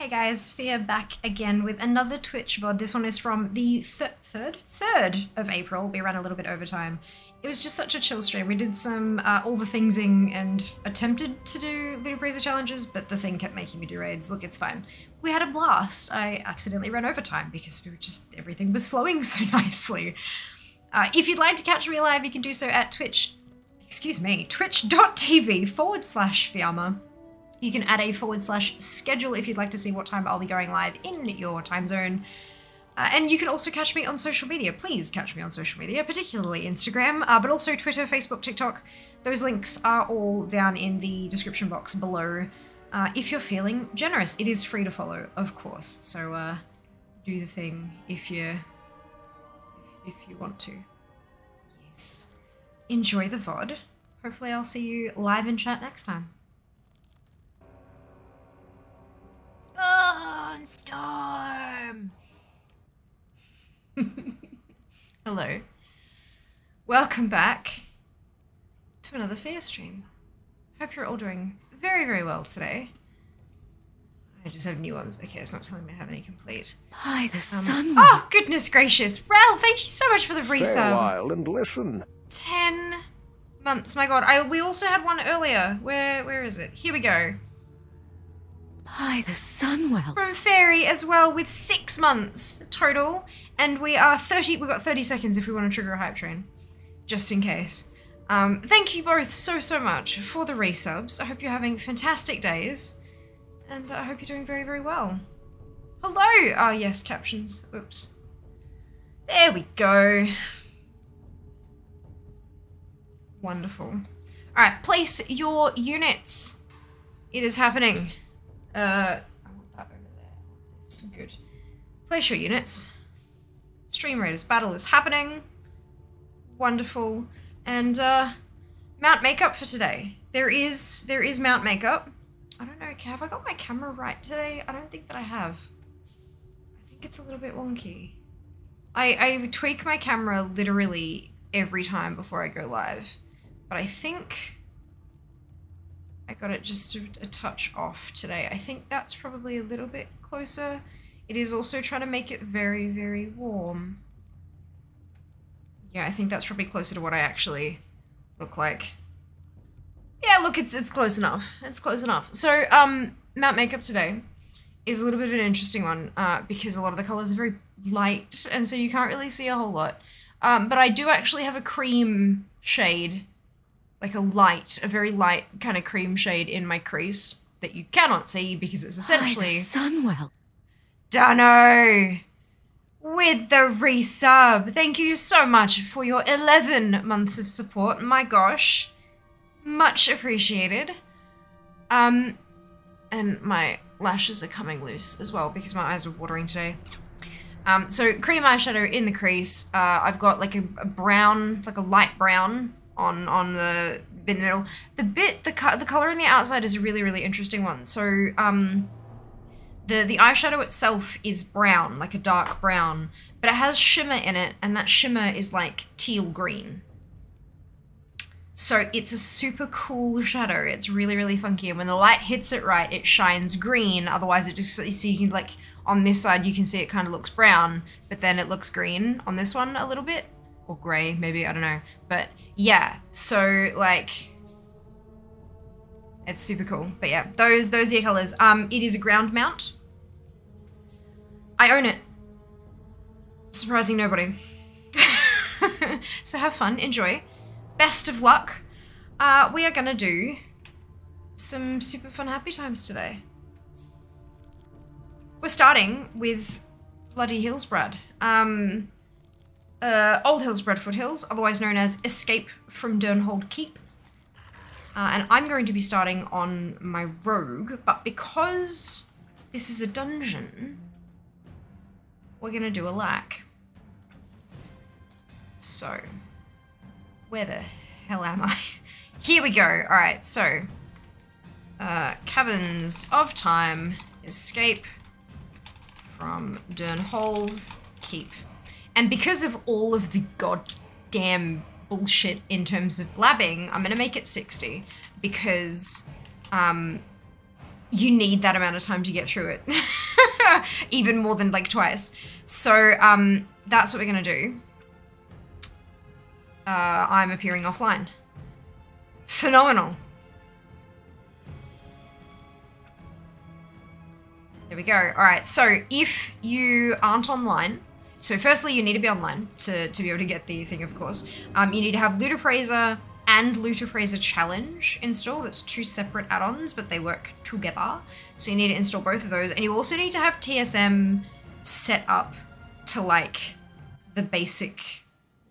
Hey guys, Fia back again with another Twitch VOD. This one is from the th- third, third of April. We ran a little bit overtime. It was just such a chill stream. We did some uh, all the thingsing and attempted to do Loot Appraiser challenges, but the thing kept making me do raids. Look, it's fine. We had a blast. I accidentally ran overtime because we were just everything was flowing so nicely. Uh, if you'd like to catch me live, you can do so at Twitch. Excuse me, twitch.tv forward slash Fiamma. You can add a forward slash schedule if you'd like to see what time I'll be going live in your time zone. Uh, and you can also catch me on social media. Please catch me on social media, particularly Instagram, uh, but also Twitter, Facebook, TikTok. Those links are all down in the description box below. Uh, if you're feeling generous, it is free to follow, of course. So uh, do the thing if you if, if you want to. Yes. Enjoy the VOD. Hopefully, I'll see you live in chat next time. Storm. Hello. Welcome back to another Fia stream. Hope you're all doing very, very well today. I just have new ones. Okay, it's not telling me I have any complete. By the Um, sun. oh, goodness gracious. Rel, thank you so much for the Stay a while and listen. 10 months. My god, I we also had one earlier. Where where is it? Here we go. By the Sunwell. From Fairy as well with 6 months total and we are 30 we've got 30 seconds if we want to trigger a hype train just in case. Um, thank you both so so much for the resubs. I hope you're having fantastic days and I hope you're doing very very well. Hello. Oh yes, captions. Oops. There we go. Wonderful. All right, place your units. It is happening. Uh, I want that over there. It's good. Place your units. Stream Raiders battle is happening. Wonderful. And uh, mount makeup for today. There is there is mount makeup. I don't know. Have I got my camera right today? I don't think that I have. I think it's a little bit wonky. I I tweak my camera literally every time before I go live, but I think I got it just a, a touch off today. I think that's probably a little bit closer. It is also trying to make it very, very warm. Yeah, I think that's probably closer to what I actually look like. Yeah, look, it's it's close enough. It's close enough. So, um, Mount Makeup today is a little bit of an interesting one uh, because a lot of the colors are very light, and so you can't really see a whole lot. Um, but I do actually have a cream shade like a light, a very light kind of cream shade in my crease that you cannot see because it's essentially Sunwell. Dano with the resub. Thank you so much for your 11 months of support. My gosh, much appreciated. Um, and my lashes are coming loose as well because my eyes are watering today. Um, so cream eyeshadow in the crease. Uh, I've got like a, a brown, like a light brown on on the in the middle. The bit the co- the color on the outside is a really really interesting one. So um, the the eyeshadow itself is brown, like a dark brown, but it has shimmer in it, and that shimmer is like teal green. So it's a super cool shadow. It's really really funky, and when the light hits it right, it shines green. Otherwise, it just so you can like on this side you can see it kind of looks brown, but then it looks green on this one a little bit or grey maybe I don't know. But yeah, so like it's super cool. But yeah, those those your colors. Um, it is a ground mount. I own it. Surprising nobody. so have fun, enjoy. Best of luck. Uh, we are gonna do some super fun happy times today. We're starting with Bloody Hillsbrad. Um, uh, Old Hillsbrad Hills, otherwise known as Escape from Durnholde Keep. Uh, and I'm going to be starting on my rogue, but because this is a dungeon, we're going to do a lack. So, where the hell am I? Here we go. All right, so uh, Caverns of Time, Escape from Durnholde Keep. And because of all of the goddamn bullshit in terms of blabbing, I'm gonna make it 60 because um, you need that amount of time to get through it, even more than like twice. So um, that's what we're gonna do. Uh, I'm appearing offline. Phenomenal. There we go. All right. So if you aren't online, so firstly you need to be online to, to be able to get the thing, of course. Um, you need to have Loot Appraiser and Loot Appraiser Challenge installed. It's two separate add-ons, but they work together. So you need to install both of those, and you also need to have TSM set up to like the basic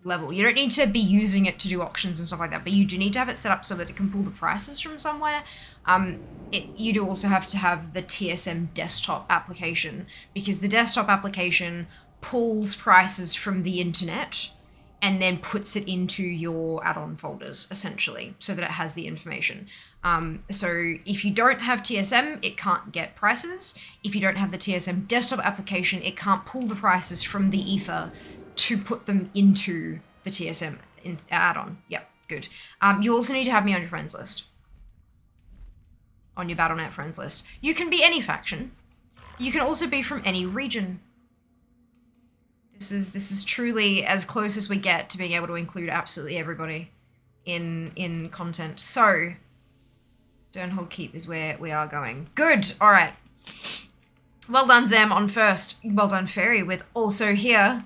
level. You don't need to be using it to do auctions and stuff like that, but you do need to have it set up so that it can pull the prices from somewhere. Um, it, you do also have to have the TSM desktop application because the desktop application pulls prices from the internet and then puts it into your add-on folders essentially so that it has the information. Um, so if you don't have tsm it can't get prices. If you don't have the tsm desktop application it can't pull the prices from the ether to put them into the tsm add-on. Yep good. Um, you also need to have me on your friends list. On your battle.net friends list. You can be any faction. You can also be from any region this is this is truly as close as we get to being able to include absolutely everybody in in content. So Durnholde Keep is where we are going. Good. All right. Well done, Zam, on first. Well done, Fairy, with also here.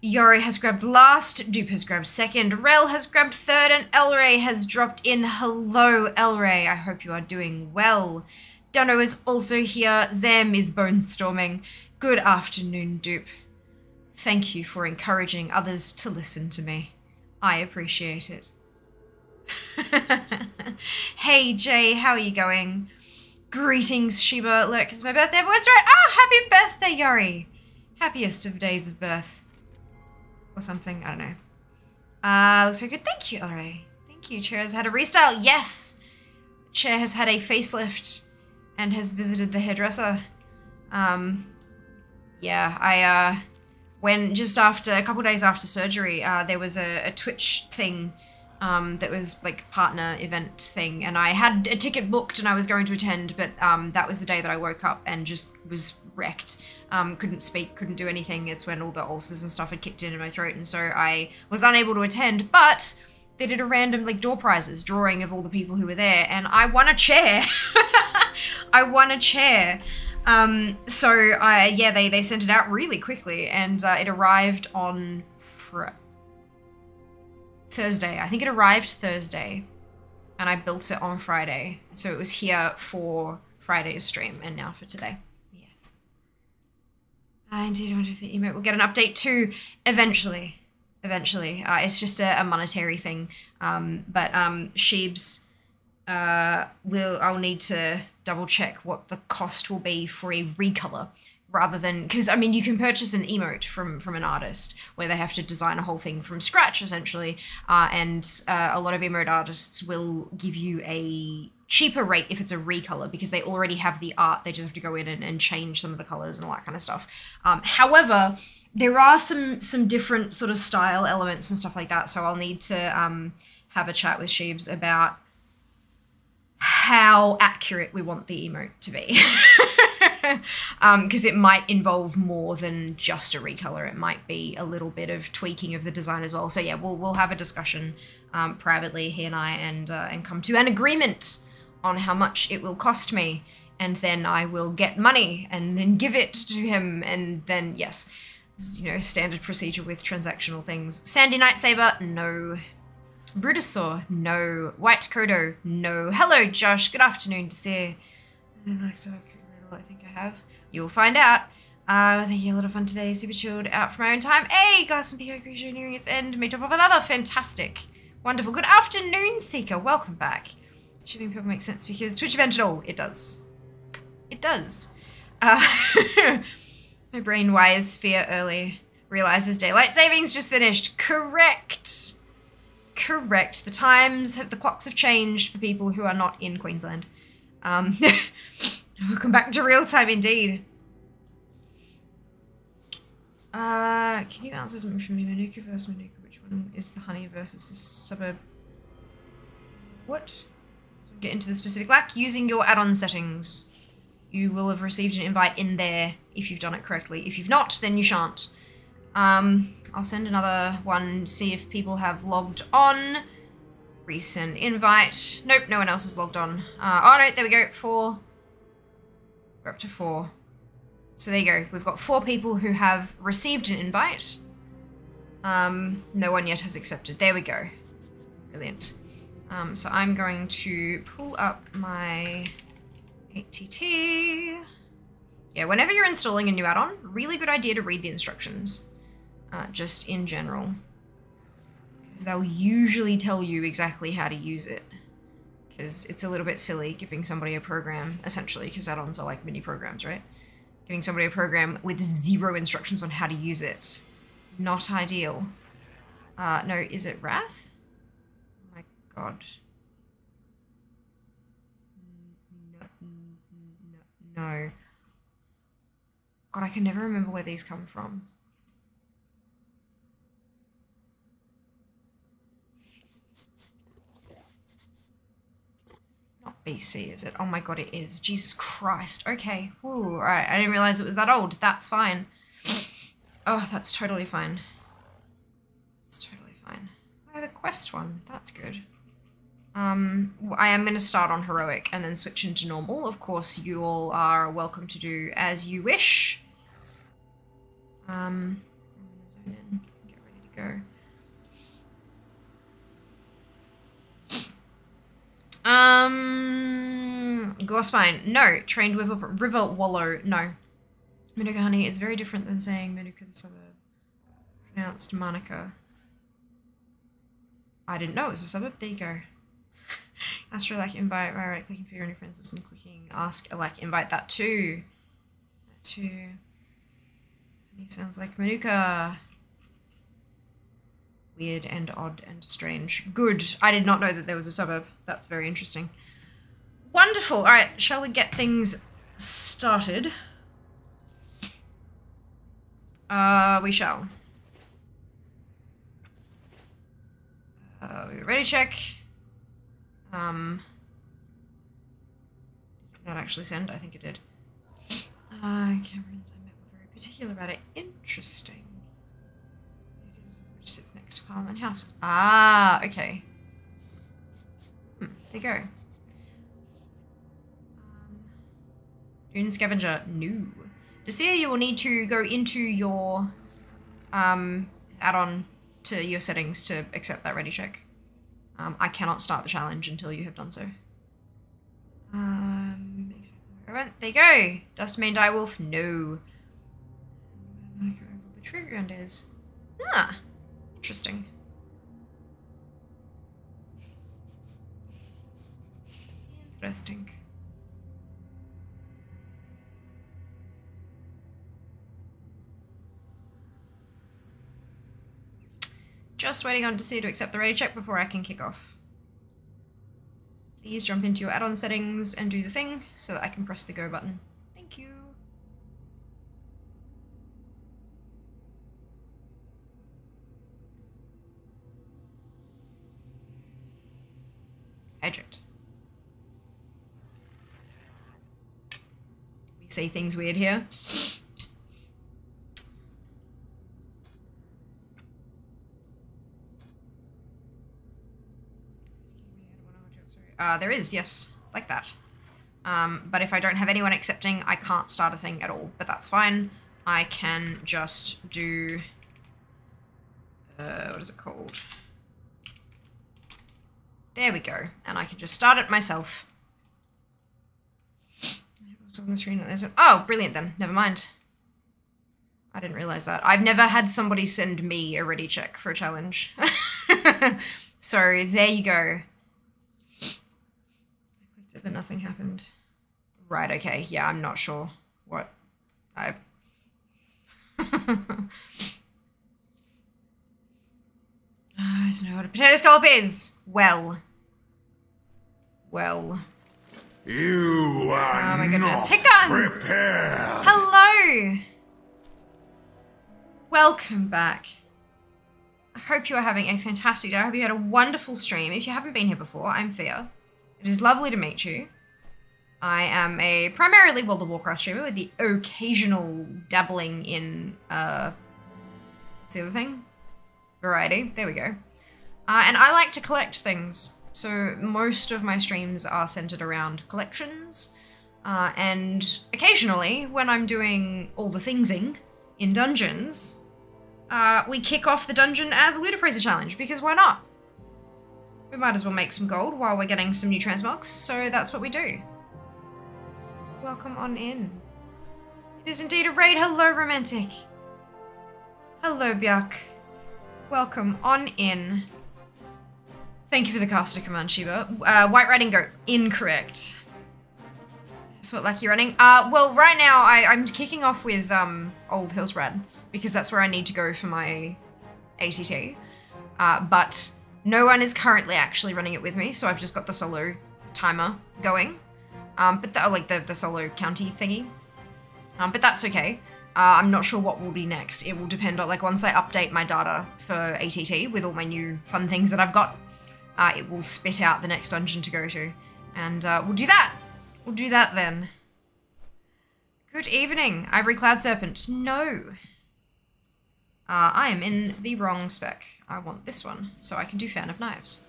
Yori has grabbed last, Dupe has grabbed second, Rel has grabbed third, and Elray has dropped in. Hello, Elray. I hope you are doing well. Dunno is also here. Zam is bone storming. Good afternoon, Dupe. Thank you for encouraging others to listen to me. I appreciate it. hey Jay, how are you going? Greetings, Sheba. Look, it's my birthday. Everyone's right. Ah, happy birthday, Yuri. Happiest of days of birth. Or something. I don't know. Uh, looks very good. Thank you, Alright. Thank you. Chair has had a restyle. Yes. Chair has had a facelift and has visited the hairdresser. Um, yeah, I, uh, when just after a couple days after surgery, uh, there was a, a Twitch thing um, that was like partner event thing, and I had a ticket booked and I was going to attend, but um, that was the day that I woke up and just was wrecked. Um, couldn't speak, couldn't do anything. It's when all the ulcers and stuff had kicked in in my throat, and so I was unable to attend. But they did a random like door prizes drawing of all the people who were there, and I won a chair. I won a chair. Um, so I yeah, they they sent it out really quickly, and uh, it arrived on fr- Thursday. I think it arrived Thursday, and I built it on Friday. So it was here for Friday's stream, and now for today. Yes. I indeed wonder if the emote will get an update too eventually. Eventually, uh, it's just a, a monetary thing. Um, but um, Sheebs uh, will I'll need to double check what the cost will be for a recolor rather than because I mean you can purchase an emote from from an artist where they have to design a whole thing from scratch essentially, uh, and uh, a lot of emote artists will give you a cheaper rate if it's a recolor because they already have the art. They just have to go in and, and change some of the colors and all that kind of stuff. Um, however, there are some some different sort of style elements and stuff like that. So I'll need to um, have a chat with Sheebs about how accurate we want the emote to be. Because um, it might involve more than just a recolor. It might be a little bit of tweaking of the design as well. So yeah, we'll we'll have a discussion um, privately, he and I, and uh, and come to an agreement on how much it will cost me, and then I will get money and then give it to him, and then yes, you know, standard procedure with transactional things. Sandy Nightsaber, no. Brutosaur, no. White Kodo, no. Hello, Josh. Good afternoon, Desir. I think I have. You'll find out. Uh, thank you. A lot of fun today. Super chilled out for my own time. Hey, Glass and Pico Creature nearing its end. Made up of another. Fantastic. Wonderful. Good afternoon, Seeker. Welcome back. Shipping people makes sense because Twitch event at all. It does. It does. Uh, my brain wires fear early. Realizes daylight savings just finished. Correct. Correct. The times have the clocks have changed for people who are not in Queensland. Um, welcome back to real time, indeed. Uh, can you answer something from me, Manuka versus Manuka? Which one is the honey versus the suburb? What? So get into the specific lack using your add-on settings. you will have received an invite in there if you've done it correctly. If you've not, then you shan't. Um, I'll send another one, see if people have logged on. Recent invite. Nope, no one else has logged on. Uh, oh no, there we go. Four. We're up to four. So there you go. We've got four people who have received an invite. Um, no one yet has accepted. There we go. Brilliant. Um, so I'm going to pull up my ATT. Yeah, whenever you're installing a new add-on, really good idea to read the instructions. Uh, just in general. Because they'll usually tell you exactly how to use it. Because it's a little bit silly giving somebody a program, essentially, because add-ons are like mini programs, right? Giving somebody a program with zero instructions on how to use it. Not ideal. Uh, no, is it Wrath? Oh my god. No. God, I can never remember where these come from. Not BC, is it? Oh my god, it is. Jesus Christ. Okay. Ooh, alright. I didn't realize it was that old. That's fine. Oh, that's totally fine. It's totally fine. I have a quest one. That's good. Um, I am going to start on heroic and then switch into normal. Of course, you all are welcome to do as you wish. Um, I'm going to zone in. Get ready to go. Um, Gorspine, no. Trained with River Wallow, no. Manuka Honey is very different than saying Manuka the suburb. Pronounced Monica. I didn't know it was a suburb. There you go. Ask like invite, right, right, clicking for your only friends list and clicking ask like invite that too. That too. He sounds like Manuka. Weird and odd and strange. Good. I did not know that there was a suburb. That's very interesting. Wonderful. All right, shall we get things started? Uh, we shall. Uh, ready check. Um, not actually send. I think it did. Uh, Cameron's I met very particular about it. Interesting. Which sits next to Parliament House. Ah, okay. Hmm, there you go. Um, Dune Scavenger, new. To see you will need to go into your um, add-on to your settings to accept that ready check. Um, I cannot start the challenge until you have done so. Um, there you go. Dustmane direwolf, no. The tree ground is. Ah, interesting. Interesting. Just waiting on Desir to accept the ready check before I can kick off. Please jump into your add-on settings and do the thing so that I can press the go button. Hydrate. We say things weird here. Uh, there is, yes, like that. Um, but if I don't have anyone accepting, I can't start a thing at all. But that's fine. I can just do... Uh, what is it called? There we go. And I can just start it myself. on the screen. Oh, brilliant then. Never mind. I didn't realize that. I've never had somebody send me a ready check for a challenge. so there you go but nothing happened. Right, okay. Yeah, I'm not sure what I... I don't know what a potato scallop is. Well. Well. You are Oh my goodness. not Hickons! prepared. Hello! Welcome back. I hope you are having a fantastic day. I hope you had a wonderful stream. If you haven't been here before, I'm Fia. It is lovely to meet you. I am a primarily World of Warcraft streamer with the occasional dabbling in uh what's the other thing? Variety. There we go. Uh, and I like to collect things. So most of my streams are centered around collections. Uh, and occasionally, when I'm doing all the thingsing in dungeons, uh, we kick off the dungeon as a Loot Appraiser challenge, because why not? We might as well make some gold while we're getting some new transmogs, so that's what we do. Welcome on in. It is indeed a raid. Hello, Romantic. Hello, Bjark. Welcome on in. Thank you for the caster command, Shiba. Uh, White Riding Goat, incorrect. That's what lucky running. Uh, well, right now I, I'm kicking off with um, Old Hillsbrad because that's where I need to go for my ATT. Uh, but no one is currently actually running it with me, so I've just got the solo timer going. Um, but the, like the, the solo county thingy. Um, but that's okay. Uh, I'm not sure what will be next. It will depend on like once I update my data for ATT with all my new fun things that I've got, uh, it will spit out the next dungeon to go to, and uh, we'll do that. We'll do that then. Good evening, Ivory Cloud Serpent. No. Uh, I am in the wrong spec. I want this one, so I can do Fan of Knives.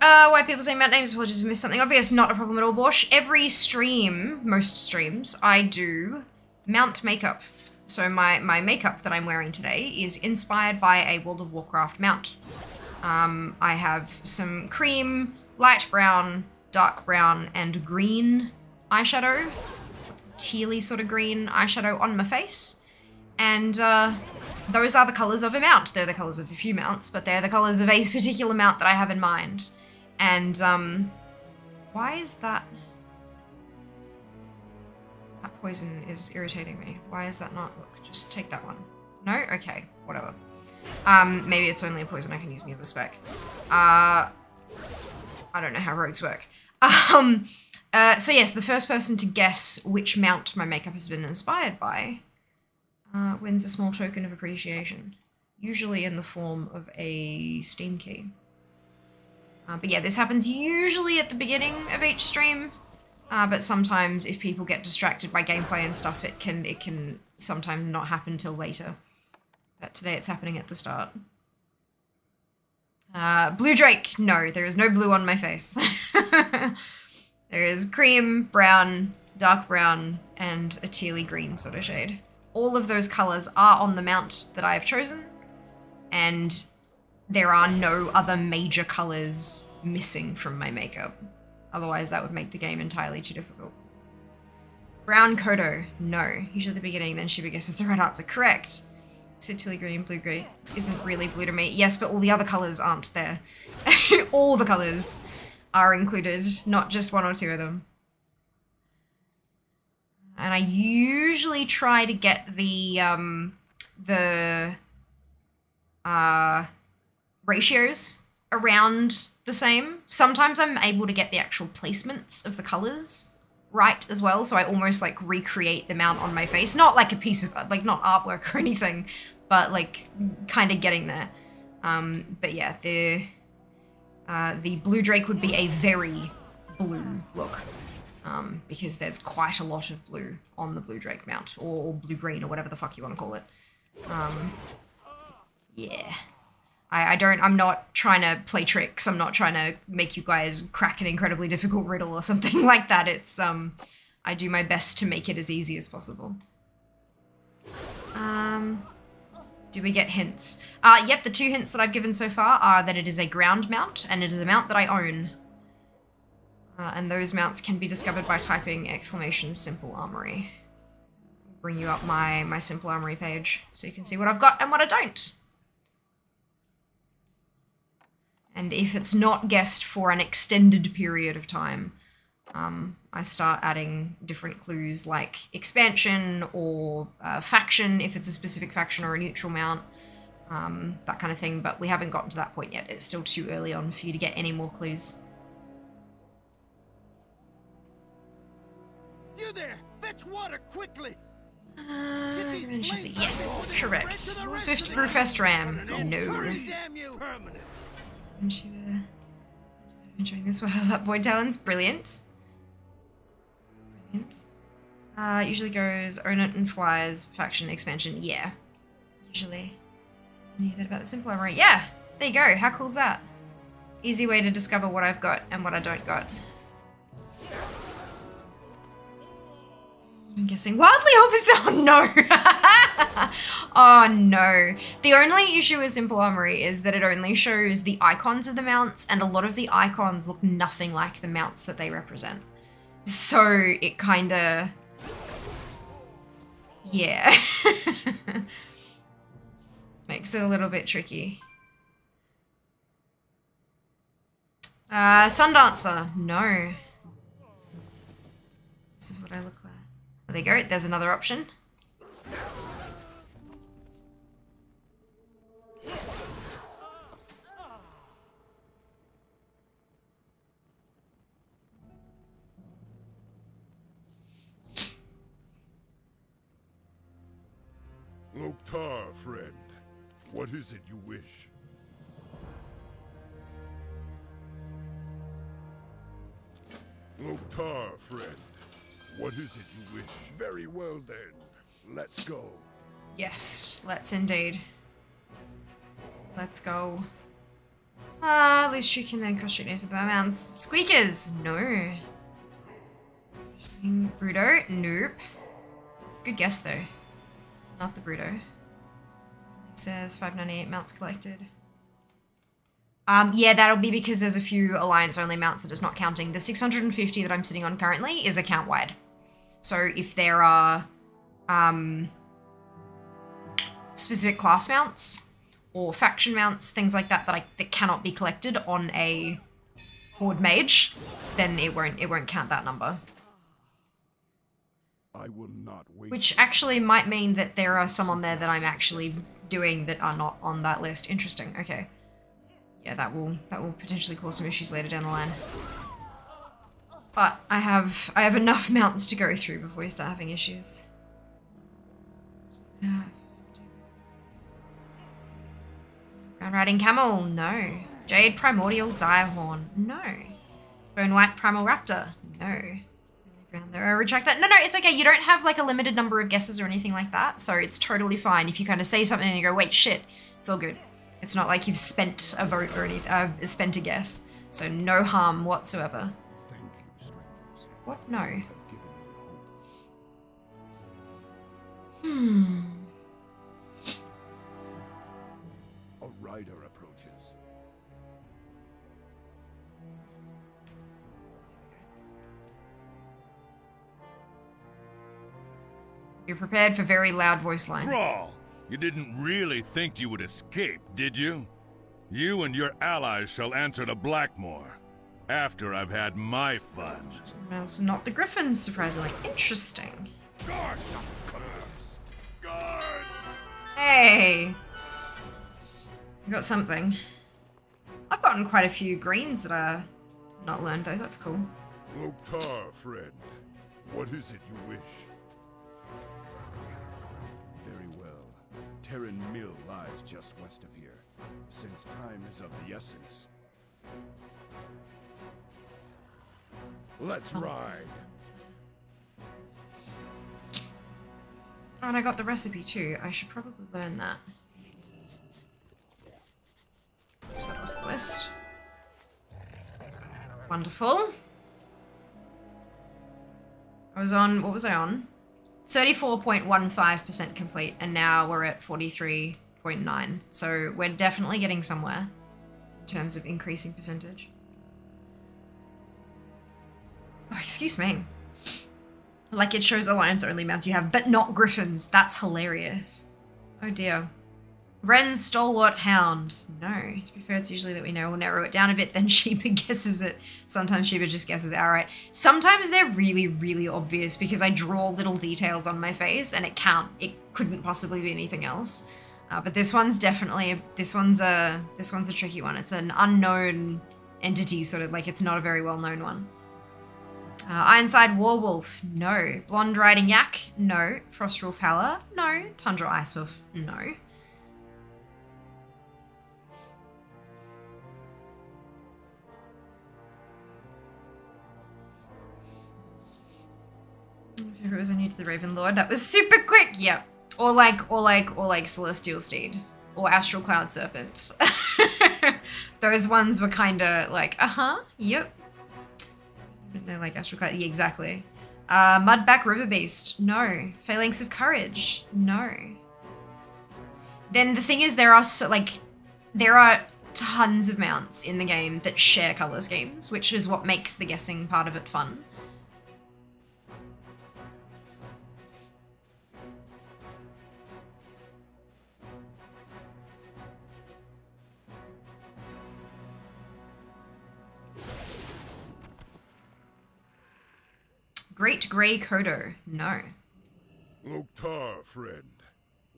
Uh, why people say Matt names, apologies if I missed something obvious. Not a problem at all, Bosch. Every stream, most streams, I do mount makeup. So my, my makeup that I'm wearing today is inspired by a World of Warcraft mount. Um, I have some cream, light brown, dark brown, and green eyeshadow. Tealy sort of green eyeshadow on my face. And uh, those are the colours of a mount. They're the colours of a few mounts, but they're the colours of a particular mount that I have in mind. And, um, why is that? That poison is irritating me. Why is that not? Look, just take that one. No? Okay, whatever. Um, maybe it's only a poison I can use near the spec. Uh, I don't know how rogues work. Um, uh, so yes, the first person to guess which mount my makeup has been inspired by uh, wins a small token of appreciation, usually in the form of a Steam key. Uh, but yeah, this happens usually at the beginning of each stream. Uh, but sometimes if people get distracted by gameplay and stuff, it can it can sometimes not happen till later. But today it's happening at the start. Uh, blue Drake. No, there is no blue on my face. there is cream, brown, dark brown, and a tealy green sort of shade. All of those colors are on the mount that I have chosen, and there are no other major colors missing from my makeup. Otherwise, that would make the game entirely too difficult. Brown Kodo, no. Usually at the beginning, then she guesses the right answer. Correct. Tilly green, blue green isn't really blue to me. Yes, but all the other colors aren't there. all the colors are included, not just one or two of them. And I usually try to get the um, the uh, ratios around the same. Sometimes I'm able to get the actual placements of the colors right as well, so I almost like recreate the mount on my face. Not like a piece of like not artwork or anything, but like kind of getting there. Um, but yeah, the uh, the blue drake would be a very blue look. Um, because there's quite a lot of blue on the blue drake mount, or, or blue green, or whatever the fuck you want to call it. Um, yeah. I, I don't, I'm not trying to play tricks. I'm not trying to make you guys crack an incredibly difficult riddle or something like that. It's, um, I do my best to make it as easy as possible. Um, do we get hints? Uh, yep, the two hints that I've given so far are that it is a ground mount and it is a mount that I own. Uh, and those mounts can be discovered by typing exclamation simple armory. Bring you up my, my simple armory page so you can see what I've got and what I don't. And if it's not guessed for an extended period of time, um, I start adding different clues like expansion or uh, faction, if it's a specific faction or a neutral mount, um, that kind of thing. But we haven't gotten to that point yet. It's still too early on for you to get any more clues. You there! Fetch water quickly! Uh, these Manchester- flames yes, correct. Right to the rest Swift Brewfest Ram. No. And she, uh, enjoying this while that void talents, brilliant. Brilliant. Uh, usually goes own it and flies faction expansion. Yeah, usually. I knew that about the simple armory. Yeah, there you go. How cool's that? Easy way to discover what I've got and what I don't got. I'm guessing wildly this down. No. oh no. The only issue with Simple Armory is that it only shows the icons of the mounts, and a lot of the icons look nothing like the mounts that they represent. So it kind of. Yeah. Makes it a little bit tricky. Uh, Sundancer. No. This is what I look like. There you go. There's another option. Loktar, friend. What is it you wish? Loktar, friend. What is it you wish? Very well then. Let's go. Yes, let's indeed. Let's go. Ah, at least you can then cross street names with mounts. Squeakers! No. Bruto? Nope. Good guess though. Not the Bruto. It says 598 mounts collected. Um, yeah, that'll be because there's a few alliance only mounts that it's not counting. The 650 that I'm sitting on currently is account wide. So if there are um, specific class mounts or faction mounts, things like that that I, that cannot be collected on a horde mage, then it won't it won't count that number. I will not wait. Which actually might mean that there are some on there that I'm actually doing that are not on that list. Interesting. Okay. Yeah, that will that will potentially cause some issues later down the line. But I have I have enough mountains to go through before we start having issues. Brown riding camel, no. Jade primordial direhorn, no. Bone white primal raptor, no. There. I retract that. No, no, it's okay. You don't have like a limited number of guesses or anything like that, so it's totally fine if you kind of say something and you go, "Wait, shit," it's all good. It's not like you've spent a vote or anything, uh, spent a guess, so no harm whatsoever. Thank you, strangers. What? No. Have given me hope. Hmm. A rider approaches. You're prepared for very loud voice line. Crawl! You didn't really think you would escape, did you? You and your allies shall answer to Blackmoore. After I've had my fun. So not the griffins, surprisingly. Interesting. Guard. Guard! Hey! I got something. I've gotten quite a few greens that are not learned though, that's cool. Loktar, friend. What is it you wish? Very well. Tarren Mill lies just west of here. Since time is of the essence. Let's oh. ride. Oh, and I got the recipe too. I should probably learn that. Set off the list. Wonderful. I was on, what was I on? 34.15% complete, and now we're at 43.9. So we're definitely getting somewhere in terms of increasing percentage. Excuse me. Like it shows alliance only mounts you have, but not griffins. That's hilarious. Oh dear. Ren's stalwart hound. No. To be fair, it's usually that we know we'll narrow it down a bit, then Sheba guesses it. Sometimes Sheba just guesses outright. Sometimes they're really, really obvious because I draw little details on my face and it can't, it couldn't possibly be anything else. Uh, but this one's definitely, this one's a, this one's a tricky one. It's an unknown entity, sort of like it's not a very well known one. Uh, Ironside Warwolf, no. Blonde Riding Yak, no. Frostwolf Howler, no. Tundra Icehoof, no. If it was only to the Raven Lord, that was super quick. Yep. Or like, or like, or like Celestial Steed. Or Astral Cloud Serpent. Those ones were kind of like, uh-huh, yep. They're like Astral yeah, exactly. Uh, Mudback Riverbeast, no. Phalynx of Courage, no. Then the thing is, there are so, like, there are tons of mounts in the game that share color schemes, which is what makes the guessing part of it fun. Great Grey Kodo, no. Loktar, friend.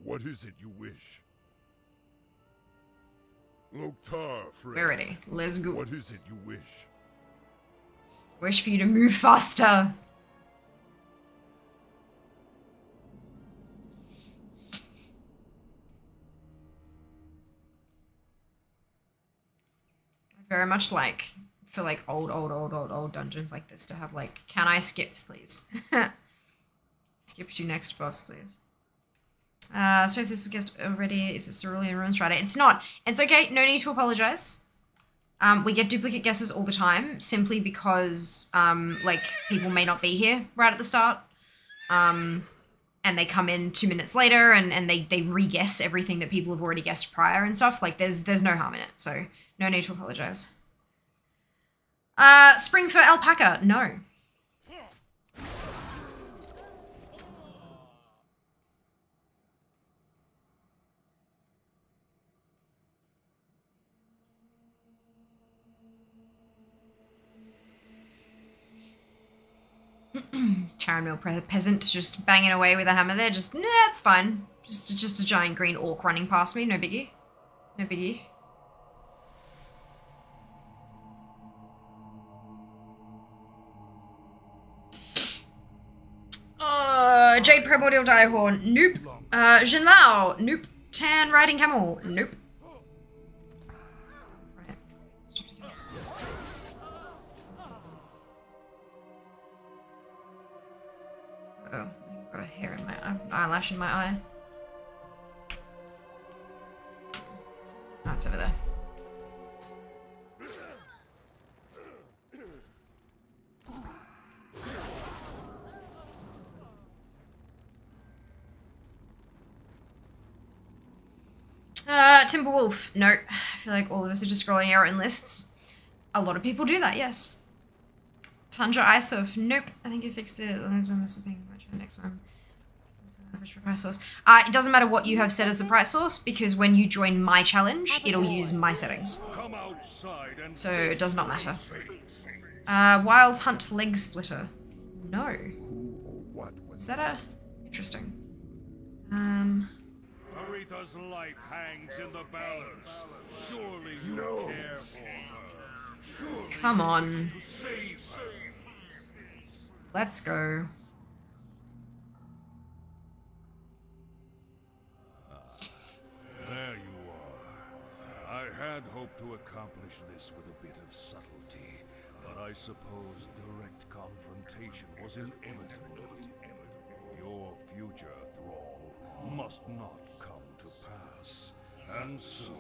What is it you wish? Loktar, friend. Ready. Let's go. What is it you wish? Wish for you to move faster. Very much like for like old, old, old, old, old dungeons like this to have like, can I skip, please? skip to next boss, please. Uh, so if this is guest already, is it Cerulean Rune Strider? It's not. It's okay. No need to apologize. Um, we get duplicate guesses all the time, simply because um, like people may not be here right at the start, um, and they come in two minutes later and, and they they re-guess everything that people have already guessed prior and stuff. Like there's there's no harm in it, so no need to apologize. Uh, Springfur Alpaca? No. Tarren Mill pre- peasant just banging away with a hammer there. Just, nah, it's fine. Just, just a giant green orc running past me. No biggie. No biggie. Uh, Jade Primordial Direhorn. Nope. Uh, Jinlao. Nope. Tan Riding Camel. Nope. Oh, I've got a hair in my eye, eyelash in my eye. Oh, over there. Timberwolf. No, I feel like all of us are just scrolling our own lists. A lot of people do that, yes. Tundra Icehoof. Nope. I think I fixed it. Let's on this thing. Watch the next one. Average for price source. Uh, it doesn't matter what you have set as the price source because when you join my challenge, it'll use my settings. Come outside and So it does not matter. Uh, Wild Hunt Legsplitter. No. Who what was Is that a... Interesting. Um... Taretha's life hangs in the balance. Surely you No. care for her. Surely Come on. you save her. Let's go. Ah, there you are. I had hoped to accomplish this with a bit of subtlety, but I suppose direct confrontation was inevitable. Your future, Thrall, must not come to pass. And so,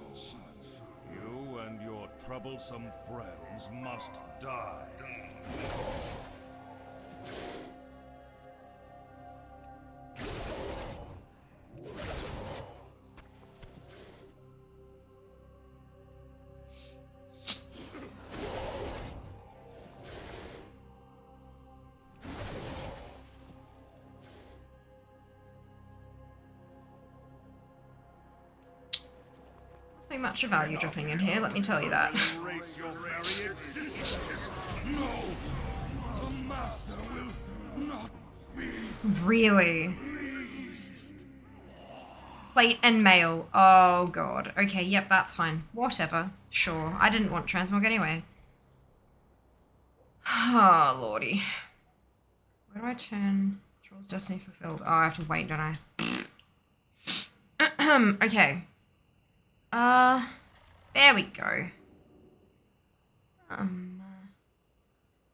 you and your troublesome friends must die. Much of value dropping in here, let me tell you that. Really? Plate and mail. Oh god. Okay, yep, that's fine. Whatever. Sure. I didn't want transmog anyway. Oh, lordy. Where do I turn? Thrall's Destiny Fulfilled. Oh, I have to wait, don't I? okay. Uh, there we go. Um,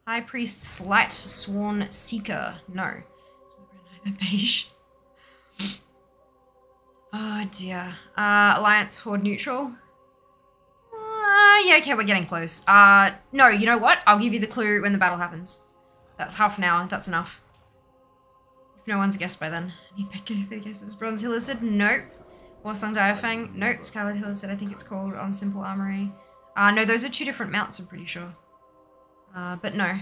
High Priest Slight Sworn Seeker. No. Beige. Oh dear. Uh, Alliance Horde neutral. Uh, yeah, okay, we're getting close. Uh, no, you know what? I'll give you the clue when the battle happens. That's half an hour. That's enough. If no one's guessed by then. Any pick anything guesses? Bronze Helicid? Nope. Warsong Direfang? Nope. Scarlet said I think it's called on Simple Armory. Uh, no, those are two different mounts, I'm pretty sure. Uh, but no.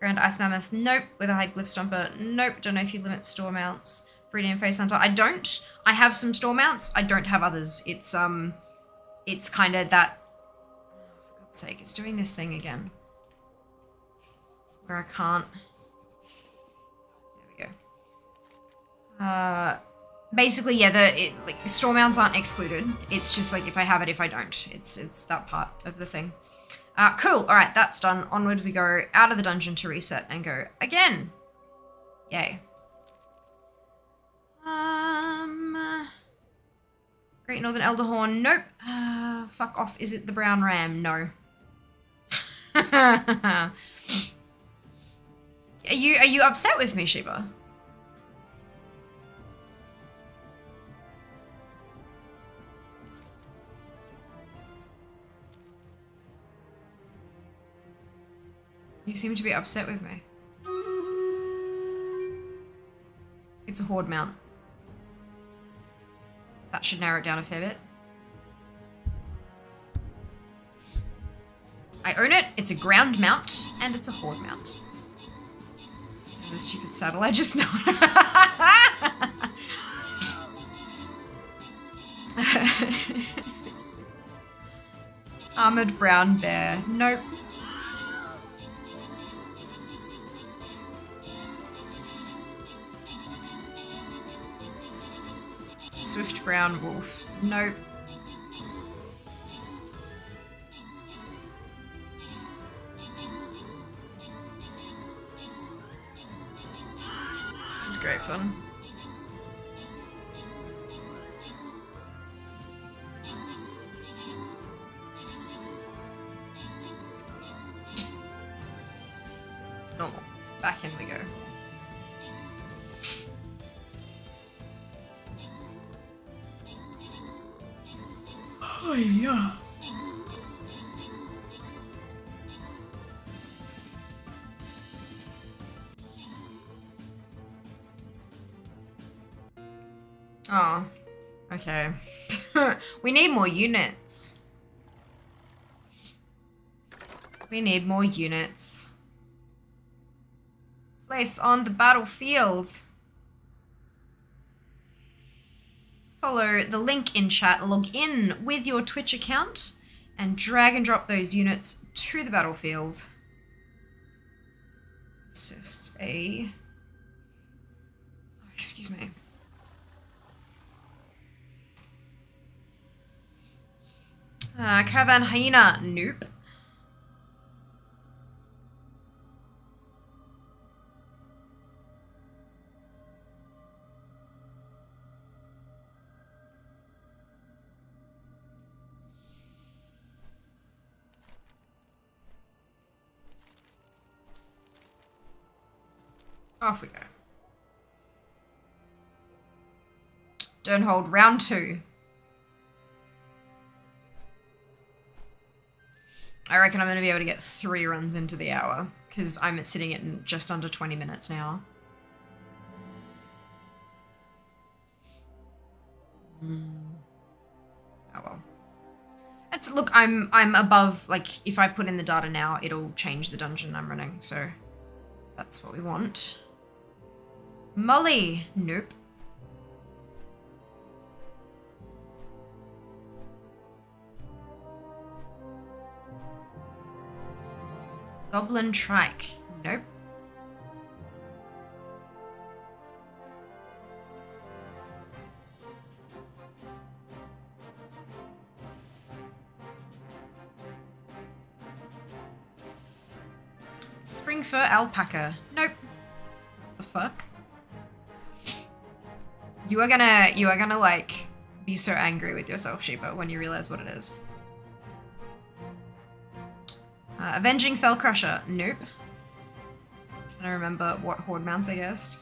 Grand Ice Mammoth? Nope. With a High Glyph Stomper? Nope. Don't know if you limit store mounts. Viridian Phase-Hunter? I don't. I have some store mounts. I don't have others. It's, um... It's kind of that... For God's sake, it's doing this thing again. Where I can't... There we go. Uh... Basically, yeah, the it, like, store mounts aren't excluded. It's just like if I have it, if I don't. It's it's that part of the thing. Uh, cool. All right, that's done. Onward we go out of the dungeon to reset and go again. Yay. Um. Great Northern Elderhorn. Nope. Uh, fuck off. Is it the Brown Ram? No. are you are you upset with me, Sheba? You seem to be upset with me. It's a horde mount. That should narrow it down a fair bit. I own it, it's a ground mount, and it's a horde mount. The stupid saddle, I just know. Armored brown bear. Nope. Swift brown wolf. Nope. This is great fun. More units. We need more units. Place on the battlefield. Follow the link in chat, log in with your Twitch account, and drag and drop those units to the battlefield. It's just a. Oh, excuse me. Uh, Caravan Hyena, nope. Off we go. Durnholde round two. I reckon I'm going to be able to get three runs into the hour because I'm sitting at just under 20 minutes now. Hmm. Oh well. That's look. I'm I'm above. Like if I put in the data now, it'll change the dungeon I'm running. So that's what we want. Molly, nope. Goblin Trike. Nope. Springfur Alpaca. Nope. The fuck? You are gonna you are gonna like be so angry with yourself, Sheba, when you realize what it is. Uh, Avenging Felcrusher. Nope. To remember what horde mounts I guessed.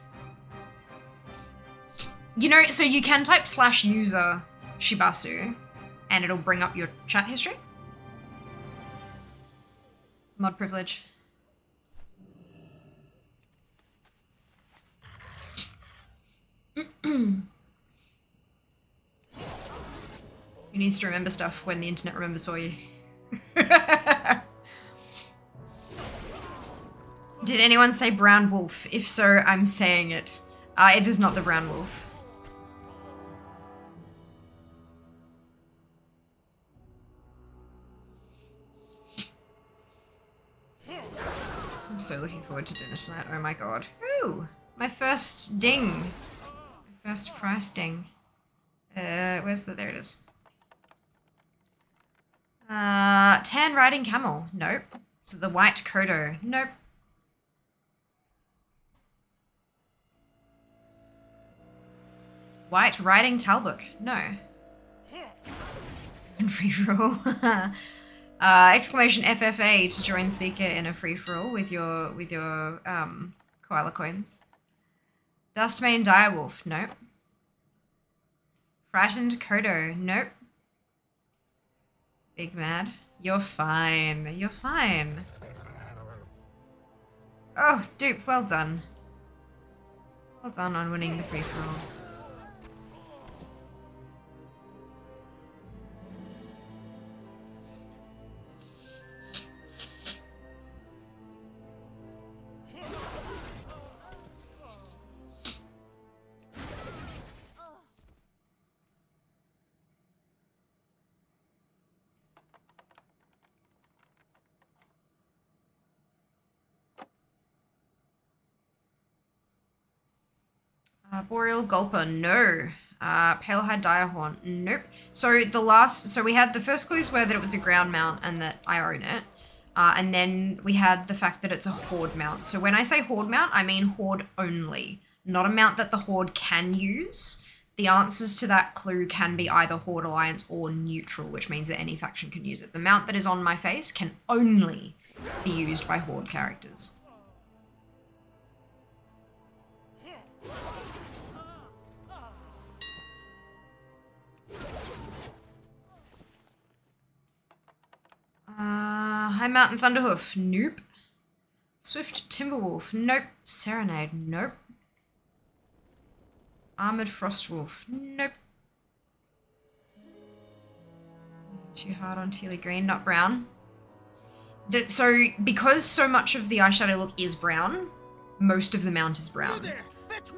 You know, so you can type slash user Shibasu and it'll bring up your chat history. Mod privilege. you need to remember stuff when the internet remembers for you? Did anyone say brown wolf? If so, I'm saying it. Uh, it is not the brown wolf. I'm so looking forward to dinner tonight. Oh my god. Ooh, my first ding. My first price ding. Uh, where's the, there it is. Uh, tan riding camel. Nope. So the white Kodo. Nope. White riding Talbuk. No. And free for all. uh, exclamation FFA to join Seeker in a free for all with your with your um koala coins. Dustmane Direwolf. Nope. Frightened Kodo. Nope. Big Mad. You're fine. You're fine. Oh, dupe, well done. Well done on winning the free Boreal Gulper, no. Uh, Palehide Direhorn, nope. So the last, so we had the first clues were that it was a ground mount and that I own it. Uh, and then we had the fact that it's a horde mount. So when I say horde mount, I mean horde only, not a mount that the horde can use. The answers to that clue can be either horde alliance or neutral, which means that any faction can use it. The mount that is on my face can only be used by horde characters. Uh, Highmountain Thunderhoof, nope. Swift Timberwolf, nope. Serenade, nope. Armored Frostwolf, nope. Too hard on Tealy Green, not brown. That so because so much of the eyeshadow look is brown, most of the mount is brown. There,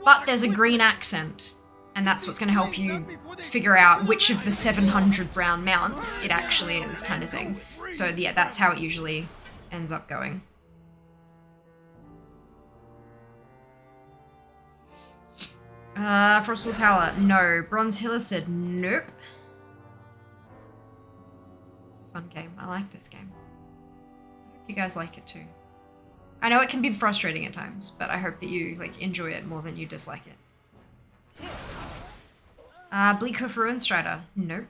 But there's a green accent, and that's what's going to help you figure out which of the 700 brown mounts it actually is, kind of thing. So yeah, that's how it usually ends up going. Uh, Frostwolf Howler, no. Bronze Hiller said nope. It's a fun game. I like this game. I hope you guys like it too. I know it can be frustrating at times, but I hope that you like enjoy it more than you dislike it. Uh, Bleakhoof Ruinstrider, nope.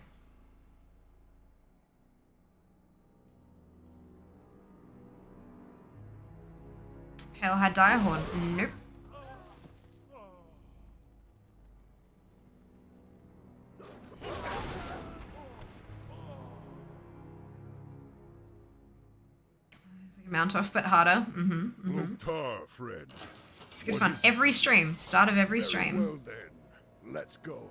Palehide Direhorn, nope. It's like a mount off, but harder. Mm-hmm. Loktar, friend. It's good fun. Every stream, start of every Very stream. Let's go.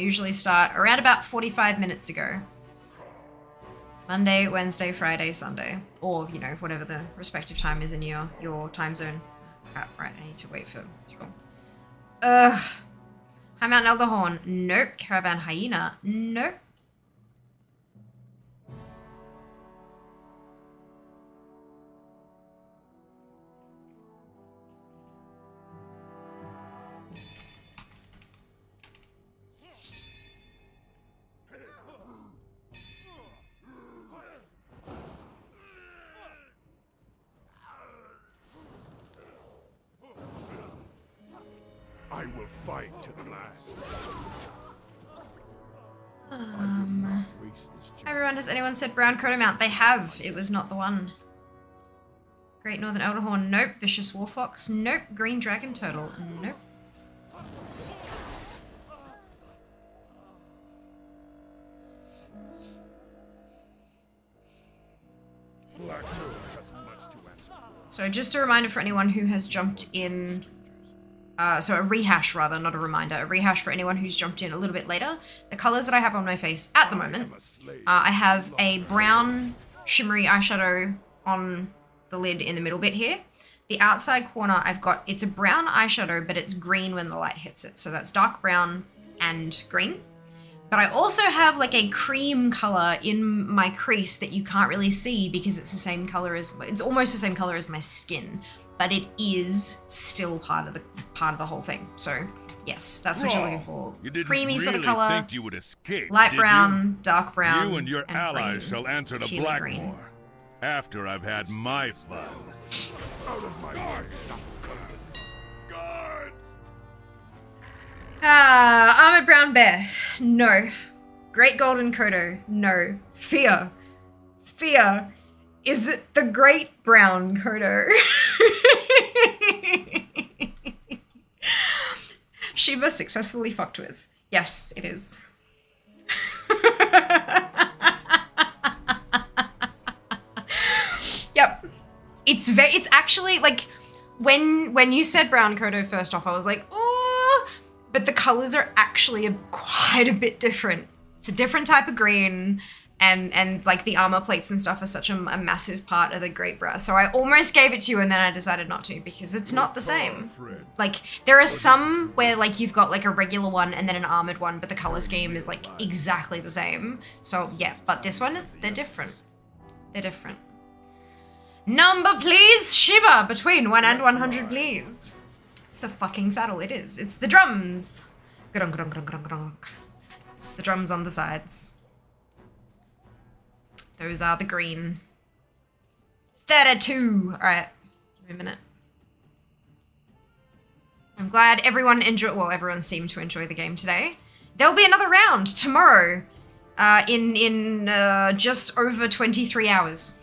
usually start around about 45 minutes ago. Monday, Wednesday, Friday, Sunday. Or, you know, whatever the respective time is in your, your time zone. Crap, right, I need to wait for Thrall. Ugh. Highmountain Elderhorn. Nope. Caravan Hyena. Nope. Everyone, has anyone said brown Kodo mount? They have. It was not the one. Great Northern Elderhorn, nope. Vicious War Fox, nope. Green Dragon Turtle, nope. Blackmoore has much to answer. So just a reminder for anyone who has jumped in. Uh, so a rehash rather, not a reminder. A rehash for anyone who's jumped in a little bit later. The colors that I have on my face at the moment, uh, I have a brown shimmery eyeshadow on the lid in the middle bit here. The outside corner, I've got it's a brown eyeshadow, but it's green when the light hits it. So that's dark brown and green. But I also have like a cream color in my crease that you can't really see because it's the same color as it's almost the same color as my skin, but it is still part of the part of the whole thing. So yes, that's what you're looking for. You didn't Creamy really sort of color, think you would escape, light did brown, dark brown, You? you and your allies green, shall answer to Blackmoore green. after I've had my fun. Out of my way. Guards! Ah, armored brown bear. No. Great golden kodo. No. Fear. Fear. Is it the great brown kodo? Shiba successfully fucked with. Yes, it is. yep. It's very it's actually like when when you said brown kodo first off, I was like, oh, but the colors are actually a, quite a bit different. It's a different type of green, and and like the armor plates and stuff are such a, a massive part of the great bra. So I almost gave it to you, and then I decided not to because it's not the same. Like there are some where like you've got like a regular one and then an armored one, but the color scheme is like exactly the same. So yeah, but this one it's, they're different. They're different. Number please, Shiba, between one and one hundred, please. It's the fucking saddle. It is. It's the drums. It's the drums on the sides. Those are the green. Thirty-two. All right. Give me a minute. I'm glad everyone enjoyed. Well, everyone seemed to enjoy the game today. There'll be another round tomorrow, uh, in in uh, just over 23 hours.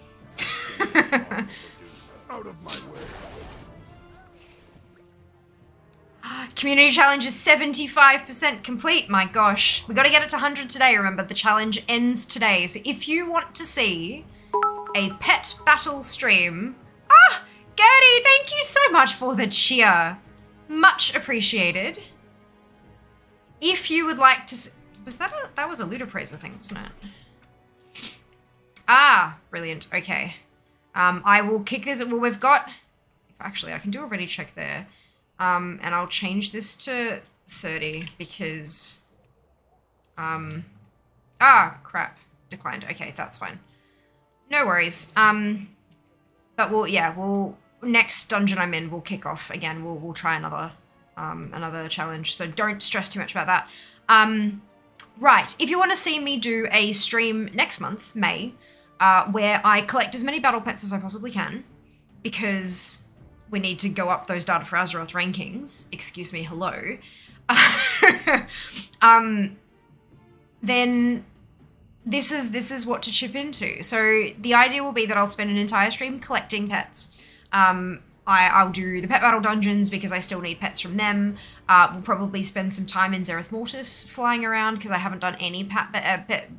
Out of my way. Community challenge is 75% complete. My gosh. We got to get it to 100 today. Remember, the challenge ends today. So if you want to see a pet battle stream. Ah, Gertie, thank you so much for the cheer. Much appreciated. If you would like to. s- Was that a. That was a Loot Appraiser thing, wasn't it? Ah, brilliant. Okay. Um, I will kick this. Well, we've got. Actually, I can do a ready check there. Um, and I'll change this to 30 because, um, ah, crap, declined. Okay, that's fine. No worries. Um, but we'll, yeah, we'll, next dungeon I'm in, we'll kick off again. We'll, we'll try another, um, another challenge. So don't stress too much about that. Um, right. If you want to see me do a stream next month, May, uh, where I collect as many battle pets as I possibly can, because we need to go up those data for Azeroth rankings. Excuse me, hello. um, then this is this is what to chip into. So the idea will be that I'll spend an entire stream collecting pets. Um, I, I'll do the pet battle dungeons because I still need pets from them. Uh, we'll probably spend some time in Zereth Mortis flying around because I haven't done any pat, uh, pet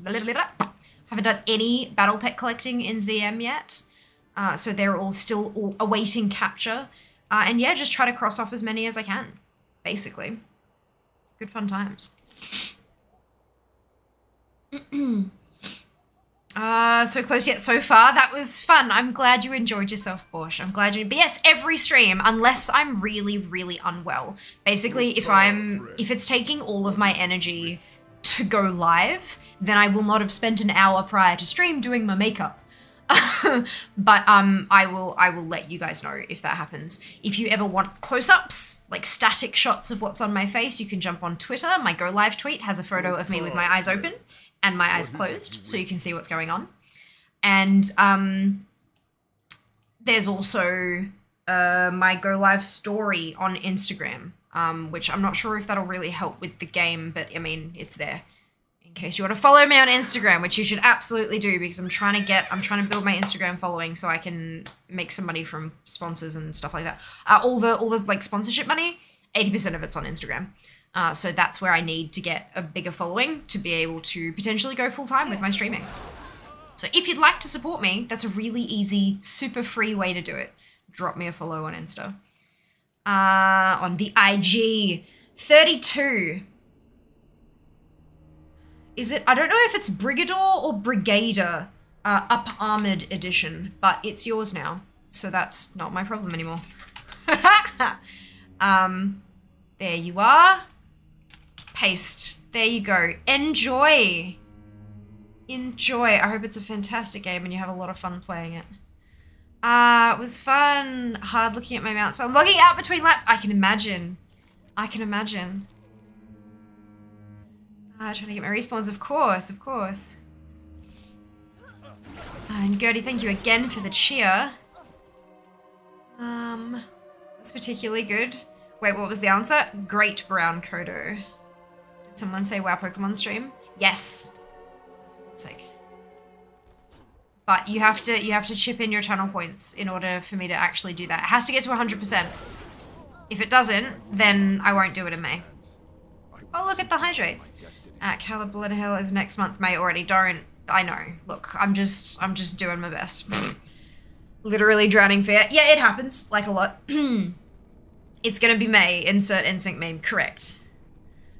haven't done any battle pet collecting in ZM yet. Uh, so they're all still all awaiting capture. Uh, and yeah, just try to cross off as many as I can, basically. Good fun times. Uh, so close yet so far. That was fun. I'm glad you enjoyed yourself, Bosch. I'm glad you. But yes, every stream, unless I'm really, really unwell. Basically, if I'm, if it's taking all of my energy to go live, then I will not have spent an hour prior to stream doing my makeup. But um, I will, I will let you guys know if that happens. If you ever want close-ups, like static shots of what's on my face, you can jump on Twitter. My go live tweet has a photo of me with my eyes open and my eyes closed, so you can see what's going on. And um, there's also uh, my go live story on Instagram, um, which I'm not sure if that'll really help with the game, but I mean, it's there case you want to follow me on Instagram, which you should absolutely do because I'm trying to get, I'm trying to build my Instagram following so I can make some money from sponsors and stuff like that. Uh, all the all the like sponsorship money, eighty percent of it's on Instagram. Uh, so that's where I need to get a bigger following to be able to potentially go full time with my streaming. So if you'd like to support me, that's a really easy, super free way to do it. Drop me a follow on Insta. Uh, on the IG, 32. Is it? I don't know if it's Brigador or Brigader uh, Up Armored Edition, but it's yours now. So that's not my problem anymore. um, there you are. Paste. There you go. Enjoy. Enjoy. I hope it's a fantastic game and you have a lot of fun playing it. Uh, it was fun. Hard looking at my mount. So I'm logging out between laps. I can imagine. I can imagine. Uh, trying to get my respawns, of course, of course. And Gertie, thank you again for the cheer. Um, that's particularly good. Wait, what was the answer? Great brown Kodo. Did someone say wow Pokemon stream? Yes. God's sake. But you have to you have to chip in your channel points in order for me to actually do that. It has to get to 100%. If it doesn't, then I won't do it in May. Oh, look at the hydrates. Uh, Caleb Blood Hill is next month, May already. Don't. I know. Look, I'm just, I'm just doing my best. Literally drowning fear. Yeah, it happens. Like a lot. it's gonna be May. Insert NSYNC meme. Correct.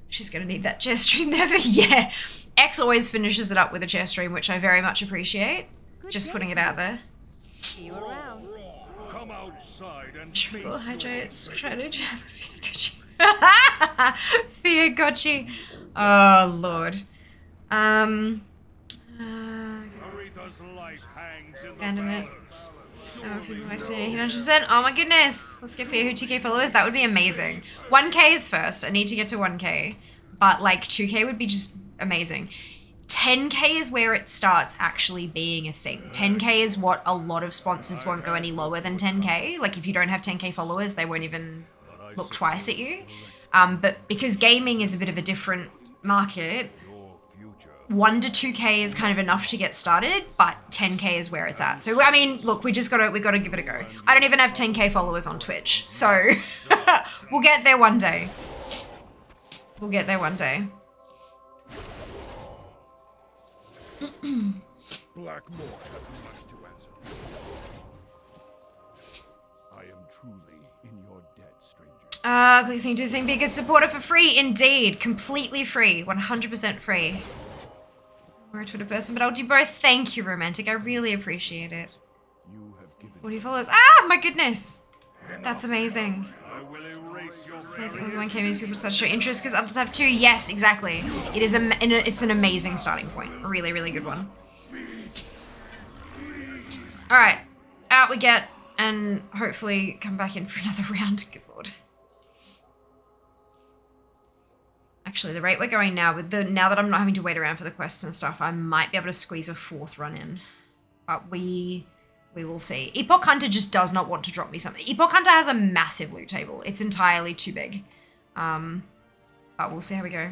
She's gonna need that chair stream never. yeah. X always finishes it up with a chair stream, which I very much appreciate. just putting it out there. See you around. Come outside and Triple hydrates. Try to jam the Fiagochi. Fiagochi. Oh lord. Um. Uh, Taretha's life hangs in the Abandon it. Oh, people wasted 100%. Oh my goodness. Let's get Fiahu 2k followers. That would be amazing. 1k is first. I need to get to 1k. But like 2k would be just amazing. 10k is where it starts actually being a thing. 10k is what a lot of sponsors won't go any lower than 10k. Like if you don't have 10k followers, they won't even look twice at you. Um, but because gaming is a bit of a different market, Your future. one to two k is kind of enough to get started, but 10k is where it's at. So I mean, look, we just gotta we gotta give it a go. I don't even have 10k followers on Twitch, so we'll get there one day. We'll get there one day. Blackmoore has much to answer. I am truly in your debt, stranger. Uh, click thing, do the thing, be a good supporter for free. Indeed, completely free, 100% free. We're a Twitter person, but I'll do both. Thank you, romantic. I really appreciate it. You have given 40 followers. Ah, my goodness. That's amazing. I will erase your Says everyone came people start to show interest because others have too. Yes, exactly. It is a, it's an amazing starting point. A really, really good one. All right, out we get, and hopefully come back in for another round. Good lord. Actually, the rate we're going now, with the now that I'm not having to wait around for the quests and stuff, I might be able to squeeze a fourth run in. But we we will see. Epoch Hunter just does not want to drop me something. Epoch Hunter has a massive loot table. It's entirely too big. Um, but we'll see how we go.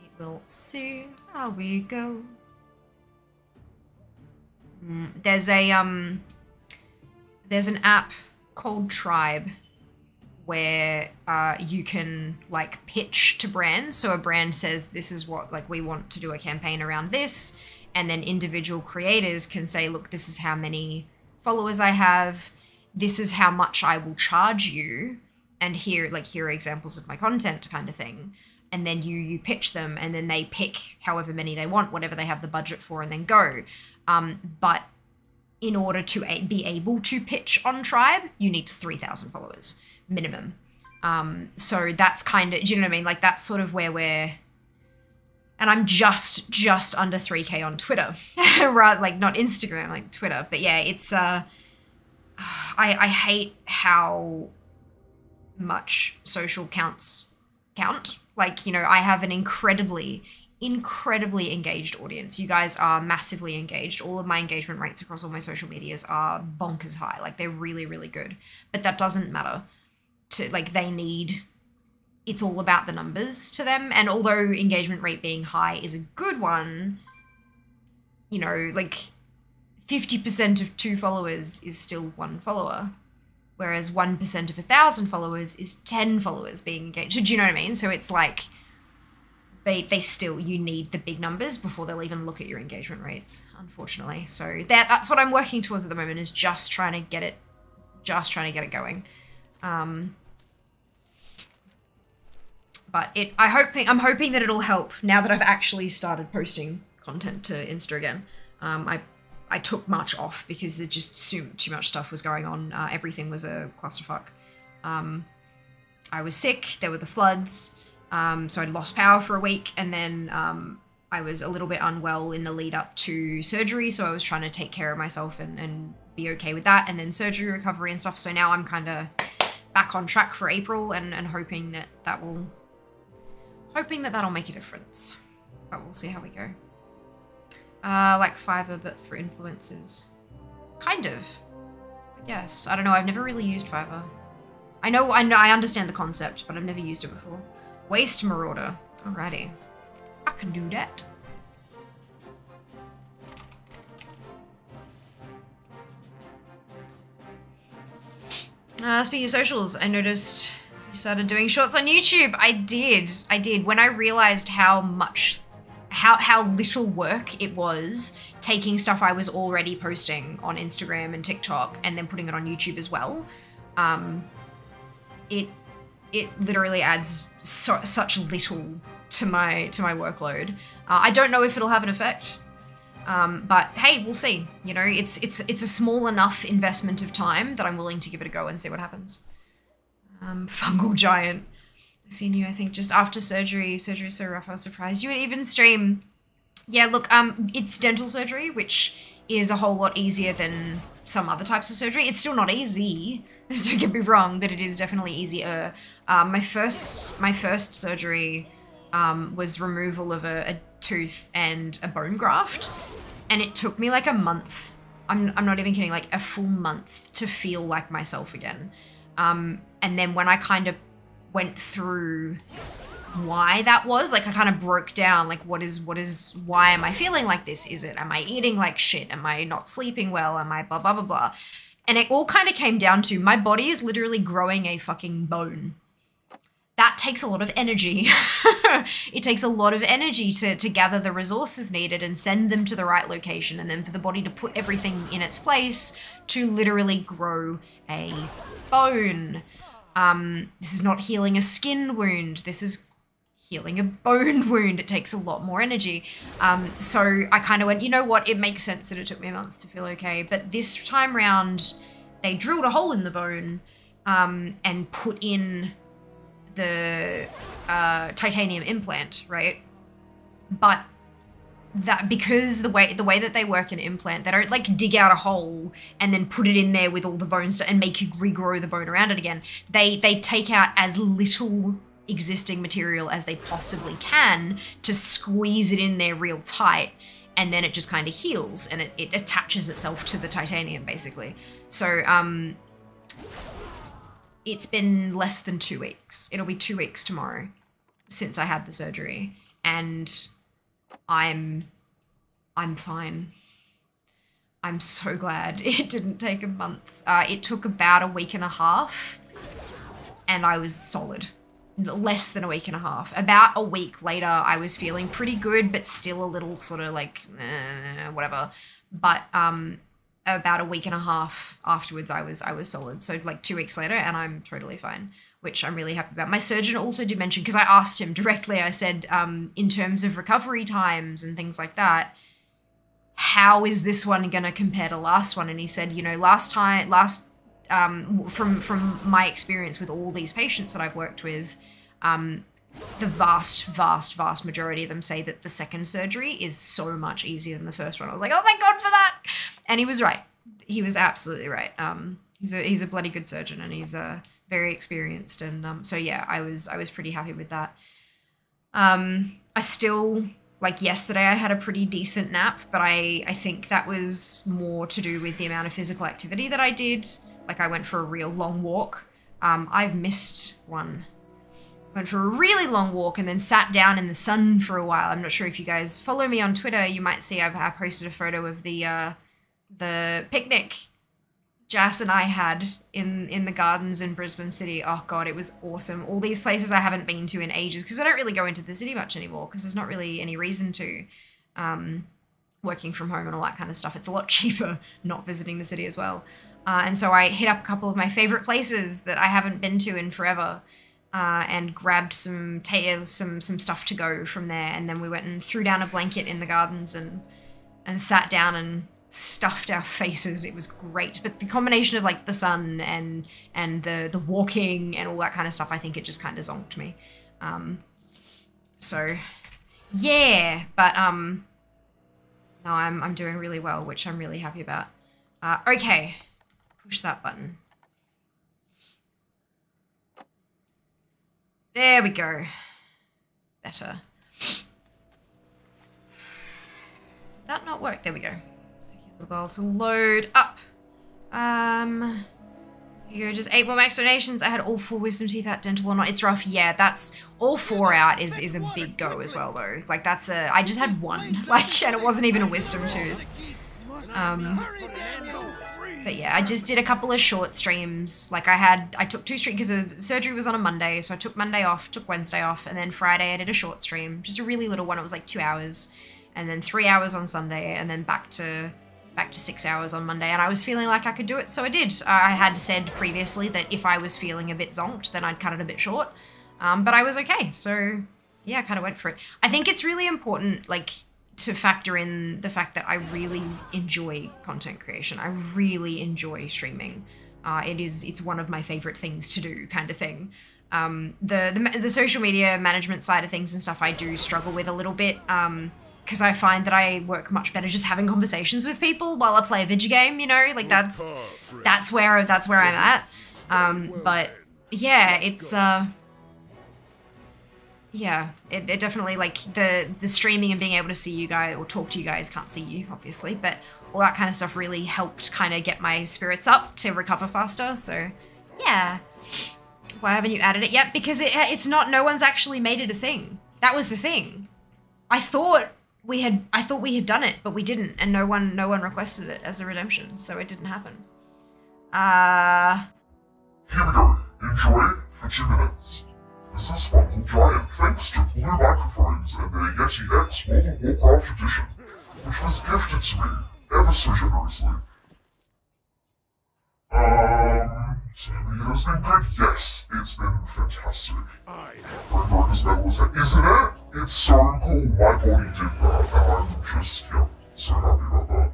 We will see how we go. Mm, there's a um, there's an app called Tribe where uh, you can like pitch to brands. So a brand says, "This is what like we want to do a campaign around this," and then individual creators can say, "Look, this is how many followers I have. This is how much I will charge you." And here, like, here are examples of my content, kind of thing. And then you you pitch them, and then they pick however many they want, whatever they have the budget for, and then go. Um, but in order to be able to pitch on Tribe, you need 3,000 followers minimum. Um, so that's kind of, do you know what I mean? Like that's sort of where we're, and I'm just, just under 3K on Twitter, right? Like not Instagram, like Twitter. But yeah, it's, uh, I, I hate how much social counts count. Like, you know, I have an incredibly, incredibly engaged audience. You guys are massively engaged. All of my engagement rates across all my social medias are bonkers high. Like, they're really, really good. But that doesn't matter. To like, they need it's all about the numbers to them. And although engagement rate being high is a good one, you know, like 50% of two followers is still one follower. Whereas 1% of a thousand followers is 10 followers being engaged. Do you know what I mean? So it's like they they still you need the big numbers before they'll even look at your engagement rates, unfortunately. So that that's what I'm working towards at the moment is just trying to get it just trying to get it going. Um but it I hoping I'm hoping that it'll help now that I've actually started posting content to Insta again. Um, I I took much off because there just too, too much stuff was going on. Uh, everything was a clusterfuck. Um, I was sick. There were the floods. Um, so I'd lost power for a week, and then um, I was a little bit unwell in the lead up to surgery. So I was trying to take care of myself and, and be okay with that, and then surgery recovery and stuff. So now I'm kind of back on track for April, and, and hoping that that will hoping that that'll make a difference. But we'll see how we go. Uh, like Fiverr, but for influencers. Kind of. I guess. I don't know. I've never really used Fiverr. I know. I know. I understand the concept, but I've never used it before. Waste Marauder. Alrighty. I can do that. Uh, speaking of socials, I noticed you started doing shorts on YouTube. I did. I did. When I realized how much how how little work it was taking stuff I was already posting on Instagram and TikTok and then putting it on YouTube as well. Um, it it literally adds so, such little to my to my workload. Uh, I don't know if it'll have an effect, um, but hey, we'll see. You know, it's it's it's a small enough investment of time that I'm willing to give it a go and see what happens. Um, fungal giant seen you, I think, just after surgery. Surgery so rough, I was surprised you would even stream. Yeah, look, um, it's dental surgery, which is a whole lot easier than some other types of surgery. It's still not easy, don't get me wrong, but it is definitely easier. Um, my first, my first surgery um, was removal of a, a tooth and a bone graft, and it took me like a month. I'm, I'm not even kidding, like a full month to feel like myself again. Um, and then when I kind of went through why that was like i kind of broke down like what is what is why am i feeling like this? Is it am i eating like shit? Am i not sleeping well? Am i blah blah blah blah? And it all kind of came down to my body is literally growing a fucking bone that takes a lot of energy it takes a lot of energy to, to gather the resources needed and send them to the right location and then for the body to put everything in its place to literally grow a bone um, this is not healing a skin wound. This is healing a bone wound. It takes a lot more energy. Um, so I kind of went, you know what? It makes sense that it took me a month to feel okay. But this time round, they drilled a hole in the bone um, and put in the uh, titanium implant, right? But that because the way the way that they work an implant, they don't like dig out a hole and then put it in there with all the bones and make you regrow the bone around it again. They they take out as little existing material as they possibly can to squeeze it in there real tight and then it just kind of heals and it, it attaches itself to the titanium basically so um it's been less than two weeks it'll be two weeks tomorrow since i had the surgery and I'm I'm fine. I'm so glad it didn't take a month. Uh, it took about a week and a half, and I was solid. Less than a week and a half. About a week later, I was feeling pretty good, but still a little sort of like eh, whatever. But um, about a week and a half afterwards, I was I was solid. So like two weeks later, and I'm totally fine which I'm really happy about. My surgeon also did mention because I asked him directly. I said, um, in terms of recovery times and things like that, how is this one going to compare to last one? And he said, you know, last time, last um, from from my experience with all these patients that I've worked with, um, the vast, vast, vast majority of them say that the second surgery is so much easier than the first one. I was like, oh, thank God for that. And he was right. He was absolutely right. Um, he's a he's a bloody good surgeon, and he's uh, very experienced. And um, so yeah, I was I was pretty happy with that. Um, I still like yesterday I had a pretty decent nap, but I I think that was more to do with the amount of physical activity that I did. Like I went for a real long walk. Um, I've missed one went for a really long walk and then sat down in the sun for a while. I'm not sure if you guys follow me on Twitter. You might see I've, I posted a photo of the uh, the picnic Jas and I had in in the gardens in Brisbane City. Oh god, it was awesome. All these places I haven't been to in ages because I don't really go into the city much anymore because there's not really any reason to. Um, working from home and all that kind of stuff. It's a lot cheaper not visiting the city as well. Uh, and so I hit up a couple of my favorite places that I haven't been to in forever. Uh, and grabbed some ta- some some stuff to go from there, and then we went and threw down a blanket in the gardens and and sat down and stuffed our faces. It was great. But the combination of like the sun and and the the walking and all that kind of stuff, I think it just kind of zonked me. Um, so yeah, but um, no, I'm I'm doing really well, which I'm really happy about. Uh, okay, push that button. There we go. Better. Did that not work? There we go. Take a little while to load up. Um, here are just eight more max donations. I had all four wisdom teeth out dental or not. It's rough. Yeah, that's all four out is is a big go as well though. Like that's a I just had one like and it wasn't even a wisdom tooth. Um, but yeah, I just did a couple of short streams. Like I had, I took two streams because surgery was on a Monday, so I took Monday off, took Wednesday off, and then Friday I did a short stream, just a really little one. It was like two hours, and then three hours on Sunday, and then back to back to six hours on Monday. And I was feeling like I could do it, so I did. I had said previously that if I was feeling a bit zonked, then I'd cut it a bit short. Um, but I was okay, so yeah, I kind of went for it. I think it's really important, like to factor in the fact that I really enjoy content creation. I really enjoy streaming. Uh, it is it's one of my favorite things to do, kind of thing. Um, the, the the social media management side of things and stuff I do struggle with a little bit because I find that I work much better just having conversations with people while I play a video game. You know, like that's that's where that's where I'm at. Um, but yeah, it's uh yeah, it, it definitely like the the streaming and being able to see you guys or talk to you guys can't see you obviously, but all that kind of stuff really helped kind of get my spirits up to recover faster. So yeah, why haven't you added it yet? Because it it's not. No one's actually made it a thing. That was the thing. I thought we had I thought we had done it, but we didn't, and no one no one requested it as a redemption, so it didn't happen. Uh Here we go. Enjoy for two minutes. This is Spunkle Giant thanks to Blue Microphones and their Yeti X World of Warcraft edition, which was gifted to me ever so generously. Um, so it has been good? Yes, it's been fantastic. Darkest medal is that, isn't it? It's so cool. My body did that, and I'm just, yeah, so happy about that.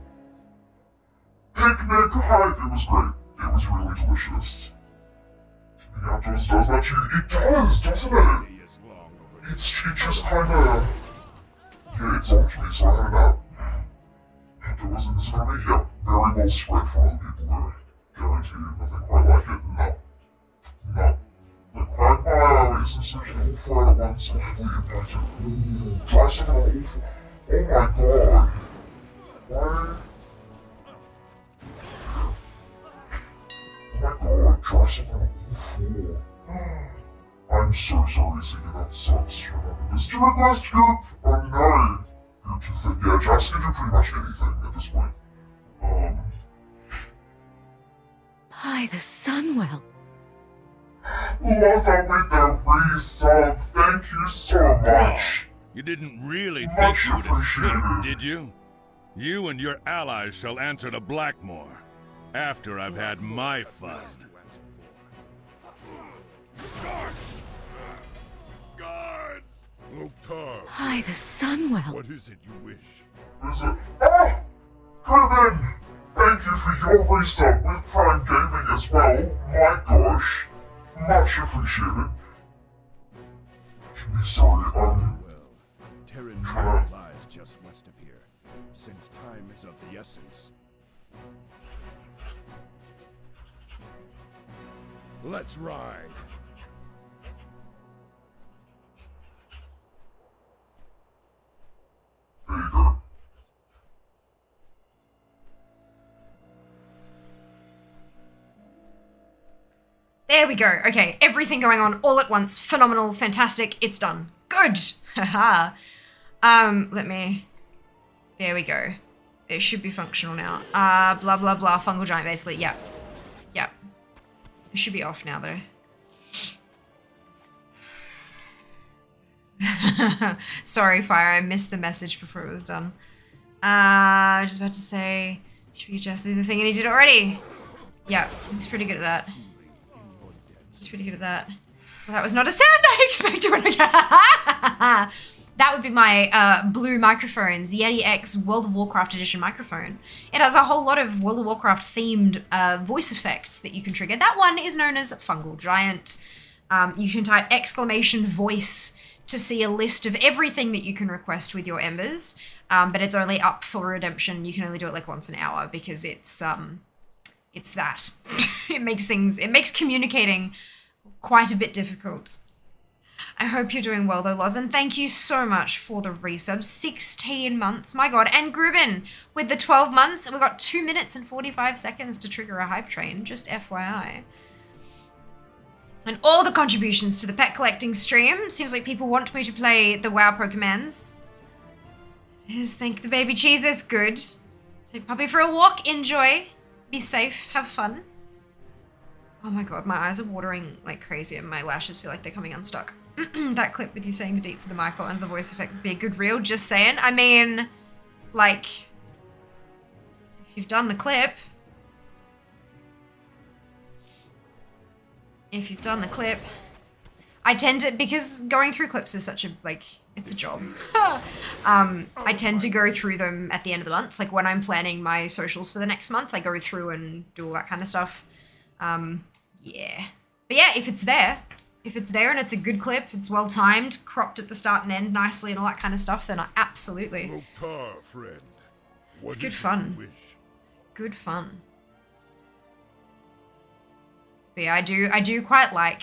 Picnic Hive, it was great. It was really delicious. The outdoors does that to you. It does, doesn't it? It's, it just kinda... Yeah, it zonked me, so I had it out. And there wasn't this for me, yeah, very well spread from other people there. Guarantee you, nothing quite like it, no. No. The quagmire isn't such an awful once, and heavily impacted. Ooh, try something awful. Oh my god. Why? Oh my god, try something awful. I'm so sorry, Ziggy, that sucks. Remember this to request help? Oh no. You two think, yeah, Jazz can do pretty much anything at this point. Um, By the Sunwell. Laza with the resub, thank you so much. You didn't really Much think you would escape, appreciated. did you? You and your allies shall answer to Blackmoore after I've had my fun. Guards! Guards! Loktar, By the Sunwell. what is it you wish? Is it? Oh! Kevin! Thank you for your resub with Prime Gaming as well. My gosh. Much appreciated. To be sorry, um, Well, Tarren Mill lies just west of here, since time is of the essence. Let's ride. There we go. Okay, everything going on all at once. Phenomenal, fantastic. It's done. Good. Haha. um, let me. There we go. It should be functional now. Uh, blah blah blah. Fungal giant, basically. Yeah. Yeah. It should be off now though. Sorry, Fire. I missed the message before it was done. Uh, I was just about to say, should we just do the thing and he did already? Yeah, he's pretty good at that. He's pretty good at that. Well, that was not a sound I expected when I got. That would be my uh, blue microphones, Yeti X World of Warcraft Edition microphone. It has a whole lot of World of Warcraft themed uh, voice effects that you can trigger. That one is known as Fungal Giant. Um, you can type exclamation voice to see a list of everything that you can request with your embers, um, but it's only up for redemption. You can only do it like once an hour because it's um, it's that. it makes things, it makes communicating quite a bit difficult. I hope you're doing well though, Loz, and thank you so much for the resub. 16 months, my god. And Grubin, with the 12 months, we've got 2 minutes and 45 seconds to trigger a hype train, just FYI. And all the contributions to the pet collecting stream. Seems like people want me to play the WoW Pokemans. Is thank the baby cheeses. Good. Take puppy for a walk. Enjoy. Be safe. Have fun. Oh my god, my eyes are watering like crazy and my lashes feel like they're coming unstuck. that clip with you saying the deets of the Michael and the voice effect be a good reel, just saying. I mean, like, if you've done the clip, if you've done the clip, I tend to, because going through clips is such a, like, it's a job. um, I tend to go through them at the end of the month. Like when I'm planning my socials for the next month, I go through and do all that kind of stuff. Um, yeah. But yeah, if it's there, if it's there and it's a good clip, it's well timed, cropped at the start and end nicely and all that kind of stuff, then I absolutely. Loktar, friend. What It's good fun. wish? Good fun. But yeah, I do I do quite like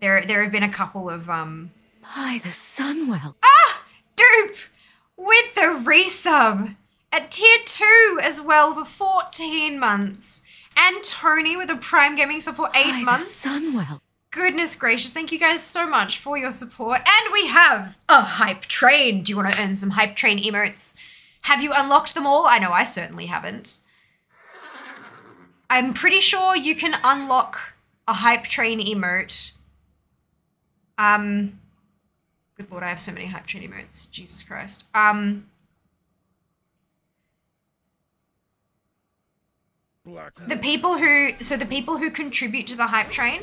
there there have been a couple of um By the Sunwell. Ah! Dupe! With the resub at tier 2 as well for 14 months. And Tony with a Prime Gaming sub for 8 By months. the Sunwell. Goodness gracious, thank you guys so much for your support. And we have a hype train. Do you want to earn some hype train emotes? Have you unlocked them all? I know I certainly haven't. I'm pretty sure you can unlock a hype train emote. Um, good lord, I have so many hype train emotes. Jesus Christ. Um, the people who, so the people who contribute to the hype train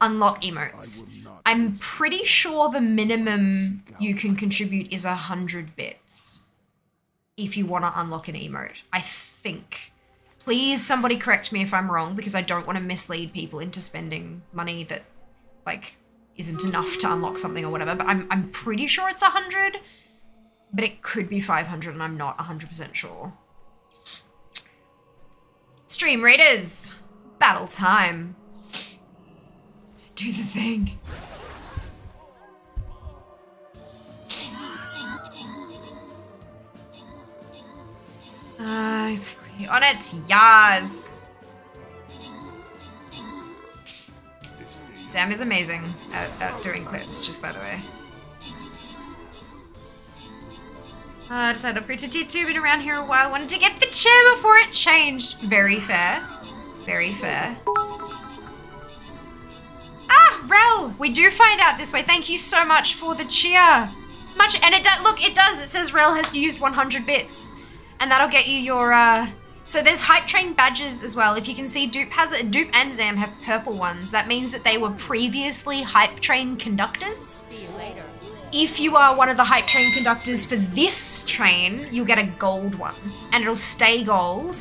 unlock emotes. I'm pretty sure the minimum you can contribute is a hundred bits if you want to unlock an emote. I think. Please, somebody correct me if I'm wrong because I don't want to mislead people into spending money that, like, isn't enough to unlock something or whatever. But I'm I'm pretty sure it's a hundred, but it could be five hundred, and I'm not hundred percent sure. Stream readers, battle time. Do the thing. Ah, exactly. On it, yas. Sam is amazing at, at doing clips, just by the way. Uh, I decided to upgrade to tier 2, been around here a while. Wanted to get the chair before it changed. Very fair. Very fair. Ah, Rel! We do find out this way. Thank you so much for the cheer. Much, and it does, look, it does. It says Rel has used 100 bits. And that'll get you your, uh, so there's hype train badges as well. If you can see, Dupe has it. Dupe and Zam have purple ones. That means that they were previously hype train conductors. See you later. If you are one of the hype train conductors for this train, you'll get a gold one, and it'll stay gold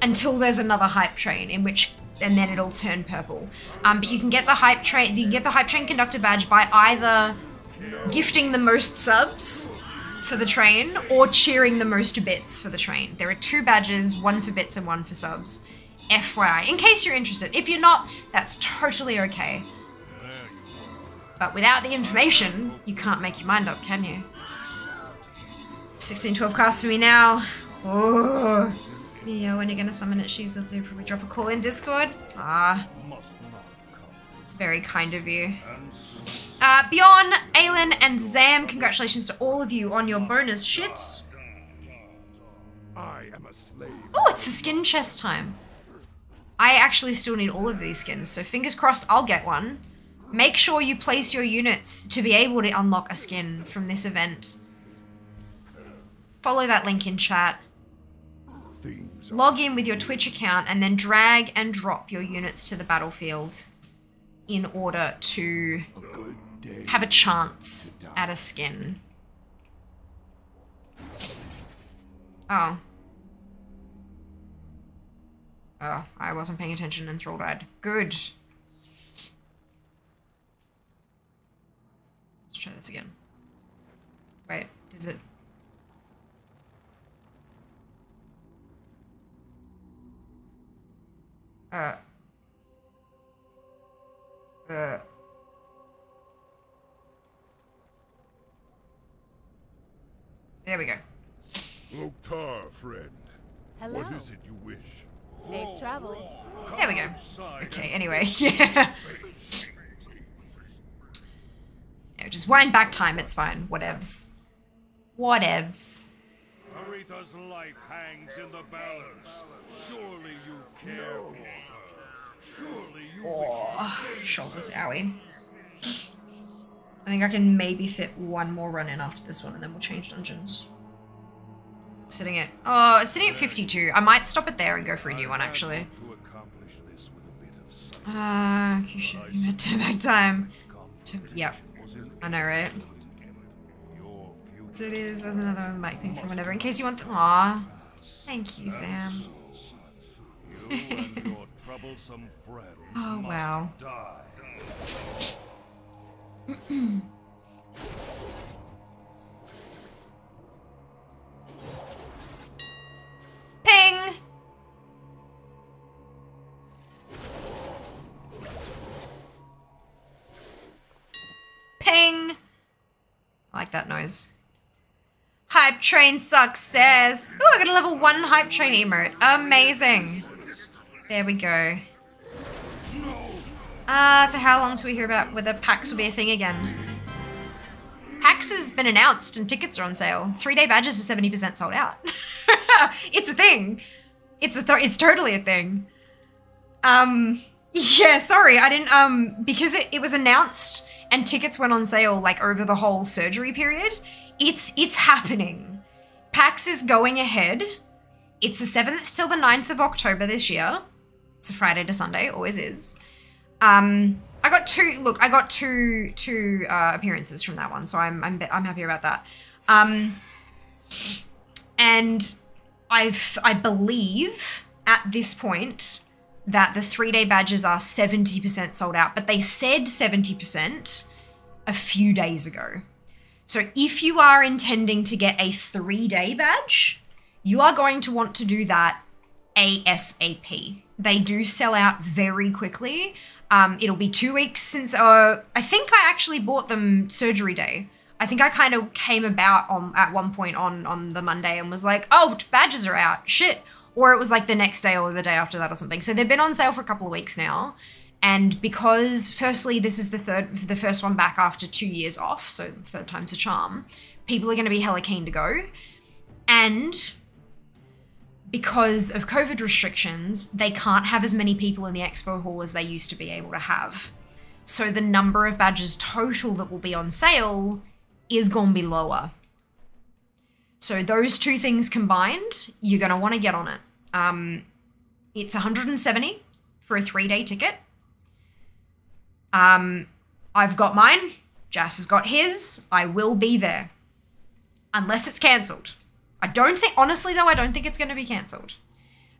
until there's another hype train, in which and then it'll turn purple. Um, but you can get the hype train. You can get the hype train conductor badge by either gifting the most subs for the train or cheering the most bits for the train. There are two badges, one for bits and one for subs. FYI, in case you're interested. If you're not, that's totally okay. But without the information, you can't make your mind up, can you? 1612 cast for me now. Oh. Yeah, when are you're gonna summon it, she's will do probably drop a call in Discord. Ah. It's very kind of you. Uh, Bjorn, Aelin, and Zam, congratulations to all of you on your bonus shit. I am a slave. Oh, it's the skin chest time. I actually still need all of these skins, so fingers crossed I'll get one. Make sure you place your units to be able to unlock a skin from this event. Follow that link in chat. Log in with your Twitch account and then drag and drop your units to the battlefield in order to a good day. Have a chance at a skin. Oh. Oh, I wasn't paying attention and Thrall died. Good. Let's try this again. Wait, is it? Uh. Uh. There we go. Loktar, friend. Hello. What is it you wish? Safe oh, travels. There we go. Okay, anyway, yeah. yeah. Just wind back time, it's fine. Whatevs. Whatevs. Taretha's life hangs in the balance. Surely you care for her. Surely you Oh, shoulders owie. I think I can maybe fit one more run in after this one and then we'll change dungeons. Sitting at oh, it's sitting at 52. I might stop it there and go for a new one actually. to accomplish this with a bit of subtlety. Uh, you should to back time. To, yep, I know, right? So it is there's another mic thing from whatever. In case you want the Aw. Thank you, Sam. you and your troublesome friends Oh, wow. Ping! Ping! I like that noise. Hype train success! Oh, I got a level 1 hype train emote. Amazing. There we go. Uh, so how long till we hear about whether PAX will be a thing again? PAX has been announced and tickets are on sale. Three day badges are 70% sold out. it's a thing. It's a th- it's totally a thing. Um yeah, sorry, I didn't um because it, it was announced and tickets went on sale like over the whole surgery period. It's it's happening. PAX is going ahead. It's the 7th till the 9th of October this year. It's a Friday to Sunday, always is. Um, I got two. Look, I got two two uh, appearances from that one, so I'm I'm I'm happy about that. Um, and I've I believe at this point that the three day badges are seventy percent sold out, but they said seventy percent a few days ago. So if you are intending to get a three day badge, you are going to want to do that ASAP. They do sell out very quickly. Um, it'll be two weeks since. Uh, I think I actually bought them surgery day. I think I kind of came about on at one point on on the Monday and was like, "Oh, badges are out, shit," or it was like the next day or the day after that or something. So they've been on sale for a couple of weeks now, and because firstly this is the third, the first one back after two years off, so third time's a charm. People are going to be hella keen to go, and because of COVID restrictions, they can't have as many people in the expo hall as they used to be able to have. So the number of badges total that will be on sale is going to be lower. So those two things combined, you're going to want to get on it. Um, it's 170 for a three day ticket. Um, I've got mine. Jas has got his. I will be there. Unless it's cancelled. I don't think, honestly, though, I don't think it's going to be cancelled.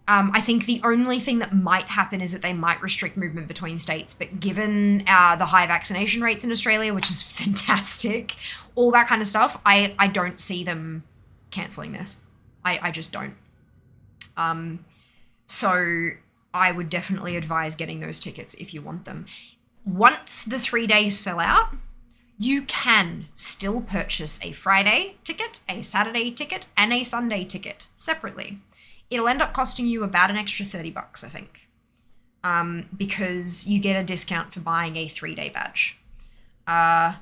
Um, I think the only thing that might happen is that they might restrict movement between states. But given uh, the high vaccination rates in Australia, which is fantastic, all that kind of stuff, I, I don't see them cancelling this. I, I just don't. Um, so I would definitely advise getting those tickets if you want them. Once the three days sell out, you can still purchase a Friday ticket, a Saturday ticket, and a Sunday ticket separately. It'll end up costing you about an extra 30 bucks, I think. um, because you get a discount for buying a three day badge. Uh,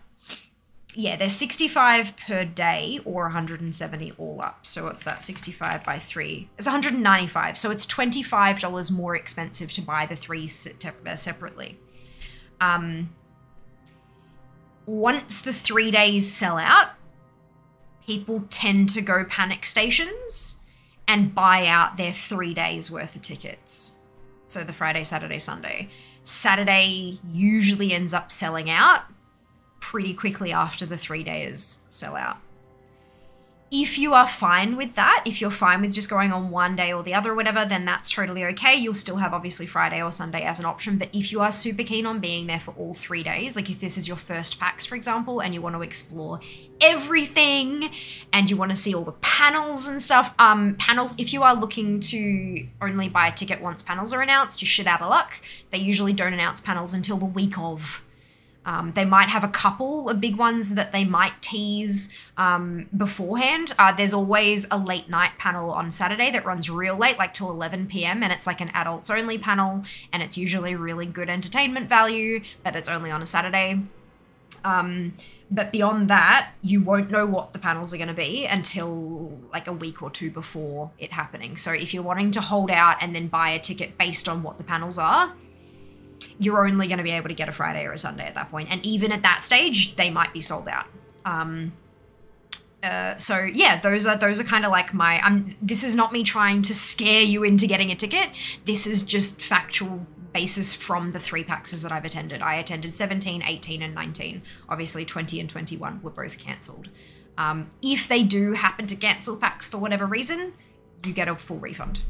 yeah, they're 65 per day or 170 all up. So what's that? 65 by 3. It's 195. So it's $25 more expensive to buy the three se- uh, separately. Um, once the three days sell out, people tend to go panic stations and buy out their three days worth of tickets. So the Friday, Saturday, Sunday. Saturday usually ends up selling out pretty quickly after the three days sell out. If you are fine with that, if you're fine with just going on one day or the other or whatever, then that's totally okay. You'll still have obviously Friday or Sunday as an option. But if you are super keen on being there for all three days, like if this is your first PAX, for example, and you want to explore everything and you want to see all the panels and stuff, um, panels, if you are looking to only buy a ticket once panels are announced, you should out of luck. They usually don't announce panels until the week of. Um, they might have a couple of big ones that they might tease um, beforehand. Uh, there's always a late night panel on Saturday that runs real late, like till 11 p.m., and it's like an adults only panel, and it's usually really good entertainment value, but it's only on a Saturday. Um, but beyond that, you won't know what the panels are going to be until like a week or two before it happening. So if you're wanting to hold out and then buy a ticket based on what the panels are, you're only going to be able to get a Friday or a Sunday at that point. And even at that stage, they might be sold out. Um, uh, so yeah, those are those are kind of like my. I'm. This is not me trying to scare you into getting a ticket. This is just factual basis from the three PAXs that I've attended. I attended 17, 18, and 19. Obviously, 20 and 21 were both cancelled. Um, if they do happen to cancel PAX for whatever reason, you get a full refund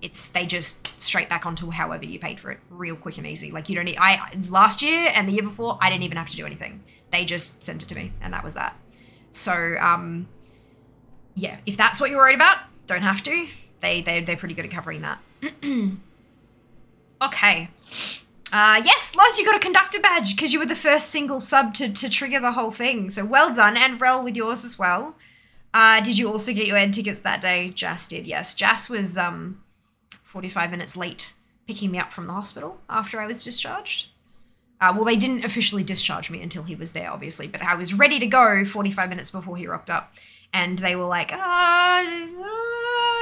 it's they just straight back onto however you paid for it real quick and easy. Like you don't need i last year and the year before i didn't even have to do anything. They just sent it to me and that was that. So um yeah if that's what you're worried about don't have to. They, they they're pretty good at covering that. Okay. Uh yes Loz, you got a conductor badge because you were the first single sub to, to trigger the whole thing. So well done and rel with yours as well. Uh did you also get your ed tickets that day? Jas did yes. Jas was um 45 minutes late picking me up from the hospital after I was discharged. Uh, well, they didn't officially discharge me until he was there, obviously, but I was ready to go 45 minutes before he rocked up. And they were like, uh,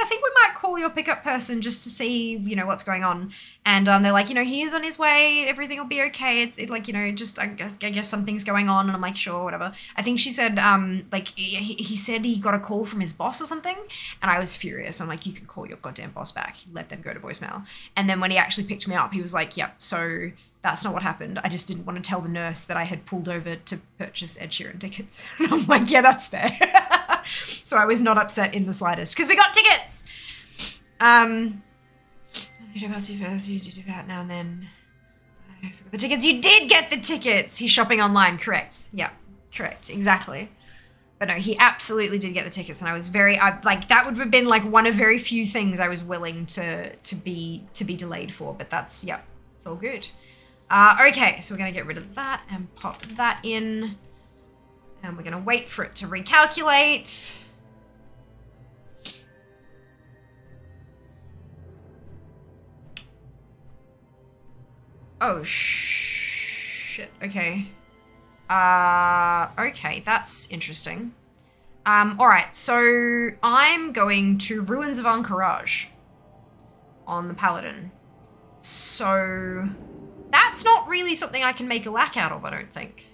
I think we might call your pickup person just to see, you know, what's going on. And um, they're like, you know, he is on his way. Everything will be okay. It's it, like, you know, just I guess, I guess something's going on. And I'm like, sure, whatever. I think she said, um, like, he, he said he got a call from his boss or something. And I was furious. I'm like, you can call your goddamn boss back. Let them go to voicemail. And then when he actually picked me up, he was like, yep, so that's not what happened. I just didn't want to tell the nurse that I had pulled over to purchase Ed Sheeran tickets. And I'm like, yeah, that's fair. so I was not upset in the slightest because we got tickets. Um, you did about first. You did about now and then. I forgot the tickets. You did get the tickets. He's shopping online. Correct. Yeah. Correct. Exactly. But no, he absolutely did get the tickets, and I was very I, like that would have been like one of very few things I was willing to to be to be delayed for. But that's yeah, it's all good. Uh, okay, so we're gonna get rid of that and pop that in, and we're gonna wait for it to recalculate. Oh shit. Okay. Uh okay, that's interesting. Um all right. So I'm going to Ruins of Ahn'Qiraj on the Paladin. So that's not really something I can make a lack out of, I don't think.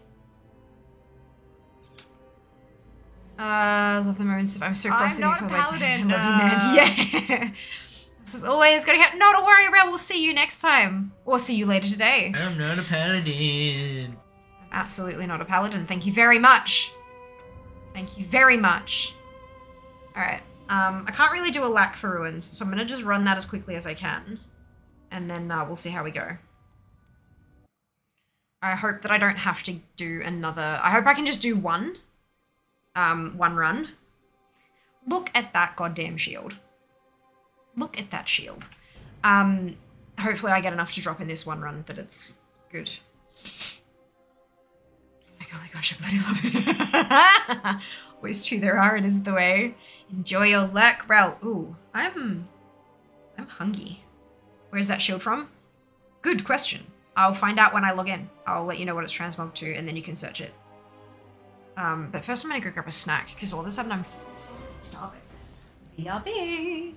Uh, love the moments of I'm so cross I'm with you not for a my time. paladin, I love you, man. Yeah. this is always gonna get. Not a worry, Rel. We'll see you next time, or see you later today. I'm not a paladin. Absolutely not a paladin. Thank you very much. Thank you very much. All right. Um, I can't really do a lack for ruins, so I'm gonna just run that as quickly as I can, and then uh, we'll see how we go. I hope that I don't have to do another. I hope I can just do one. Um, one run. Look at that goddamn shield. Look at that shield. Um, hopefully I get enough to drop in this one run that it's good. Oh my gosh, I bloody love it. Always true, there are, it is the way. Enjoy your luck, Rel. Ooh, I'm, I'm hungry. Where's that shield from? Good question. I'll find out when I log in. I'll let you know what it's transmogged to, and then you can search it. Um, but first I'm gonna go grab a snack, because all of a sudden I'm starving. BRB.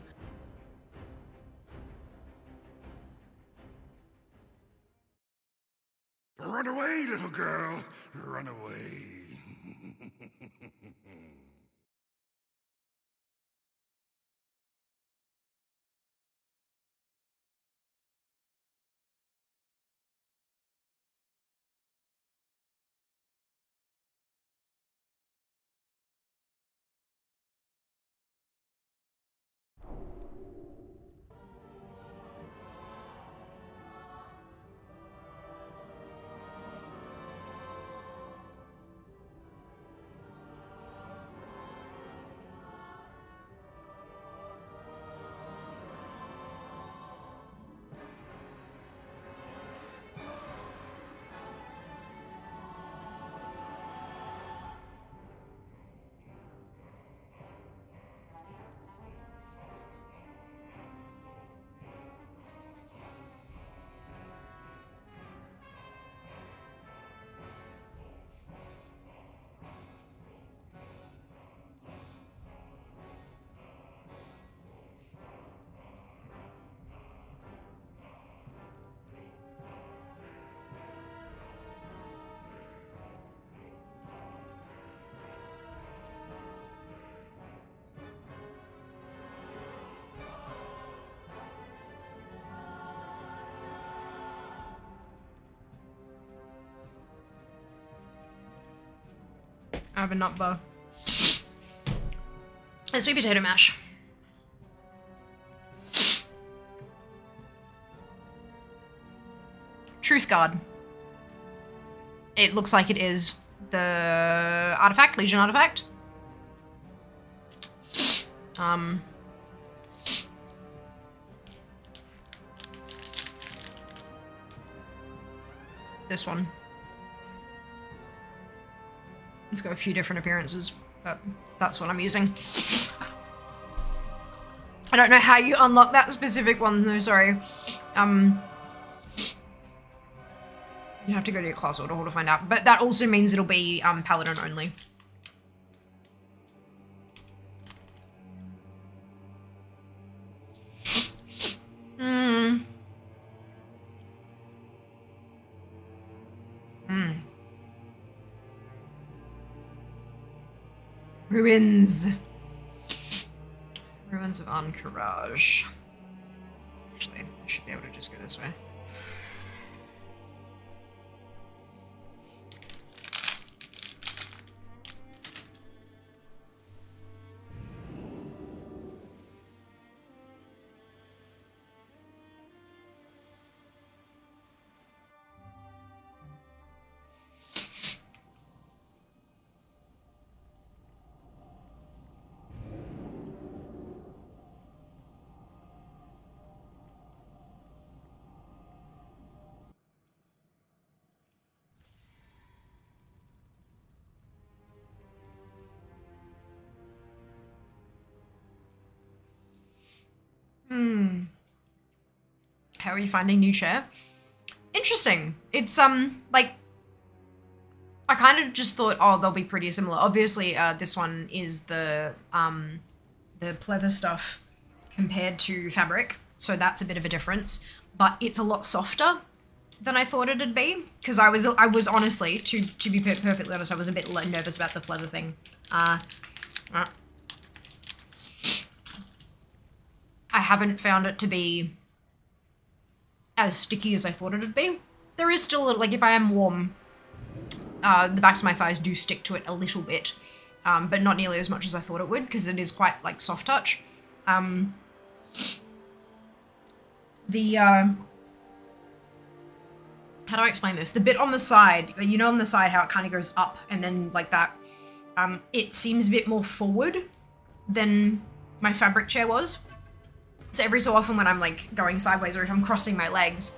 Run away, little girl. Run away. I have a nut bar. And sweet potato mash. Truthguard. It looks like it is the artifact, Legion artifact. Um. This one. It's got a few different appearances, but that's what I'm using. I don't know how you unlock that specific one, no, sorry. Um, you have to go to your class order hall to find out, but that also means it'll be um, paladin only. Ruins. Ruins of Ahn'Qiraj. Actually, I should be able to just go this way. How are you finding new chair? Interesting. It's um like I kind of just thought, oh, they'll be pretty similar. Obviously, uh, this one is the um the pleather stuff compared to fabric, so that's a bit of a difference. But it's a lot softer than I thought it'd be because I was I was honestly to to be per- perfectly honest, I was a bit nervous about the pleather thing. Uh, uh, I haven't found it to be as sticky as I thought it'd be. There is still a like if I am warm, uh, the backs of my thighs do stick to it a little bit, um, but not nearly as much as I thought it would because it is quite like soft touch. Um, the uh, how do I explain this? The bit on the side, you know, on the side how it kind of goes up and then like that. Um, it seems a bit more forward than my fabric chair was. So every so often when I'm like going sideways or if I'm crossing my legs,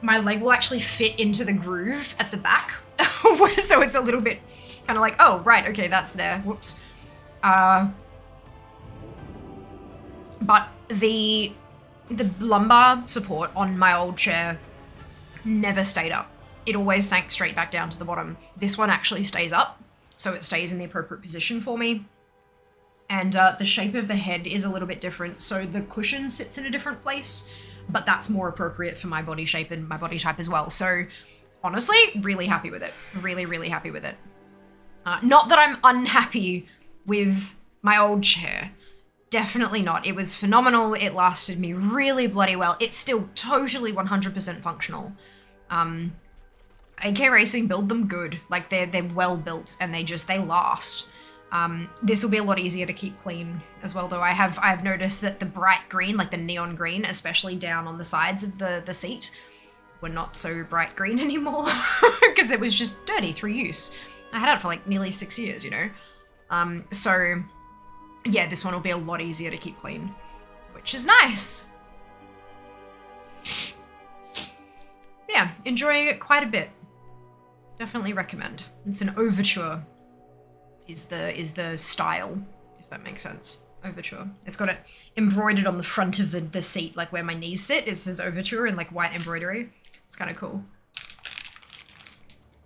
my leg will actually fit into the groove at the back. so it's a little bit kind of like, oh, right, okay, that's there. Whoops. Uh, but the the lumbar support on my old chair never stayed up. It always sank straight back down to the bottom. This one actually stays up, so it stays in the appropriate position for me. And uh, the shape of the head is a little bit different, so the cushion sits in a different place, but that's more appropriate for my body shape and my body type as well. So honestly, really happy with it. Really, really happy with it. Uh, not that I'm unhappy with my old chair. Definitely not. It was phenomenal. It lasted me really bloody well. It's still totally 100% functional. Um, AKRacing build them good. Like they're they're well built and they just they last. Um, this will be a lot easier to keep clean as well, though. I have I have noticed that the bright green, like the neon green, especially down on the sides of the the seat, were not so bright green anymore because it was just dirty through use. I had it for like nearly six years, you know. Um, so yeah, this one will be a lot easier to keep clean, which is nice. Yeah, enjoying it quite a bit. Definitely recommend. It's an overture. Is the is the style, if that makes sense. Overture. It's got it embroidered on the front of the, the seat, like where my knees sit. It says overture in like white embroidery. It's kind of cool.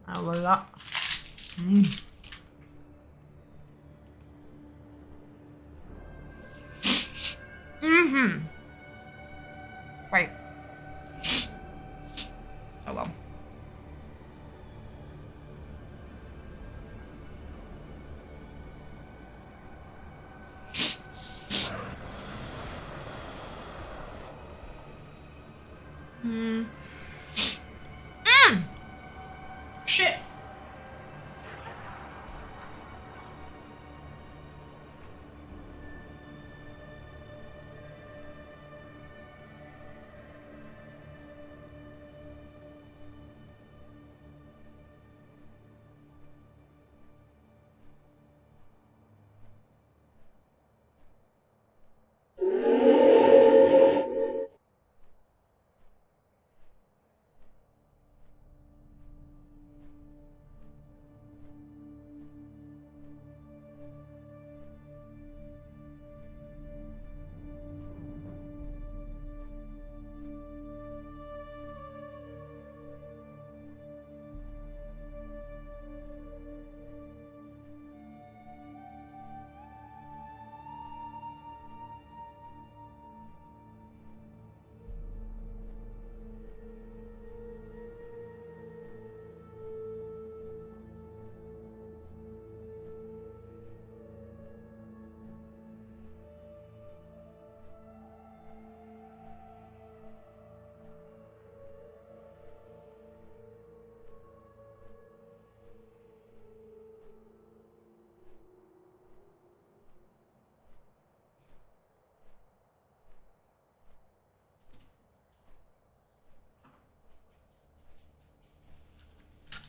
I love that. Mm. Mm-hmm. Wait. Oh well. Hmm. Mm. Shit.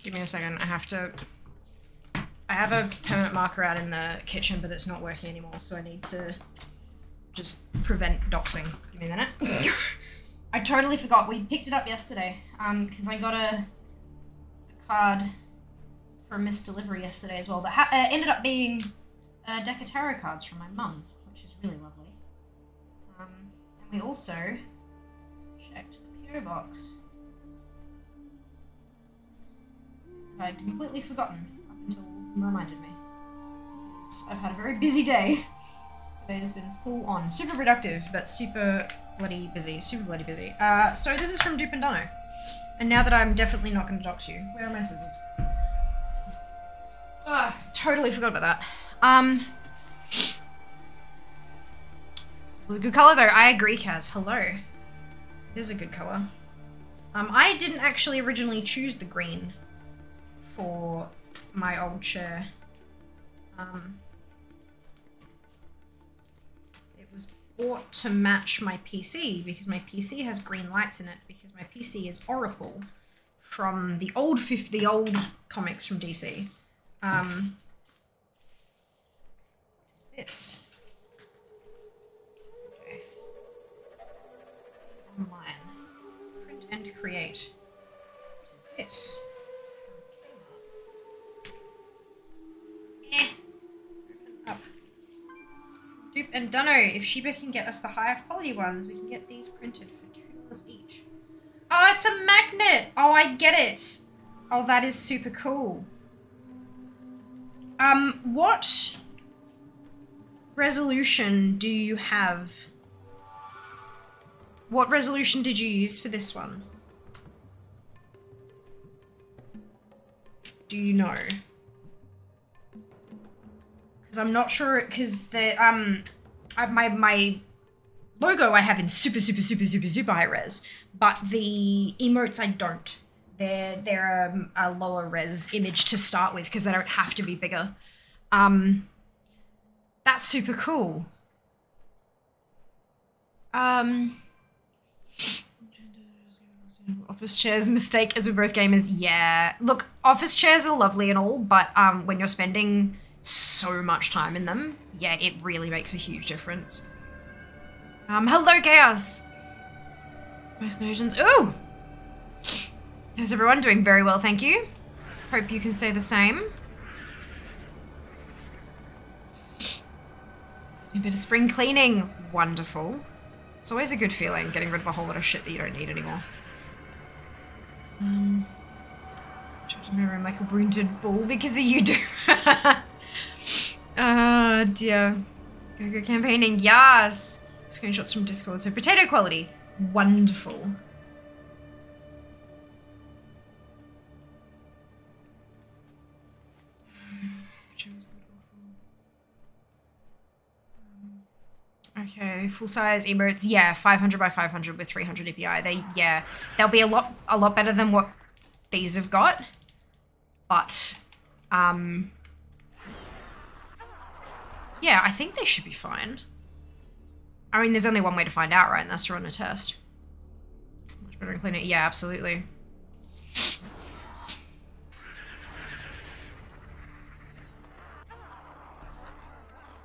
Give me a second. I have to. I have a permanent marker out in the kitchen, but it's not working anymore, so I need to just prevent doxing. Give me a minute. I totally forgot. We picked it up yesterday um, because I got a, a card for missed delivery yesterday as well, but uh, ended up being a deck of tarot cards from my mum, which is really lovely. Um, and we also checked the PO box. I'd completely forgotten up until you reminded me. I've had a very busy day. Today has been full on. Super productive, but super bloody busy. Super bloody busy. Uh, so this is from Dupendano. And now that I'm definitely not going to dox you, where are my scissors? Ah, totally forgot about that. Um, it was a good color though. I agree, Kaz. Hello. It is a good color. Um, I didn't actually originally choose the green for my old chair. Um, it was bought to match my PC because my PC has green lights in it because my PC is Oracle from the old the old comics from DC. Um, what is this? Online. Print and create. What is this? Up. Dupe and Dunno, if Sheba can get us the higher quality ones, we can get these printed for two dollars each. Oh, it's a magnet. Oh, I get it. Oh, that is super cool. Um, what resolution do you have? What resolution did you use for this one? Do you know? Because I'm not sure. Because the um, I, my my logo I have in super super super super super high res, but the emotes I don't. They're they're um, a lower res image to start with because they don't have to be bigger. Um, that's super cool. Um. Office chairs mistake as we're both gamers. Yeah. Look, office chairs are lovely and all, but um, when you're spending so much time in them, yeah, it really makes a huge difference. Um, hello, Chaos! Most notions. Ooh! How's everyone doing? Very well, thank you. Hope you can stay the same. A bit of spring cleaning. Wonderful. It's always a good feeling, getting rid of a whole lot of shit that you don't need anymore. Um, try to remember Michael Brune did bull because of you do. Ah, dear. Go campaigning, yes! Screenshots from Discord. So potato quality. Wonderful. Okay, full size emotes. Yeah, 500 by 500 with 300 DPI. They, yeah, they'll be a lot, a lot better than what these have got. But, um, yeah, I think they should be fine. I mean, there's only one way to find out, right? And that's to run a test. Much better clean it. Yeah, absolutely.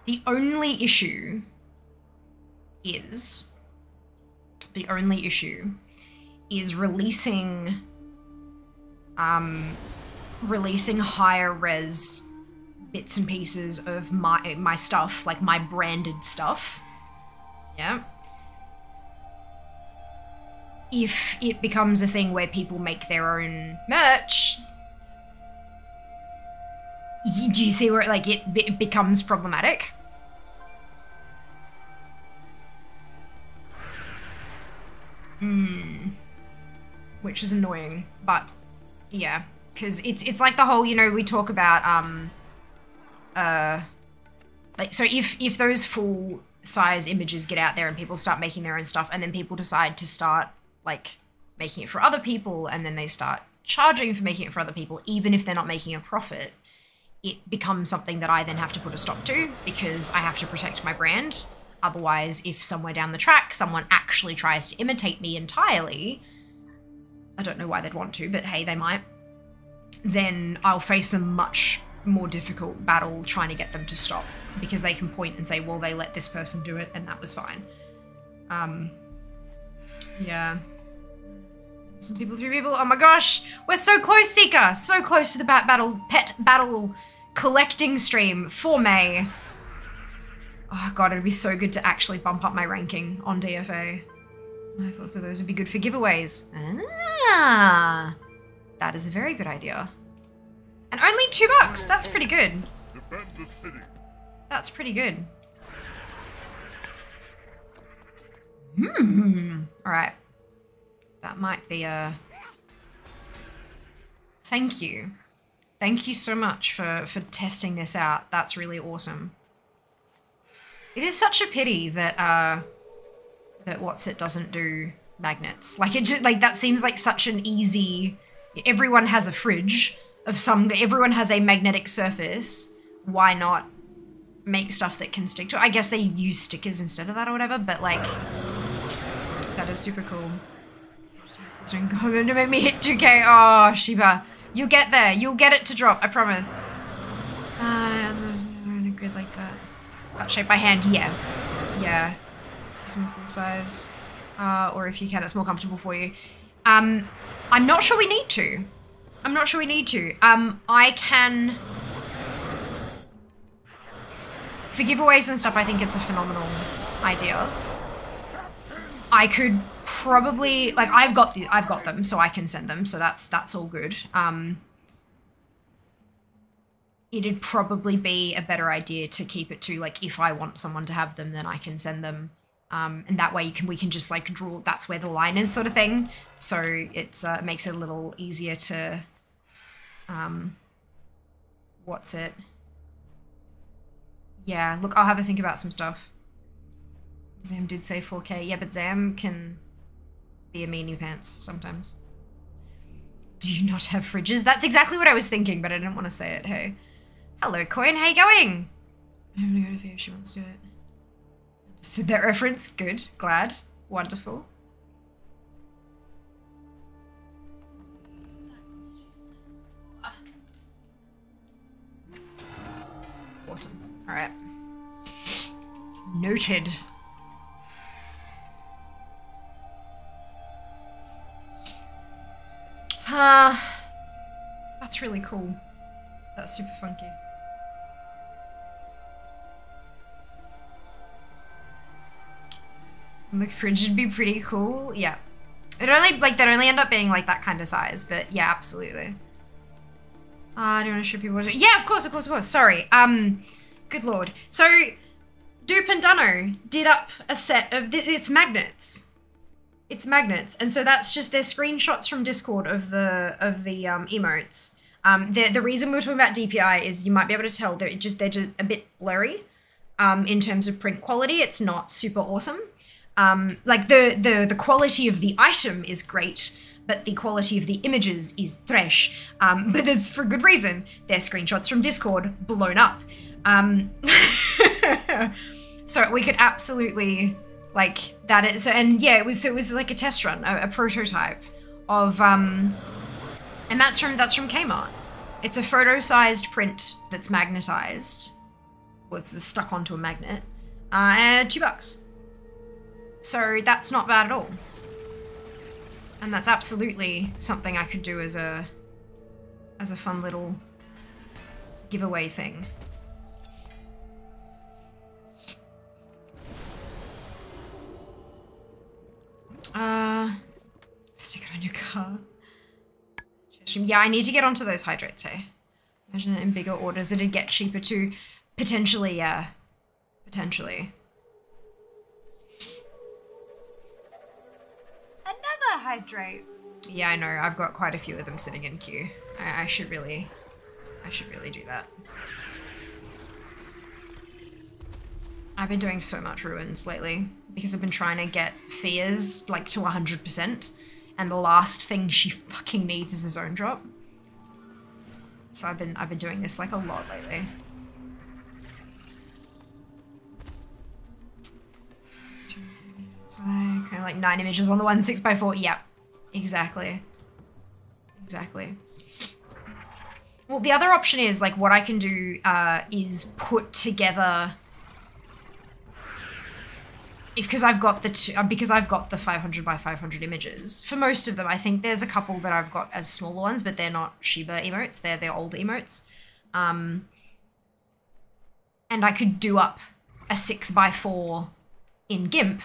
The only issue is the only issue is releasing um releasing higher res bits and pieces of my my stuff like my branded stuff. Yeah. If it becomes a thing where people make their own merch do you see where like it, it becomes problematic? Hmm. Which is annoying, but yeah, because it's it's like the whole you know we talk about um uh like so if if those full size images get out there and people start making their own stuff and then people decide to start like making it for other people and then they start charging for making it for other people even if they're not making a profit it becomes something that I then have to put a stop to because I have to protect my brand. Otherwise, if somewhere down the track someone actually tries to imitate me entirely, I don't know why they'd want to, but hey, they might, then I'll face a much more difficult battle trying to get them to stop because they can point and say, well, they let this person do it and that was fine. Um, yeah. Some people, three people. Oh my gosh, we're so close, Seeker. So close to the bat battle, pet battle collecting stream for May. Oh god, it'd be so good to actually bump up my ranking on DFA. I thought so those would be good for giveaways. Ah, that is a very good idea. And only two bucks. That's pretty good. Defend the city. That's pretty good. Hmm. All right. That might be a. Thank you. Thank you so much for for testing this out. That's really awesome. It is such a pity that uh that what's it doesn't do magnets. Like it just like that seems like such an easy everyone has a fridge of some everyone has a magnetic surface. Why not make stuff that can stick to it? I guess they use stickers instead of that or whatever, but like that is super cool. It's going to make me hit 2k. Oh, Shiba. You'll get there. You'll get it to drop. I promise. Uh, in a grid like that. That shape by hand. Yeah. Yeah. Some full size. Uh, or if you can, it's more comfortable for you. Um, I'm not sure we need to. I'm not sure we need to. Um, I can... For giveaways and stuff, I think it's a phenomenal idea. I could probably like I've got the I've got them, so I can send them. So that's that's all good. Um, it'd probably be a better idea to keep it to like if I want someone to have them, then I can send them. Um, and that way you can we can just like draw that's where the line is sort of thing. So it's uh, makes it a little easier to um, what's it? Yeah, look, I'll have a think about some stuff. Zam did say 4K. Yeah, but Zam can be a meanie pants sometimes. Do you not have fridges? That's exactly what I was thinking, but I didn't want to say it. Hey. Hello, Coin. How you going? I'm gonna go to if she wants to do it. Understood that reference. Good. Glad. Wonderful. All right. Noted. Uh, that's really cool. That's super funky. The fridge would be pretty cool. Yeah. It only like that only end up being like that kind of size, but yeah, absolutely. Uh, don't want to show people? What yeah, of course, of course, of course. Sorry. Um, good lord. So, Dupe and Dunno did up a set of th- it's magnets. It's magnets, and so that's just their screenshots from Discord of the of the um, emotes. Um, the the reason we're talking about DPI is you might be able to tell they're just they're just a bit blurry. Um, in terms of print quality, it's not super awesome. Um, like the the the quality of the item is great, but the quality of the images is trash. Um, but there's for good reason. They're screenshots from Discord blown up. Um, so we could absolutely like that is and yeah it was it was like a test run a, a prototype of um and that's from that's from Kmart. It's a photo sized print that's magnetized. Well it's stuck onto a magnet uh two bucks. So that's not bad at all. And that's absolutely something I could do as a as a fun little giveaway thing Uh, stick it on your car. Yeah, I need to get onto those hydrates, hey. Imagine in bigger orders it'd get cheaper too. Potentially, yeah. Potentially. Another hydrate. Yeah, I know. I've got quite a few of them sitting in queue. I, I should really, I should really do that. I've been doing so much ruins lately because I've been trying to get fears like to 100%, and the last thing she fucking needs is a zone drop. So I've been I've been doing this like a lot lately. So kind of like nine images on the one six by four. Yep, exactly, exactly. Well, the other option is like what I can do uh, is put together because I've got the two, uh, because I've got the 500 by 500 images. For most of them, I think there's a couple that I've got as smaller ones, but they're not Shiba emotes. They're their old emotes. Um, and I could do up a six by four in GIMP,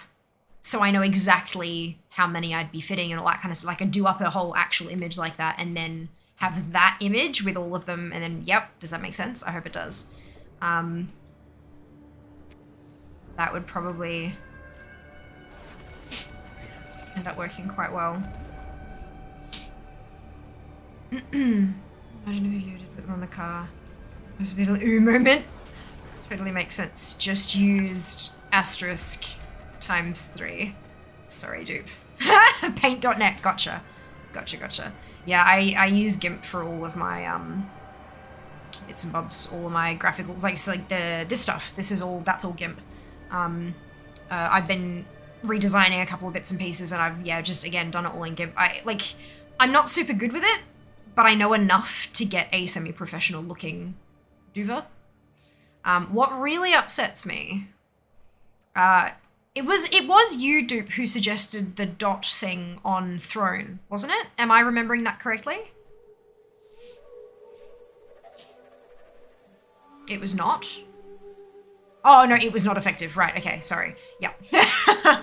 so I know exactly how many I'd be fitting and all that kind of stuff. I could do up a whole actual image like that, and then have that image with all of them, and then yep, does that make sense? I hope it does. Um, that would probably end up working quite well. Imagine if you did put them on the car. It was a bit of ooh moment. Totally makes sense. Just used asterisk times three. Sorry, dupe. Paint.net. Gotcha. Gotcha, gotcha. Yeah, I, I use GIMP for all of my um bits and bobs, all of my graphicals, like so like the this stuff. This is all that's all GIMP. Um, uh, I've been redesigning a couple of bits and pieces, and I've yeah just again done it all in GIMP. I like I'm not super good with it, but I know enough to get a semi-professional looking duva. Um, what really upsets me, uh, it was it was you, Dupe, who suggested the dot thing on Throne, wasn't it? Am I remembering that correctly? It was not. Oh no, it was not effective. Right. Okay. Sorry. Yeah.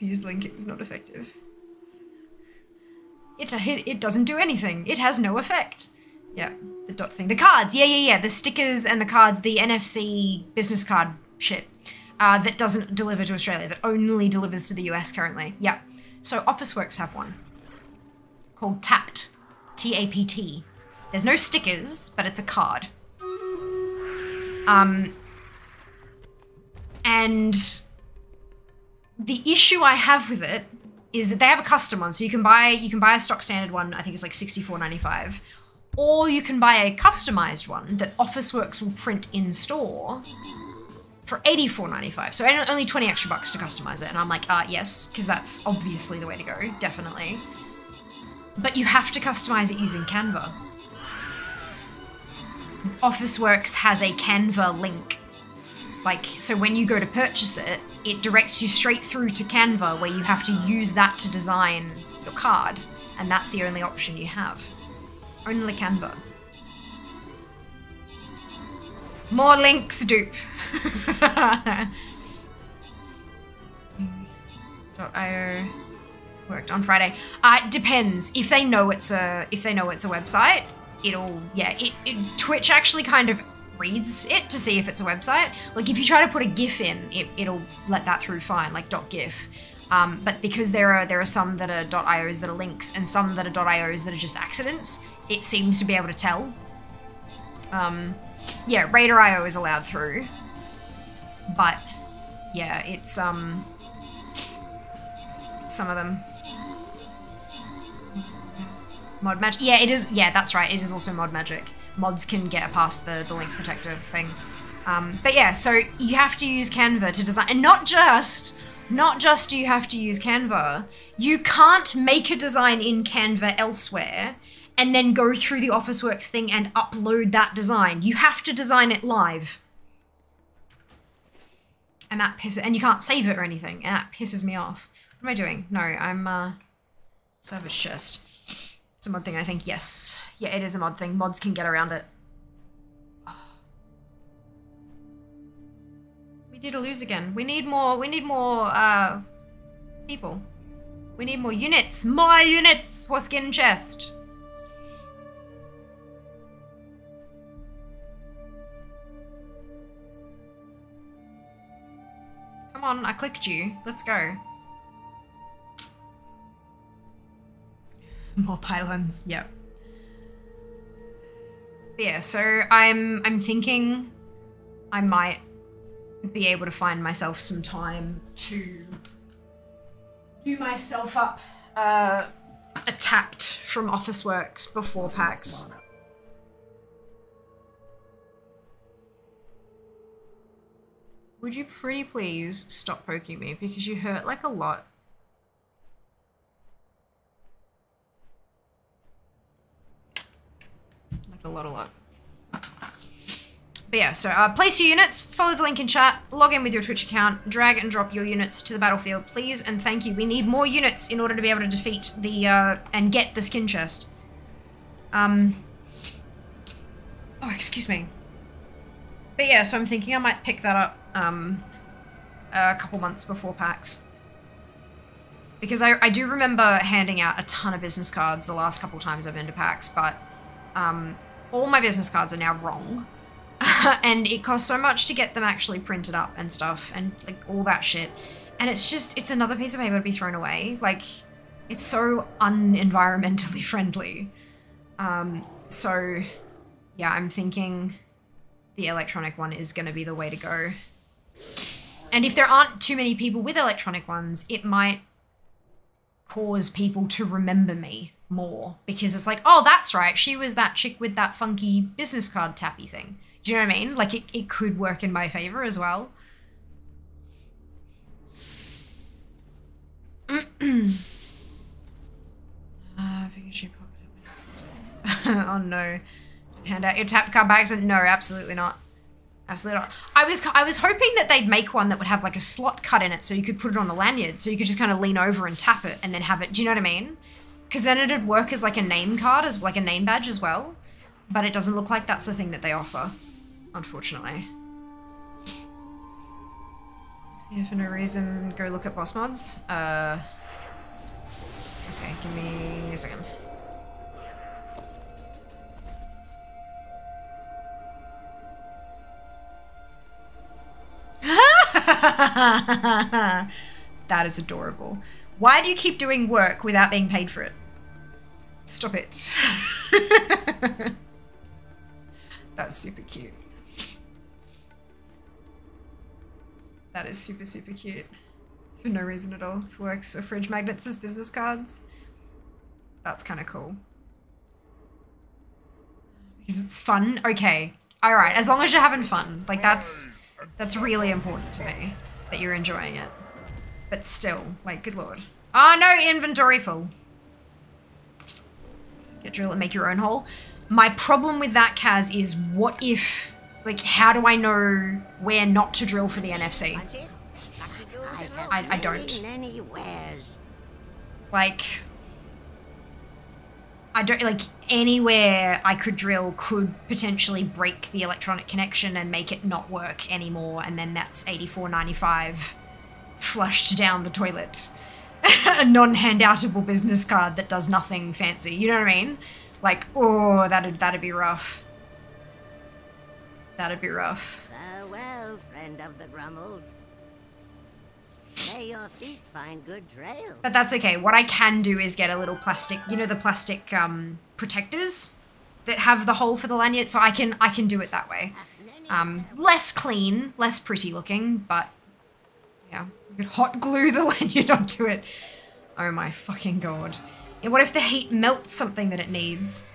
Used link, it was not effective. It, it, it doesn't do anything. It has no effect. Yeah, the dot thing. The cards, yeah, yeah, yeah. The stickers and the cards, the NFC business card shit uh, that doesn't deliver to Australia, that only delivers to the US currently. Yeah. So Officeworks have one called TAPT. T A P T. There's no stickers, but it's a card. Um, and the issue I have with it is that they have a custom one, so you can buy you can buy a stock standard one. I think it's like sixty four ninety five, or you can buy a customized one that Officeworks will print in store for eighty four ninety five. So only- only twenty extra bucks to customize it, and I'm like, uh, yes, because that's obviously the way to go, definitely. But you have to customize it using Canva. Officeworks has a Canva link like, so when you go to purchase it, it directs you straight through to Canva where you have to use that to design your card. And that's the only option you have. Only Canva. More links, dupe. .io worked on Friday. Uh, it depends. If they know it's a if they know it's a website, it'll yeah. It, it Twitch actually kind of reads it to see if it's a website. Like if you try to put a GIF in, it, it'll let that through fine, like .gif. Um, but because there are there are some that are .ios that are links and some that are .ios that are just accidents, it seems to be able to tell. Um, yeah, Raider.io is allowed through, but yeah, it's um some of them. Mod magic. Yeah, it is. Yeah, that's right. It is also mod magic. Mods can get past the the link protector thing. Um, but yeah, so you have to use Canva to design, and not just not just do you have to use Canva. You can't make a design in Canva elsewhere and then go through the Officeworks thing and upload that design. You have to design it live. And that pisses, and you can't save it or anything, and that pisses me off. What am I doing? No, I'm, uh, Savage Chest. It's a mod thing, I think, yes. Yeah, it is a mod thing. Mods can get around it. We did a lose again. We need more, we need more, uh, people. We need more units. More units for Skin Chest. Come on, I clicked you. Let's go. More pylons. Yep. But yeah, so I'm I'm thinking I might be able to find myself some time to do myself up uh, a TAPT from Officeworks before PAX. Would you pretty please stop poking me because you hurt like a lot. A lot, a lot. But yeah, so uh, place your units, follow the link in chat, log in with your Twitch account, drag and drop your units to the battlefield, please and thank you. We need more units in order to be able to defeat the, uh, and get the skin chest. Um. Oh, excuse me. But yeah, so I'm thinking I might pick that up, um, a couple months before PAX. Because I, I do remember handing out a ton of business cards the last couple times I've been to PAX, but, um, all my business cards are now wrong. and it costs so much to get them actually printed up and stuff and like all that shit. And it's just it's another piece of paper to be thrown away. Like it's so unenvironmentally friendly. Um so yeah, I'm thinking the electronic one is going to be the way to go. And if there aren't too many people with electronic ones, it might cause people to remember me more because it's like, oh, that's right, she was that chick with that funky business card tappy thing. Do you know what I mean? Like it, it could work in my favor as well. Ah, shoot oh no. Hand out your TAPT card accident? No, absolutely not. Absolutely not. I was I was hoping that they'd make one that would have like a slot cut in it so you could put it on a lanyard so you could just kind of lean over and tap it and then have it. Do you know what I mean? Because then it'd work as like a name card, as like a name badge as well. But it doesn't look like that's the thing that they offer, unfortunately. Yeah, for no reason, go look at boss mods. Uh, okay, give me a second. that is adorable. Why do you keep doing work without being paid for it? Stop it. That's super cute. That is super, super cute. For no reason at all. Works for fridge magnets as business cards. That's kind of cool. Because it's fun. Okay. Alright, as long as you're having fun. Like, that's... That's really important to me. That you're enjoying it. But still, like, good lord. Oh no, inventory full. Get drill and make your own hole. My problem with that, Kaz, is what if... Like, how do I know where not to drill for the NFC? I, I don't. Like, I don't like anywhere I could drill could potentially break the electronic connection and make it not work anymore, and then that's 84.95 flushed down the toilet. A non-handoutable business card that does nothing fancy. You know what I mean? Like, oh, that'd that'd be rough. That'd be rough. Farewell, friend of the Grummles. May your feet find good trails. But that's okay. What I can do is get a little plastic, you know, the plastic um, protectors that have the hole for the lanyard, so I can I can do it that way. Um, less clean, less pretty looking, but yeah, I could hot glue the lanyard onto it. Oh my fucking god! And what if the heat melts something that it needs?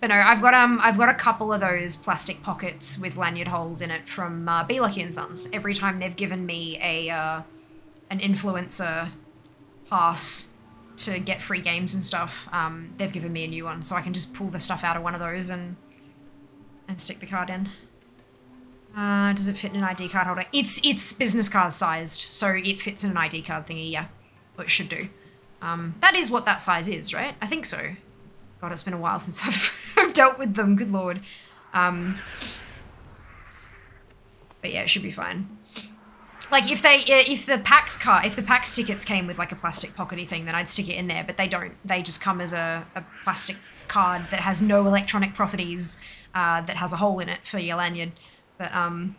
But no, I've got um, I've got a couple of those plastic pockets with lanyard holes in it from uh, Be Lucky and Sons. Every time they've given me a uh, an influencer pass to get free games and stuff, um, they've given me a new one, so I can just pull the stuff out of one of those and and stick the card in. Uh, does it fit in an ID card holder? It's it's business card sized, so it fits in an ID card thingy. Yeah, or it should do. Um, that is what that size is, right? I think so. God, it's been a while since I've dealt with them. Good lord. Um, but yeah, it should be fine. Like if they, if the PAX card, if the PAX tickets came with like a plastic pockety thing, then I'd stick it in there. But they don't. They just come as a, a plastic card that has no electronic properties, uh, that has a hole in it for your lanyard. But um,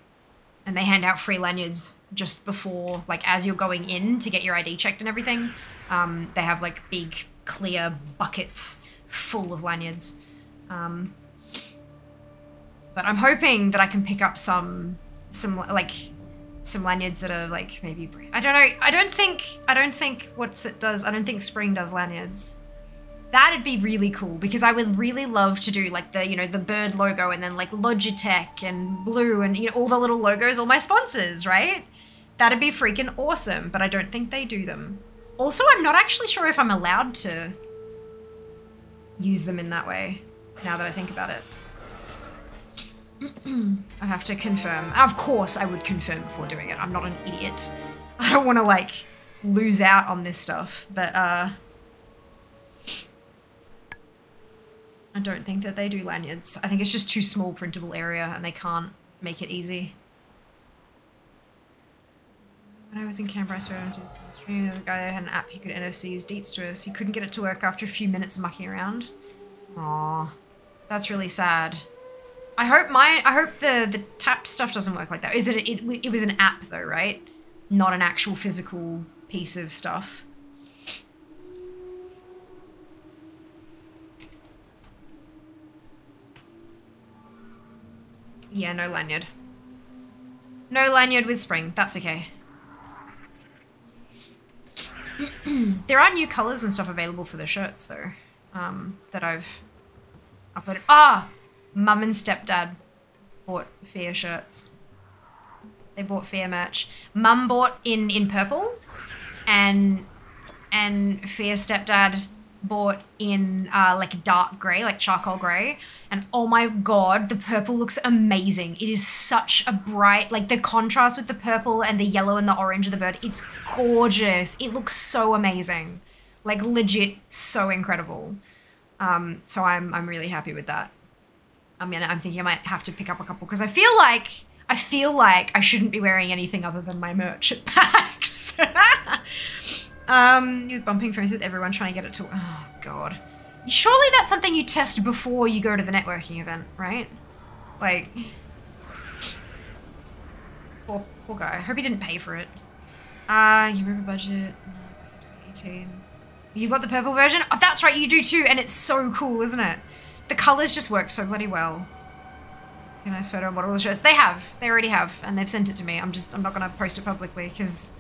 and they hand out free lanyards just before, like as you're going in to get your ID checked and everything. Um, they have like big clear buckets full of lanyards. Um, but I'm hoping that I can pick up some, some like, some lanyards that are like maybe I don't know. I don't think I don't think what's it does. I don't think Spring does lanyards. That'd be really cool because I would really love to do like the you know the bird logo and then like Logitech and Blue and you know all the little logos, all my sponsors, right? That'd be freaking awesome. But I don't think they do them. Also, I'm not actually sure if I'm allowed to use them in that way, now that I think about it. I have to confirm. Of course I would confirm before doing it. I'm not an idiot. I don't want to, like, lose out on this stuff, but, uh... I don't think that they do lanyards. I think it's just too small printable area and they can't make it easy. When I was in Canberra, I swear to stream, a guy had an app he could NFC his deets to us. He couldn't get it to work after a few minutes of mucking around. Aw, that's really sad. I hope my I hope the the tap stuff doesn't work like that. Is it, it it was an app though, right? Not an actual physical piece of stuff. Yeah, no lanyard. No lanyard with spring. That's okay. there are new colors and stuff available for the shirts though, um, that I've uploaded. Ah, mum and stepdad bought Fia shirts. They bought Fia merch. Mum bought in in purple, and and Fear stepdad bought in uh, like dark grey, like charcoal grey. And oh my god, the purple looks amazing. It is such a bright, like the contrast with the purple and the yellow and the orange of the bird. It's gorgeous. It looks so amazing. Like legit so incredible. Um, so I'm, I'm really happy with that. I'm gonna. I'm thinking I might have to pick up a couple because I feel like I feel like I shouldn't be wearing anything other than my merch at PAX. um, you're bumping phones with everyone trying to get it to. Oh god. Surely that's something you test before you go to the networking event, right? Like. Poor, poor guy. I hope he didn't pay for it. Uh, you remove a budget. No, back in 2018. You've got the purple version? Oh, that's right, you do too, and it's so cool, isn't it? The colors just work so bloody well. A nice photo model of the shirts. They have. They already have, and they've sent it to me. I'm just, I'm not gonna post it publicly because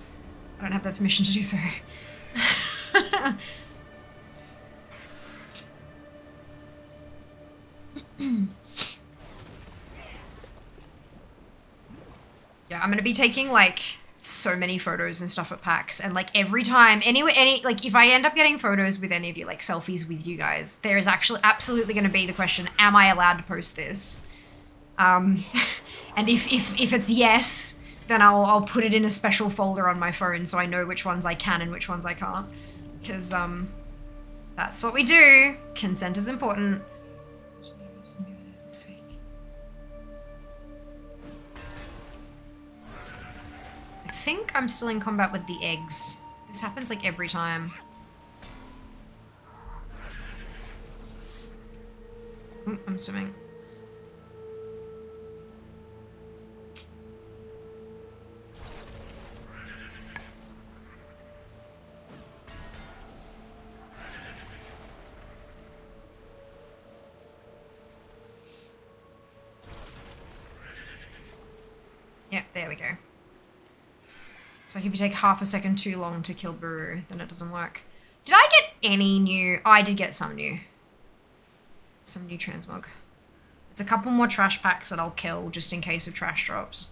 I don't have the permission to do so. yeah, I'm gonna be taking like so many photos and stuff at PAX, and like every time, anyway, any like if I end up getting photos with any of you, like selfies with you guys, there is actually absolutely gonna be the question: Am I allowed to post this? Um, and if if if it's yes, then I'll I'll put it in a special folder on my phone so I know which ones I can and which ones I can't, because um, that's what we do. Consent is important. I think I'm still in combat with the eggs. This happens like every time. I'm swimming. Yep, there we go. It's like if you take half a second too long to kill Buru, then it doesn't work. Did I get any new? Oh, I did get some new. Some new transmog. It's a couple more trash packs that I'll kill just in case of trash drops.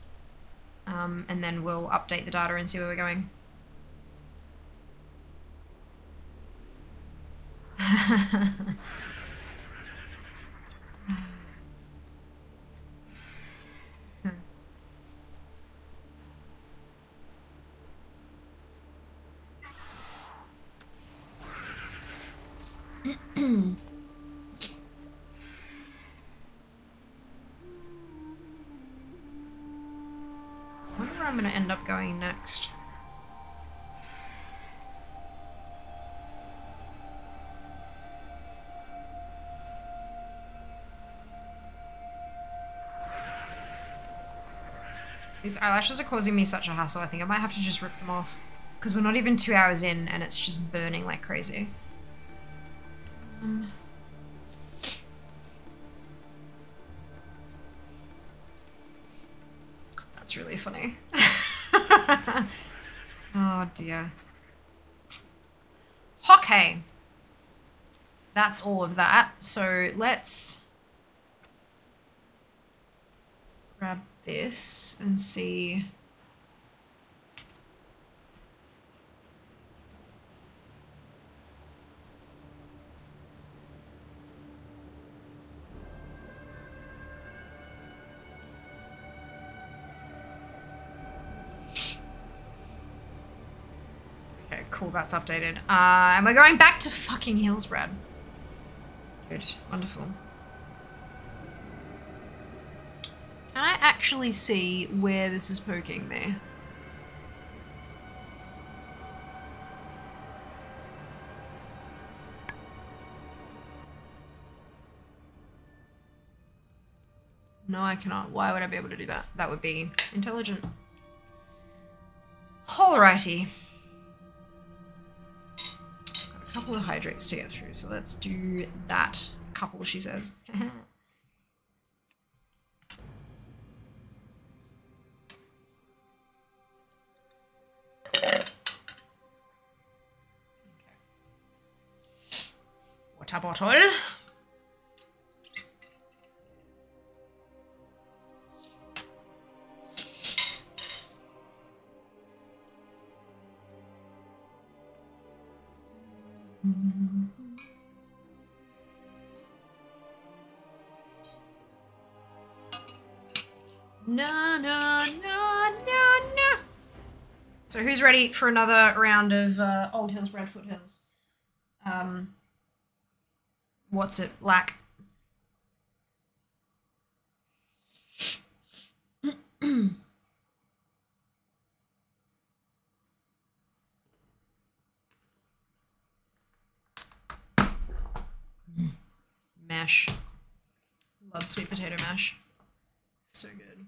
Um, and then we'll update the data and see where we're going. wonder where I'm going to end up going next. These eyelashes are causing me such a hassle. I think I might have to just rip them off. Because we're not even two hours in and it's just burning like crazy. Okay. That's all of that. So let's grab this and see. That's updated. Uh, am I going back to fucking Hillsbrad? Good, wonderful. Can I actually see where this is poking me? No, I cannot. Why would I be able to do that? That would be intelligent. Alrighty. Couple of hydrates to get through, so let's do that. Couple, she says. Water bottle. ready for another round of uh, Old Hillsbrad Foothills. Um, what's it lack? mash. Love sweet potato mash. So good.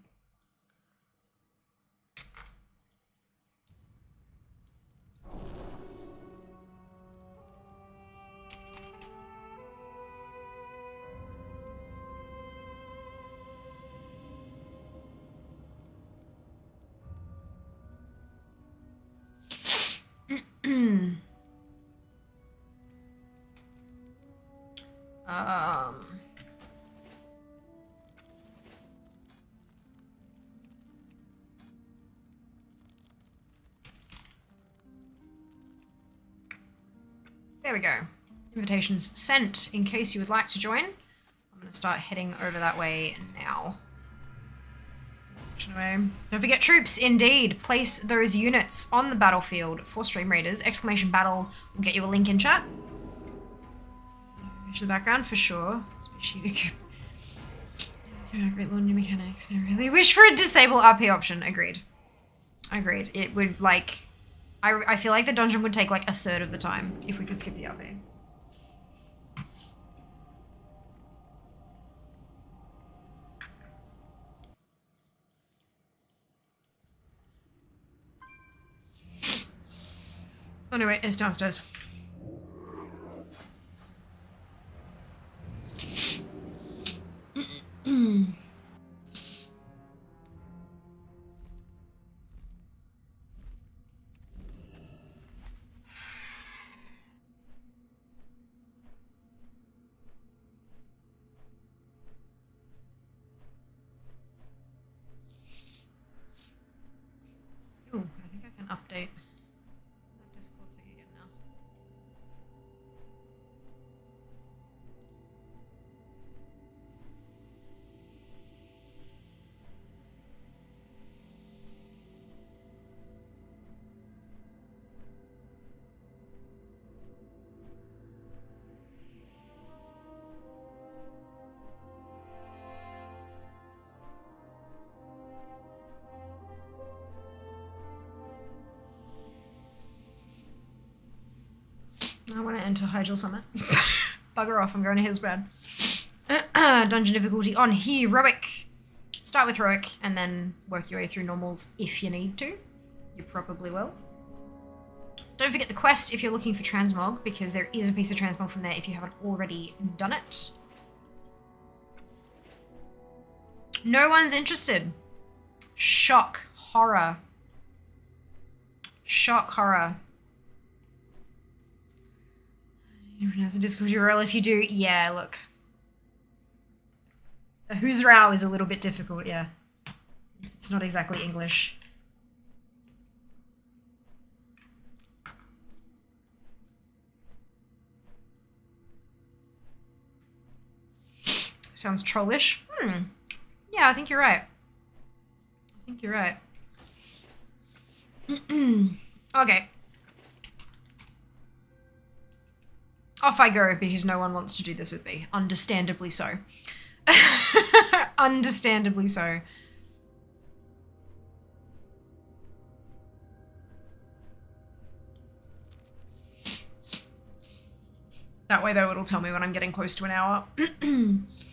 We go. Invitations sent in case you would like to join. I'm going to start heading over that way now. Anyway, don't forget troops, indeed. Place those units on the battlefield for Stream Raiders. Exclamation battle will get you a link in chat. To the background for sure. To great new mechanics. I really wish for a disable RP option. Agreed. Agreed. It would like I, I feel like the dungeon would take like a third of the time if we could skip the RP. Anyway, it's downstairs. Hyjal Summit. Bugger off, I'm going to Hillsbrad. Dungeon difficulty on heroic. Start with heroic and then work your way through normals if you need to. You probably will. Don't forget the quest if you're looking for transmog because there is a piece of transmog from there if you haven't already done it. No one's interested. Shock. Horror. Shock horror. You pronounce a Discord URL if you do. Yeah, look. A who's row is a little bit difficult, yeah. It's not exactly English. Sounds trollish. Hmm. Yeah, I think you're right. I think you're right. okay. Off I go because no one wants to do this with me. Understandably so. Understandably so. That way, though, it'll tell me when I'm getting close to an hour.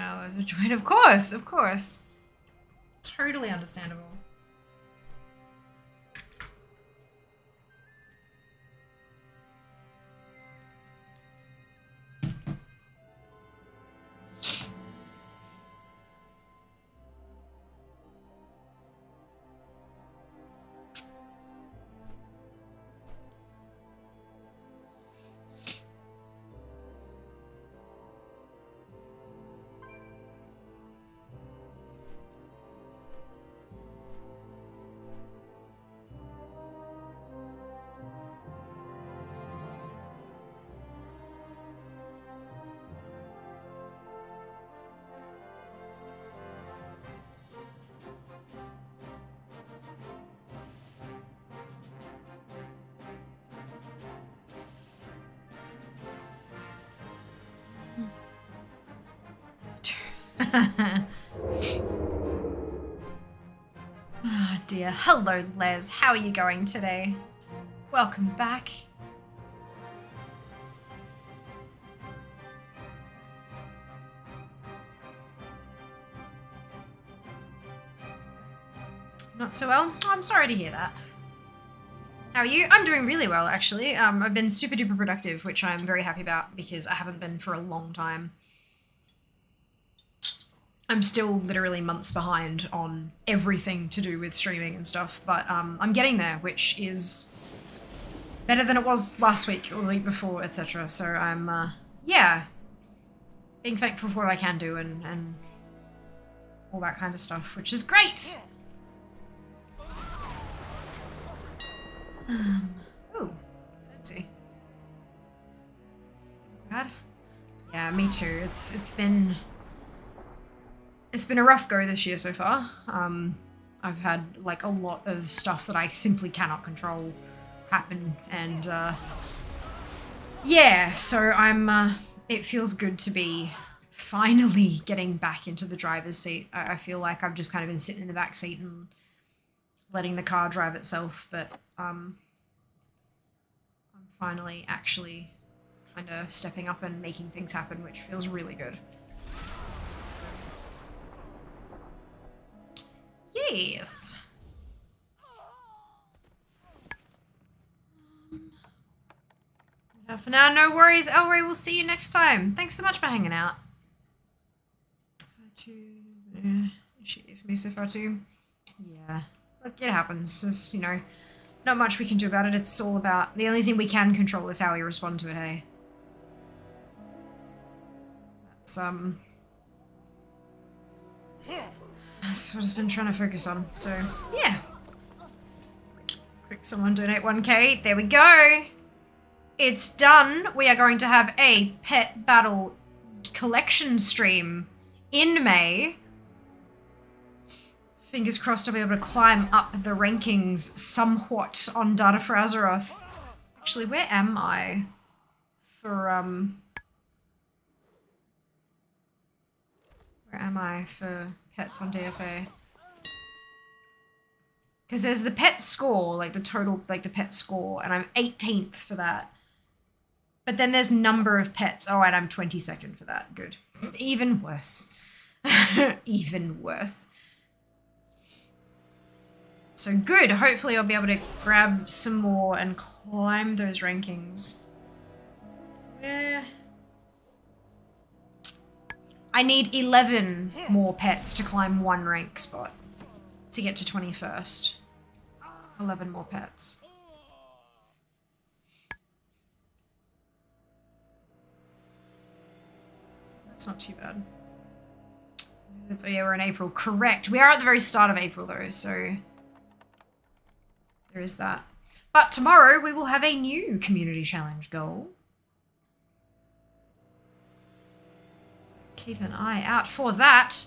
Of course, of course. Totally understandable. Hello, Les. How are you going today? Welcome back. Not so well? Oh, I'm sorry to hear that. How are you? I'm doing really well, actually. Um, I've been super duper productive, which I'm very happy about because I haven't been for a long time. I'm still literally months behind on everything to do with streaming and stuff, but um, I'm getting there, which is better than it was last week or the week before, etc. So I'm, uh, yeah, being thankful for what I can do and, and all that kind of stuff, which is great. Um, ooh, fancy. Yeah, me too. It's it's been it's been a rough go this year so far. Um, I've had like a lot of stuff that I simply cannot control happen, and uh, yeah, so I'm. Uh, it feels good to be finally getting back into the driver's seat. I, I feel like I've just kind of been sitting in the back seat and letting the car drive itself, but um, I'm finally actually kind of stepping up and making things happen, which feels really good. For now, no worries. Elray, we'll see you next time. Thanks so much for hanging out. Shoot for me so far too. Yeah, look, it happens. There's, you know, not much we can do about it. It's all about the only thing we can control is how we respond to it. Hey, that's um. That's what I've been trying to focus on. So yeah. Quick, someone donate 1k. There we go. It's done. We are going to have a pet battle collection stream in May. Fingers crossed I'll be able to climb up the rankings somewhat on Data for Azeroth. Actually, where am I? For, um... Where am I for pets on DFA? Because there's the pet score, like the total, like the pet score, and I'm 18th for that. But then there's number of pets. Oh, and I'm 22nd for that. Good. Even worse. Even worse. So good. Hopefully I'll be able to grab some more and climb those rankings. Where? I need 11 more pets to climb one rank spot to get to 21st. 11 more pets. That's not too bad. That's, oh yeah, we're in April. Correct. We are at the very start of April though, so there is that. But tomorrow we will have a new community challenge goal. Keep an eye out for that.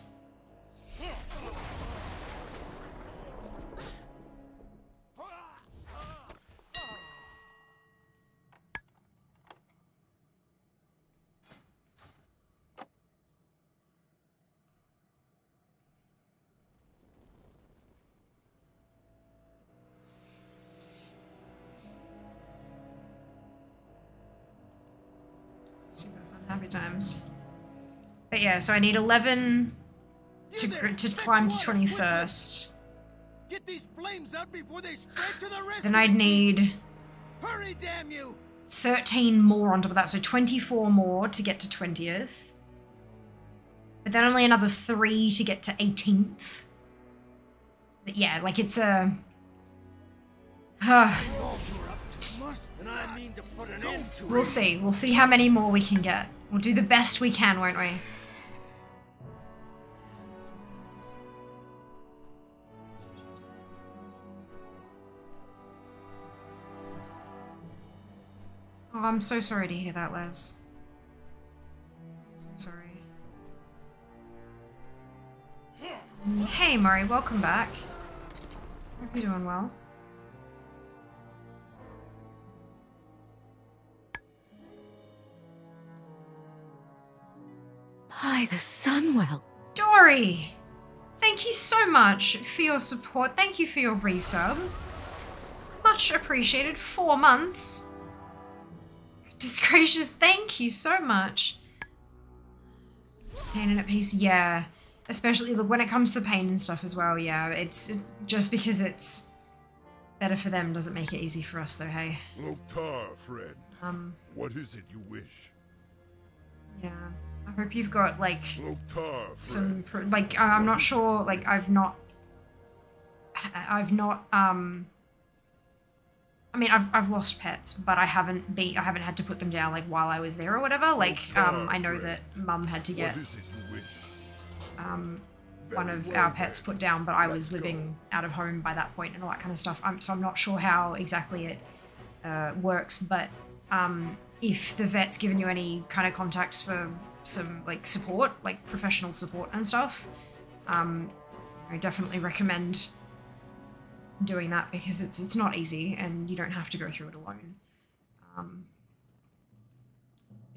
But yeah, so I need 11 to, You gr- there, to climb to 21st. Get these flames out before they spread to the rest Then I'd need Hurry, damn you! 13 more on top of that, so 24 more to get to 20th. But then only another 3 to get to 18th. But yeah, like it's a... Must and I mean to put an end to we'll see. We'll see how many more we can get. We'll do the best we can, won't we? Oh, I'm so sorry to hear that, Les. So sorry. Hey, Murray, welcome back. Hope you're doing well. By the Sunwell. Dory! Thank you so much for your support. Thank you for your resub. Much appreciated. Four months. Goodness gracious, thank you so much. Pain and at peace, yeah. Especially look, when it comes to pain and stuff as well, yeah. It's it, just because it's better for them doesn't make it easy for us though, hey. Loktar, friend. Um, What is it you wish? yeah. I hope you've got like Loktar, some like I'm not sure like I've not I've not um I mean I've I've lost pets but I haven't be I haven't had to put them down like while I was there or whatever. Like um I know that mum had to get What is it you wish? um one of our pets put down but I was living out of home by that point and all that kind of stuff. I'm, so I'm not sure how exactly it uh, works but um if the vet's given you any kind of contacts for some like support like professional support and stuff um I definitely recommend doing that because it's it's not easy and you don't have to go through it alone. Um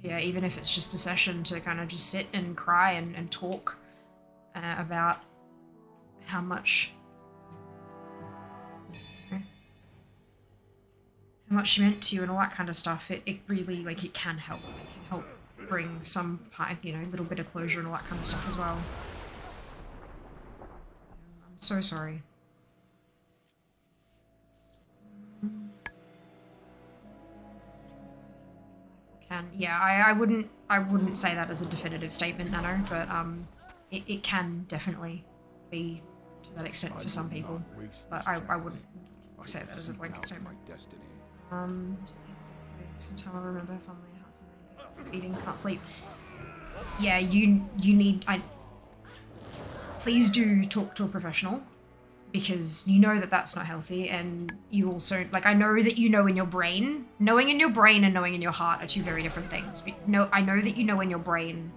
yeah even if it's just a session to kind of just sit and cry and, and talk uh, about how much how much she meant to you and all that kind of stuff it, it really like it can help. It can help bring some pi- you know a little bit of closure and all that kind of stuff as well. I'm so sorry can yeah I, I wouldn't i wouldn't say that as a definitive statement nano but um it, it can definitely be to that extent for some people but i, I wouldn't say that as a blanket statement um, until I remember family eating, can't sleep. Yeah, you you need I. Please do talk to a professional, because you know that that's not healthy, and you also like I know that you know in your brain, knowing in your brain and knowing in your heart are two very different things. But no, I know that you know in your brain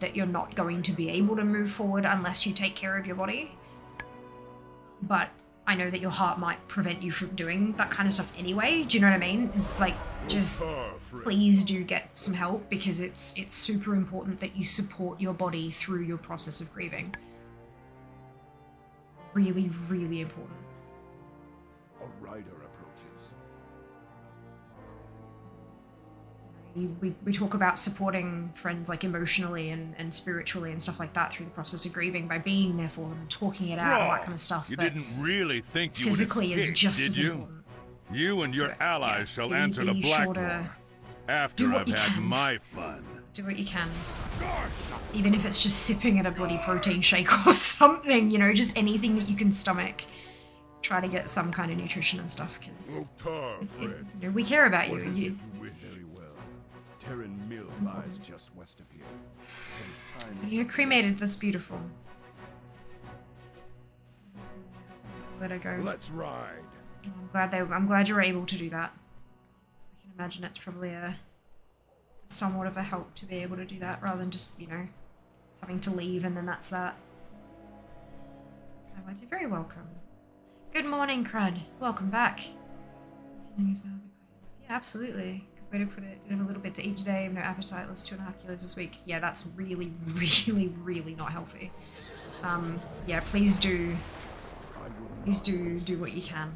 that you're not going to be able to move forward unless you take care of your body. But I know that your heart might prevent you from doing that kind of stuff anyway. Do you know what I mean? Like, just please do get some help because it's it's super important that you support your body through your process of grieving. Really, really important. A rider approaches. We, we talk about supporting friends like emotionally and, and spiritually and stuff like that through the process of grieving by being there for them and talking it out, all that kind of stuff. You but didn't really think you physically would is just did as you? important. You and your So, allies yeah, shall be- answer to be sure Blackmoore to after I've had my fun. Do what you can. Even if it's just sipping at a bloody protein shake or something, you know, just anything that you can stomach. Try to get some kind of nutrition and stuff because you know, we care about you. What is you it you wish? Very well. Tarren Mill lies just west of here. Since time is you're cremated, that's beautiful. Let her go. Let's ride. I'm glad they. I'm glad you were able to do that. I can imagine it's probably a somewhat of a help to be able to do that rather than just you know having to leave and then that's that. Otherwise, you're very welcome. Good morning, Crud. Welcome back. Yeah, absolutely. Good way to put it. Doing a little bit to each day. No appetite. Lost two and a half kilos this week. Yeah, that's really, really, really not healthy. Um, yeah, please do. Please do do what you can.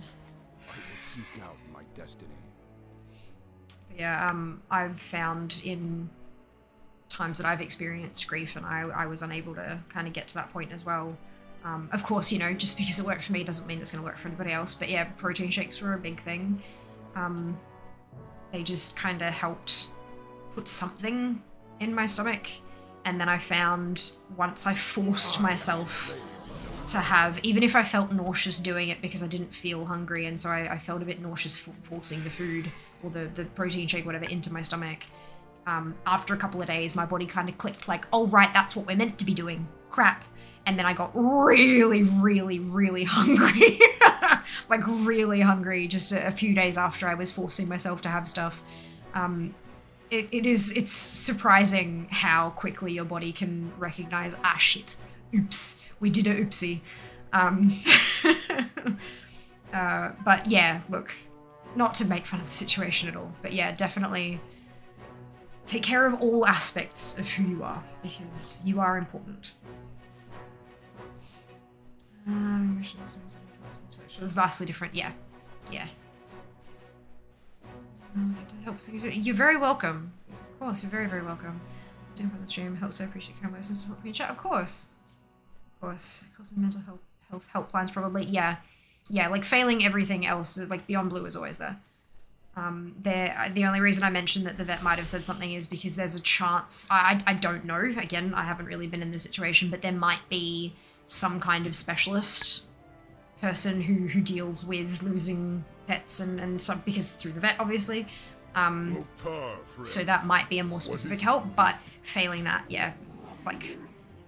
I will seek out my destiny. Yeah, um, I've found in times that I've experienced grief and I, I was unable to kind of get to that point as well. Um, of course, you know, just because it worked for me doesn't mean it's going to work for anybody else. But yeah, protein shakes were a big thing. Um, they just kind of helped put something in my stomach. And then I found once I forced myself to have, even if I felt nauseous doing it because I didn't feel hungry, and so I, I felt a bit nauseous forcing the food or the, the protein shake, whatever, into my stomach. Um, after a couple of days, my body kind of clicked like, oh, right, that's what we're meant to be doing. Crap. And then I got really, really, really hungry. like, really hungry just a, a few days after I was forcing myself to have stuff. Um, it, it is it's surprising how quickly your body can recognize ah shit oops we did a oopsie um uh, but yeah look not to make fun of the situation at all but yeah definitely take care of all aspects of who you are because you are important um, missions. It was vastly different. Yeah, yeah. Um, Things- You're very welcome. Of course, you're very, very welcome. Doing on the stream helps. I appreciate kind words and support from your chat. Of course, of course. Of course, mental health health helplines probably. Yeah, yeah. Like failing everything else, like Beyond Blue is always there. Um, there. The only reason I mentioned that the vet might have said something is because there's a chance. I I I don't know. Again, I haven't really been in this situation, but there might be some kind of specialist person who who deals with losing pets and and some because through the vet obviously. Um, so that might be a more specific help, but failing that, yeah, like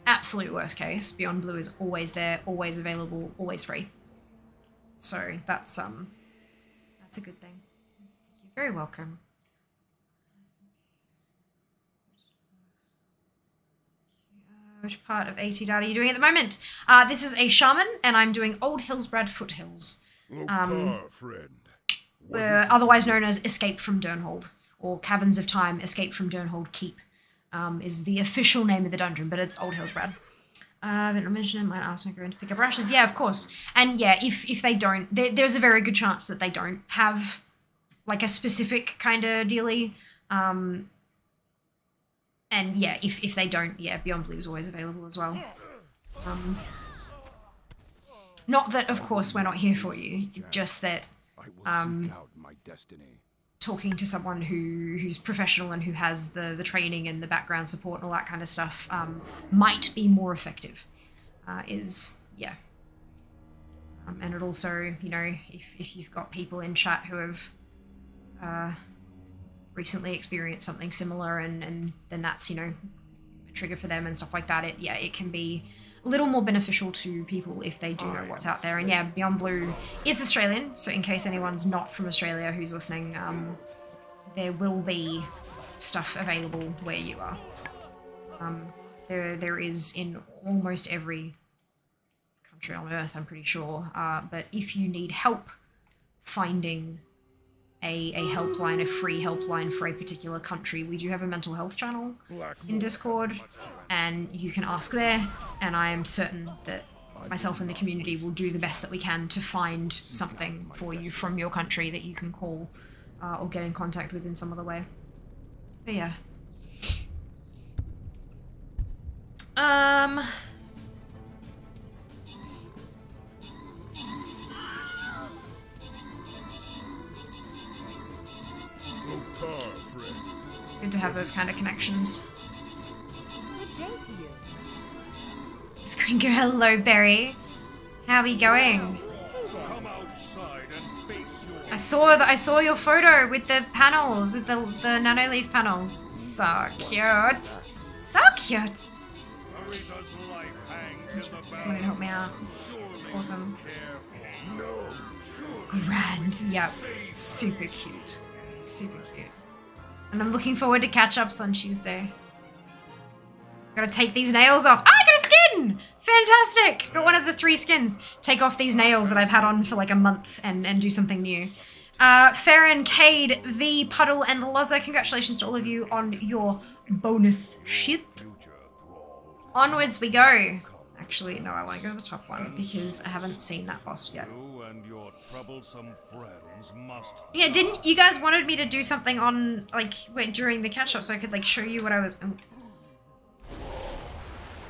absolute worst case, Beyond Blue is always there, always available, always free. So that's um that's a good thing. You're very welcome. Uh, Which part of AT data are you doing at the moment? Uh, this is a shaman, and I'm doing Old Hillsbrad foothills Loktar, friend. What uh, otherwise known as Escape from Durnholde, or Caverns of Time, Escape from Durnholde Keep, um, is the official name of the dungeon, but it's Old Hillsbrad. Uh, but it might ask me to pick up rashes. Yeah, of course. And yeah, if if they don't, there, there's a very good chance that they don't have like a specific kind of dealy. Um, and yeah, if if they don't, yeah, Beyond Blue is always available as well. Um, not that, of course, we're not here for you. Just that um, talking to someone who who's professional and who has the the training and the background support and all that kind of stuff um, might be more effective. Uh, is yeah. Um, and it also, you know, if, if you've got people in chat who have uh, recently experienced something similar, and, and then that's, you know, a trigger for them and stuff like that, it yeah, it can be little more beneficial to people if they do know what's out there. And yeah, Beyond Blue is Australian, so in case anyone's not from Australia who's listening, um, there will be stuff available where you are. Um, there, there is in almost every country on Earth, I'm pretty sure. Uh, but if you need help finding a, a helpline, a free helpline for a particular country, we do have a mental health channel in Discord, and you can ask there. And I am certain that myself and the community will do the best that we can to find something for you from your country that you can call uh, or get in contact with in some other way. But yeah. Um. Good to have those kind of connections. Good day to you. Scrinker, hello, Barry. How are we going? I saw that. I saw your photo with the panels, with the the Nanoleaf panels. So cute. So cute. Someone help me out. It's awesome. Grand. Yep. Super cute. Super cute. And I'm looking forward to catch ups on Tuesday. Gotta take these nails off. Ah, I got a skin! Fantastic! Got one of the three skins. Take off these nails that I've had on for like a month and, and do something new. Uh, Farron, Cade, V, Puddle, and Loza, congratulations to all of you on your bonus shit. Onwards we go. Actually, no, I want to go to the top one because I haven't seen that boss yet. You and your troublesome friends must Yeah, didn't you guys wanted me to do something on like wait, during the catch up so I could like show you what I was oh.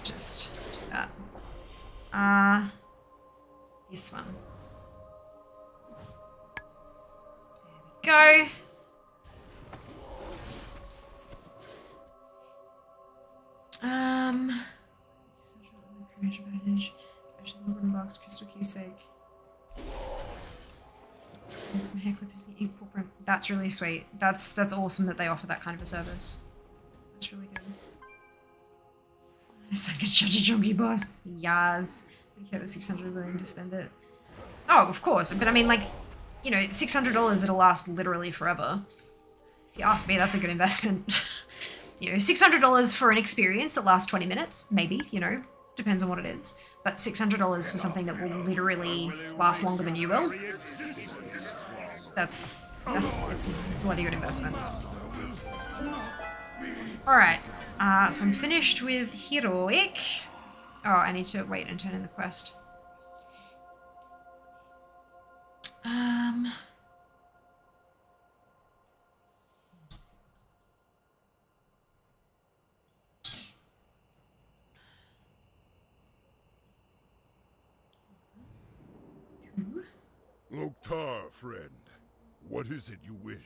just do that. Uh this one. There we go. Um advantage. Ashes in the box, crystal keepsake. And some hair clippers and equal print. That's really sweet. That's that's awesome that they offer that kind of a service. That's really good. It's like a chucky chunky boss. Yas. We have 600 willing to spend it. Oh, of course. But I mean, like, you know, $600 it'll last literally forever. If you ask me, that's a good investment. you know, $600 for an experience that lasts 20 minutes, maybe, you know, depends on what it is. But $600 for something that will literally last longer than you will, that's that's it's a bloody good investment. All right, uh, so I'm finished with heroic. Oh, I need to wait and turn in the quest. Um. Loktar, friend. What is it you wish?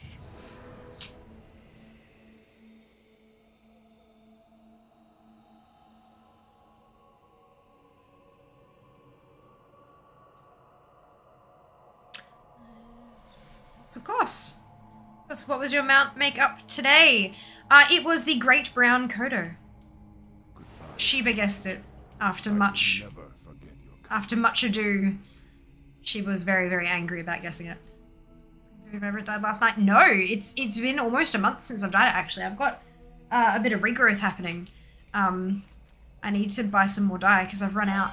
Yes, of course. That's what was your mount makeup today? Uh, it was the Great Brown Kodo. Sheba guessed it after much forget your after much ado. She was very very angry about guessing it. Have I ever died last night? No, it's it's been almost a month since I've died. Actually, I've got uh, a bit of regrowth happening. Um, I need to buy some more dye because I've run out.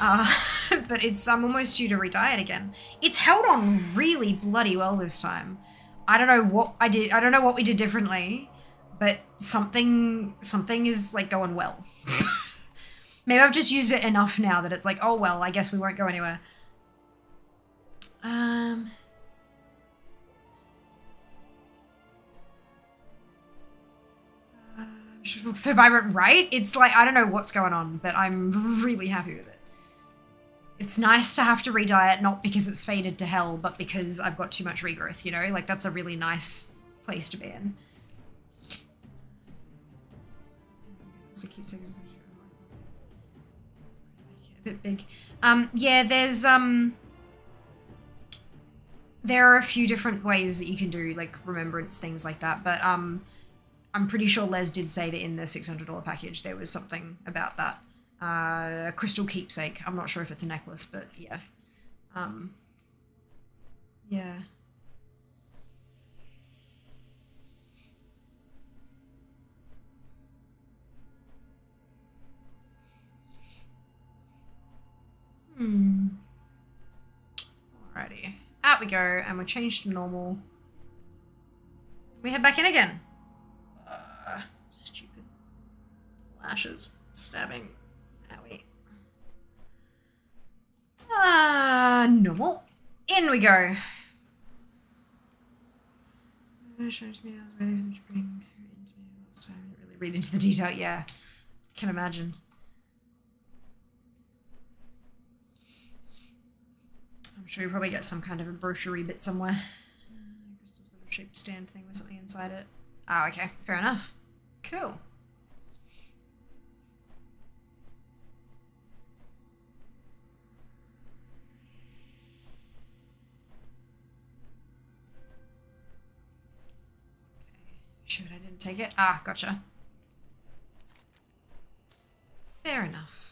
Uh, but it's I'm almost due to re-dye it again. It's held on really bloody well this time. I don't know what I did. I don't know what we did differently, but something something is like going well. Maybe I've just used it enough now that it's like, oh well, I guess we won't go anywhere. Um. uh, she looks so vibrant, right? It's like I don't know what's going on, but I'm really happy with it. It's nice to have to re-dye it, not because it's faded to hell, but because I've got too much regrowth, you know? Like, that's a really nice place to be in. So keep saying a bit big. Um, yeah, there's, um... There are a few different ways that you can do, like, remembrance, things like that, but, um... I'm pretty sure Les did say that in the $600 package there was something about that uh, crystal keepsake. I'm not sure if it's a necklace, but yeah. Um, yeah. Hmm. Alrighty. Out we go, and we're changed to normal. We head back in again. Uh, stupid lashes stabbing. Owie. Ah, normal. In we go. Shows me I was ready for the spring. Last time, I didn't really read into the detail. Yeah, can imagine. Sure you probably get some kind of a brochure bit somewhere. Crystal sort of shaped stand thing with something inside it. Oh, okay, fair enough. Cool. Shoot, I didn't take it. Ah, gotcha. Fair enough.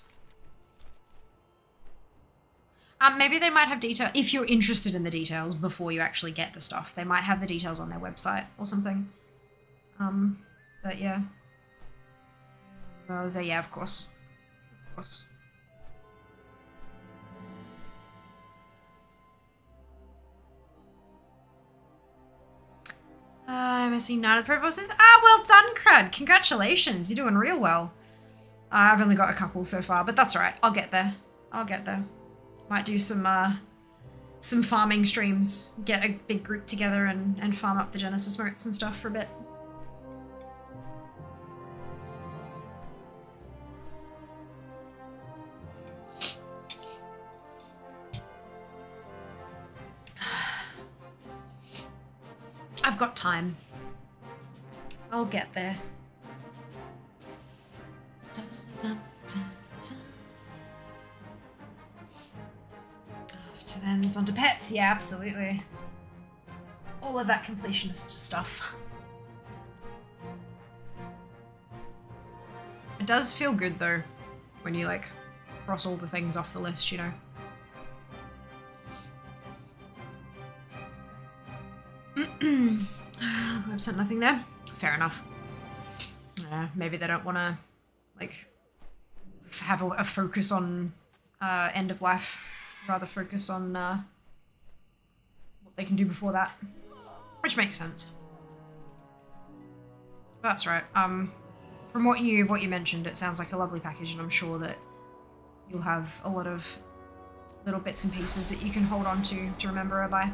Um, maybe they might have detail if you're interested in the details before you actually get the stuff. They might have the details on their website or something. Um, but yeah. Well, so yeah, of course, of course. Uh, I'm missing nine of the proposals. Ah, well done, Crud. Congratulations. You're doing real well. I've only got a couple so far, but that's alright. I'll get there. I'll get there. Might do some uh, some farming streams. Get a big group together and, and farm up the Genesis motes and stuff for a bit. I've got time. I'll get there. After then, it's on to pets. Yeah, absolutely. All of that completionist stuff. It does feel good though, when you like cross all the things off the list, you know. I've Website, nothing there. Fair enough. Uh, maybe they don't want to, like, have a, a focus on uh, end of life. Rather focus on uh, what they can do before that, which makes sense. That's right. Um, from what you what you mentioned, it sounds like a lovely package, and I'm sure that you'll have a lot of little bits and pieces that you can hold on to to remember her by.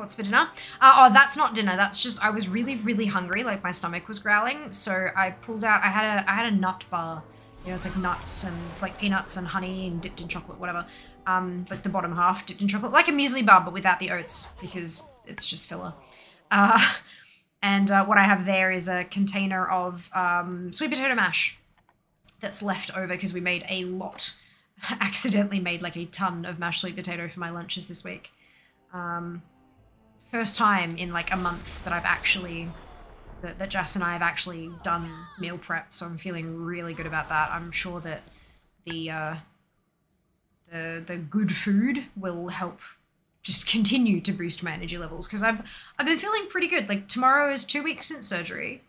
What's for dinner? Uh, oh, that's not dinner. That's just I was really, really hungry. Like my stomach was growling, so I pulled out. I had a I had a nut bar. You know, it's like nuts and like peanuts and honey and dipped in chocolate, whatever. Um, like the bottom half dipped in chocolate, like a muesli bar, but without the oats because it's just filler. Uh, and uh, what I have there is a container of um, sweet potato mash that's left over because we made a lot. Accidentally made like a ton of mashed sweet potato for my lunches this week. Um, first time in like a month that I've actually that, that Jess and I have actually done meal prep, so I'm feeling really good about that. I'm sure that the uh, the the good food will help just continue to boost my energy levels because I've I've been feeling pretty good. Like tomorrow is two weeks since surgery,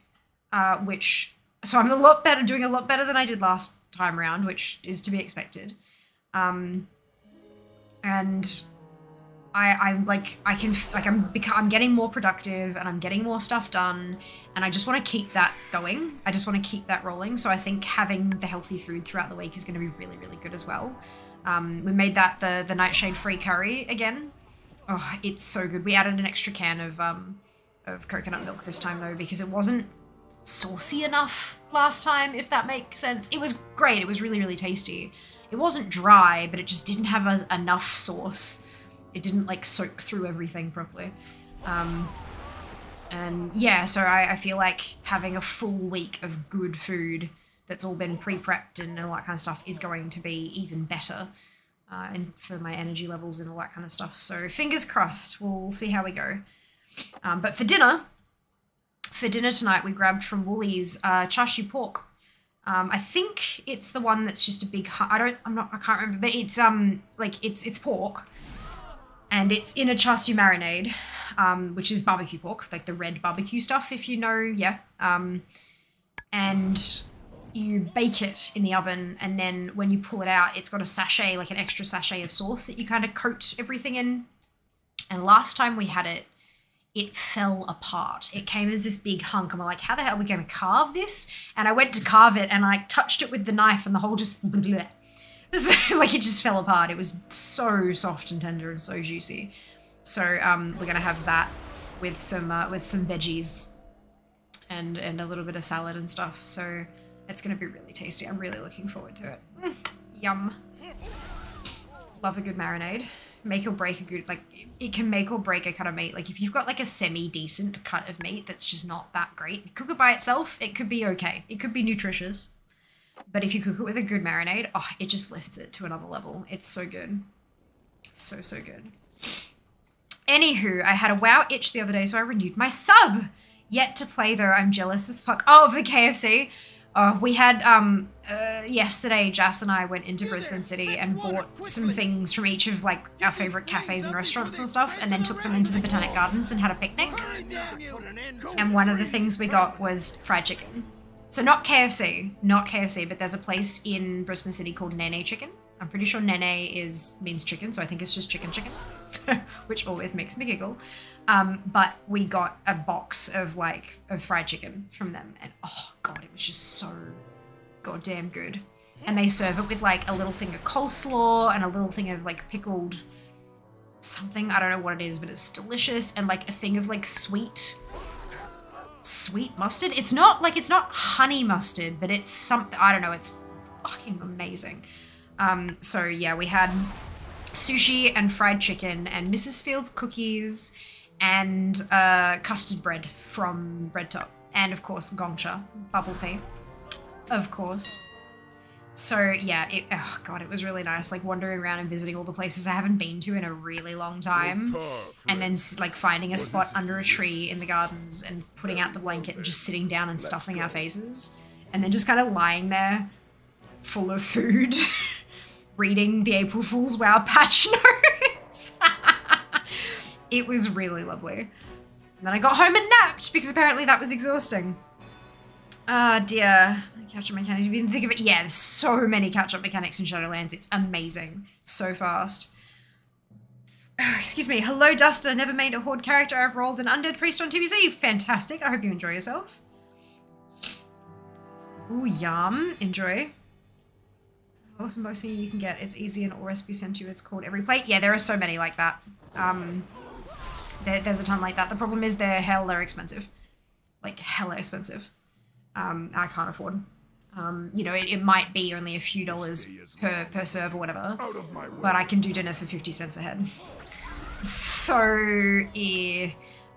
uh, which so I'm a lot better, doing a lot better than I did last time around, which is to be expected. Um, and I, I'm like I can like I'm I'm getting more productive and I'm getting more stuff done and I just want to keep that going. I just want to keep that rolling. So I think having the healthy food throughout the week is going to be really really good as well. Um, we made that the the nightshade free curry again. Oh, it's so good. We added an extra can of um of coconut milk this time though because it wasn't saucy enough last time if that makes sense. It was great. It was really really tasty. It wasn't dry, but it just didn't have a, enough sauce it didn't like soak through everything properly. Um, and yeah, so I, I feel like having a full week of good food that's all been pre-prepped and, and all that kind of stuff is going to be even better. Uh, and for my energy levels and all that kind of stuff. So fingers crossed, we'll see how we go. Um, but for dinner, for dinner tonight, we grabbed from Woolies uh, chashu pork. Um, I think it's the one that's just a big. I don't. I'm not. I can't remember. But it's um like it's it's pork, and it's in a char siu marinade, um, which is barbecue pork, like the red barbecue stuff, if you know, yeah. Um, and you bake it in the oven, and then when you pull it out, it's got a sachet, like an extra sachet of sauce that you kind of coat everything in. And last time we had it, it fell apart. It came as this big hunk. And I'm like, how the hell are we going to carve this? And I went to carve it, and I touched it with the knife, and the whole just like it just fell apart. It was so soft and tender and so juicy. So um, we're gonna have that with some uh, with some veggies and and a little bit of salad and stuff. So it's gonna be really tasty. I'm really looking forward to it. Mm, yum. Love a good marinade. Make or break a good like it can make or break a cut of meat. Like if you've got like a semi decent cut of meat that's just not that great, cook it by itself. It could be okay. It could be nutritious. But if you cook it with a good marinade, oh, it just lifts it to another level. It's so good. So, so good. Anywho, I had a WoW itch the other day, so I renewed my sub. Yet to play though, I'm jealous as fuck. Oh, of the KFC. Oh, we had um uh, yesterday. Jas and I went into Brisbane City and bought some things from each of like our favorite cafes and restaurants and stuff, and then took them into the Botanic Gardens and had a picnic. And one of the things we got was fried chicken. So not KFC, not KFC, but there's a place in Brisbane City called Nene Chicken. I'm pretty sure Nene is means chicken, so I think it's just chicken chicken, which always makes me giggle. Um, but we got a box of like of fried chicken from them, and oh god, it was just so goddamn good. And they serve it with like a little thing of coleslaw and a little thing of like pickled something. I don't know what it is, but it's delicious, and like a thing of like sweet sweet mustard. It's not like it's not honey mustard, but it's something. I don't know. It's fucking amazing. Um, so yeah, we had sushi and fried chicken and Mrs. Fields cookies and uh, custard bread from Bread Top, and of course Gongcha bubble tea, of course. So yeah, it, oh god, it was really nice, like wandering around and visiting all the places I haven't been to in a really long time, and then like finding a spot under a tree in the gardens and putting out the blanket and just sitting down and stuffing our faces, and then just kind of lying there, full of food, reading the April Fool's Wow patch notes. it was really lovely. And then I got home and napped because apparently that was exhausting. Ah, oh, dear. Catch-up mechanics. You didn't think of it. Yeah, there's so many catch-up mechanics in Shadowlands. It's amazing. So fast. excuse me. Hello, Duster. Never made a horde character. I've rolled an undead priest on TBC. Fantastic. I hope you enjoy yourself. Ooh, yum. Enjoy. Awesome boxing you can get. It's easy and all recipes sent to you. It's called EveryPlate. Yeah, there are so many like that. Um, there, there's a ton like that. The problem is they're hella expensive. Like, hella expensive. Um, I can't afford. Um, you know, it, it might be only a few dollars per, per serve or whatever. Out of my way. But I can do dinner for 50 cents a head. So, yeah.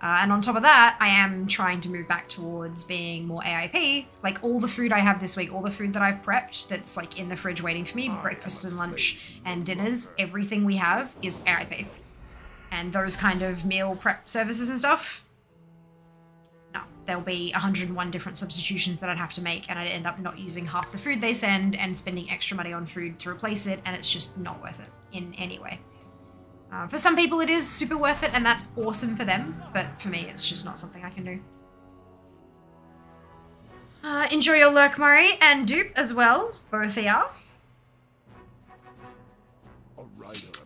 Uh, and on top of that, I am trying to move back towards being more AIP. Like all the food I have this week, all the food that I've prepped that's like in the fridge waiting for me, breakfast and lunch and dinners, everything we have is AIP. And those kind of meal prep services and stuff, there'll be 101 different substitutions that I'd have to make, and I'd end up not using half the food they send and spending extra money on food to replace it, and it's just not worth it in any way. Uh, for some people, it is super worth it, and that's awesome for them, but for me, it's just not something I can do. Uh, enjoy your lurk, Murray, and Dupe as well. Both are.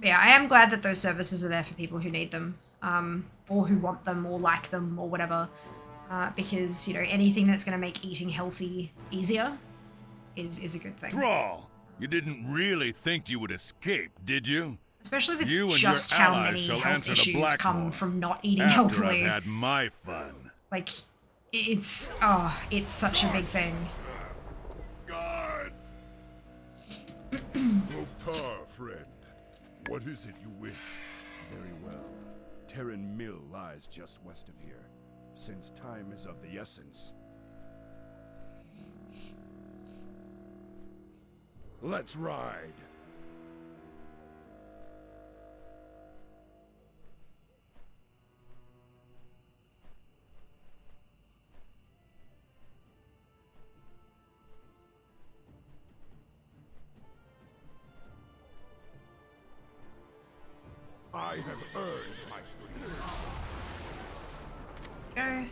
Yeah, I am glad that those services are there for people who need them, um, or who want them, or like them, or whatever. Uh, because you know anything that's going to make eating healthy easier is is a good thing. Thrall, you didn't really think you would escape, did you? Especially with You just how many health issues come from not eating After healthily. I've had my fun. Like, it's oh, it's such a big thing. Guards! Loktar, friend. What is it you wish? Very well. Tarren Mill lies just west of here. Since time is of the essence. Let's ride. I have earned my freedom. Go.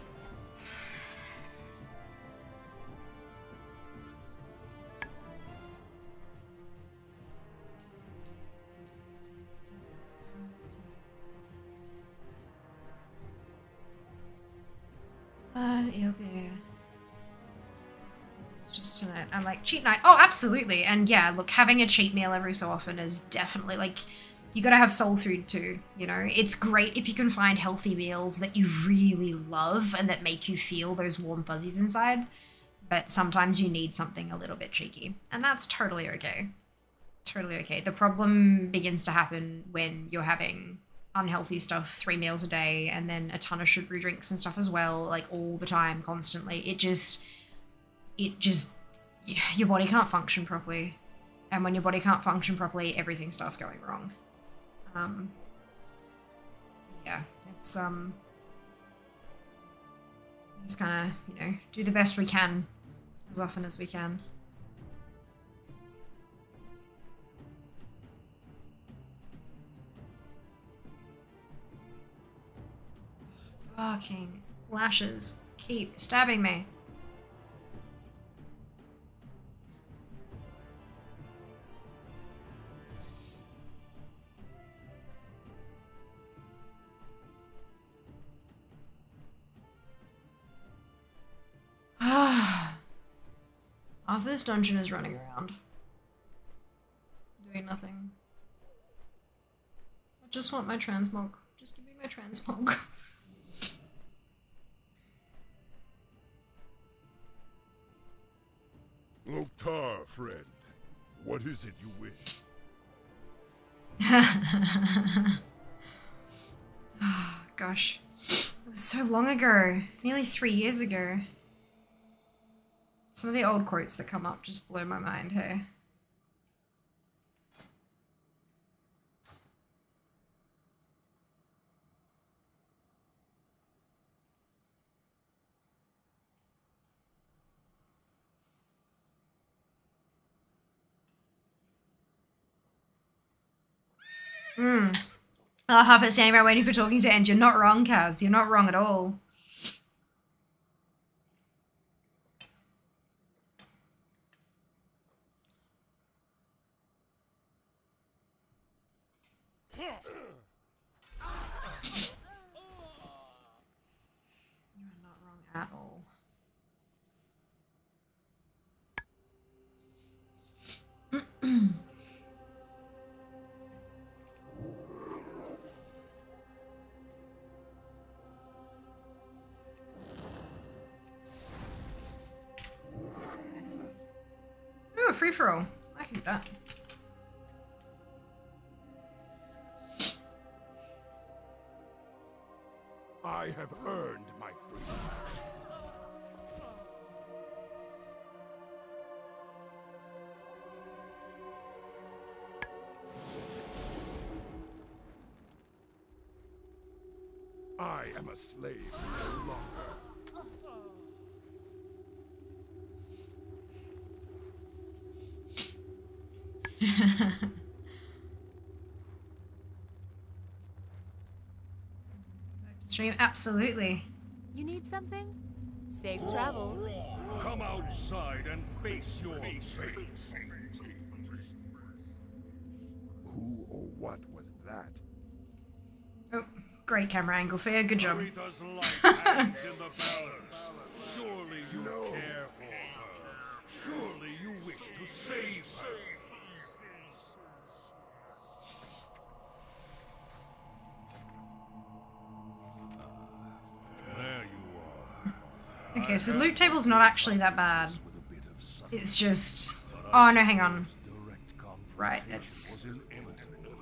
Just tonight. I'm like, cheat night. Oh, absolutely. And yeah, look, having a cheat meal every so often is definitely like, you gotta have soul food too, you know? It's great if you can find healthy meals that you really love and that make you feel those warm fuzzies inside. But sometimes you need something a little bit cheeky. And that's totally okay. Totally okay. The problem begins to happen when you're having unhealthy stuff three meals a day and then a ton of sugary drinks and stuff as well, like all the time, constantly. It just, it just, your body can't function properly. And when your body can't function properly, everything starts going wrong. Um, yeah, it's, um, just kind of, you know, do the best we can as often as we can. Fucking lashes keep stabbing me. This dungeon is running around. Doing nothing. I just want my transmog. Just give me my transmog. Loktar, friend. What is it you wish? oh, gosh. It was so long ago. Nearly three years ago. Some of the old quotes that come up just blow my mind, hey? Hmm. I'll have it standing around waiting for talking to end. You're not wrong, Kaz. You're not wrong at all. I do that. I have earned my freedom. I am a slave no longer. Stream, absolutely. You need something? Safe travels. Come outside and face your fate. Who or what was that? Oh, great camera angle for you. Good job. Taretha's life hangs in the balance. Surely you care for her. Surely you wish to save her. Okay, so the loot table's not actually that bad. It's just. Oh no, hang on. Right, it's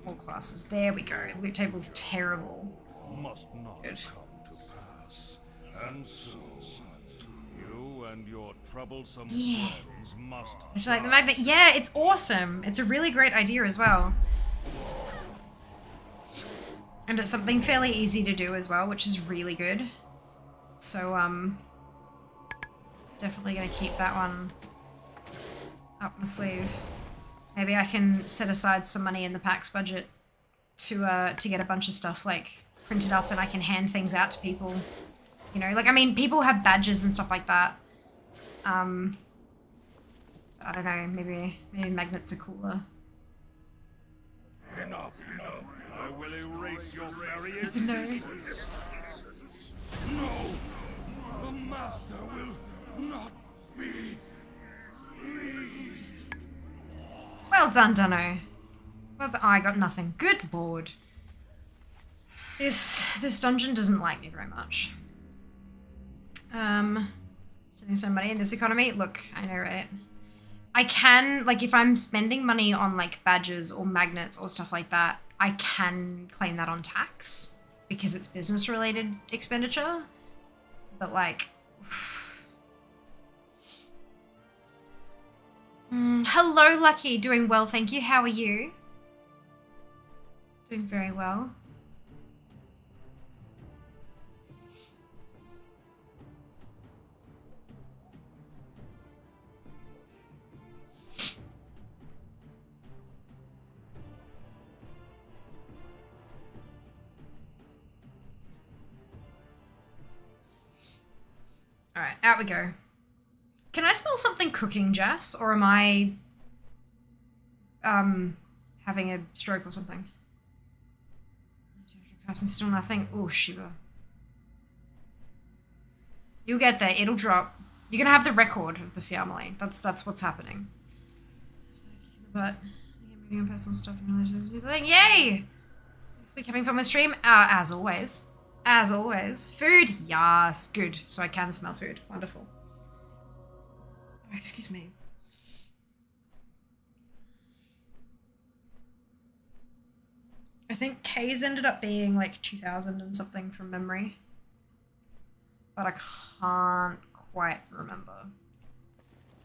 all classes. There we go. Loot table's terrible. Good. And your troublesome Yeah. must It's like the magnet. Yeah, it's awesome. It's a really great idea as well. And it's something fairly easy to do as well, which is really good. So, um, definitely gonna keep that one up my sleeve. Maybe I can set aside some money in the PAX budget to uh to get a bunch of stuff like printed up and I can hand things out to people. You know, like I mean, people have badges and stuff like that. Um, I don't know. Maybe maybe magnets are cooler. Enough. enough. I will erase your very No. No. The master will not be pleased. Well done, Dunno. Well done. Oh, I got nothing. Good lord. This this dungeon doesn't like me very much. Um, spending some money in this economy. Look, I know, right? I can like if I'm spending money on like badges or magnets or stuff like that, I can claim that on tax because it's business related expenditure. But like, Mm, hello, Lucky. Doing well, thank you. How are you? Doing very well. All right, out we go. Can I smell something cooking, Jess, or am I um having a stroke or something? Person still nothing. Oh, Shiva. You'll get there. It'll drop. You're gonna have the record of the family. That's that's what's happening. But personal stuff thing. Yay! Next week coming from a stream. Uh, as always. As always. Food. Yes. Good. So I can smell food. Wonderful. Excuse me. I think K's ended up being like 2000 and something from memory. But I can't quite remember.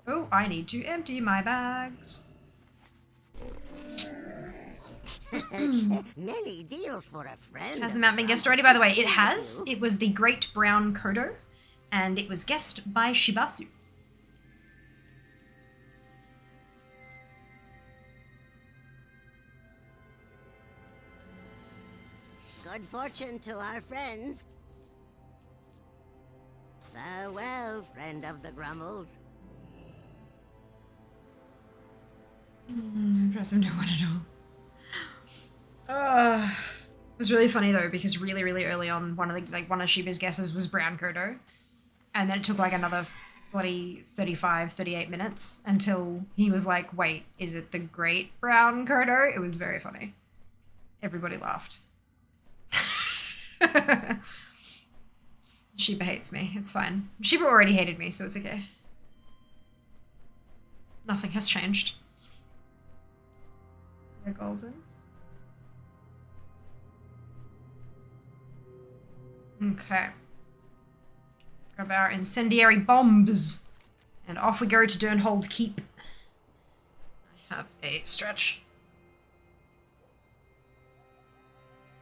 Oh, I need to empty my bags. Nelly deals for a friend. Has the map been guessed already? By the way, it has. It was the Great Brown Kodo, and it was guessed by Shibasu. Good fortune to our friends. Farewell, friend of the Grummles. Impressive, no one at all. Uh, it was really funny though because really, really early on, one of the like one of Sheba's guesses was brown Kodo, and then it took like another bloody 35, 38 minutes until he was like, wait, is it the great brown Kodo? It was very funny. Everybody laughed. Sheba hates me. It's fine. Sheba already hated me, so it's okay. Nothing has changed. They're golden. Okay. Grab our incendiary bombs. And off we go to Durnholde Keep. I have a stretch.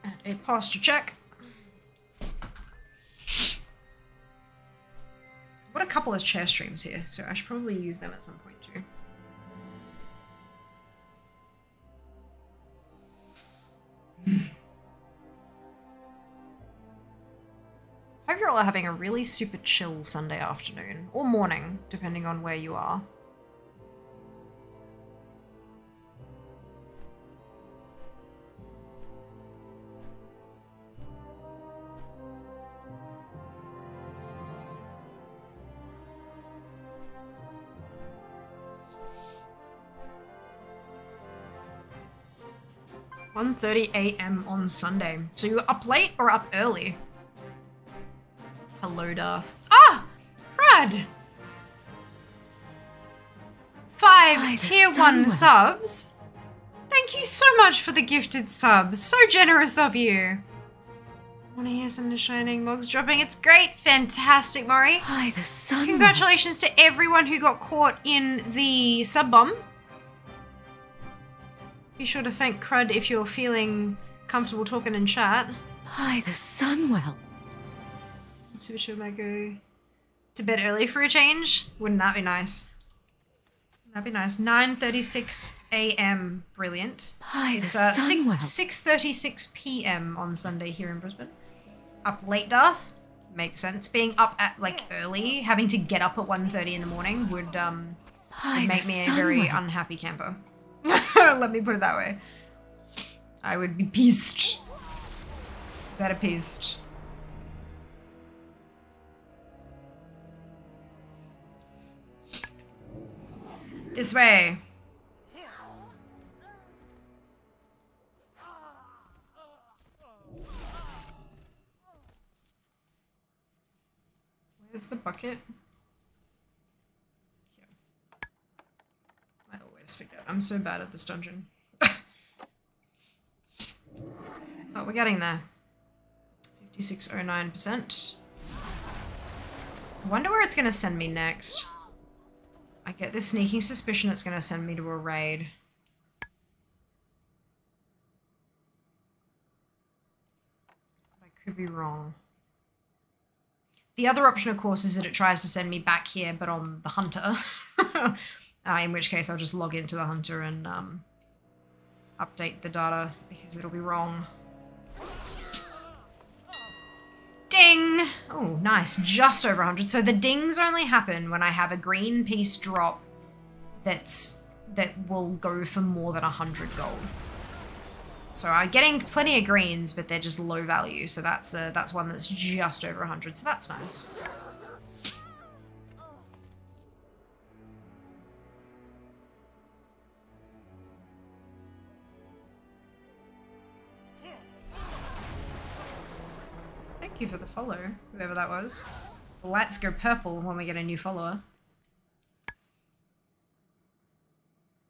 And a posture check. What a couple of chair streams here, so I should probably use them at some point too. Hope you're all having a really super chill Sunday afternoon or morning, depending on where you are. One thirty a.m. on Sunday. So you're up late or up early? Hello, Darth. Ah! Crud! Five tier one subs. Thank you so much for the gifted subs. So generous of you. Want to hear some of the Shining Mogs dropping? It's great. Fantastic, Maury. Hi, the sun. Congratulations to everyone who got caught in the sub bomb. Be sure to thank Crud if you're feeling comfortable talking in chat. Hi, the Sunwell. Super sure might go to bed early for a change. Wouldn't that be nice? That'd be nice. 9:36 a.m. Brilliant. Hi, the It's uh, Sunwell. 6 6:36 p.m. on Sunday here in Brisbane. Up late, Darth. Makes sense. Being up at like early, having to get up at 1:30 in the morning would um By would make me a very unhappy camper. Let me put it that way. I would be pissed. Better pissed. This way. Where's the bucket? Here. I always forget. I'm so bad at this dungeon. oh, we're getting there. 5609%. I wonder where it's going to send me next. I get this sneaking suspicion it's going to send me to a raid. But I could be wrong. The other option, of course, is that it tries to send me back here, but on the hunter. uh, in which case, I'll just log into the hunter and um, update the data because it'll be wrong. Ding! Oh, nice. Just over 100. So the dings only happen when I have a green piece drop that's that will go for more than 100 gold. So I'm getting plenty of greens, but they're just low value. So that's uh, that's one that's just over 100. So that's nice. Thank you for the follow, whoever that was. Lights go purple when we get a new follower.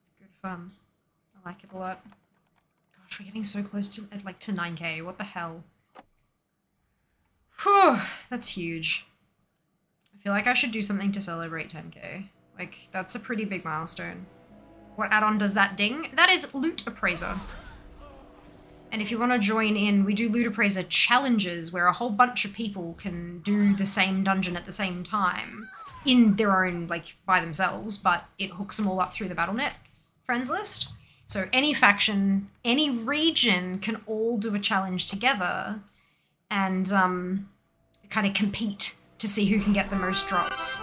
It's good fun. I like it a lot. Gosh, we're getting so close to like to 9k. What the hell? Whew, that's huge. I feel like I should do something to celebrate 10k. Like, that's a pretty big milestone. What add-on does that ding? That is Loot Appraiser. And if you want to join in, we do Loot Appraiser challenges where a whole bunch of people can do the same dungeon at the same time in their own, like, by themselves, but it hooks them all up through the BattleNet friends list. So any faction, any region can all do a challenge together and um, kind of compete to see who can get the most drops.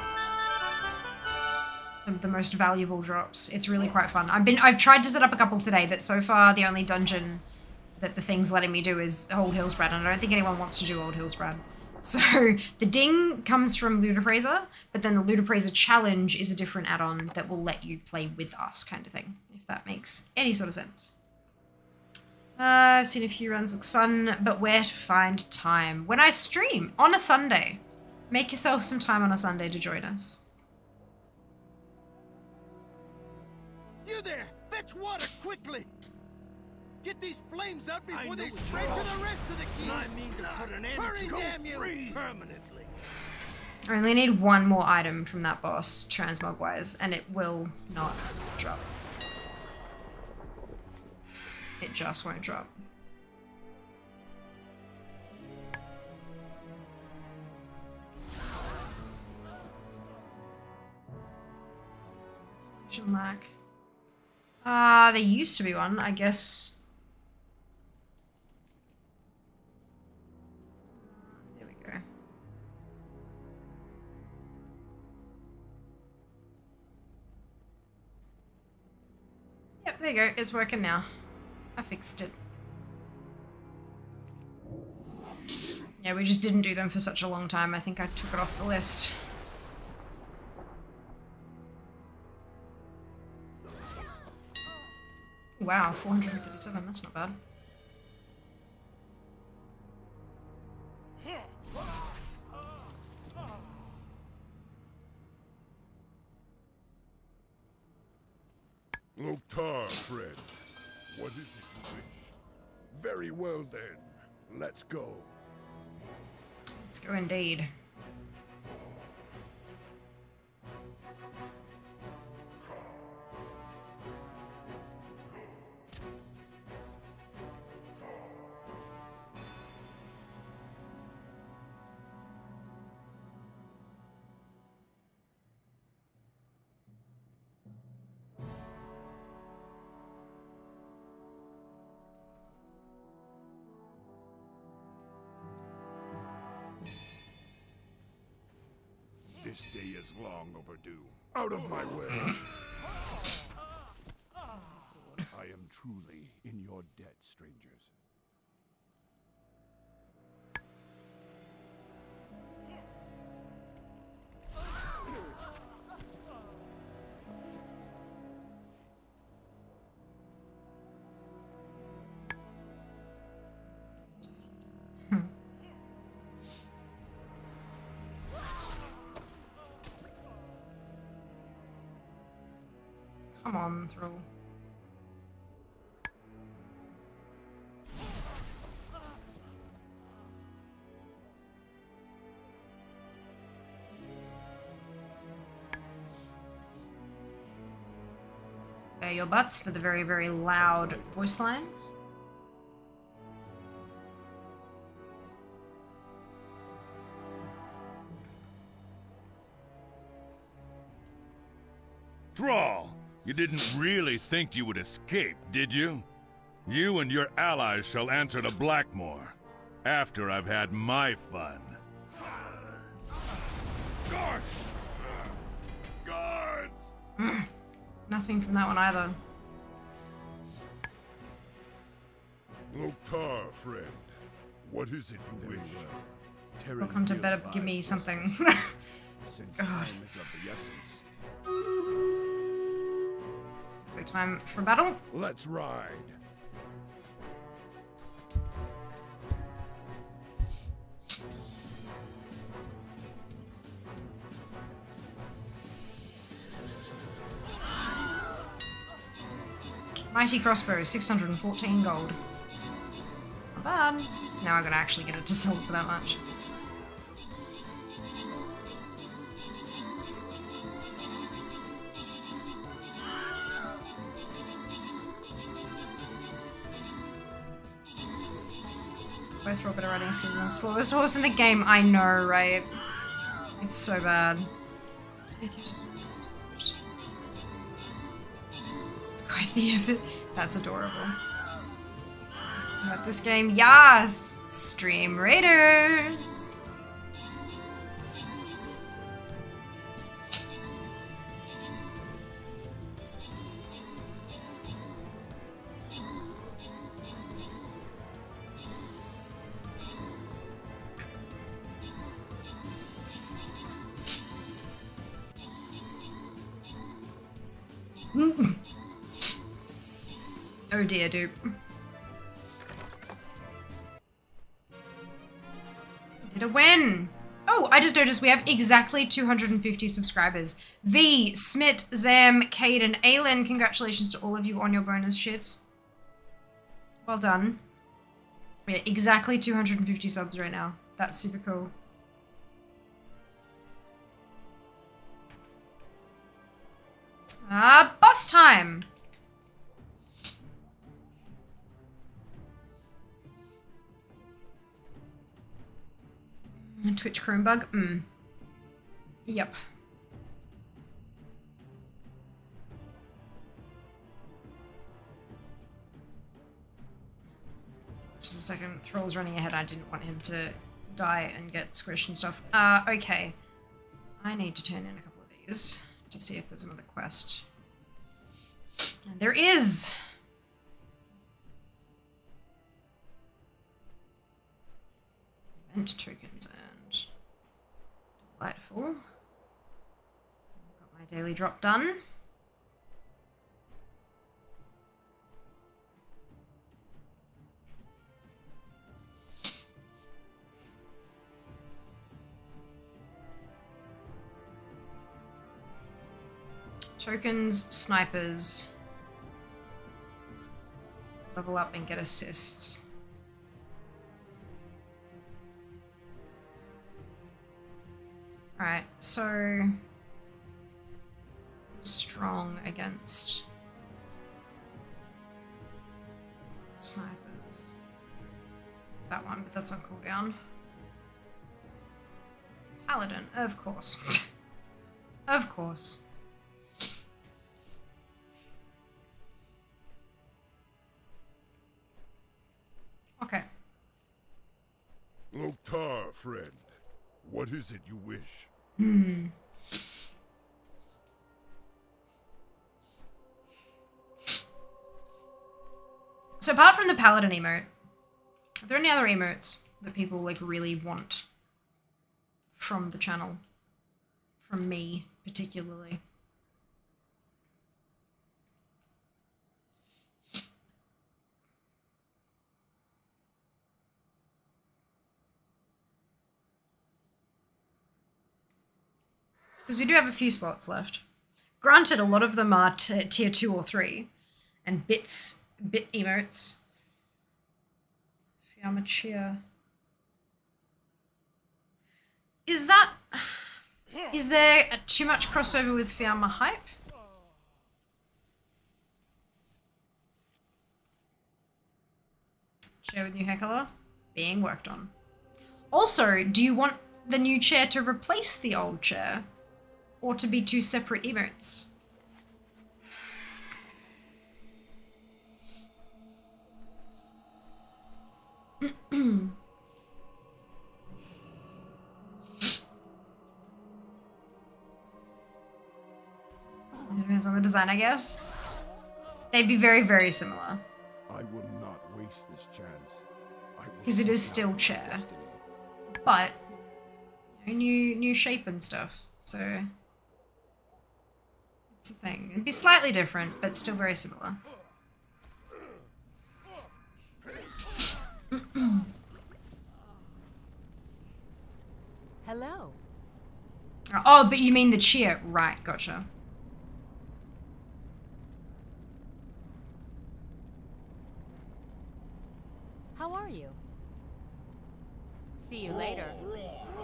The, the most valuable drops. It's really quite fun. I've been I've tried to set up a couple today, but so far the only dungeon that the thing's letting me do is Old Hillsbrad, and I don't think anyone wants to do Old Hillsbrad. So the ding comes from Loot Appraiser, but then the Loot Appraiser challenge is a different add-on that will let you play with us, kind of thing. If that makes any sort of sense. Uh, I've seen a few runs, looks fun, but where to find time? When I stream on a Sunday. Make yourself some time on a Sunday to join us. You there! Fetch water quickly! Get these flames out before they spread to the rest of the keys! And I mean to put an end Hurry, to damn you! free permanently. I only need one more item from that boss, transmog wise, and it will not drop. It just won't drop. Solution lack. Ah, there used to be one, I guess. Yep, there you go. It's working now. I fixed it. Yeah, we just didn't do them for such a long time. I think I took it off the list. Wow, 437. That's not bad. Loktar, friend. What is it you wish? Very well then. Let's go. Let's go indeed. This day is long overdue. Out of my way. I am truly in your debt, strangers. Come on. Bare your butts for the very, very loud voice line. You didn't really think you would escape, did you? You and your allies shall answer to Blackmoore, after I've had my fun. Guards! Guards! Nothing from that one either. Loktar, friend. What is it you wish? Terran Welcome to better give me something. of here. Since time is of the essence. Quick time for battle. Let's ride. Mighty crossbow, 614 gold. Not bad. Now I'm gonna actually get it to sell for that much. Both Robert are riding skills slowest horse in the game. I know, right? It's so bad. It's quite the effort. That's adorable. About this game, yes! Stream Raiders! Did a win. Oh, I just noticed we have exactly 250 subscribers. V, Smit, Zam, Cade, and Aylin, congratulations to all of you on your bonus shit. Well done. We're exactly 250 subs right now. That's super cool. Ah, boss time! Twitch Chrome bug? Mm. Yep. Just a second. Thrall's running ahead. I didn't want him to die and get squished and stuff. Uh, okay. I need to turn in a couple of these to see if there's another quest. And there is! Event tokens and delightful. Got my daily drop done. Tokens, snipers. Level up and get assists. Alright, so strong against snipers. That one, but that's on cooldown. Paladin, of course. of course. Okay. Loktar, friend. What is it you wish? Hmm. So apart from the paladin emote, are there any other emotes that people like really want from the channel? From me, particularly. Because we do have a few slots left. Granted, a lot of them are tier 2 or 3. And bits, bit emotes. Fiamma cheer. Is that... Is there too much crossover with Fiamma hype? Chair with new hair color? Being worked on. Also, do you want the new chair to replace the old chair? Or to be two separate emotes? Depends on the design, I guess. They'd be very, very similar. I will not waste this chance. Because it is still chair. But new new shape and stuff. So it's a thing. It'd be slightly different, but still very similar. Hello. Oh, but you mean the cheer. Right, gotcha. How are you? See you later.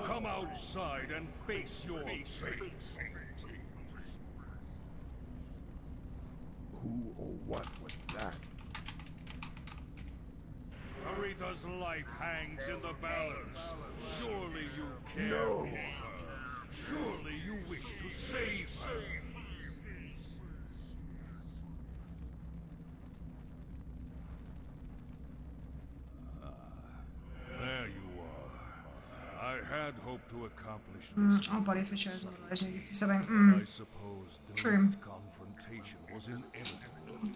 Come outside and face your fate. Who or what was that? Taretha's life hangs in the balance. Surely you care No. Surely you wish to save her. Ah, There you are. I had hoped to accomplish this. Mm, oh, body for shows otherwise you for something. but Mm. True. Confrontation was inevitable.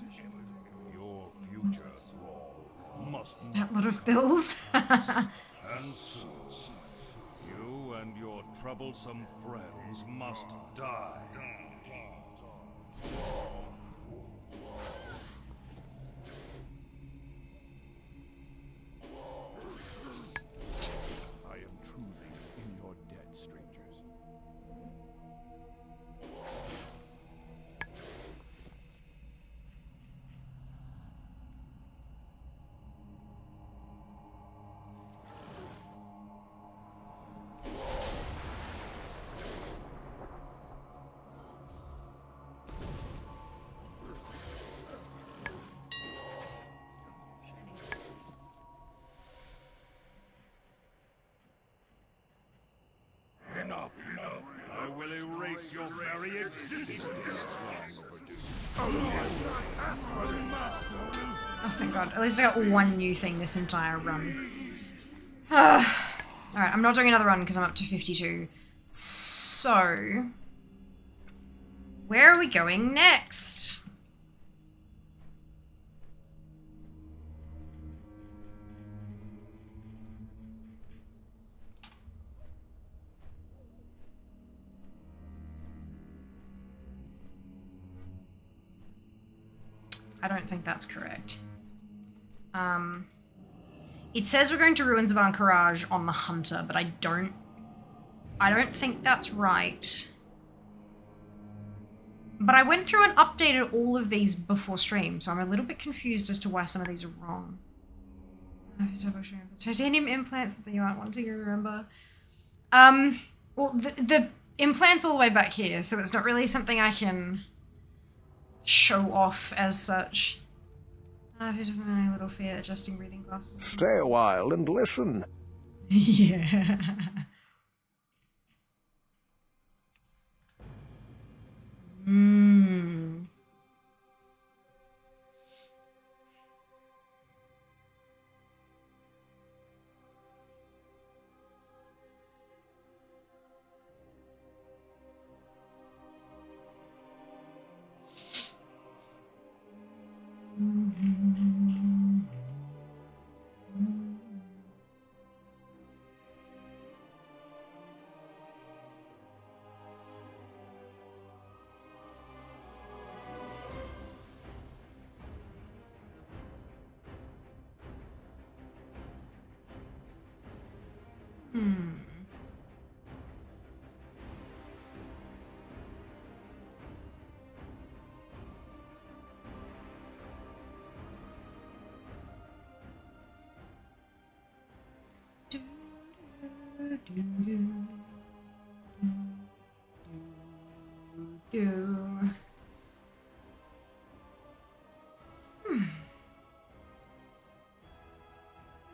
Your future, Thrall, must A lot of bills. And soon, you and your troublesome friends must die. Oh, thank God. At least I got one new thing this entire run. Alright, I'm not doing another run because I'm up to 52. So... Where are we going next? That's correct. Um, it says we're going to Ruins of Ahn'Qiraj on the Hunter, but I don't... I don't think that's right. But I went through and updated all of these before stream, so I'm a little bit confused as to why some of these are wrong. Titanium implants that you might want to remember. Um, well, the, the implant's all the way back here, so it's not really something I can show off as such. Uh, who doesn't have any little fear adjusting reading glasses? Stay a while and listen. yeah. Hmm.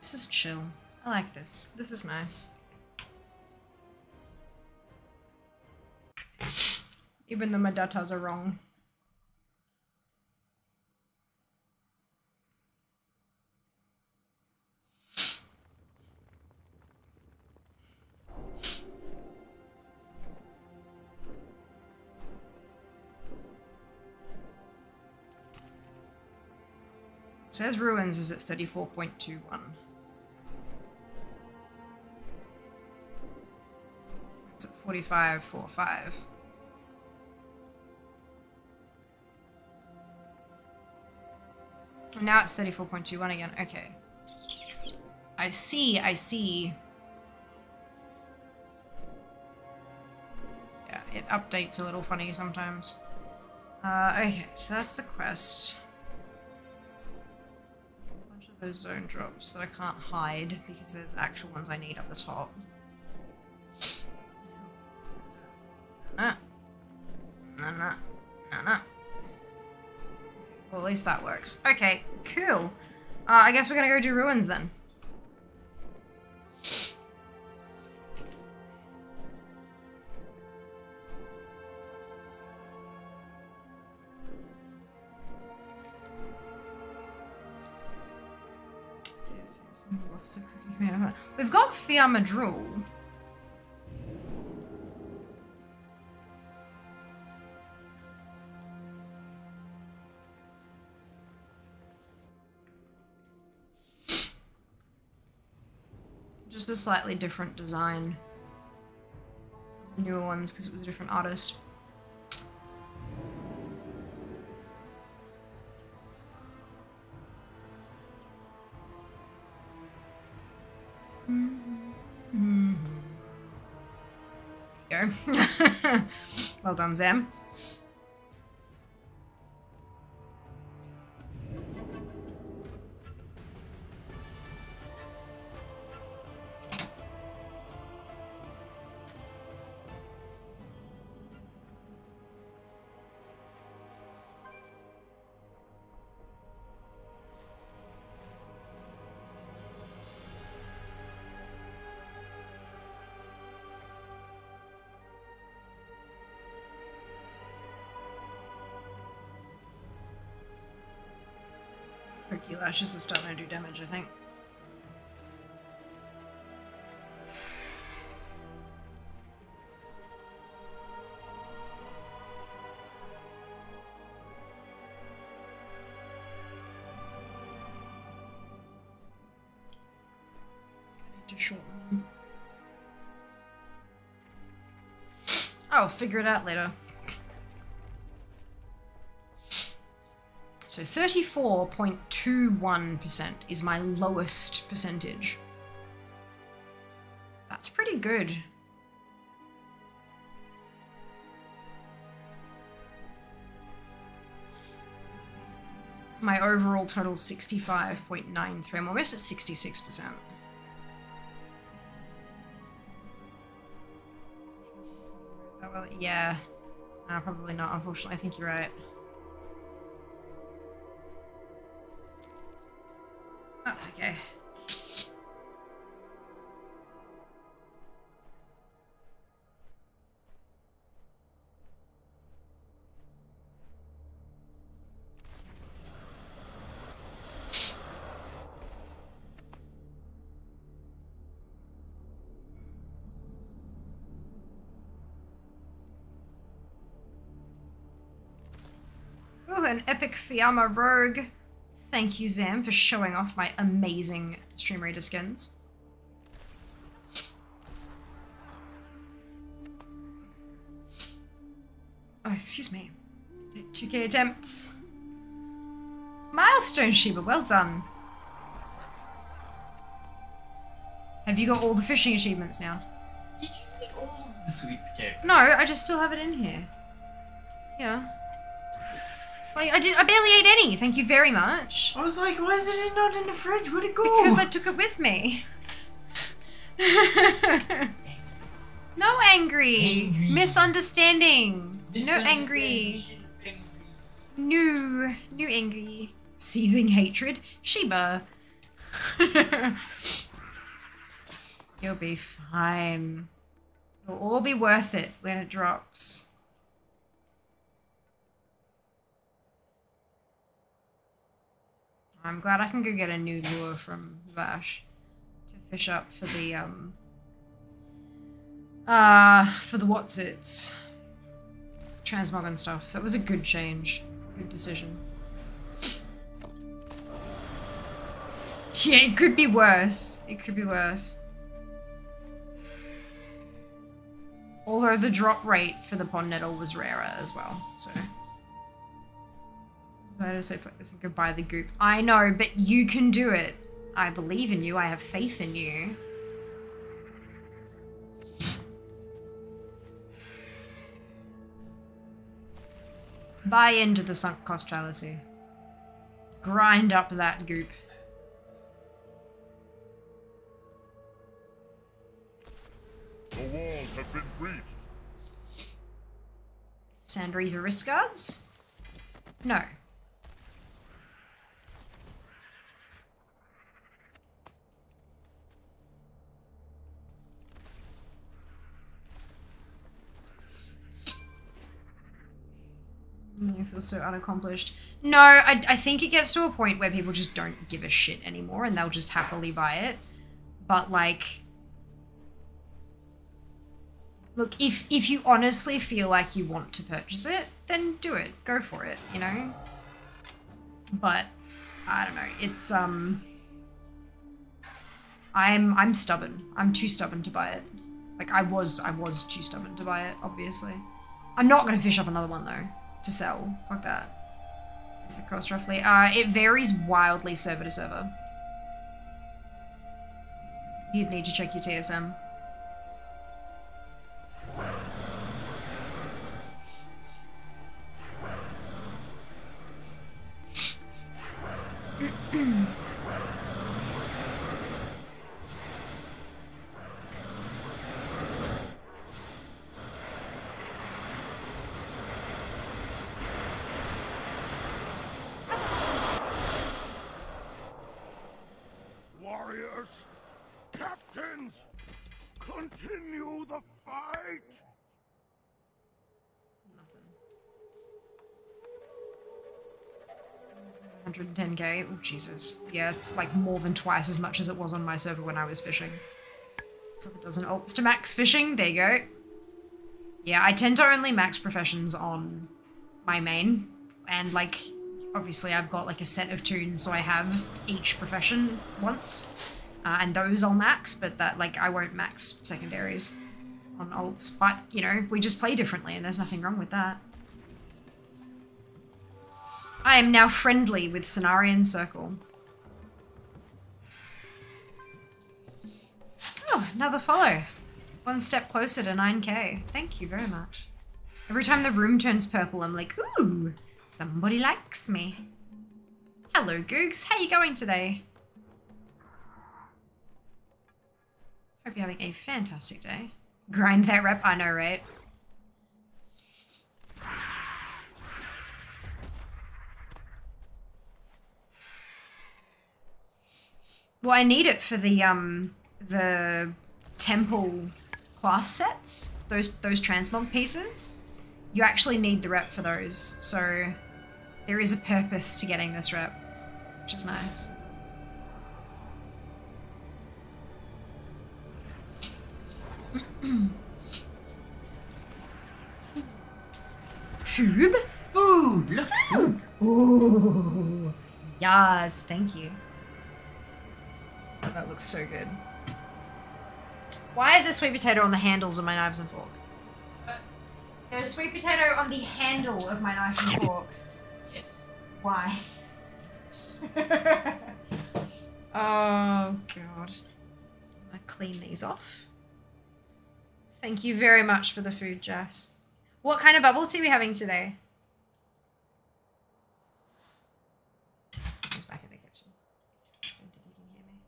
This is chill. I like this. This is nice. Even though my datas are wrong. Says ruins is at 34.21. It's at 45.45. And Now it's 34.21 again. Okay. I see, I see. Yeah, it updates a little funny sometimes. Uh, okay, so that's the quest. A bunch of those zone drops that I can't hide because there's actual ones I need up the top. Least that works. Okay, cool. Uh, I guess we're gonna go do ruins then. We've got Fiamadrul. Just a slightly different design. Newer ones because it was a different artist. Mm-hmm. Go. well done, Zam. Lashes are starting to do damage, I think. I'll figure it out later. So 34.21% is my lowest percentage. That's pretty good. My overall total is 65.93. I'm almost at 66%. Oh, well, yeah. Probably not, unfortunately. I think you're right. That's okay. An epic Fiamma Rogue. Thank you, Zam, for showing off my amazing Stream Raiders skins. Oh, excuse me. 2k attempts. Milestone Sheba, well done. Have you got all the fishing achievements now? Did you eat all the sweet potato? No, I just still have it in here. Yeah. Like, I did. I barely ate any. Thank you very much. I was like, why is it not in the fridge? Where'd it go? Because I took it with me. no angry. Angry. Misunderstanding. No angry. No. No angry. Seething hatred. Sheba. You'll be fine. It'll all be worth it when it drops. I'm glad I can go get a new lure from Vash to fish up for the um uh for the what's its transmog and stuff. That was a good change. Good decision. Yeah, it could be worse. It could be worse. Although the drop rate for the pond nettle was rarer as well, so. So just say fuck this and go the goop. I know, but you can do it. I believe in you. I have faith in you. Buy into the sunk cost fallacy. Grind up that goop. The walls have been breached. Sandriva wrist guards? No. You feel so unaccomplished. No, I, I think it gets to a point where people just don't give a shit anymore and they'll just happily buy it. But like, look, if if you honestly feel like you want to purchase it, then do it. Go for it, you know? But I don't know. It's um I'm I'm stubborn. I'm too stubborn to buy it. Like I was I was too stubborn to buy it, obviously. I'm not gonna fish up another one though to sell. Fuck that. The cost roughly? Uh, it varies wildly server to server. You'd need to check your TSM. Warriors, captains, continue the fight. 110k. Oh, Jesus. Yeah, it's like more than twice as much as it was on my server when I was fishing. So it doesn't ults to max fishing. There you go. Yeah, I tend to only max professions on my main. And like, obviously I've got like a set of toons, so I have each profession once. Uh, and those I'll max, but that like I won't max secondaries on alts. But, you know, we just play differently and there's nothing wrong with that. I am now friendly with Cenarian Circle. Oh, another follow. One step closer to 9k. Thank you very much. Every time the room turns purple, I'm like, ooh, somebody likes me. Hello, Googs. How you going today? Hope you're having a fantastic day. Grind that rep, I know, right? Well, I need it for the um the temple class sets. Those those transmog pieces. You actually need the rep for those. So there is a purpose to getting this rep, which is nice. Food? Food! Food! Ooh. Yes, thank you. Oh, that looks so good. Why is there sweet potato on the handles of my knives and fork? There's sweet potato on the handle of my knife and fork. Yes. Why? oh god. I clean these off. Thank you very much for the food, Jess. What kind of bubble tea are we having today? He's back in the kitchen. Don't think he can hear me.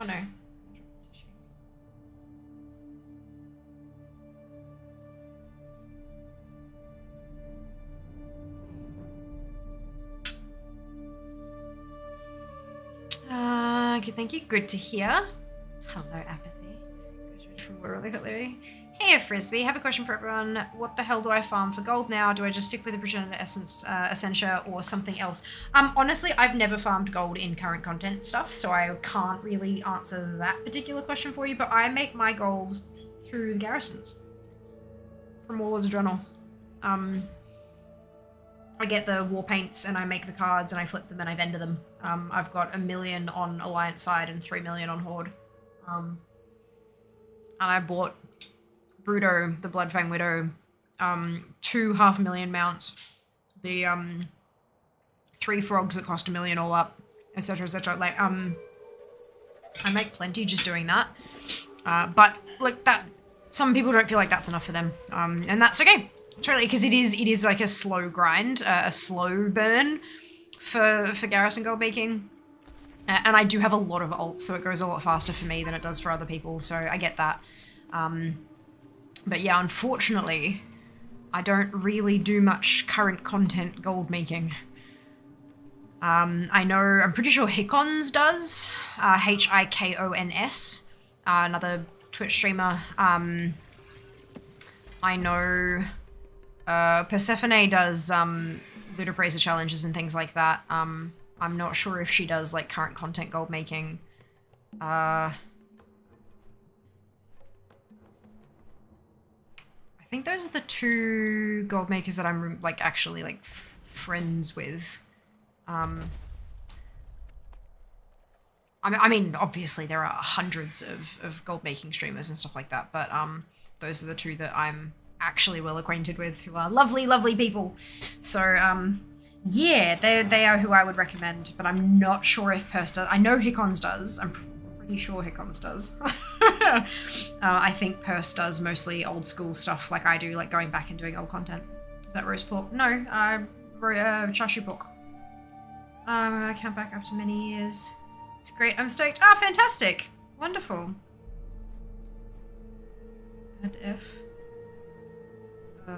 Oh no. Uh, good, thank you. Good to hear. Hello, apathy. From Worley Cutlery. Hey, Frisbee. Have a question for everyone. What the hell do I farm for gold now? Do I just stick with the Progenitor Essence, uh, Essentia, or something else? Um, honestly, I've never farmed gold in current content stuff, so I can't really answer that particular question for you. But I make my gold through the garrisons from Warlords of Draenor. Um, I get the war paints and I make the cards and I flip them and I vendor them. Um, I've got a million on Alliance side and three million on Horde. Um, and I bought Bruto, the Bloodfang Widow, um, two half a million mounts, the um, three frogs that cost a million all up, etc. etc. Like, um, I make plenty just doing that. Uh, but like that, some people don't feel like that's enough for them, um, and that's okay. Totally, because it is it is like a slow grind, uh, a slow burn for for Garrison gold making. Uh, and I do have a lot of alts, so it goes a lot faster for me than it does for other people. So I get that. Um, but yeah, unfortunately, I don't really do much current content gold making. Um, I know, I'm pretty sure Hikons does. Uh, H-I-K-O-N-S. Uh, another Twitch streamer. Um, I know uh, Persephone does um, challenges and things like that. Um, I'm not sure if she does like current content gold making. Uh, think those are the two gold makers that I'm like actually like friends with. Um, I mean, I mean, obviously there are hundreds of, of gold making streamers and stuff like that, but um, those are the two that I'm actually well acquainted with, who are lovely, lovely people. So um, yeah, they they are who I would recommend, but I'm not sure if Purse does. I know Hikons does. I'm pretty sure Hickons does. uh, I think Purse does mostly old school stuff, like I do, like going back and doing old content. Is that roast pork? No, uh, ro- uh chashu pork. Um, I came back after many years. It's great. I'm stoked. Ah, fantastic. Wonderful. Add F. Uh,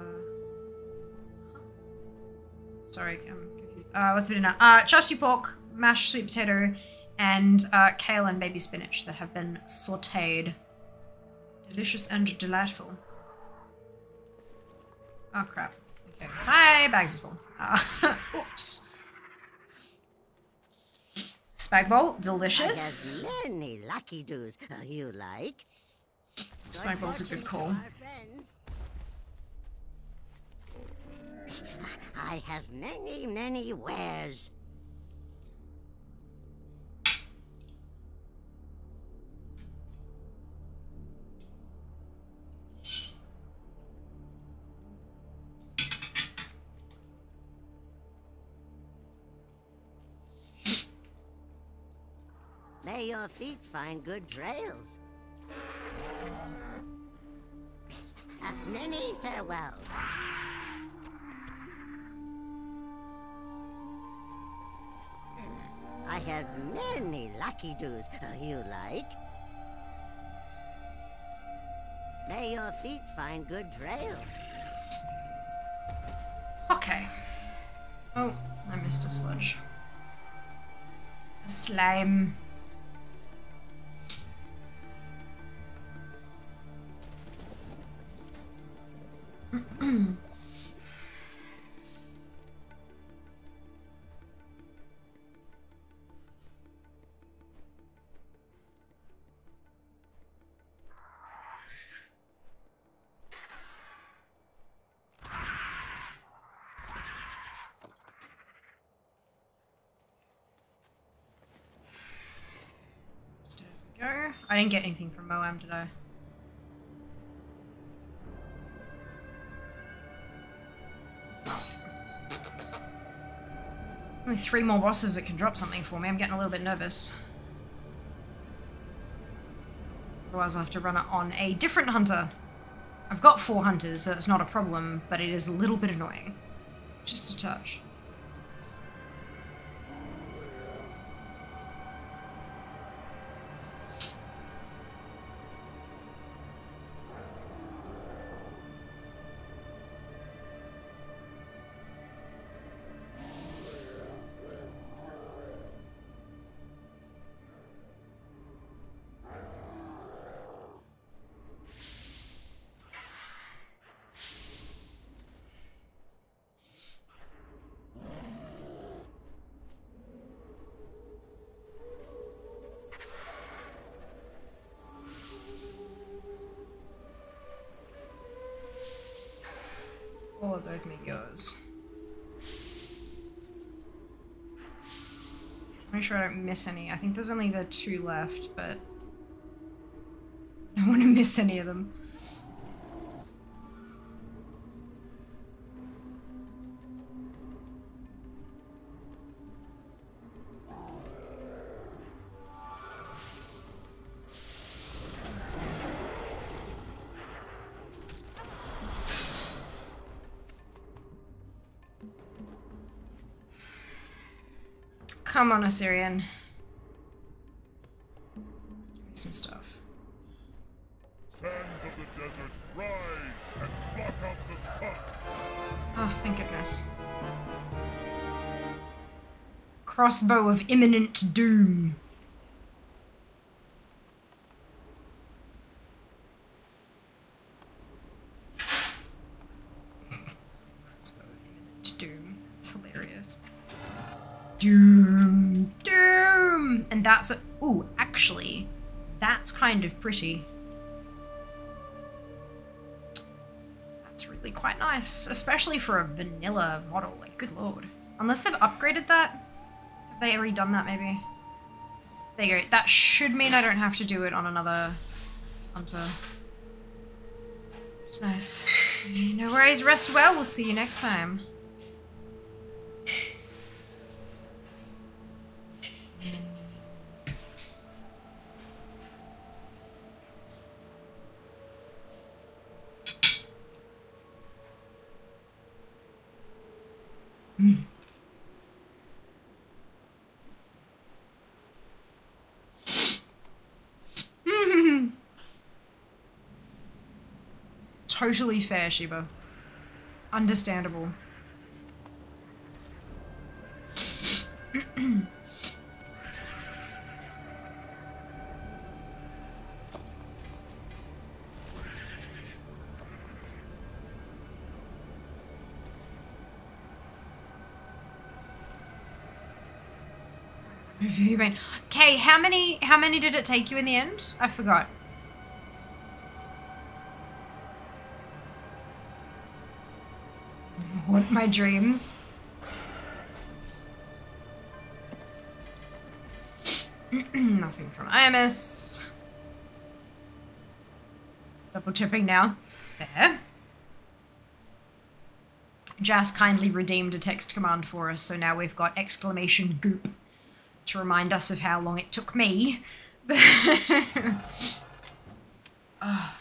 sorry, I'm confused. Uh, what's for dinner? Uh, chashu pork, mashed sweet potato, and uh, kale and baby spinach that have been sauteed. Delicious and delightful. Oh crap. Okay. Hi, bags are full. Uh, oops. Spag bowl, delicious. many lucky doos uh, you like. Spag bowl's a good call. I have many, many wares. May your feet find good trails. Many farewells. I have many lucky doos uh, you like. May your feet find good trails. Okay. Oh, I missed a sludge. A slime. I didn't get anything from Moam, did I? Only three more bosses that can drop something for me. I'm getting a little bit nervous. Otherwise, I'll have to run it on a different hunter. I've got four hunters, so that's not a problem, but it is a little bit annoying. Just a touch. Sure I don't miss any. I think there's only the two left, but I don't want to miss any of them. Come on, Ossirian. Give me some stuff. Sands of the desert, rise and block out the sun. Oh, thank goodness. Crossbow of imminent doom. Actually, that's kind of pretty. That's really quite nice, especially for a vanilla model. Like, good lord. Unless they've upgraded that. Have they already done that, maybe? There you go. That should mean I don't have to do it on another hunter. It's nice. No worries, rest well. We'll see you next time. Totally fair, Shiba. Understandable. Okay, how many how many did it take you in the end? I forgot. My dreams. Nothing from IMS. Double chipping now. Fair. Jas kindly redeemed a text command for us, so now we've got exclamation goop to remind us of how long it took me. Ah.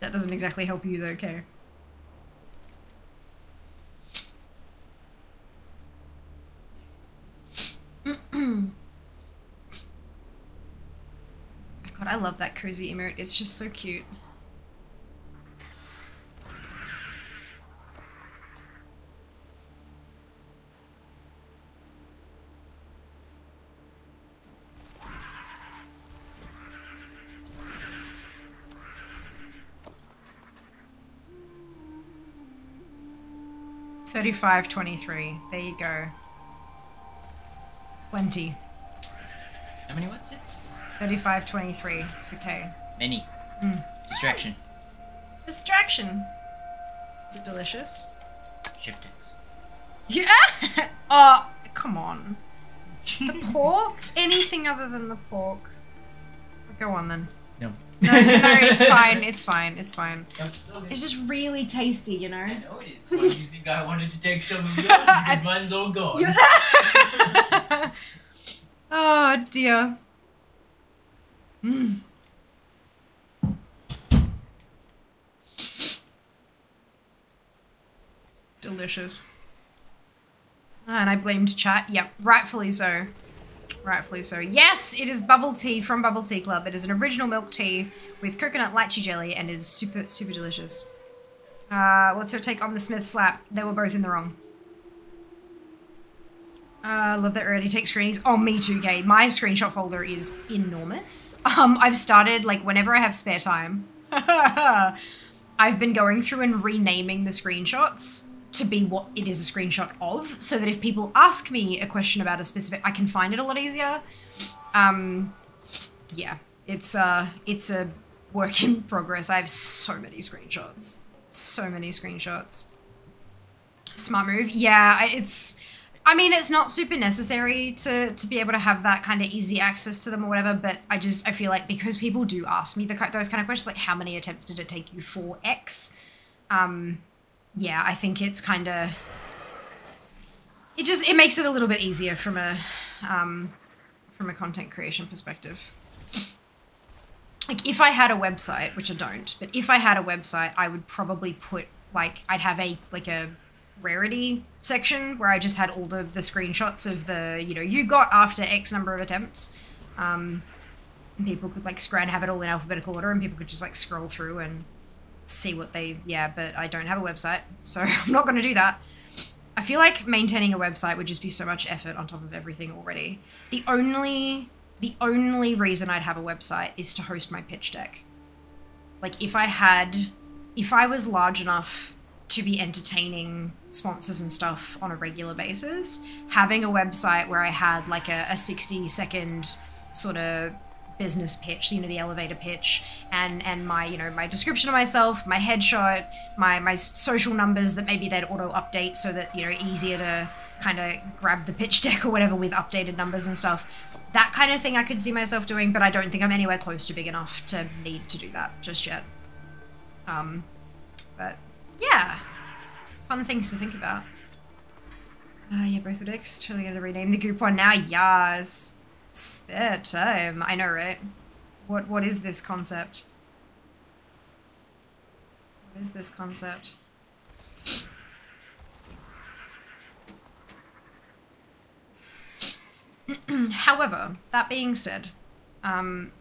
that doesn't exactly help you though, okay? God, I love that cozy emote. It's just so cute. Thirty-five twenty-three. There you go. Twenty. How many what's it? Thirty-five twenty-three. Okay. Many. Mm. Distraction. Distraction. Is it delicious? Shift X. Yeah. oh, come on. The pork? Anything other than the pork? Go on then. No. No, no, it's fine. It's fine. It's fine. It's. It's just really tasty, you know. I know it is. Why do you think I wanted to take some of yours? Because mine's all gone. oh dear. Mm. Delicious. Ah, and I blamed chat. Yep, rightfully so. Rightfully so. Yes, it is bubble tea from Bubble Tea Club. It is an original milk tea with coconut lychee jelly and it is super, super delicious. Uh, what's your take on the Smith slap? They were both in the wrong. Uh, love that already take screenings. Oh, me too, Kay. My screenshot folder is enormous. Um, I've started, like, whenever I have spare time, I've been going through and renaming the screenshots to be what it is a screenshot of, so that if people ask me a question about a specific, I can find it a lot easier. Um, yeah, it's uh, it's a work in progress. I have so many screenshots, so many screenshots. Smart move, yeah. It's, I mean, it's not super necessary to to be able to have that kind of easy access to them or whatever. But I just I feel like because people do ask me the those kind of questions, like how many attempts did it take you for X? Um, yeah, I think it's kind of it just it makes it a little bit easier from a um, from a content creation perspective. Like if I had a website, which I don't, but if I had a website, I would probably put like I'd have a like a rarity section where I just had all the the screenshots of the you know you got after X number of attempts. Um, people could like scroll and have it all in alphabetical order, and people could just like scroll through and see what they yeah. But I don't have a website, so I'm not going to do that. I feel like maintaining a website would just be so much effort on top of everything already. The only the only reason I'd have a website is to host my pitch deck. Like if I had if I was large enough to be entertaining sponsors and stuff on a regular basis, having a website where I had like a, a 60 second sort of business pitch, you know, the elevator pitch, and and my you know my description of myself, my headshot, my my social numbers that maybe they'd auto update so that you know easier to kind of grab the pitch deck or whatever with updated numbers and stuff. That kind of thing I could see myself doing, but I don't think I'm anywhere close to big enough to need to do that just yet. Um, but yeah, fun things to think about. Uh, yeah, both the decks. Totally gonna rename the group one now. Yas. Spare time. I know, right? What What is this concept? What is this concept? However, that being said, um,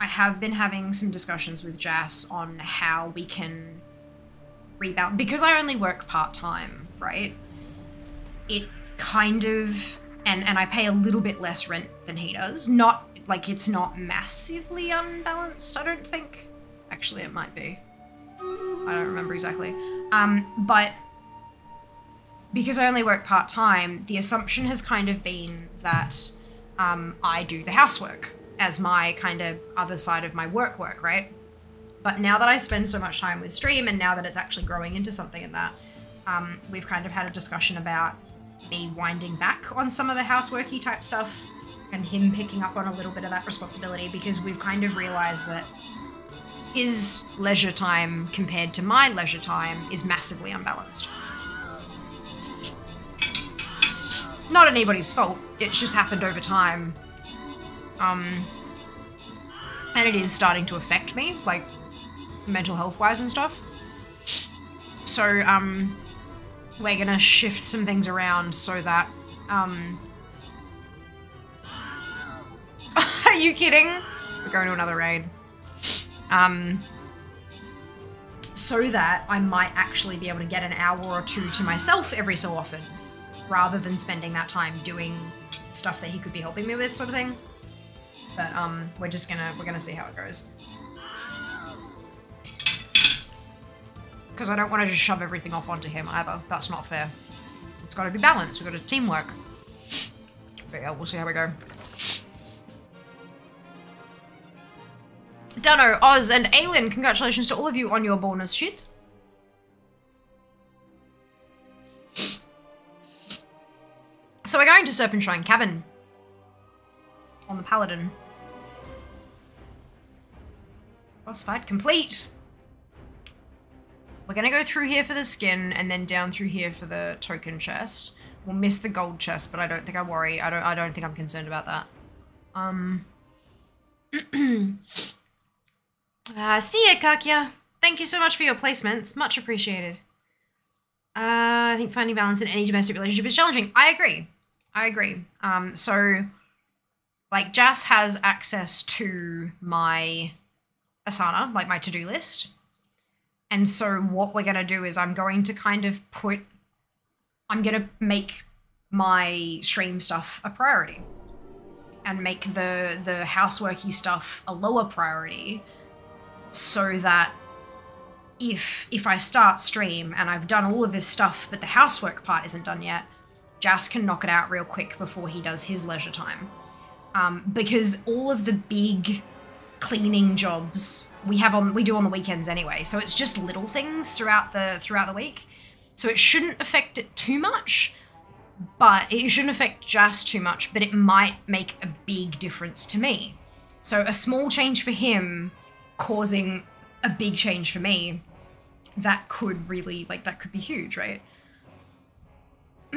I have been having some discussions with Jas on how we can rebound because I only work part time, right? It kind of and and I pay a little bit less rent than he does. Not like it's not massively unbalanced, I don't think. Actually, it might be. I don't remember exactly. Um, but because I only work part time, the assumption has kind of been that um, I do the housework as my kind of other side of my work work, right? But now that I spend so much time with stream and now that it's actually growing into something in that, um, we've kind of had a discussion about me winding back on some of the houseworky type stuff and him picking up on a little bit of that responsibility because we've kind of realized that his leisure time compared to my leisure time is massively unbalanced. Not anybody's fault, it's just happened over time. Um, and it is starting to affect me, like mental health wise and stuff. So, um, we're gonna shift some things around so that, um, are you kidding? We're going to another raid. Um, so that I might actually be able to get an hour or two to myself every so often, rather than spending that time doing stuff that he could be helping me with, sort of thing. But um, we're just gonna we're gonna see how it goes. Because I don't want to just shove everything off onto him either. That's not fair. It's got to be balanced. We've got to teamwork. But yeah, we'll see how we go. Dunno, Oz, and Aylin, congratulations to all of you on your bonus shit. So we're going to Serpentshrine Cavern. On the Paladin. Boss fight complete! We're gonna go through here for the skin, and then down through here for the token chest. We'll miss the gold chest, but I don't think I worry. I don't I don't think I'm concerned about that. Um Uh, see ya, Kakya. Thank you so much for your placements. Much appreciated. Uh, I think finding balance in any domestic relationship is challenging. I agree. I agree. Um, so, like, Jas has access to my Asana, like my to-do list. And so what we're going to do is I'm going to kind of put, I'm going to make my stream stuff a priority and make the, the houseworky stuff a lower priority so that if if I start stream and I've done all of this stuff but the housework part isn't done yet, Jas can knock it out real quick before he does his leisure time. Um, because all of the big cleaning jobs we have on we do on the weekends anyway, so it's just little things throughout the throughout the week. So it shouldn't affect it too much, but it shouldn't affect just too much, but it might make a big difference to me. So a small change for him causing a big change for me, that could really, like, that could be huge, right?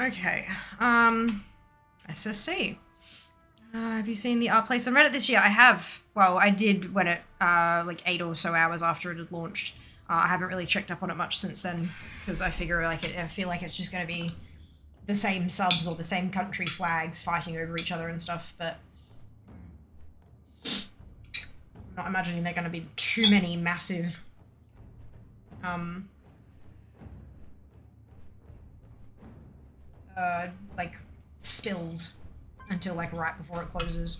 okay, um, SSC. Uh, have you seen the r/place on Reddit this year? I have. Well, I did when it, uh, like eight or so hours after it had launched. Uh, I haven't really checked up on it much since then because I figure like it, I feel like it's just going to be the same subs or the same country flags fighting over each other and stuff. But I'm not imagining they're going to be too many massive, um, uh, like spills until like right before it closes.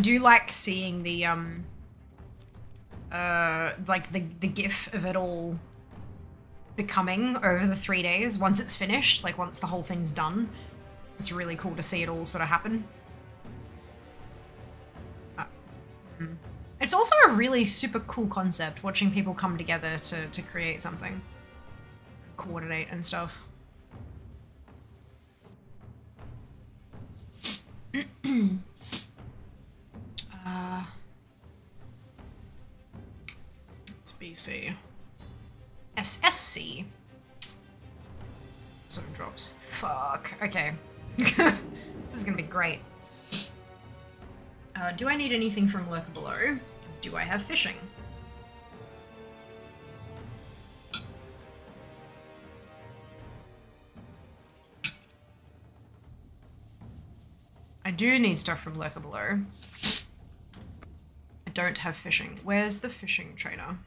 Do like seeing the um uh like the the gif of it all becoming over the three days once it's finished, like once the whole thing's done. It's really cool to see it all sort of happen. Uh, mm. It's also a really super cool concept, watching people come together to, to create something. Coordinate and stuff. uh, it's BC. SSC. Zone drops. Fuck. Okay. This is gonna be great. Uh, do I need anything from Lurker Below? Do I have fishing? I do need stuff from Lurker Below. I don't have fishing. Where's the fishing trainer?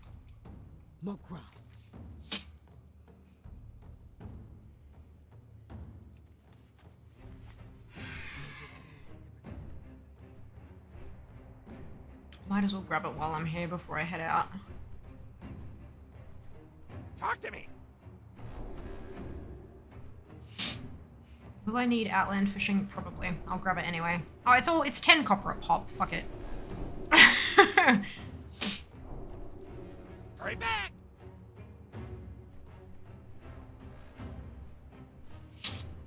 Might as well grab it while I'm here before I head out. Talk to me. Will I need outland fishing? Probably. I'll grab it anyway. Oh, it's all- it's 10 copper a pop. Fuck it. Hurry back.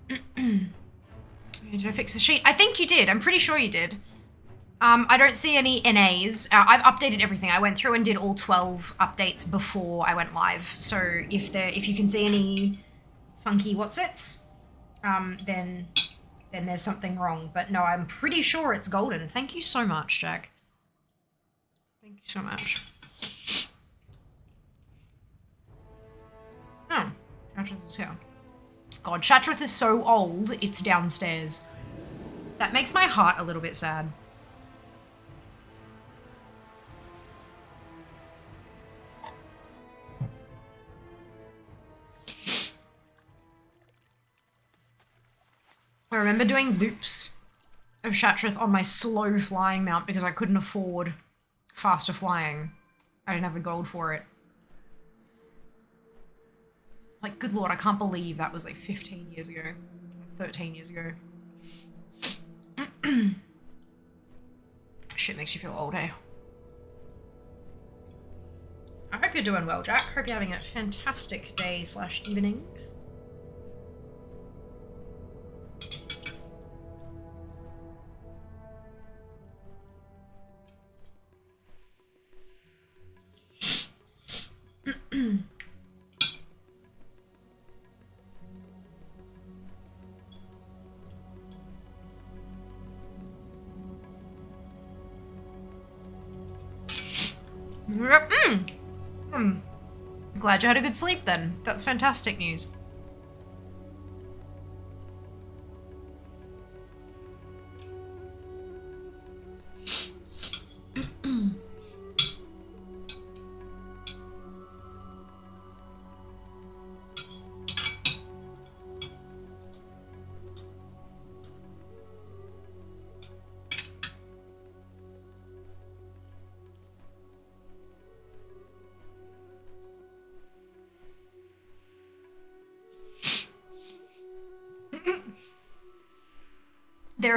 Did I fix the sheet? I think you did. I'm pretty sure you did. Um, I don't see any NAs. Uh, I've updated everything. I went through and did all 12 updates before I went live. So if there, if you can see any funky whatsits, um, then then there's something wrong. But no, I'm pretty sure it's golden. Thank you so much, Jack. So much. Oh, Shattrath is here. God, Shattrath is so old, it's downstairs. That makes my heart a little bit sad. I remember doing loops of Shattrath on my slow flying mount because I couldn't afford faster flying. I didn't have the gold for it. Like, good lord, I can't believe that was like 15 years ago. 13 years ago. Shit makes you feel old, eh? I hope you're doing well, Jack. Hope you're having a fantastic day slash evening. You had a good sleep then. That's fantastic news.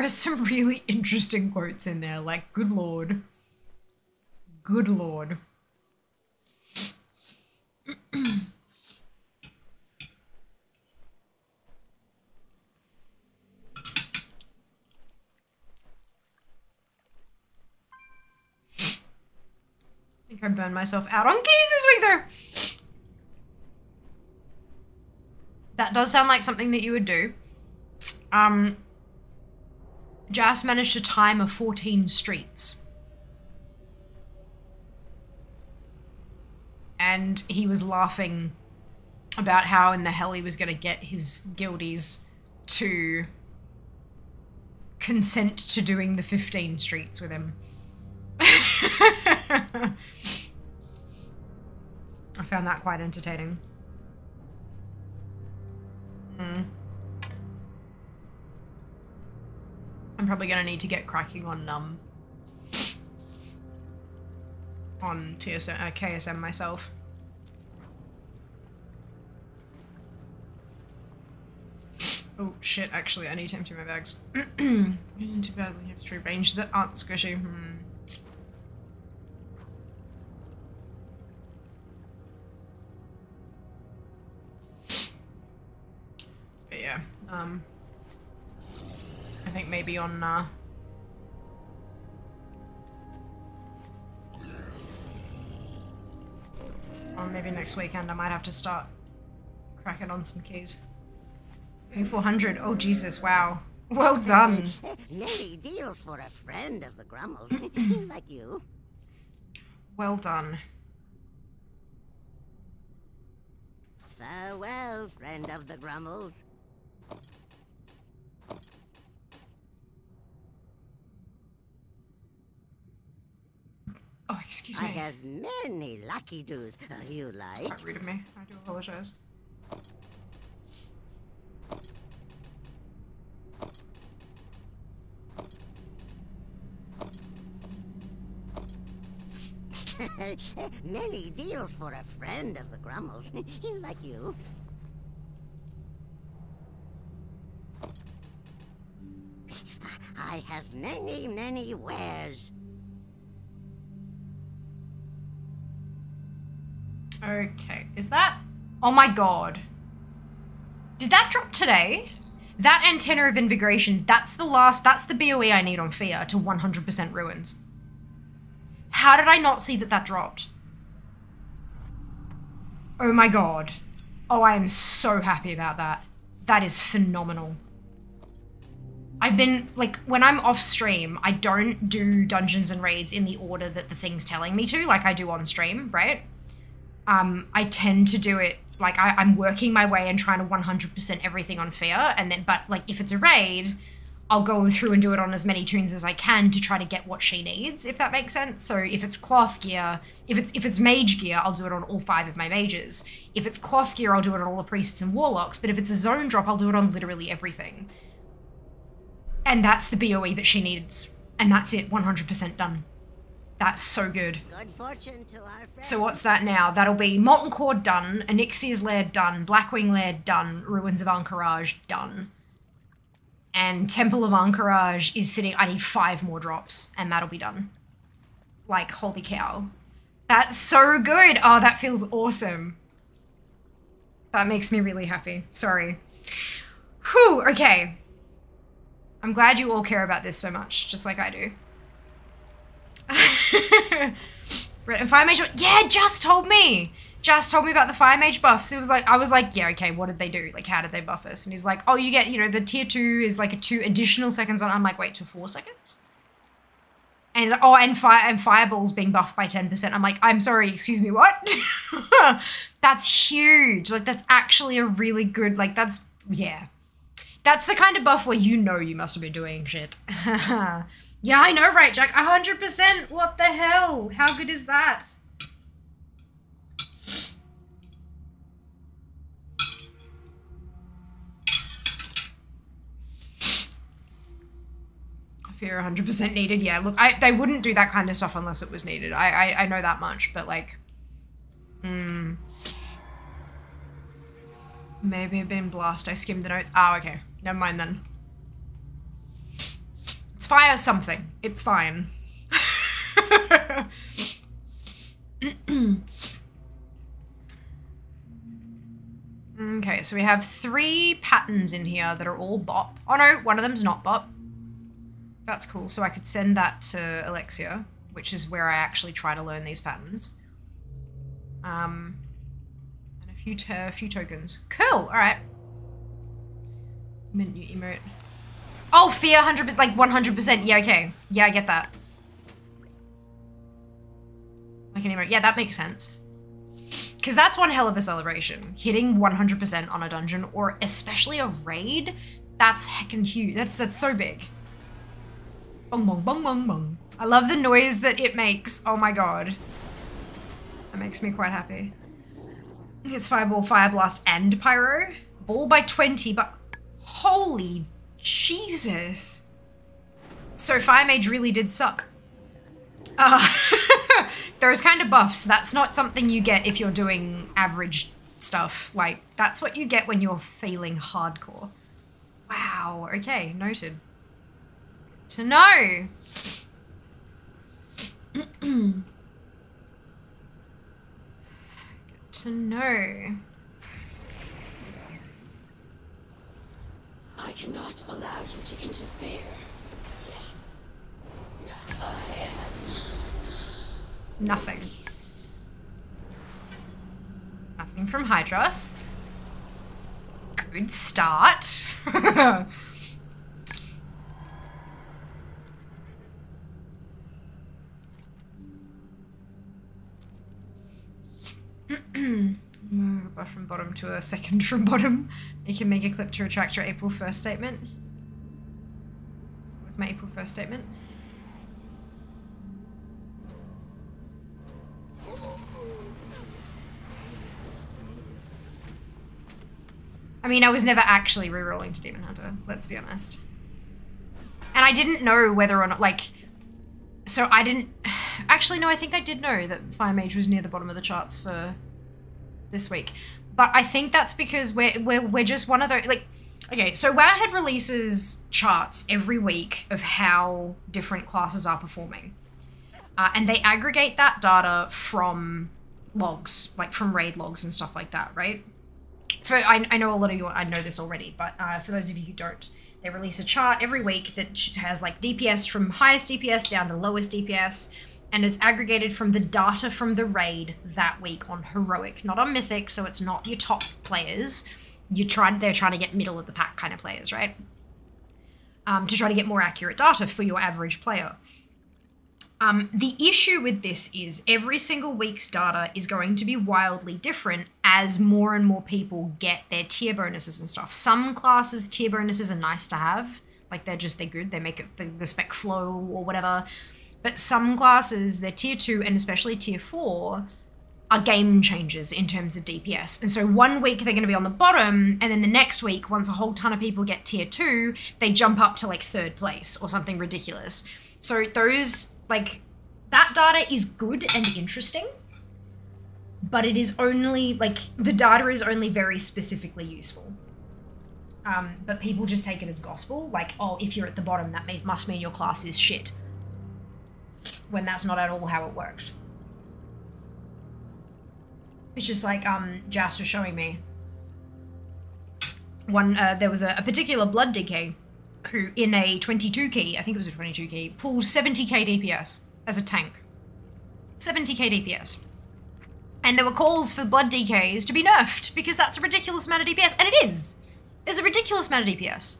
Some really interesting quotes in there, like, good lord. Good lord. I think I burned myself out on keys this week though. That does sound like something that you would do. Um, Jas managed to time a 14 streets. And he was laughing about how in the hell he was going to get his guildies to consent to doing the 15 streets with him. I found that quite entertaining. Hmm. I'm probably gonna need to get cracking on um on TSM uh, KSM myself. Oh shit! Actually, I need to empty my bags. Too badly have to rearrange that aren't squishy. Hmm. But yeah, um. I think maybe on uh or maybe next weekend I might have to start cracking on some keys. 400. Oh Jesus, wow. Well done. Many deals for a friend of the Grummles, like you. Well done. Farewell, friend of the Grummles. Oh, excuse me. I have many lucky doos uh, you like. Quite rude of me. I do apologize. many deals for a friend of the Grummles, like you. I have many, many wares. Okay, is that? Oh my god. Did that drop today? That antenna of invigoration, that's the last, that's the BOE I need on Fia to 100% ruins. How did I not see that that dropped? Oh my god. Oh, I am so happy about that. That is phenomenal. I've been, like, when I'm off stream, I don't do dungeons and raids in the order that the thing's telling me to, like I do on stream, right? Um, I tend to do it like I, I'm working my way and trying to 100% everything on Fia, and then but like if it's a raid, I'll go through and do it on as many toons as I can to try to get what she needs, if that makes sense. So if it's cloth gear, if it's if it's mage gear, I'll do it on all five of my mages. If it's cloth gear, I'll do it on all the priests and warlocks. But if it's a zone drop, I'll do it on literally everything. And that's the BOE that she needs, and that's it, 100% done. That's so good. Good fortune to our. So what's that now? That'll be Molten Core done, Onyxia's Lair done, Blackwing Lair done, Ruins of Ahn'Qiraj done. And Temple of Ahn'Qiraj is sitting, I need five more drops, and that'll be done. Like, holy cow. That's so good! Oh, that feels awesome. That makes me really happy. Sorry. Whew, okay. I'm glad you all care about this so much, just like I do. Right, and Fire Mage, yeah, just told me. Just told me about the Fire Mage buffs. It was like, I was like, yeah, okay, what did they do? Like, how did they buff us? And he's like, oh, you get, you know, the tier two is like a two additional seconds on. I'm like, wait, to four seconds? And oh, and fire and fireballs being buffed by 10%. I'm like, I'm sorry, excuse me, what? that's huge. Like, that's actually a really good, like, that's, yeah. That's the kind of buff where you know you must have been doing shit. Yeah, I know, right, Jack? 100%. What the hell? How good is that? Fia 100% needed. Yeah, look, I, they wouldn't do that kind of stuff unless it was needed. I, I, I know that much, but like, hmm. Maybe I've been blast. I skimmed the notes. Oh, okay. Never mind then. Fire something. It's fine. okay, so we have three patterns in here that are all bop. Oh no, one of them's not bop. That's cool. So I could send that to Alexia, which is where I actually try to learn these patterns. Um, and a few, a few tokens. Cool. All right. Mint new emote. Oh, Fia 100%, like 100%. Yeah, okay. Yeah, I get that. Like an emote. Yeah, that makes sense. Because that's one hell of a celebration. Hitting 100% on a dungeon, or especially a raid, that's heckin' huge. That's, that's so big. Bong, bong, bong, bong, bong. I love the noise that it makes. Oh my god. That makes me quite happy. It's Fireball, Fire Blast, and Pyro. Ball by 20, but holy Jesus. So Fire Mage really did suck. Uh, those kind of buffs, that's not something you get if you're doing average stuff. Like, that's what you get when you're feeling hardcore. Wow, okay, noted. To know. To know. I cannot allow you to interfere. Nothing. Nothing from Hydross. Good start. from bottom to a second from bottom. You can make a clip to retract your April 1st statement. What's my April 1st statement? I mean, I was never actually rerolling to Demon Hunter, let's be honest. And I didn't know whether or not, like, so I didn't. Actually, no, I think I did know that Fire Mage was near the bottom of the charts for this week. But I think that's because we're, we're, we're just one of those, like, okay, so Wowhead releases charts every week of how different classes are performing. Uh, and they aggregate that data from logs, like from raid logs and stuff like that, right? For I, I know a lot of you I know this already, but uh, for those of you who don't, they release a chart every week that has like DPS from highest DPS down to lowest DPS, and it's aggregated from the data from the raid that week on heroic, not on mythic, so it's not your top players. You tried they're trying to get middle of the pack kind of players, right? Um, to try to get more accurate data for your average player. Um, the issue with this is every single week's data is going to be wildly different as more and more people get their tier bonuses and stuff. Some classes tier bonuses are nice to have, like they're just they're good. They make it the, the spec flow or whatever. But some classes, they're tier two and especially tier four, are game changers in terms of DPS. And so one week they're going to be on the bottom, and then the next week, once a whole ton of people get tier two, they jump up to like third place or something ridiculous. So those like that data is good and interesting, but it is only like the data is only very specifically useful. Um, but people just take it as gospel, like, oh, if you're at the bottom, that may- must mean your class is shit. When that's not at all how it works. It's just like um, Jas was showing me. One, uh, there was a, a particular blood DK who, in a 22 key, I think it was a 22 key, pulled 70k DPS as a tank. 70k DPS. And there were calls for blood DKs to be nerfed because that's a ridiculous amount of DPS, and it is. There's a ridiculous amount of DPS.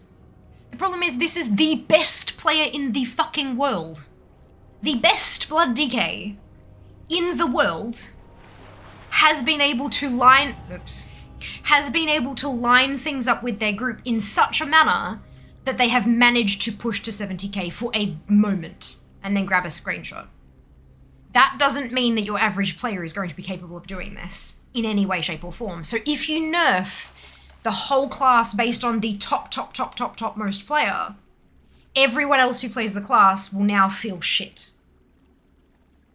The problem is, this is the best player in the fucking world. The best blood DK in the world has been able to line. Oops. Has been able to line things up with their group in such a manner that they have managed to push to 70k for a moment and then grab a screenshot. That doesn't mean that your average player is going to be capable of doing this in any way, shape, or form. So if you nerf the whole class based on the top, top, top, top, top most player, everyone else who plays the class will now feel shit.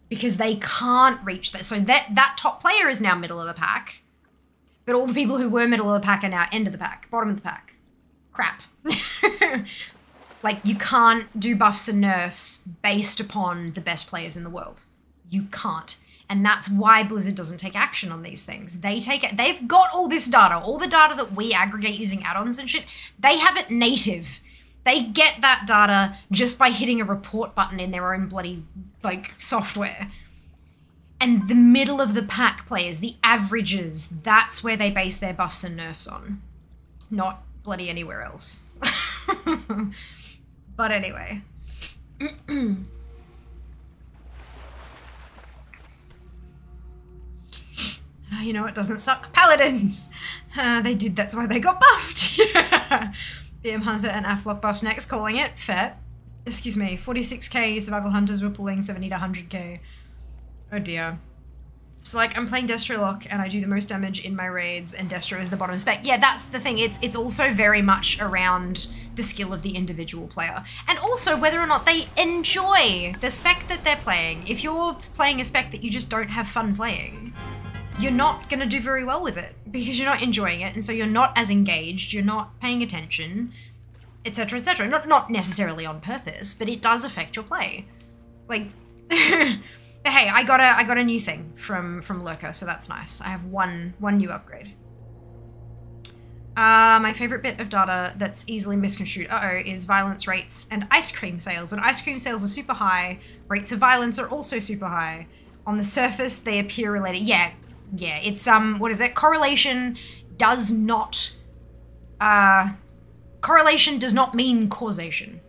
Because they can't reach that. So that, that top player is now middle of the pack. But all the people who were middle of the pack are now end of the pack, bottom of the pack. Crap. like, you can't do buffs and nerfs based upon the best players in the world. You can't. And that's why Blizzard doesn't take action on these things. They take it, they've got all this data, all the data that we aggregate using add ons and shit, they have it native. They get that data just by hitting a report button in their own bloody, like, software. And the middle of the pack players, the averages, that's where they base their buffs and nerfs on. Not bloody anywhere else. but anyway. you know it doesn't suck paladins uh, they did that's why they got buffed bm hunter and aflock buffs next calling it fair excuse me 46k survival hunters were pulling 70 to 100k oh dear so like I'm playing Destro Lock and I do the most damage in my raids and Destro is the bottom spec. Yeah, that's the thing. It's it's also very much around the skill of the individual player. And also whether or not they enjoy the spec that they're playing. If you're playing a spec that you just don't have fun playing, you're not going to do very well with it because you're not enjoying it and so you're not as engaged, you're not paying attention, etc., etc. Not not necessarily on purpose, but it does affect your play. Like hey, I got a I got a new thing from from Lurker, so that's nice. I have one one new upgrade. Uh, my favorite bit of data that's easily misconstrued, uh-oh, is violence rates and ice cream sales. When ice cream sales are super high, rates of violence are also super high. On the surface, they appear related. Yeah, yeah, it's, um, what is it? Correlation does not, uh, correlation does not mean causation.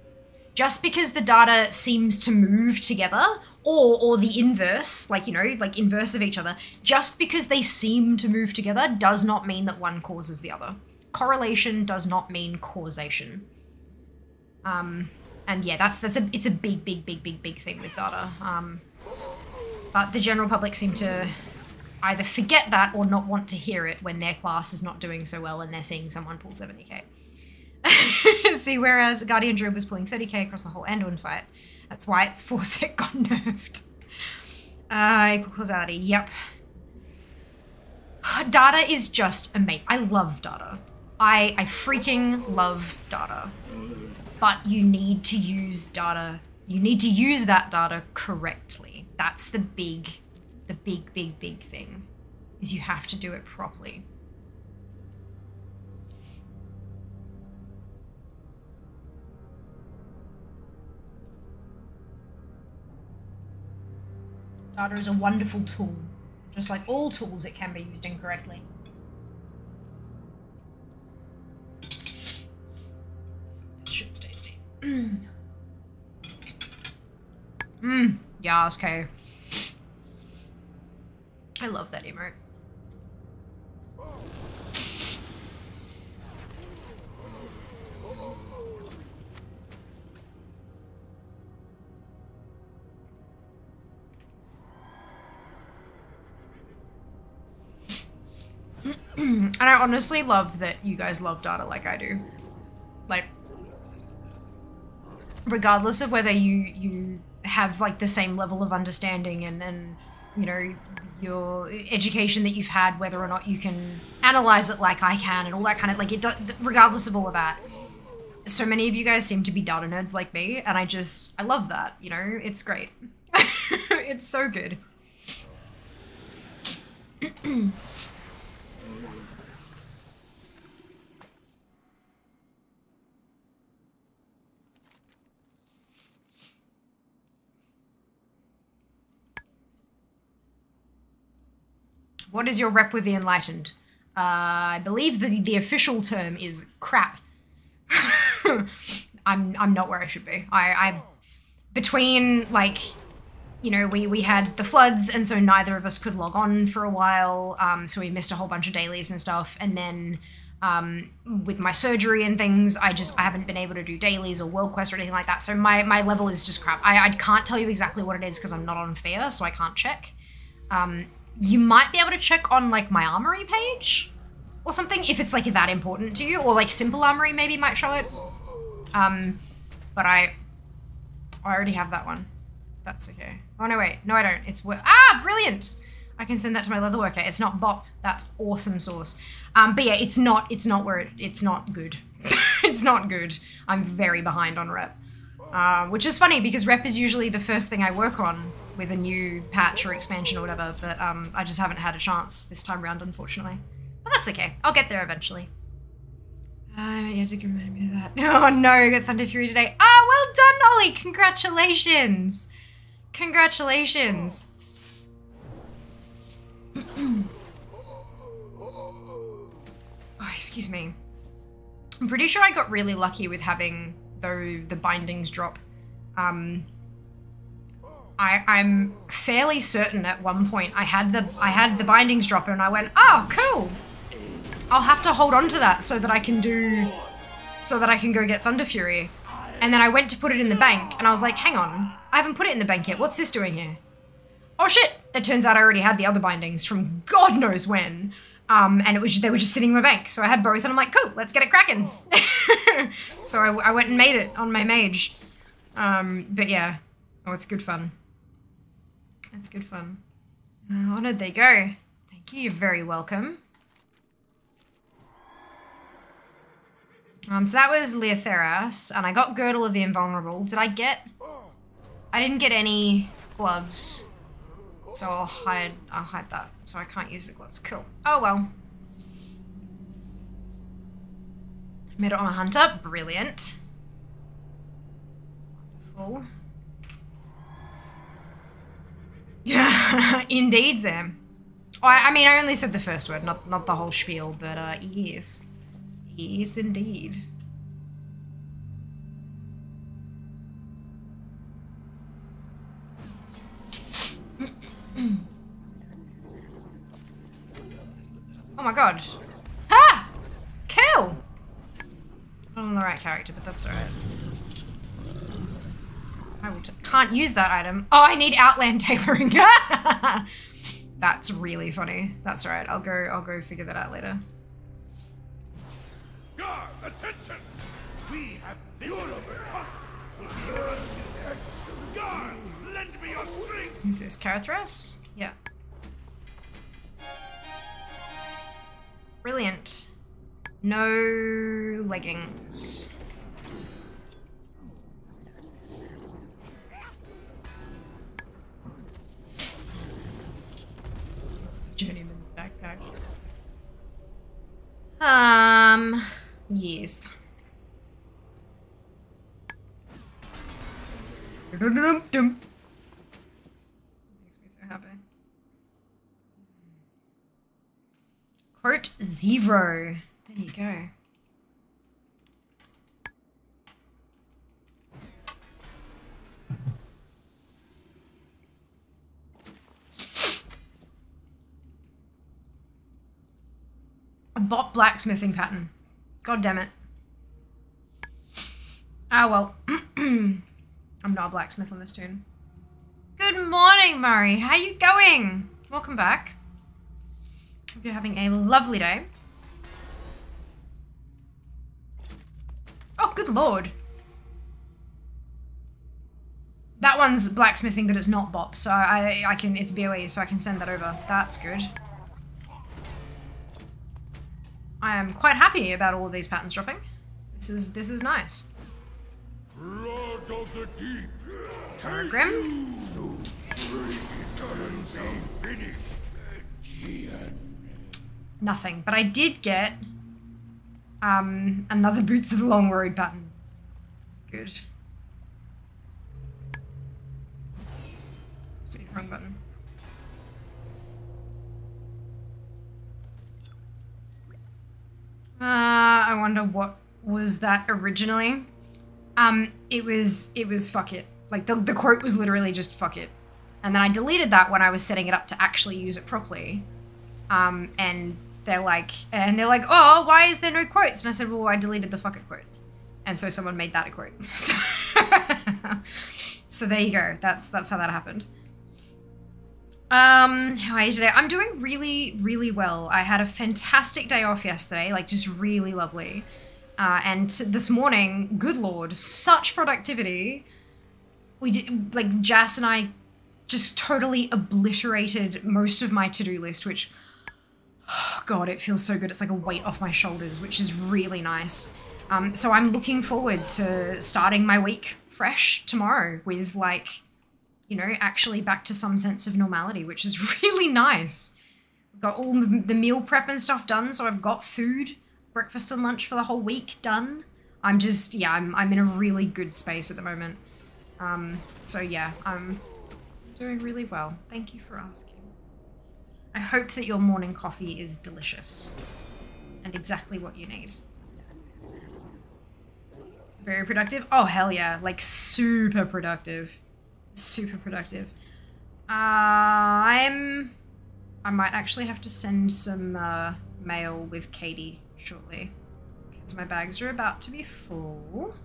just because the data seems to move together or or the inverse like you know like inverse of each other just because they seem to move together does not mean that one causes the other correlation does not mean causation um and yeah that's that's a it's a big big big big big thing with data um but the general public seem to either forget that or not want to hear it when their class is not doing so well and they're seeing someone pull 70k See, whereas Guardian Druid was pulling 30k across the whole Anduin fight. That's why its foresight got nerfed. Uh, equal causality, yep. Data is just amazing. I love data. I, I freaking love data. But you need to use data. You need to use that data correctly. That's the big, the big, big, big thing. Is you have to do it properly. Data is a wonderful tool. Just like all tools, it can be used incorrectly. This shit's tasty. Mmm. Yeah, okay. I love that emote. and I honestly love that you guys love data like I do. Like, regardless of whether you you have like the same level of understanding and and you know your education that you've had, whether or not you can analyze it like I can, and all that kind of like it. Regardless of all of that, so many of you guys seem to be data nerds like me, and I just I love that. You know, it's great. it's so good. What is your rep with the enlightened? Uh, I believe the the official term is crap. I'm I'm not where I should be. I I've between like you know we we had the floods and so neither of us could log on for a while. Um, so we missed a whole bunch of dailies and stuff, and then. Um, with my surgery and things, I just I haven't been able to do dailies or world quests or anything like that. So my, my level is just crap. I, I can't tell you exactly what it is because I'm not on fair, so I can't check. Um, you might be able to check on like my armory page or something if it's like that important to you or like simple armory maybe might show it. Um but i i already have that one. That's okay. Oh no wait. No i don't. It's ah brilliant! I can send that to my leather worker. It's not bop. That's awesome source um but yeah it's not it's not where it, it's not good. It's not good. I'm very behind on rep. Uh, which is funny because rep is usually the first thing i work on with a new patch or expansion or whatever, but um, I just haven't had a chance this time around, unfortunately. But that's okay. I'll get there eventually. I Uh, you have to remind me of that. Oh no, I got Thunderfury today. Oh, well done, Ollie! Congratulations! Congratulations! oh, excuse me. I'm pretty sure I got really lucky with having though the bindings drop. Um, I, I'm fairly certain at one point I had the I had the bindings dropper and I went, oh cool. I'll have to hold on to that so that I can do so that I can go get Thunderfury. And then I went to put it in the bank and I was like, hang on, I haven't put it in the bank yet. What's this doing here? Oh shit! It turns out I already had the other bindings from God knows when. Um, and it was they were just sitting in my bank. So I had both and I'm like, cool, let's get it cracking. so I, I, went and made it on my mage. Um, but yeah, oh, it's good fun. It's good fun. Uh, oh, they go? Thank you, you're very welcome. Um, so that was Leotheras, and I got Girdle of the Invulnerable. Did I get... I didn't get any gloves. So I'll hide, I'll hide that. So I can't use the gloves. Cool. Oh well. Made it on a hunter. Brilliant. Wonderful. Yeah, Indeed, Sam. I, I, mean, I only said the first word, not not the whole spiel, but uh, yes, yes, indeed. oh my god. Ha! Kill! I'm on the right character, but that's alright. I will can't use that item. Oh, I need Outland tailoring. that's really funny. That's alright. I'll go. I'll go figure that out later. Guards, attention! We have visitors. Guards, lend me your strength! Who's this? Karathress? Yeah. Brilliant. No leggings. Um, yes. Makes me so happy. Quote zero. There you go. A bot blacksmithing pattern. God damn it. Ah well. I'm not a blacksmith on this toon. Good morning, Murray. How are you going? Welcome back. Hope you're having a lovely day. Oh, good lord. That one's blacksmithing, but it's not bop, so I I can it's BOE, so I can send that over. That's good. I am quite happy about all of these patterns dropping. This is this is nice. Blood of the deep. Grim. So great eternity finished. Gian. Nothing, but I did get um another Boots of the Long Road pattern. Good. See, wrong button. Uh, I wonder what was that originally. Um, it was it was fuck it. Like the the quote was literally just fuck it, and then I deleted that when I was setting it up to actually use it properly. Um, and they're like, and they're like, oh, why is there no quotes? And I said, well, I deleted the fuck it quote, and so someone made that a quote. So, so there you go. That's that's how that happened. Um, how are you today? I'm doing really, really well. I had a fantastic day off yesterday, like just really lovely. Uh, and this morning, good lord, such productivity. We did, like, Jas and I just totally obliterated most of my to do list, which, oh God, it feels so good. It's like a weight off my shoulders, which is really nice. Um, so I'm looking forward to starting my week fresh tomorrow with, like, you know, actually back to some sense of normality, which is really nice. Got all the meal prep and stuff done, so I've got food, breakfast and lunch for the whole week done. I'm just, yeah, I'm, I'm in a really good space at the moment. Um, so yeah, I'm doing really well. Thank you for asking. I hope that your morning coffee is delicious and exactly what you need. Very productive? Oh, hell yeah. Like, super productive super productive. Uh, I'm. I might actually have to send some uh, mail with Katie shortly because my bags are about to be full,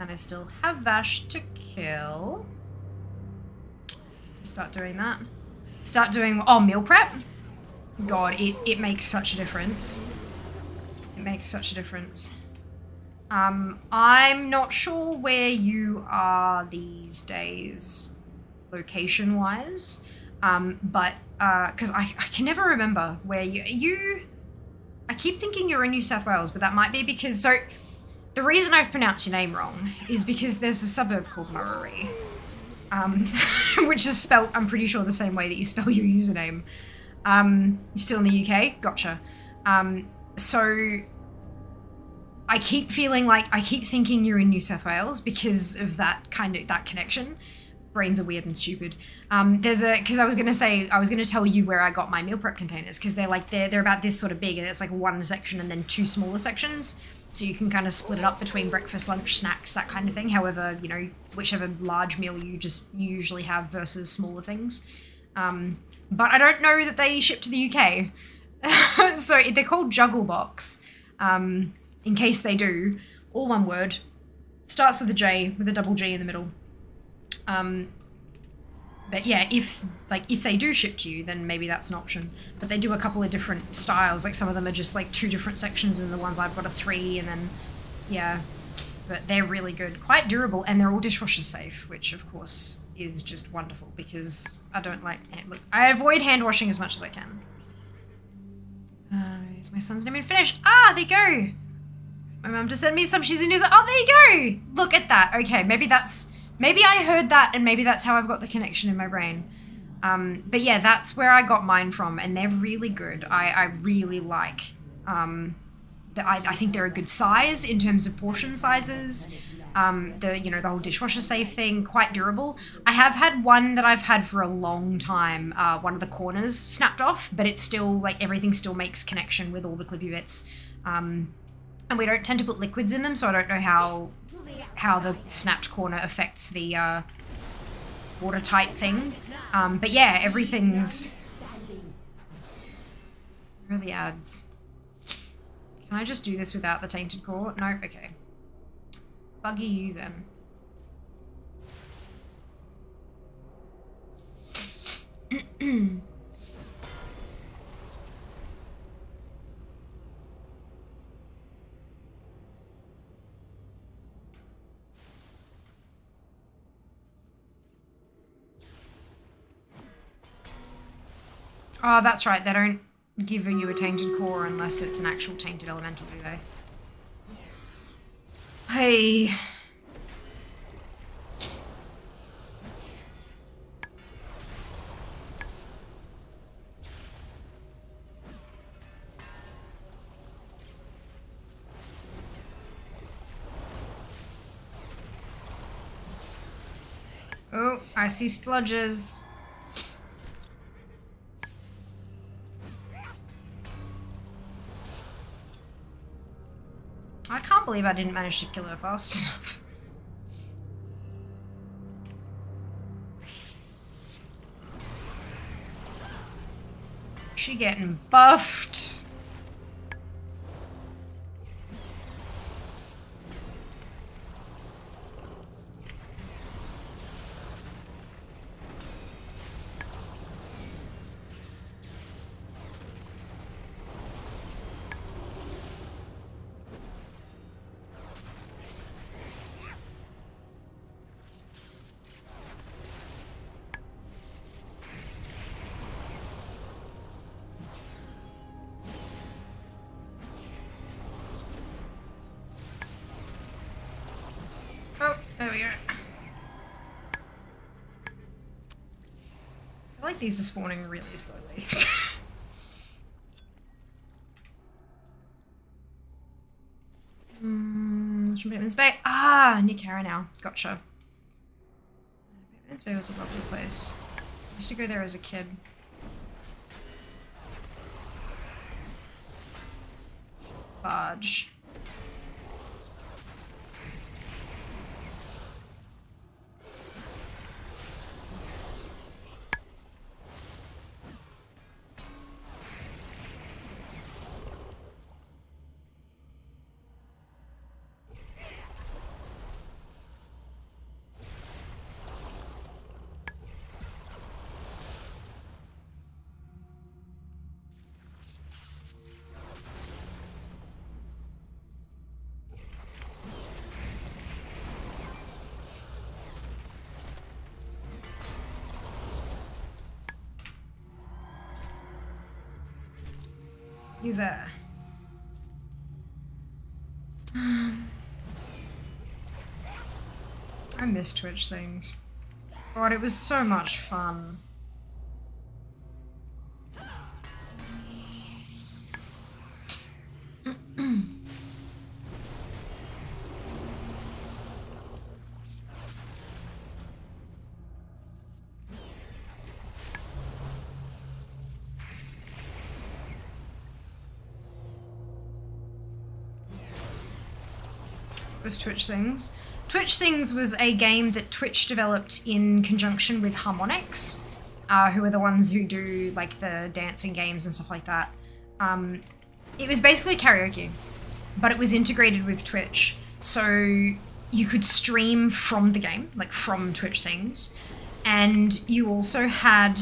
and I still have Vashj to kill. Start doing that. Start doing oh meal prep. God, it it makes such a difference. It makes such a difference. Um, I'm not sure where you are these days, location wise, um, but because I, I can never remember where you you. I keep thinking you're in New South Wales, but that might be because so. The reason I've pronounced your name wrong is because there's a suburb called Murray, um, which is spelt I'm pretty sure the same way that you spell your username. Um, you're still in the UK, gotcha. Um, so I keep feeling like I keep thinking you're in New South Wales because of that kind of that connection. Brains are weird and stupid. Um, there's a because I was gonna say I was gonna tell you where I got my meal prep containers because they're like they're they're about this sort of big and it's like one section and then two smaller sections, so you can kind of split it up between breakfast, lunch, snacks, that kind of thing. However, you know whichever large meal you just you usually have versus smaller things. Um, but I don't know that they ship to the UK. so they're called Juggle Box. Um, in case they do, all one word. Starts with a J with a double G in the middle. Um, but yeah, if like if they do ship to you, then maybe that's an option. But they do a couple of different styles. Like some of them are just like two different sections, and the ones I've got are three, and then yeah. But they're really good, quite durable, and they're all dishwasher safe, which of course is just wonderful because I don't like hand look. I avoid hand washing as much as I can. Uh, is my son's name in Finnish? Ah, there you go. My mum just sent me some cheesy news. Oh, there you go. Look at that. Okay, maybe that's maybe I heard that, and maybe that's how I've got the connection in my brain. Um, but yeah, that's where I got mine from, and they're really good. I, I really like. Um, the, I, I think they're a good size in terms of portion sizes. Um, the you know the whole dishwasher safe thing, quite durable. I have had one that I've had for a long time. Uh, one of the corners snapped off, but it's still like everything still makes connection with all the clippy bits. Um, and we don't tend to put liquids in them, so I don't know how how the snapped corner affects the uh, watertight thing. Um, but yeah, everything's where are the ads? Can I just do this without the tainted core? No, okay. Buggy you then. Oh, that's right. They don't give you a tainted core unless it's an actual tainted elemental, do they? Hey. Oh, I see spludges. I can't believe I didn't manage to kill her fast enough. She getting buffed. These are spawning really slowly. Batemans Bay. Ah, Nick Hara now. Gotcha. Batemans Bay was a lovely place. I used to go there as a kid. Barge. I miss Twitch Sings. God, it was so much fun. Twitch Sings. Twitch Sings was a game that Twitch developed in conjunction with Harmonix, uh, who are the ones who do like the dancing games and stuff like that. um, it was basically karaoke, but it was integrated with Twitch. So you could stream from the game, like from Twitch Sings, and you also had,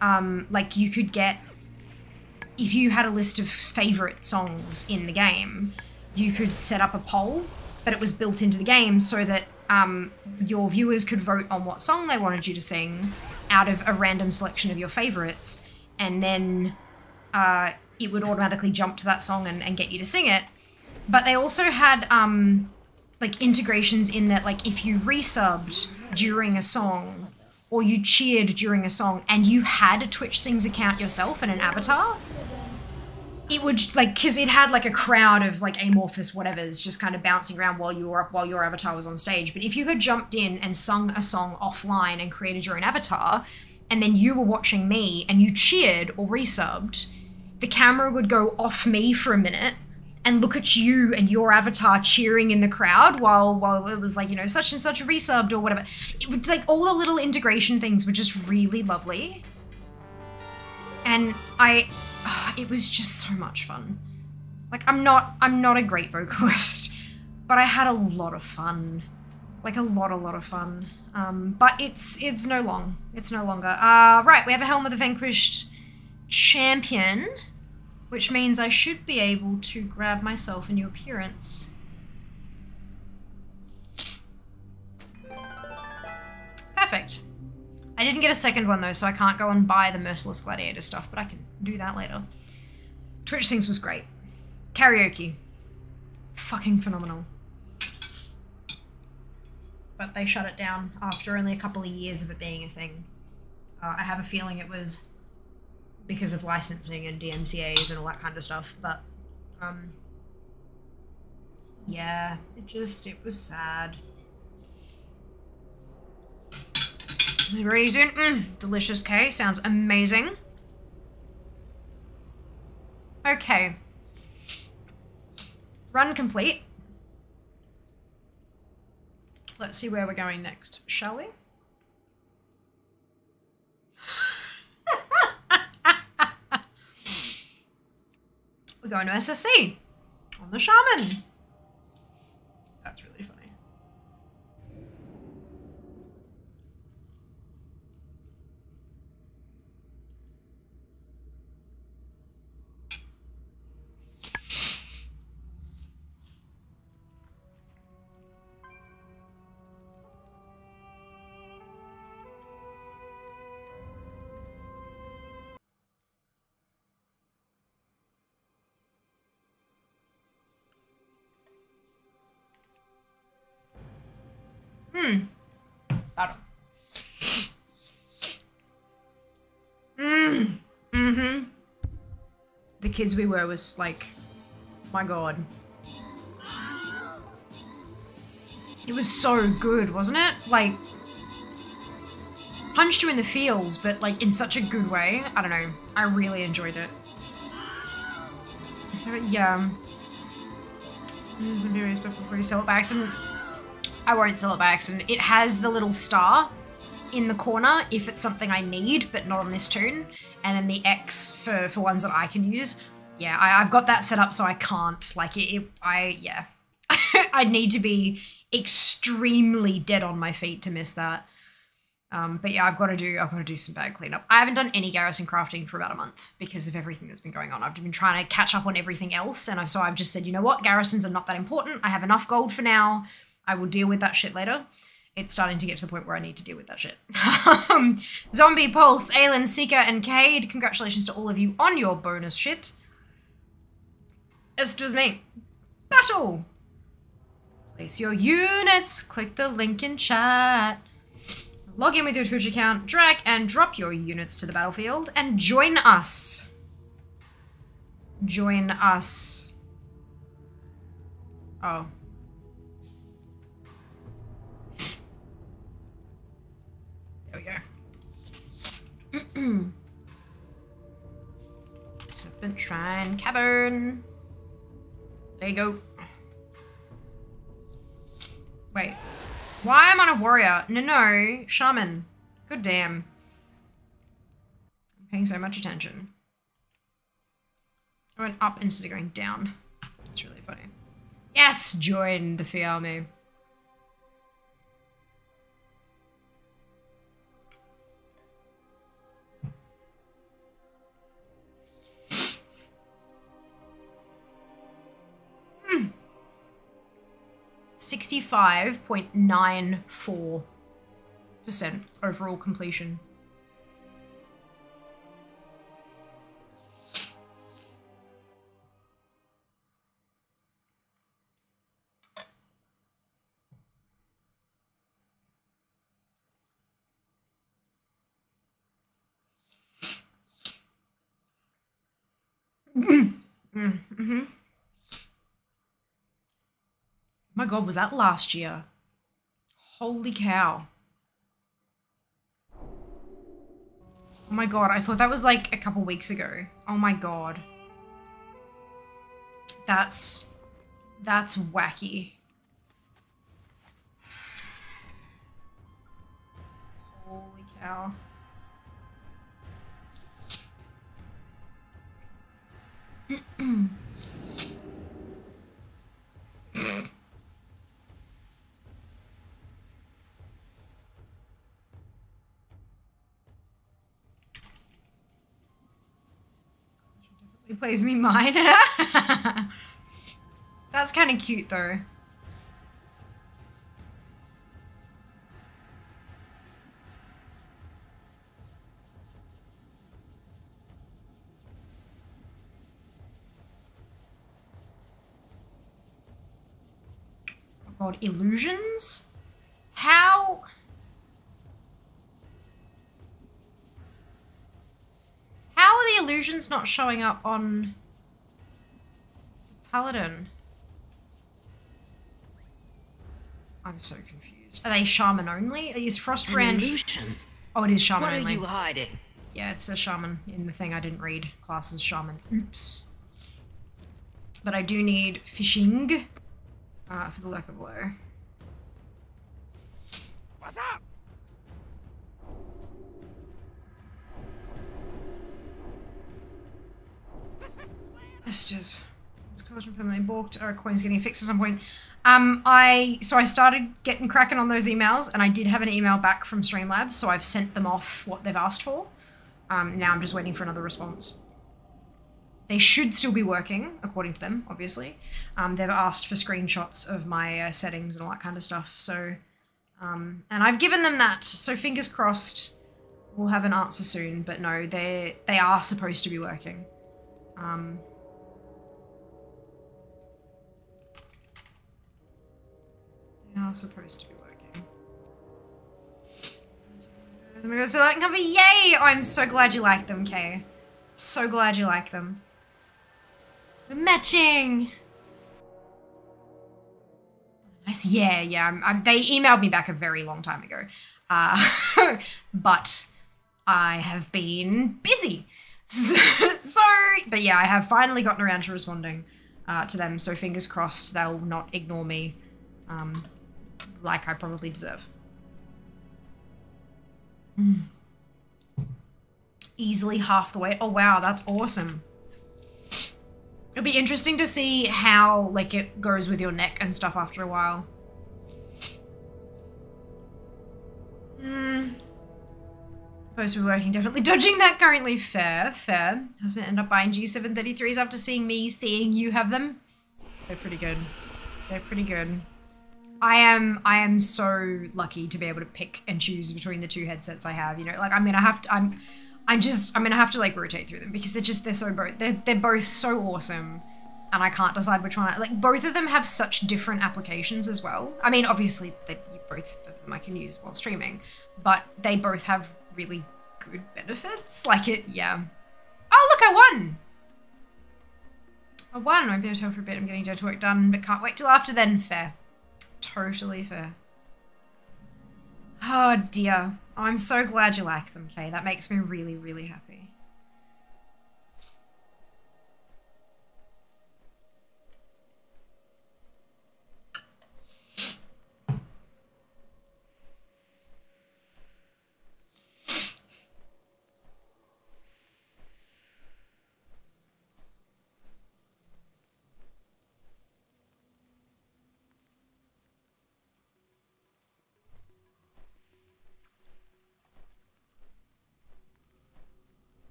um, like, you could get if you had a list of favorite songs in the game, you could set up a poll, but it was built into the game so that um, your viewers could vote on what song they wanted you to sing out of a random selection of your favorites, and then uh, it would automatically jump to that song and, and get you to sing it. But they also had um, like integrations in that, like if you resubbed during a song or you cheered during a song and you had a Twitch Sings account yourself and an avatar, it would like because it had like a crowd of like amorphous whatevers just kind of bouncing around while you were up while your avatar was on stage. But if you had jumped in and sung a song offline and created your own avatar, and then you were watching me and you cheered or resubbed, the camera would go off me for a minute and look at you and your avatar cheering in the crowd while while it was like you know such and such resubbed or whatever. It would like all the little integration things were just really lovely, and I, it was just so much fun. Like I'm not I'm not a great vocalist, but I had a lot of fun, like a lot a lot of fun. Um, but it's it's no long it's no longer. Uh, right, we have a Helm of the Vanquished champion which means I should be able to grab myself a new appearance. Perfect. I didn't get a second one though, so I can't go and buy the Merciless Gladiator stuff, but I can do that later. Twitch Sings was great. Karaoke. Fucking phenomenal. But they shut it down after only a couple of years of it being a thing. Uh, I have a feeling it was because of licensing and DMCA's and all that kind of stuff. But um, yeah, it just it was sad. Ready soon? Mm, delicious K sounds amazing. Okay. Run complete. Let's see where we're going next, shall we? We're going to SSC on the shaman. That's really funny. Kids we were was like, my god. It was so good, wasn't it? Like, punched you in the feels, but like in such a good way. I don't know. I really enjoyed it. Yeah. There's some various stuff before you sell it accident. I won't sell it by accident. It has the little star in the corner if it's something I need, but not on this toon. And then the X for, for ones that I can use. Yeah, I, have got that set up so I can't. Like, it, it I, yeah. I'd need to be extremely dead on my feet to miss that. Um, but yeah, I've got to do I've got to do some bag cleanup. I haven't done any garrison crafting for about a month because of everything that's been going on. I've been trying to catch up on everything else, and I've, so I've just said, you know what, garrisons are not that important. I have enough gold for now. I will deal with that shit later. It's starting to get to the point where I need to deal with that shit. Um, Zombie, Pulse, Aelin, Seeker, and Cade, congratulations to all of you on your bonus shit. As does me. Battle! Place your units, click the link in chat. Log in with your Twitch account, drag and drop your units to the battlefield, and join us. Join us. Oh. Serpentshrine Cavern. There you go. Wait. Why am I on a warrior? No, no. Shaman. Good damn. I'm paying so much attention. I went up instead of going down. It's really funny. Yes, join the Fee 65.94% overall completion. God, was that last year? Holy cow. Oh my god, I thought that was like a couple weeks ago. Oh my god. That's... That's wacky. Holy cow. plays me mine. That's kind of cute though. Oh god, illusions? How? Are the illusions not showing up on Paladin? I'm so confused. Are they shaman only? Is Frostbrand... illusion? Oh, it is shaman What are you hiding? Yeah, it's a shaman in the thing I didn't read. Class is shaman. Oops. But I do need fishing uh, for the Lurker Below. What's up? Just it's causing permanently balked. Our coin's getting fixed at some point. Um, I so I started getting cracking on those emails, and I did have an email back from Streamlabs, so I've sent them off what they've asked for. Um, now I'm just waiting for another response. They should still be working, according to them, obviously. Um, they've asked for screenshots of my uh, settings and all that kind of stuff. So, um, and I've given them that. So fingers crossed, we'll have an answer soon. But no, they they are supposed to be working. Um, are supposed to be working. Let me go so that cover. Yay! I'm so glad you like them, Kay. So glad you like them. We're matching. Nice. Yeah, yeah. I'm, I'm- they emailed me back a very long time ago. Uh, but I have been busy. So, so, but yeah, I have finally gotten around to responding uh, to them. So fingers crossed they'll not ignore me um, like I probably deserve. Mm. Easily half the way. Oh wow, that's awesome. It'll be interesting to see how like it goes with your neck and stuff after a while. Hmm. Supposed to be working, definitely dodging that currently. Fair, fair. Husband end up buying G733s after seeing me, seeing you have them. They're pretty good. They're pretty good. I am I am so lucky to be able to pick and choose between the two headsets I have. You know, like I'm gonna have to I'm I'm just I'm gonna have to like rotate through them because they're just they're so both they're they're both so awesome. And I can't decide which one I like both of them have such different applications as well. I mean obviously they both of them I can use while streaming, but they both have really good benefits. Like it yeah. Oh look I won! I won, I won't be able to tell for a bit I'm getting dental work done, but can't wait till after then. Fair. Totally fair. Oh dear. I'm so glad you like them, Kay. That makes me really, really happy.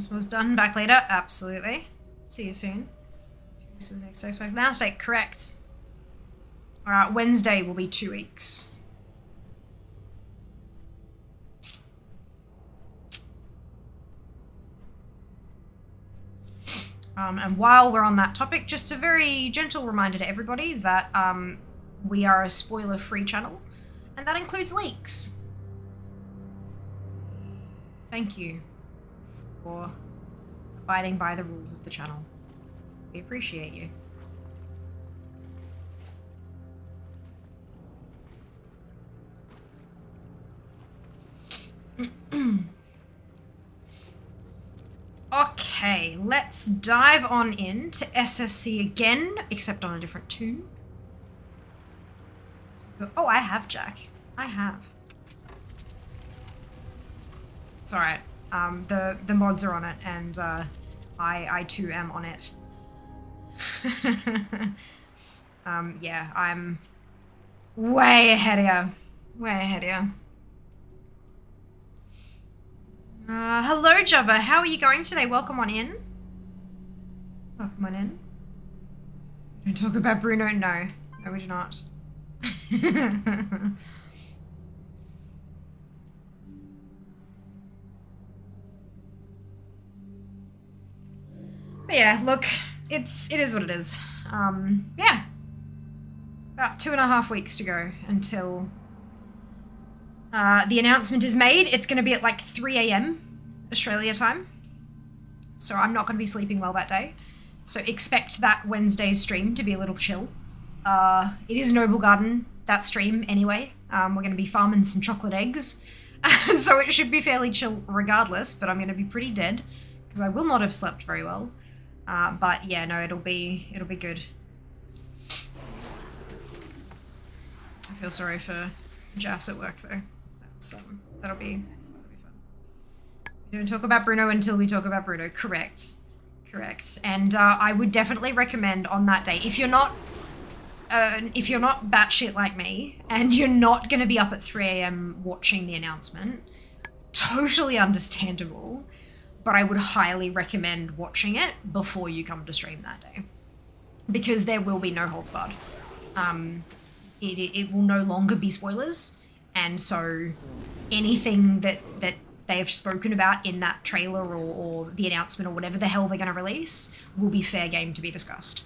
Dennis was done. Back later. Absolutely. See you soon. To the next expect. Now say correct. Alright, Wednesday will be two weeks. Um, and while we're on that topic, just a very gentle reminder to everybody that um, we are a spoiler free channel, and that includes leaks. Thank you for abiding by the rules of the channel. We appreciate you. Okay, let's dive on in to SSC again, except on a different toon. Oh, I have Jack. I have. It's alright. Um, the, the mods are on it, and uh, I, I too am on it. um, yeah, I'm way ahead of you. Way ahead of you. Uh, hello, Jubba. How are you going today? Welcome on in. Welcome on in. Don't talk about Bruno. No, no, we do not. but yeah, look, it's it is what it is. Um, yeah, about two and a half weeks to go until uh, the announcement is made. It's going to be at like 3 a.m. Australia time. So I'm not going to be sleeping well that day. So expect that Wednesday's stream to be a little chill. Uh, it is Noblegarden, that stream anyway. Um, we're going to be farming some chocolate eggs. so it should be fairly chill regardless, but I'm going to be pretty dead because I will not have slept very well. Uh, but yeah, no, it'll be it'll be good. I feel sorry for Jas at work though. That's um, that'll be that'll be fun. We don't talk about Bruno until we talk about Bruno. Correct, correct. And uh, I would definitely recommend on that day if you're not. Uh, if you're not batshit like me and you're not going to be up at 3 a.m. watching the announcement, totally understandable. But I would highly recommend watching it before you come to stream that day, because there will be no holds barred. Um, it, it, will no longer be spoilers and so anything that that they've spoken about in that trailer or, or the announcement or whatever the hell they're going to release will be fair game to be discussed.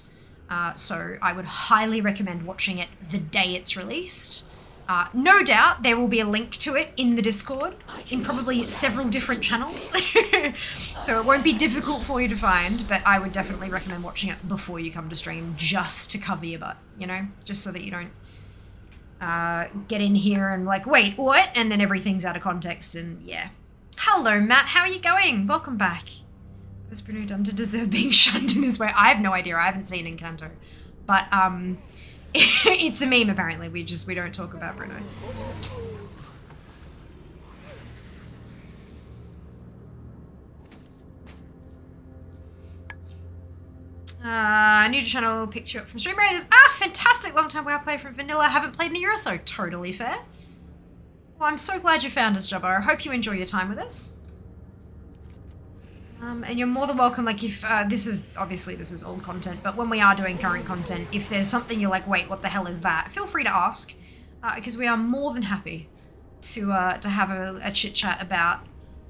Uh, so I would highly recommend watching it the day it's released. Uh, no doubt there will be a link to it in the Discord in probably several different channels. so it won't be difficult for you to find, but I would definitely recommend watching it before you come to stream just to cover your butt, you know, just so that you don't uh, get in here and like, wait, what? And then everything's out of context and yeah. Hello, Matt. How are you going? Welcome back. Has Bruno done to deserve being shunned in this way? I have no idea. I haven't seen Encanto. But um, it's a meme apparently. We just, we don't talk about Bruno. Uh, new to channel picture up from Stream Raiders. Ah, fantastic! Long time WoW play from Vanilla. Haven't played in a year or so. Totally fair. Well, I'm so glad you found us, Jabba. I hope you enjoy your time with us. Um, and you're more than welcome, like if, uh, this is, obviously this is old content, but when we are doing current content, if there's something you're like, wait, what the hell is that? Feel free to ask, because uh, we are more than happy to, uh, to have a, a chit-chat about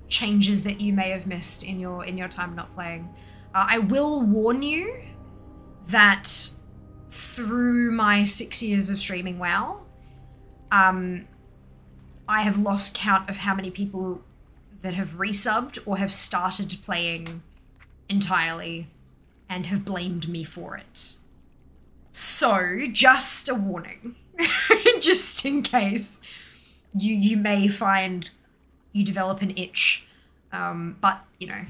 changes that you may have missed in your, in your time not playing. Uh, I will warn you that through my six years of streaming WoW, um, I have lost count of how many people that have resubbed or have started playing entirely and have blamed me for it. So, just a warning, just in case you you may find you develop an itch. Um, but you know,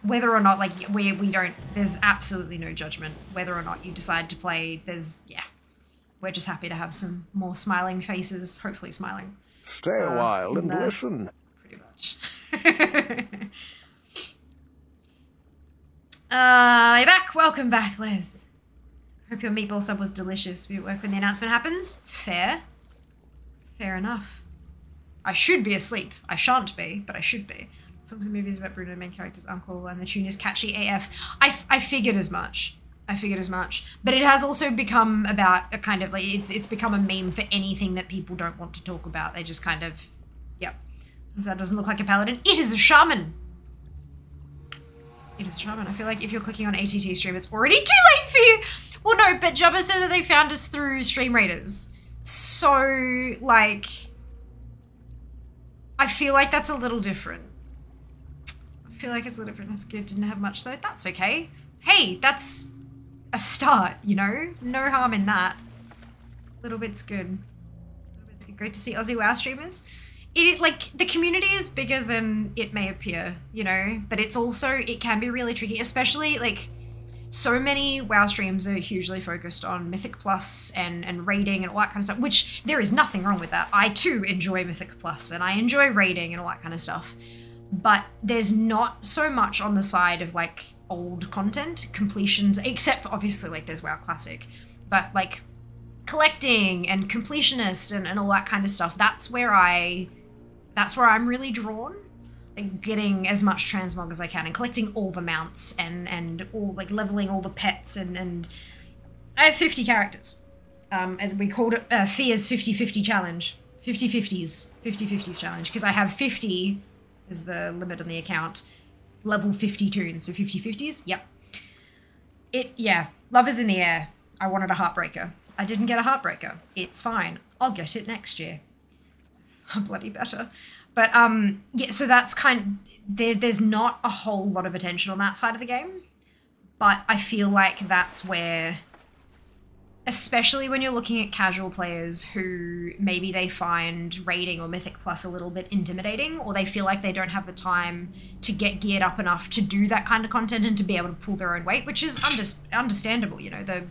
whether or not like we we don't there's absolutely no judgment whether or not you decide to play there's yeah we're just happy to have some more smiling faces hopefully smiling Stay a uh, while and the- listen. uh you're back. Welcome back liz. Hope your meatball sub was delicious. We work when the announcement happens. Fair. Fair enough. I should be asleep. I shan't be but i should be. Songs and movies about Bruno, main character's uncle, and the tune is catchy AF. I, I figured as much. I figured as much. But it has also become about a kind of like it's it's become a meme for anything that people don't want to talk about. They just kind of that doesn't look like a paladin. It is a shaman. It is a shaman. I feel like if you're clicking on ATT stream, it's already too late for you. Well, no, but Jabba said that they found us through Stream Raiders. So, like, I feel like that's a little different. I feel like it's a little different. That's good. Didn't have much though. That's okay. Hey, that's a start, you know? No harm in that. Little bit's good. Little bit's good. Great to see Aussie WoW streamers. It like the community is bigger than it may appear, you know, but it's also it can be really tricky, especially like so many WoW streams are hugely focused on Mythic Plus and and raiding and all that kind of stuff, which there is nothing wrong with that. I too enjoy Mythic Plus and I enjoy raiding and all that kind of stuff. But there's not so much on the side of like old content completions, except for obviously like there's WoW Classic, but like collecting and completionist and, and all that kind of stuff. That's where I that's where I'm really drawn. Like getting as much transmog as I can and collecting all the mounts and and all like leveling all the pets and and I have 50 characters. Um, as we called it uh, Fia's 50-50 challenge. 50-50s. 50-50s challenge. Because I have 50 is the limit on the account. Level 50 toons. So 50-50s? Yep. It yeah. Love is in the air. I wanted a heartbreaker. I didn't get a heartbreaker. It's fine. I'll get it next year. bloody better. But um, yeah, so that's kind. of, There, there's not a whole lot of attention on that side of the game, but I feel like that's where, especially when you're looking at casual players who maybe they find raiding or Mythic Plus a little bit intimidating, or they feel like they don't have the time to get geared up enough to do that kind of content and to be able to pull their own weight, which is under, understandable. You know, the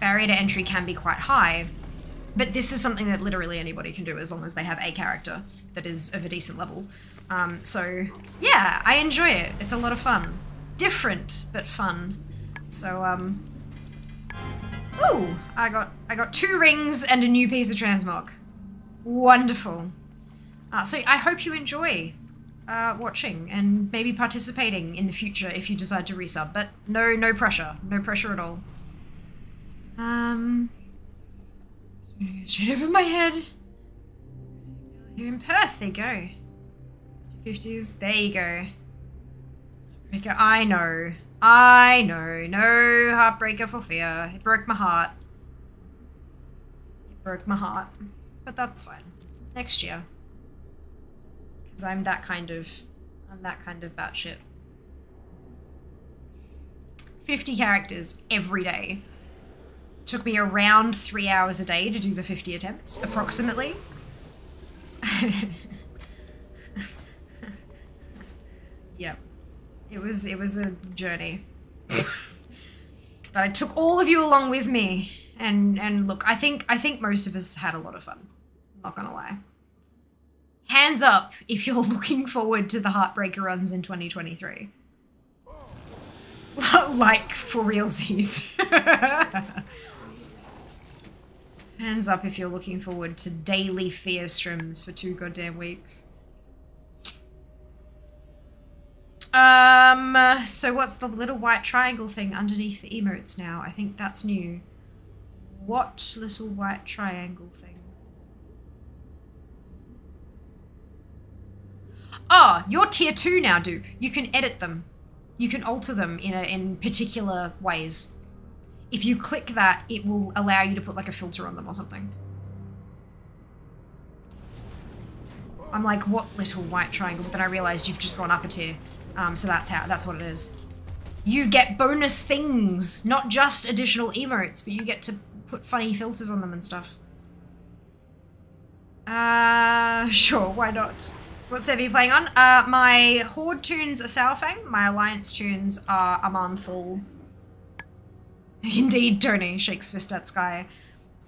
barrier to entry can be quite high. But this is something that literally anybody can do as long as they have a character that is of a decent level. Um, so yeah, I enjoy it. It's a lot of fun. Different, but fun. So um Ooh, I got I got two rings and a new piece of transmog. Wonderful. Uh, so I hope you enjoy uh, watching and maybe participating in the future if you decide to resub. But no, no pressure. No pressure at all. Um, straight over my head. Here in Perth, they go. 50s, there you go. Heartbreaker, I know. I know. No heartbreaker for Fia. It broke my heart. It broke my heart. But that's fine. Next year. Because I'm that kind of... I'm that kind of batshit. 50 characters every day. Took me around three hours a day to do the 50 attempts, approximately. yep. It was it was a journey. but I took all of you along with me. And and look, I think I think most of us had a lot of fun. Not gonna lie. Hands up if you're looking forward to the Heartbreaker runs in 2023. like for realsies. Hands up if you're looking forward to daily Fia streams for two goddamn weeks. Um, so what's the little white triangle thing underneath the emotes now? I think that's new. What little white triangle thing? Oh, you're tier two now, dupe. You can edit them. You can alter them in a, in particular ways if you click that, it will allow you to put like a filter on them or something. I'm like, what little white triangle? But then I realized you've just gone up a tier. Um, so that's how, that's what it is. You get bonus things, not just additional emotes, but you get to put funny filters on them and stuff. Uh, sure, why not? What server are you playing on? Uh, my Horde toons are Saurfang, my Alliance toons are Aman'Thul, Indeed, Tony shakes fist at sky.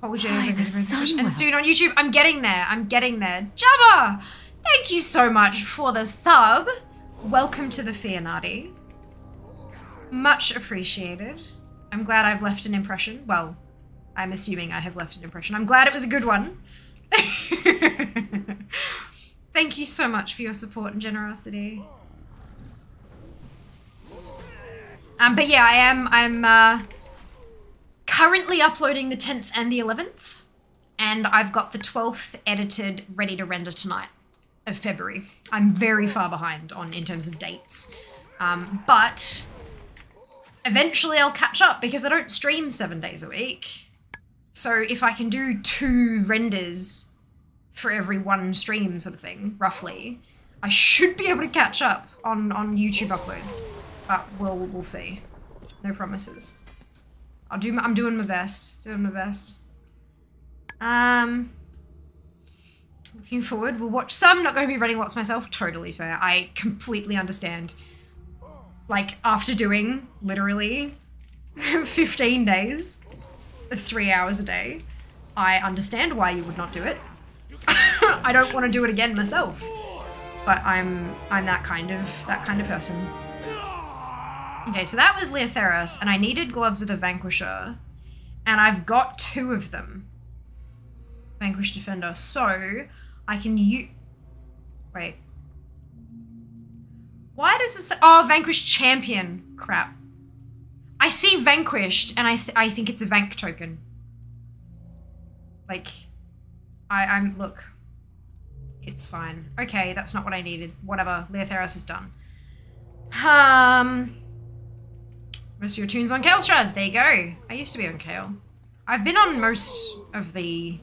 And soon on YouTube. I'm getting there. I'm getting there. Jabba, thank you so much for the sub. Welcome to the Fianati. Much appreciated. I'm glad I've left an impression. Well, I'm assuming I have left an impression. I'm glad it was a good one. Thank you so much for your support and generosity. Um, but yeah, I am. I'm. Uh, currently uploading the 10th and the 11th, and I've got the 12th edited, ready to render tonight of February. I'm very far behind on in terms of dates, um, but eventually I'll catch up because I don't stream seven days a week. So if I can do two renders for every one stream, sort of thing, roughly, I should be able to catch up on on YouTube uploads. But we'll we'll see. No promises. I'll do. My, I'm doing my best. Doing my best. Um. Looking forward. We'll watch some. Not going to be running lots myself. Totally fair. I completely understand. Like after doing literally 15 days of three hours a day, I understand why you would not do it. I don't want to do it again myself, but I'm I'm that kind of that kind of person. Okay, so that was Leotheros, and I needed gloves of the Vanquisher, and I've got two of them. Vanquish Defender, so I can use. Wait. Why does this? Oh, Vanquished Champion. Crap. I see Vanquished, and I I think it's a Vank token. Like, I I'm look. It's fine. Okay, that's not what I needed. Whatever. Leotheros is done. Um. Most of your toons on Caelestrasz. There you go. I used to be on Kale. I've been on most of the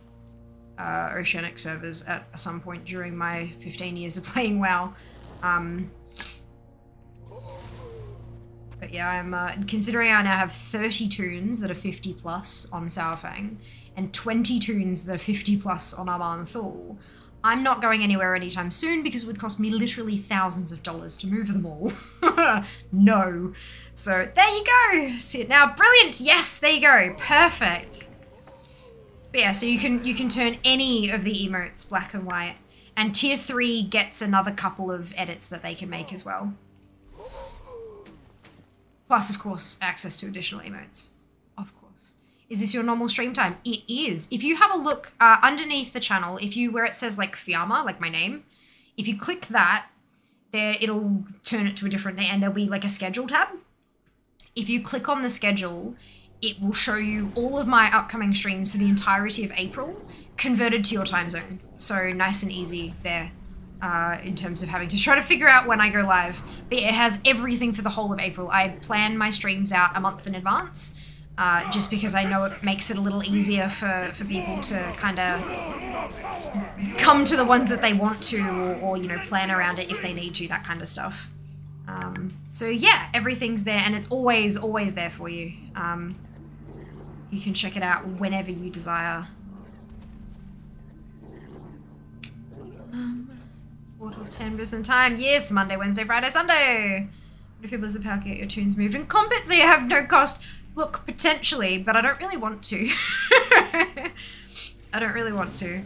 uh, Oceanic servers at some point during my 15 years of playing WoW. Um, but yeah, I'm uh, considering I now have 30 toons that are 50 plus on Saurfang and 20 tunes that are 50 plus on Aman'Thul. I'm not going anywhere anytime soon because it would cost me literally thousands of dollars to move them all. no. So there you go. See it now. Brilliant. Yes, there you go. Perfect. But yeah, so you can you can turn any of the emotes black and white. And tier three gets another couple of edits that they can make as well. Plus, of course, access to additional emotes. Is this your normal stream time? It is. If you have a look uh, underneath the channel, if you where it says like Fiamma, like my name, if you click that, there it'll turn it to a different and there'll be like a schedule tab. If you click on the schedule, it will show you all of my upcoming streams for the entirety of April converted to your time zone. So nice and easy there uh, in terms of having to try to figure out when I go live. But it has everything for the whole of April. I plan my streams out a month in advance. Uh, just because I know it makes it a little easier for, for people to kind of come to the ones that they want to or, or, you know, plan around it if they need to, that kind of stuff. Um, so yeah, everything's there and it's always, always there for you. Um, you can check it out whenever you desire. Um, 4 till 10 Brisbane time. Yes, Monday, Wednesday, Friday, Sunday. If you're Blizzard Power get your toons moved in combat so you have no cost? Look, potentially, but I don't really want to. I don't really want to.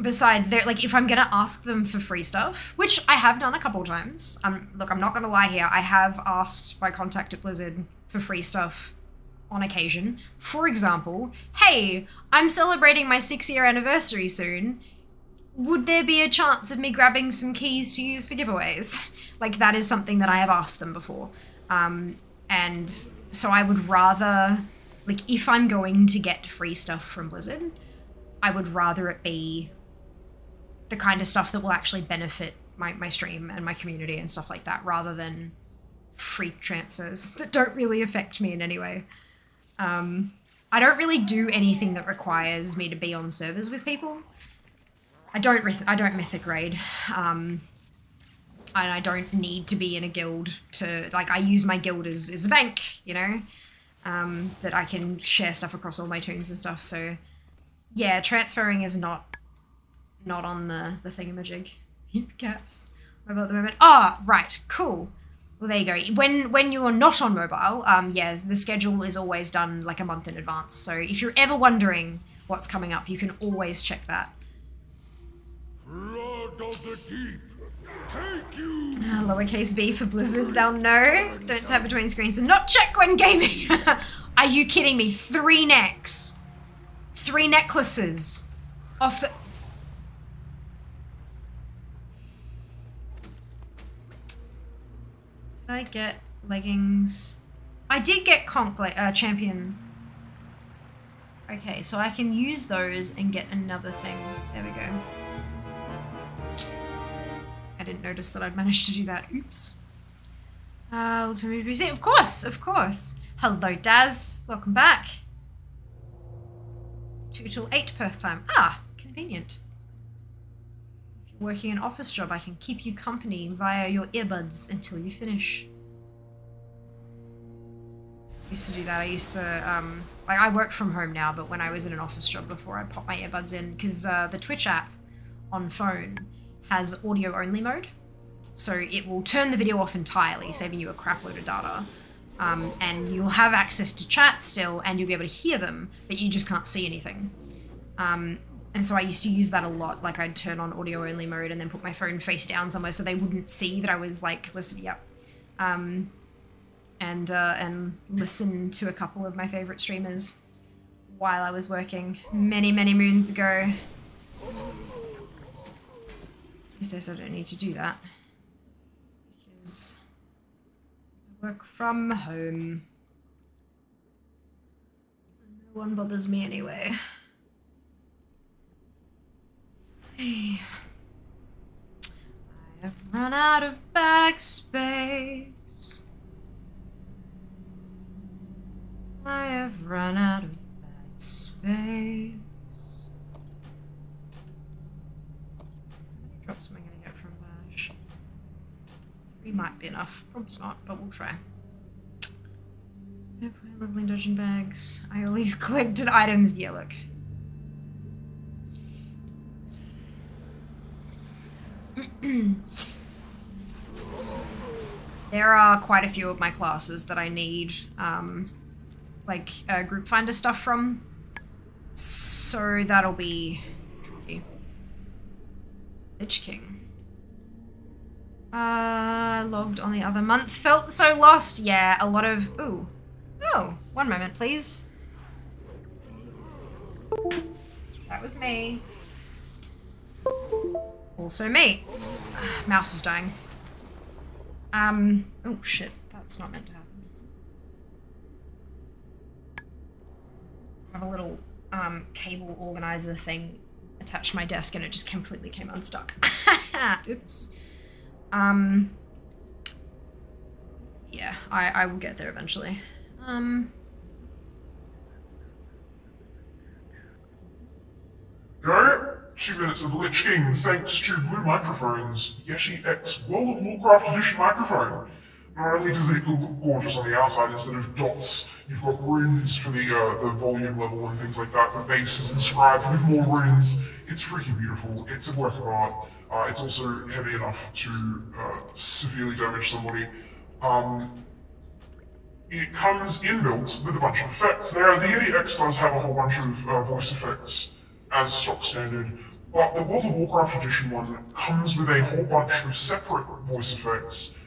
Besides, they're like if I'm gonna ask them for free stuff, which I have done a couple times. Um, look, I'm not gonna lie here. I have asked my contact at Blizzard for free stuff on occasion. For example, hey, I'm celebrating my six year anniversary soon. Would there be a chance of me grabbing some keys to use for giveaways? like that is something that I have asked them before. Um, and so I would rather, like, if I'm going to get free stuff from Blizzard, I would rather it be the kind of stuff that will actually benefit my, my stream and my community and stuff like that, rather than free transfers that don't really affect me in any way. Um, I don't really do anything that requires me to be on servers with people. I don't I don't mythic raid. Um, and I don't need to be in a guild to like I use my guild as, as a bank, you know, um, that I can share stuff across all my toons and stuff. So yeah, transferring is not not on the the thingamajig. Caps. Mobile at the moment. Ah, oh, right, cool. Well, there you go. When when you're not on mobile, um, yeah, the schedule is always done like a month in advance. So if you're ever wondering what's coming up, you can always check that. Flood of the deep. Uh, lowercase b for Blizzard. They'll know. Don't tap between screens and not check when gaming. Are you kidding me? Three necks, three necklaces, off the. Did I get leggings? I did get conch uh, champion. Okay, so I can use those and get another thing. There we go. I didn't notice that I'd managed to do that. Oops. Uh, look to me museum. Of course, of course. Hello, Daz. Welcome back. Two till eight Perth time. Ah, convenient. If you're working an office job, I can keep you company via your earbuds until you finish. Used to do that. I used to, um, like, I work from home now, but when I was in an office job before, I'd pop my earbuds in because uh, the Twitch app on phone has audio only mode. So it will turn the video off entirely, saving you a crap load of data. Um, and you'll have access to chat still, and you'll be able to hear them, but you just can't see anything. Um, and so I used to use that a lot. Like I'd turn on audio only mode and then put my phone face down somewhere so they wouldn't see that I was like listening. Yep. Um, and uh, and listen to a couple of my favorite streamers while I was working many many moons ago. These days I don't need to do that because I work from home. No one bothers me anyway. I have run out of backspace. I have run out of backspace. How many drops am I gonna get from Bash? Three might be enough. Probably not, but we'll try. Leveling dungeon bags. I always collected items. Yeah, look. there are quite a few of my classes that I need, um, like, uh, group finder stuff from. So that'll be tricky. Lich King. Uh, logged on the other month. Felt so lost. Yeah, a lot of... Ooh. Oh, one moment, please. That was me. Also me. Mouse is dying. Um, oh shit, that's not meant to happen. I have a little um, cable organizer thing attached to my desk and it just completely came unstuck. Oops. Um, yeah, I, I will get there eventually. Um! Two minutes of Lich King thanks to Blue Microphones Yeti X World of Warcraft Edition microphone. Not only does it look gorgeous on the outside instead of dots, you've got runes for the uh, the volume level and things like that. The base is inscribed with more runes. It's freaking beautiful. It's a work of art. Uh, it's also heavy enough to uh, severely damage somebody. Um, it comes inbuilt with a bunch of effects. There, the Yeti X does have a whole bunch of uh, voice effects as stock standard, but the World of Warcraft Edition one comes with a whole bunch of separate voice effects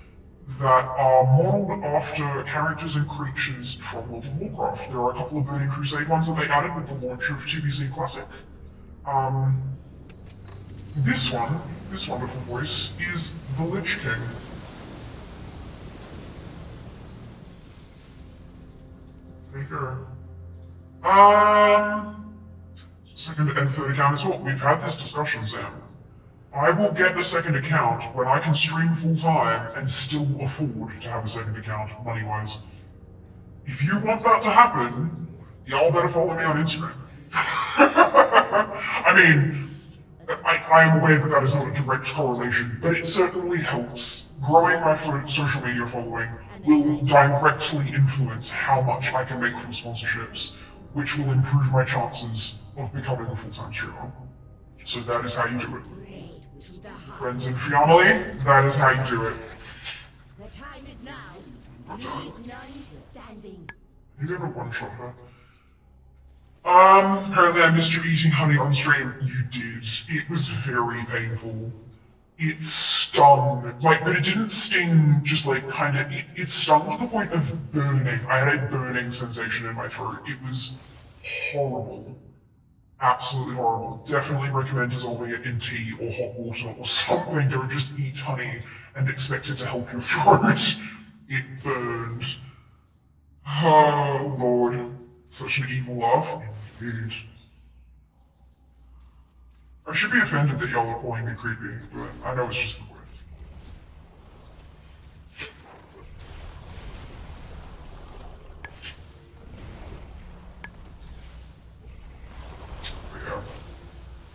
that are modeled after characters and creatures from World of Warcraft. There are a couple of Burning Crusade ones that they added with the launch of TBC Classic. Um, this one, this wonderful voice, is the Lich King. You. Um, second and third account as well. We've had this discussion, Sam. I will get a second account when I can stream full time and still afford to have a second account, money wise. If you want that to happen, y'all better follow me on Instagram. I mean, I, I am aware that that is not a direct correlation, but it certainly helps. Growing my social media following will directly influence how much I can make from sponsorships, which will improve my chances of becoming a full-time streamer. So that is how you do it. Friends and family, that is how you do it. The time is now. Roger. Leave none standing. You ever one-shot her? Um, apparently I missed you eating honey on stream. You did. It was very painful. It stung. Like, but it didn't sting just like kind of, it, it stung to the point of burning. I had a burning sensation in my throat. It was horrible. Absolutely horrible. Definitely recommend dissolving it in tea or hot water or something. Don't just eat honey and expect it to help your throat. it burned. Oh, Lord. Such an evil love. I should be offended that y'all are calling me creepy, but I know it's just the yeah.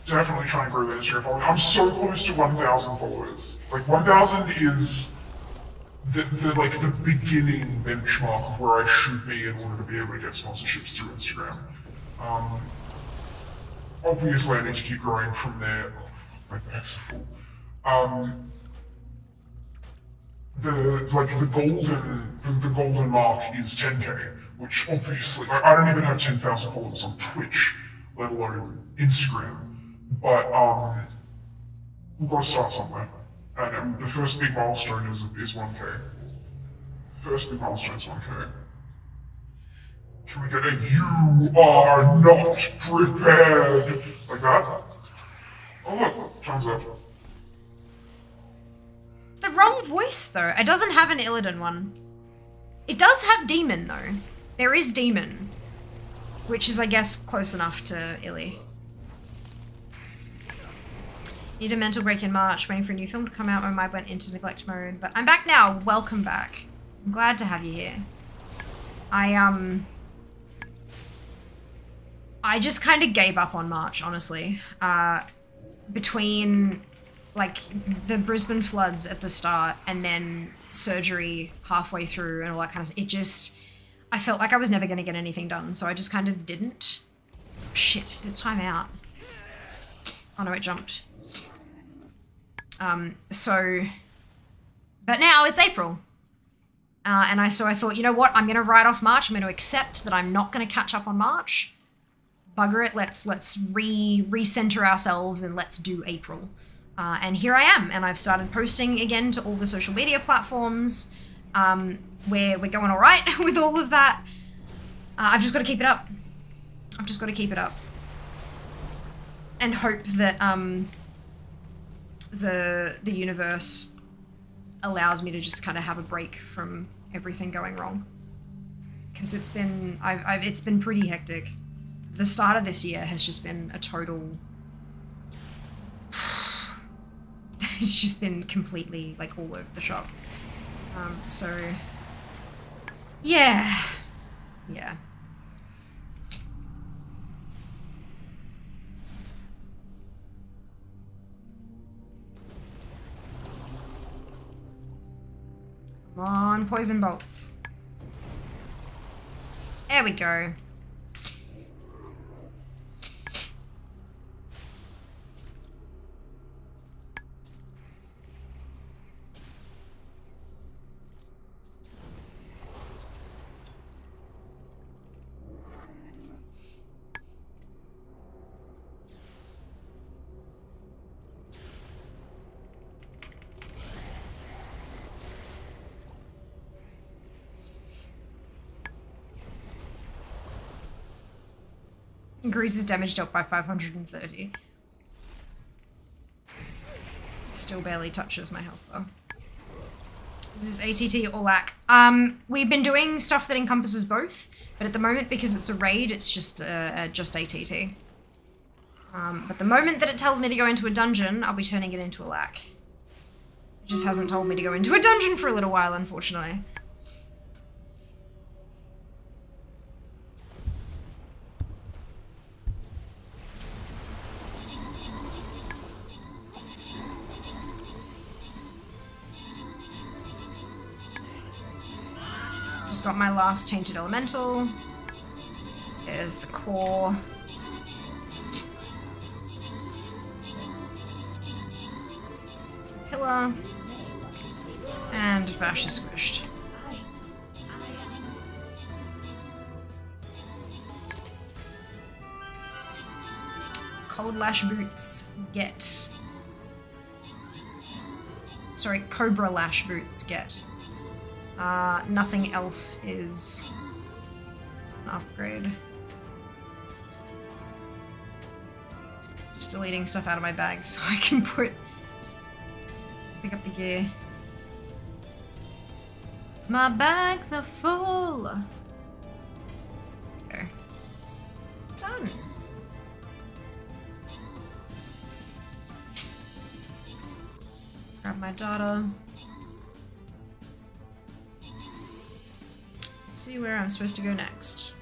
Definitely try and grow that Instagram following. I'm so close to 1,000 followers. Like 1,000 is the, the like the beginning benchmark of where I should be in order to be able to get sponsorships through Instagram. Um, obviously, I need to keep growing from there. Oh, my back's full. Um, the like the golden the, the golden mark is 10k, which obviously like, I don't even have 10,000 followers on Twitch, let alone Instagram. But um, we've got to start somewhere. And um, the first big milestone is is 1k. First big milestone is 1k. Can we get a you are not prepared like that? Oh look, time's up. It's the wrong voice though. It doesn't have an Illidan one. It does have demon though. There is demon. Which is I guess close enough to Illy. Need a mental break in March, waiting for a new film to come out when I went into neglect mode. But I'm back now. Welcome back. I'm glad to have you here. I, um... I just kind of gave up on March, honestly. Uh, between, like, the Brisbane floods at the start and then surgery halfway through and all that kind of It just... I felt like I was never going to get anything done, so I just kind of didn't. Shit, time out. Oh no, it jumped. Um, so, but now it's April. Uh, and I so I thought, you know what? I'm going to write off March. I'm going to accept that I'm not going to catch up on March. Bugger it. Let's let's re recenter ourselves and let's do April. Uh, and here I am, and I've started posting again to all the social media platforms. Um, where we're going all right with all of that. Uh, I've just got to keep it up. I've just got to keep it up, and hope that um, the the universe allows me to just kind of have a break from everything going wrong because it's been I've, I've it's been pretty hectic the start of this year has just been a total it's just been completely like all over the shop um so yeah yeah Come on, poison bolts. There we go. Increases damage dealt by 530. Still barely touches my health though. This is ATT or lack. Um, we've been doing stuff that encompasses both, but at the moment, because it's a raid, it's just uh, uh, just ATT. Um, but the moment that it tells me to go into a dungeon, I'll be turning it into a lack. It just hasn't told me to go into a dungeon for a little while, unfortunately. Got my last Tainted Elemental. There's the core. It's the pillar. And Vashj is squished. Cold Lash Boots get. Sorry, Cobra Lash Boots get. Uh, nothing else is an upgrade. Just deleting stuff out of my bag so I can put pick up the gear. 'Cause my bags are full. Done. Grab my data. See where I'm supposed to go next.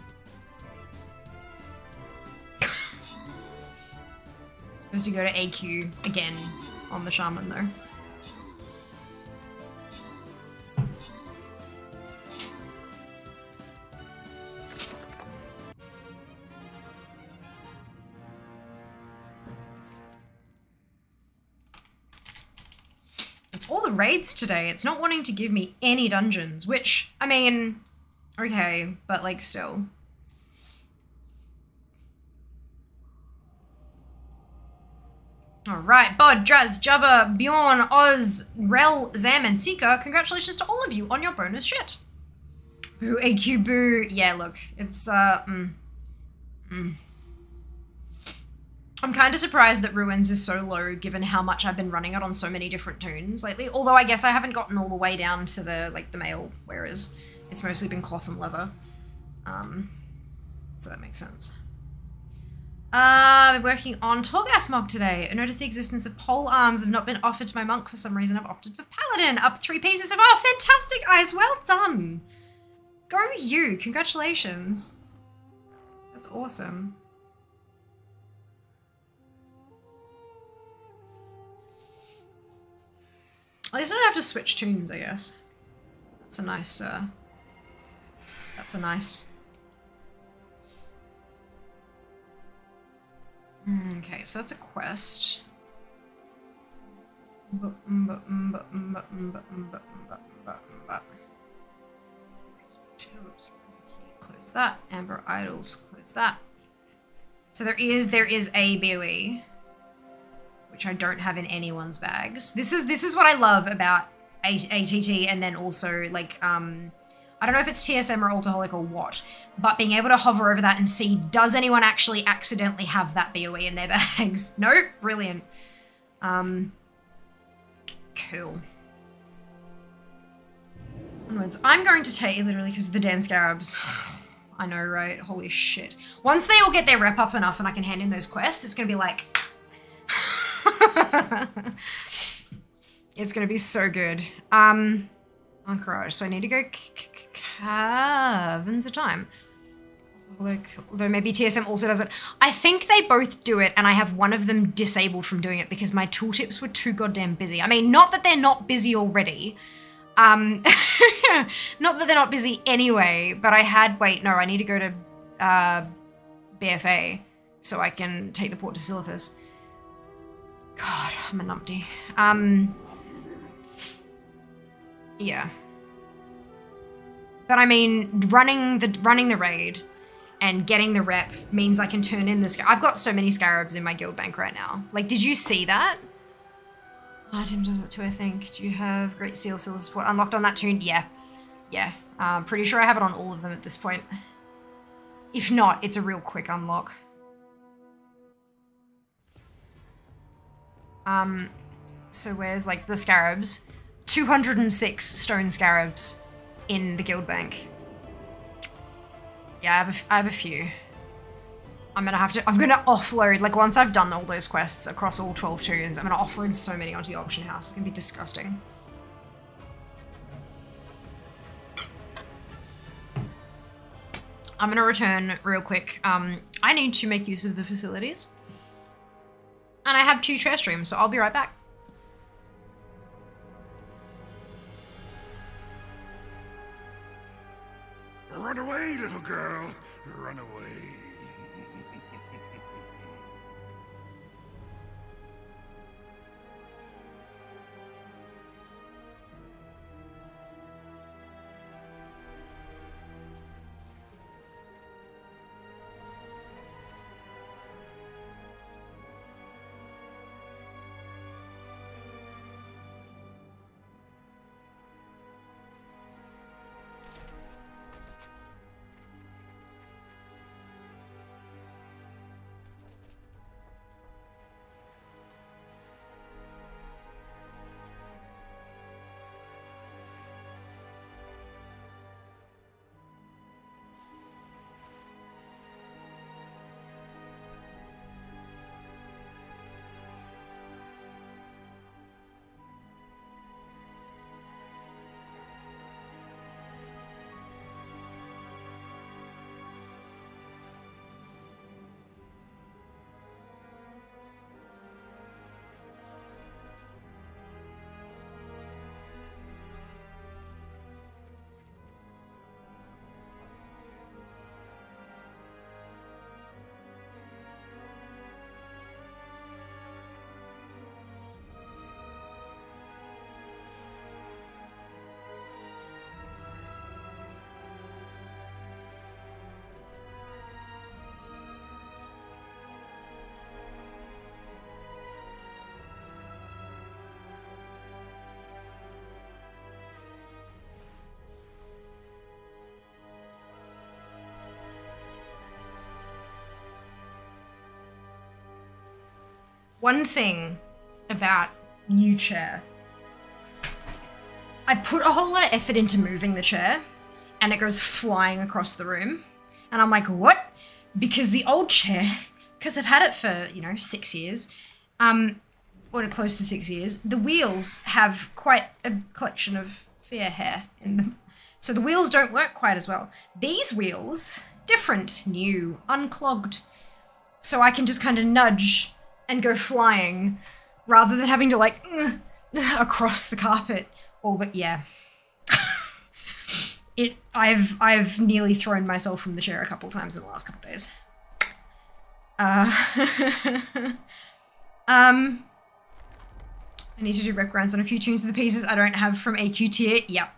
supposed to go to AQ again on the shaman though. It's all the raids today. It's not wanting to give me any dungeons, which, I mean, okay, but like still. All right, Bod, Draz, Jabba, Bjorn, Oz, Rel, Zam, and Seeker, congratulations to all of you on your bonus shit. Boo, AQ, boo. Yeah, look, it's, uh, mm, mm. I'm kind of surprised that Ruins is so low given how much I've been running it on so many different toons lately. Although I guess I haven't gotten all the way down to the, like, the mail, whereas it's mostly been cloth and leather. Um, so that makes sense. Uh, working on Torghast Mog today. I noticed the existence of pole arms have not been offered to my monk for some reason. I've opted for Paladin. Up three pieces of oh, fantastic eyes. Well done. Go you. Congratulations. That's awesome. At least I don't have to switch toons, I guess. That's a nice, uh... That's a nice... Okay, so that's a quest. Close that. Amber Idols, close that. So there is there is a BOE, which I don't have in anyone's bags. This is this is what I love about ATT, and then also like um I don't know if it's TSM or Altoholic or what, but being able to hover over that and see does anyone actually accidentally have that BOE in their bags? no? Brilliant. Um, cool. Onwards. I'm going to take, you literally because of the damn scarabs. I know, right? Holy shit. Once they all get their rep up enough and I can hand in those quests, it's going to be like... it's going to be so good. Um... Encourage. So I need to go caverns of time. Although maybe TSM also does it. I think they both do it, and I have one of them disabled from doing it because my tooltips were too goddamn busy. I mean, not that they're not busy already. Um, not that they're not busy anyway, but I had, wait, no, I need to go to uh, BFA so I can take the port to Silithus. God, I'm a numpty. Um, yeah. But I mean, running the running the raid and getting the rep means I can turn in the. I've got so many scarabs in my guild bank right now. Like, did you see that? Item does it too, I think. Do you have Great Seal Seal support unlocked on that toon? Yeah. Yeah. I'm uh, pretty sure I have it on all of them at this point. If not, it's a real quick unlock. Um, so where's like the scarabs? 206 stone scarabs in the guild bank. Yeah, I have have a few. I'm gonna have to, I'm gonna offload, like once I've done all those quests across all 12 toons, I'm gonna offload so many onto the auction house. It's gonna be disgusting. I'm gonna return real quick. Um, I need to make use of the facilities. And I have two chair streams, so I'll be right back. Run away, little girl. Run away. One thing about new chair. I put a whole lot of effort into moving the chair, and it goes flying across the room. And I'm like, what? Because the old chair, because I've had it for, you know, six years, um, or close to six years, the wheels have quite a collection of fair hair in them. So the wheels don't work quite as well. These wheels, different, new, unclogged. So I can just kind of nudge and go flying rather than having to like across the carpet. All but yeah. it I've I've nearly thrown myself from the chair a couple times in the last couple of days. Uh Um I need to do rep grinds on a few toons of the pieces I don't have from AQ tier. Yep.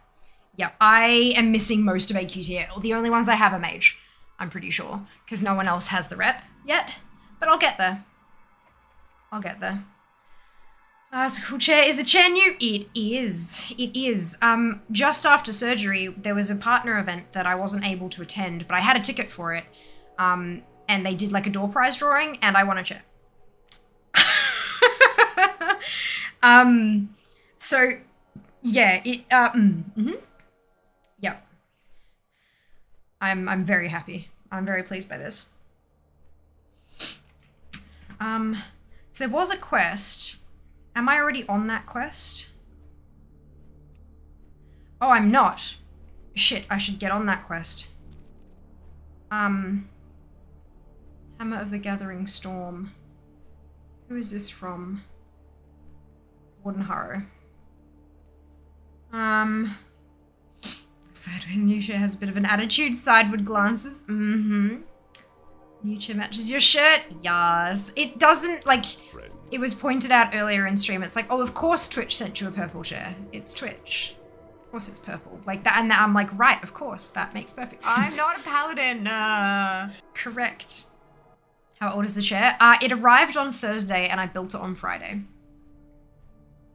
Yep. I am missing most of AQ tier. The only ones I have are mage. I'm pretty sure. Because no one else has the rep yet. But I'll get there. I'll get there. Uh, it's a cool chair. Is the chair new? It is. It is. Um, just after surgery, there was a partner event that I wasn't able to attend, but I had a ticket for it. Um, and they did like a door prize drawing, and I won a chair. um, so yeah, it. Uh, mm, hmm Yeah. I'm I'm very happy. I'm very pleased by this. Um, so there was a quest. Am I already on that quest? Oh, I'm not. Shit, I should get on that quest. Um, Hammer of the Gathering Storm. Who is this from? Warden Harrow. Um, Sideways Nusha has a bit of an attitude. Sideward glances. Mm-hmm. Nusha matches your shirt. Yes. It doesn't, like, it was pointed out earlier in stream. It's like, oh, of course Twitch sent you a purple chair. It's Twitch. Of course it's purple. Like that, and I'm like, right, of course. That makes perfect sense. I'm not a paladin. Uh... Correct. How old is the chair? Uh, it arrived on Thursday and I built it on Friday.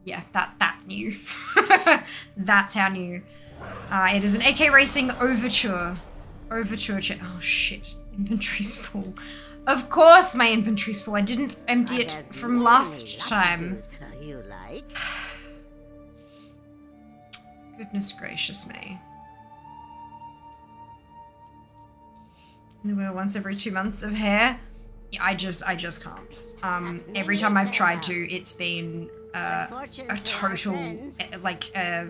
Yeah, that that new. That's how new. Uh, it is an AKRacing Overture. Overture chair. Oh shit. Inventory's full. Of course my inventory's full. I didn't empty it from last time. Like? Goodness gracious me. There were once every two months of hair. I just, I just can't. Um, every time I've tried to, it's been uh, a total, eh, like, a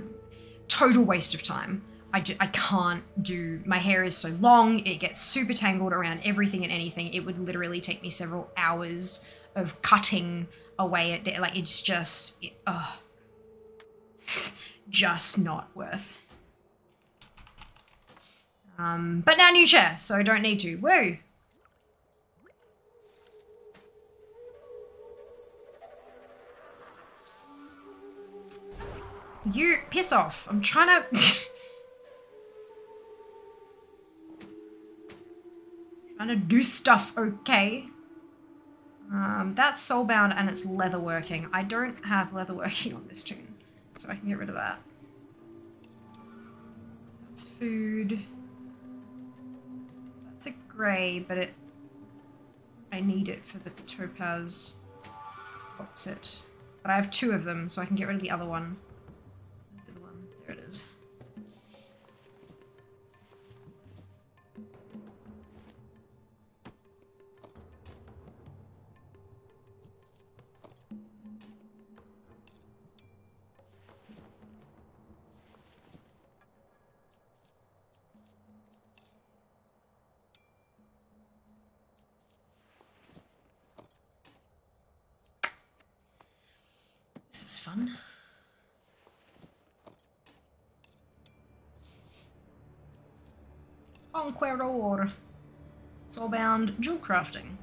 total waste of time. I, ju- I can't do, my hair is so long, it gets super tangled around everything and anything. It would literally take me several hours of cutting away at, it like, it's just, it, ugh. just not worth. Um, but now new chair, so I don't need to. Woo! You piss off. I'm trying to trying to do stuff, okay? Um, that's soulbound and it's leatherworking. I don't have leatherworking on this toon, so I can get rid of that. That's food. That's a grey, but it I need it for the topaz. What's it? But I have two of them, so I can get rid of the other one. The other one? There it is. Conqueror. Soulbound jewel crafting.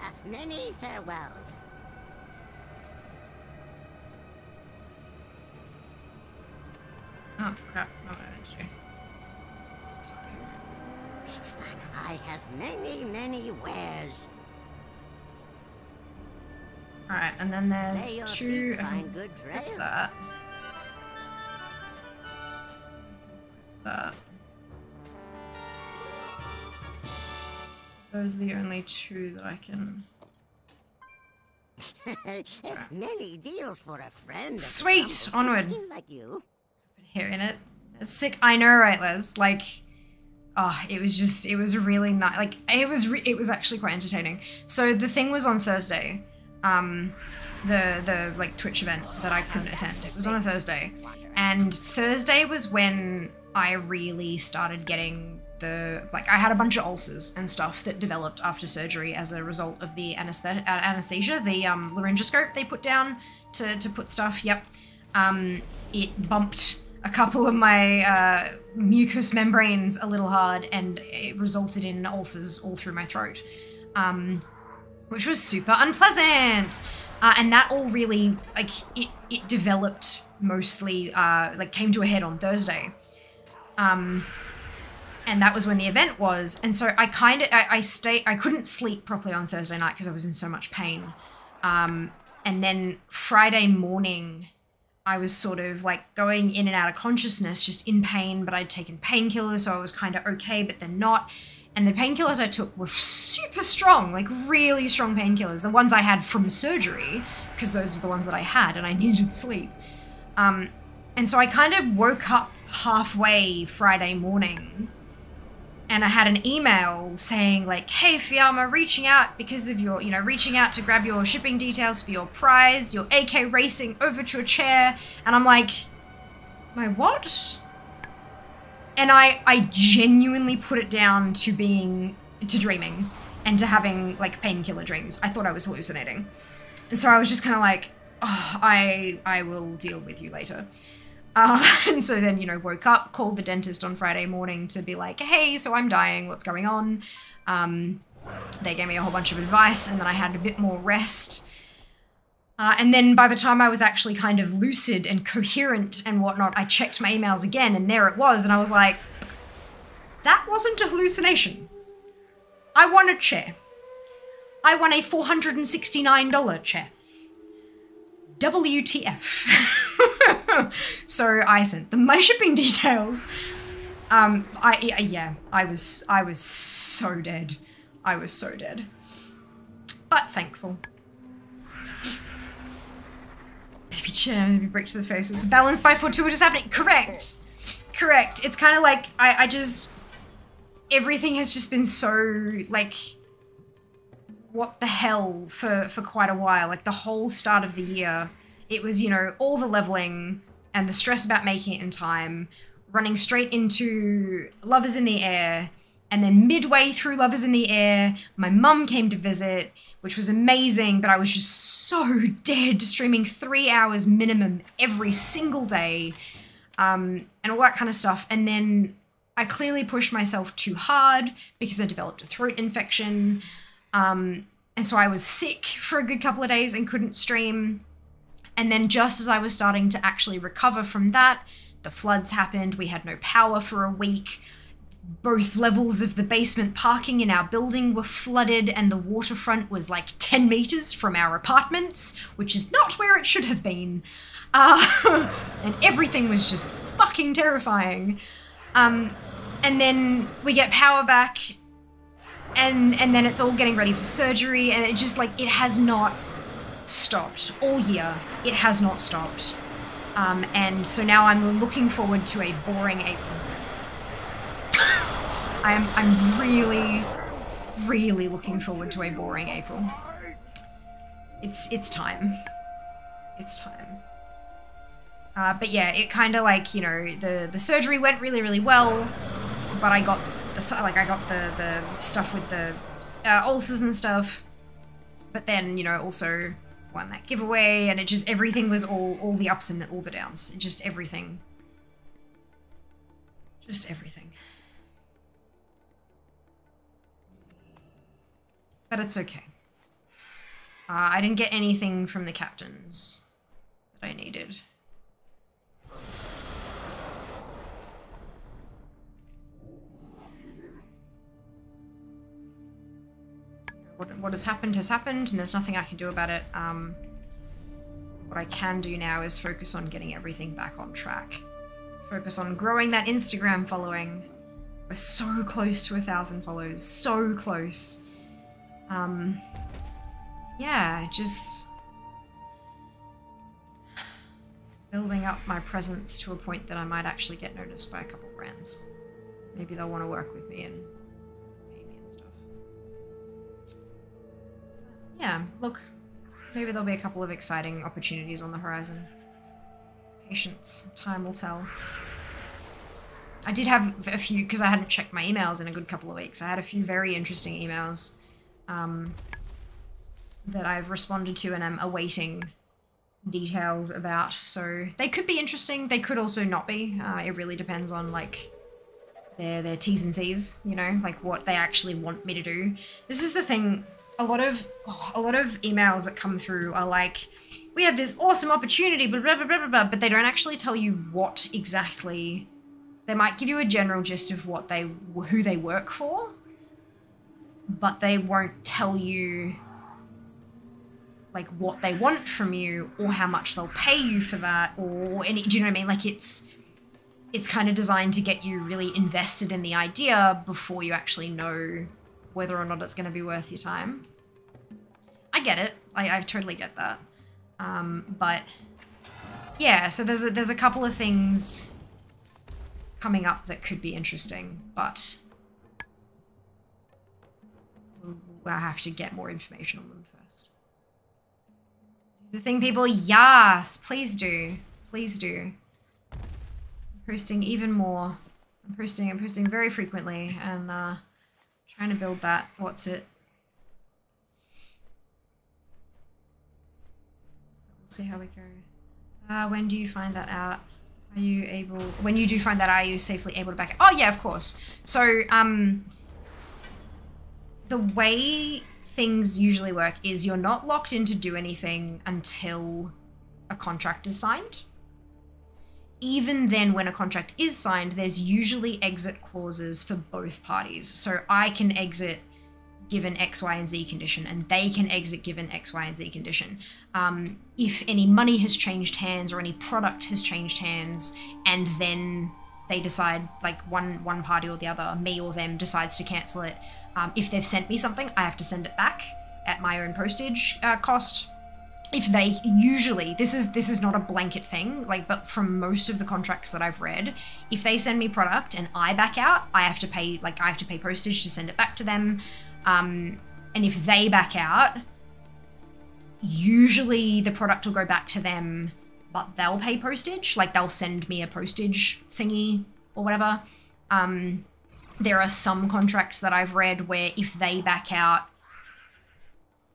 Uh, many farewells. Oh crap, and then there's two. find good that. That. Those are the only two that I can. Many deals for a friend. Sweet! Onward. Like you. hearing it. It's sick. I know, right, Liz? Like, oh, it was just, it was really nice. Like, it was, re- it was actually quite entertaining. So the thing was on Thursday, um, the the like Twitch event that I couldn't attend. It was on a Thursday, and Thursday was when I really started getting the like I had a bunch of ulcers and stuff that developed after surgery as a result of the anesthet- uh, anesthesia, the um, laryngoscope they put down to to put stuff. Yep, um, it bumped a couple of my uh, mucous membranes a little hard, and it resulted in ulcers all through my throat, um, which was super unpleasant. Uh, and that all really like it it developed mostly uh, like came to a head on Thursday. Um, and that was when the event was and so i kind of I, I stay i couldn't sleep properly on thursday night because i was in so much pain um, and then friday morning i was sort of like going in and out of consciousness just in pain but i'd taken painkillers so i was kind of okay but then not and the painkillers i took were super strong like really strong painkillers the ones i had from surgery because those were the ones that i had and i needed sleep um, and so i kind of woke up halfway friday morning and I had an email saying like, "Hey, Fiamma, reaching out because of your, you know, reaching out to grab your shipping details for your prize, your AKRacing Overture chair," and I'm like, "My what?" And I, I genuinely put it down to being, to dreaming, and to having like painkiller dreams. I thought I was hallucinating, and so I was just kind of like, oh, "I, I will deal with you later." Uh, and so then, you know, woke up, called the dentist on Friday morning to be like, hey, so I'm dying, what's going on? Um, they gave me a whole bunch of advice, and then I had a bit more rest. Uh, and then by the time I was actually kind of lucid and coherent and whatnot, I checked my emails again, and there it was, and I was like, that wasn't a hallucination. I won a chair. I won a $469 chair. WTF. so I sent them my shipping details. Um, I yeah, yeah, I was I was so dead. I was so dead. But thankful. Baby chair, maybe break to the face. It's balanced by fortuitous happening. Correct. Correct. It's kind of like I, I just everything has just been so like what the hell for for quite a while. Like the whole start of the year, it was you know all the leveling and the stress about making it in time, running straight into Love is in the Air, and then midway through Love is in the Air, my mum came to visit, which was amazing. But I was just so dead, streaming three hours minimum every single day, um, and all that kind of stuff. And then I clearly pushed myself too hard because I developed a throat infection. Um, and so I was sick for a good couple of days and couldn't stream. And then just as I was starting to actually recover from that, the floods happened. We had no power for a week. Both levels of the basement parking in our building were flooded, and the waterfront was like 10 meters from our apartments, which is not where it should have been. Uh, and everything was just fucking terrifying. Um, and then we get power back, and and then it's all getting ready for surgery and it just like it has not stopped all year it has not stopped um, and so now i'm looking forward to a boring april i'm i'm really really looking forward to a boring april. It's it's time. It's time. Uh, but yeah it kind of like you know the the surgery went really really well but i got the like I got the the stuff with the uh, ulcers and stuff, but then you know also won that giveaway, and it just everything was all all the ups and all the downs, just everything, just everything. But it's okay. Uh, I didn't get anything from the captains that I needed. what, what has happened has happened, and there's nothing I can do about it. Um, what I can do now is focus on getting everything back on track. Focus on growing that Instagram following. We're so close to a thousand follows, so close. Um, yeah, just building up my presence to a point that I might actually get noticed by a couple brands. Maybe they'll want to work with me and pay me and stuff. Yeah, look, maybe there'll be a couple of exciting opportunities on the horizon. Patience, time will tell. I did have a few, because I hadn't checked my emails in a good couple of weeks, I had a few very interesting emails um, that I've responded to and I'm awaiting details about. So they could be interesting, they could also not be. Uh, it really depends on, like, their, their T's and C's, you know, like what they actually want me to do. This is the thing, a lot of, oh, a lot of emails that come through are like, we have this awesome opportunity, blah, blah, blah, blah, blah, but they don't actually tell you what exactly they might give you a general gist of what they who they work for but they won't tell you like what they want from you or how much they'll pay you for that or any do you know what i mean? Like it's it's kind of designed to get you really invested in the idea before you actually know whether or not it's going to be worth your time. I get it. I, I totally get that. Um, but yeah so there's a, there's a couple of things coming up that could be interesting, but I have to get more information on them first. The thing, people, yes, please do, please do. I'm posting even more. I'm posting, I'm posting very frequently, and uh, trying to build that. What's it? We'll see how we go. Uh, when do you find that out? Are you able, when you do find that, are you safely able to back it? Oh yeah, of course. So, um, the way things usually work is you're not locked in to do anything until a contract is signed. Even then, when a contract is signed, there's usually exit clauses for both parties. So I can exit given X, Y, and Z condition, and they can exit given X, Y, and Z condition. Um, if any money has changed hands or any product has changed hands, and then they decide, like one one party or the other, me or them, decides to cancel it. Um, if they've sent me something, I have to send it back at my own postage uh, cost. If they usually this is this is not a blanket thing, like but from most of the contracts that I've read, if they send me product and I back out, I have to pay like I have to pay postage to send it back to them. Um, and if they back out, usually the product will go back to them, but they'll pay postage. Like they'll send me a postage thingy or whatever. Um, there are some contracts that I've read where if they back out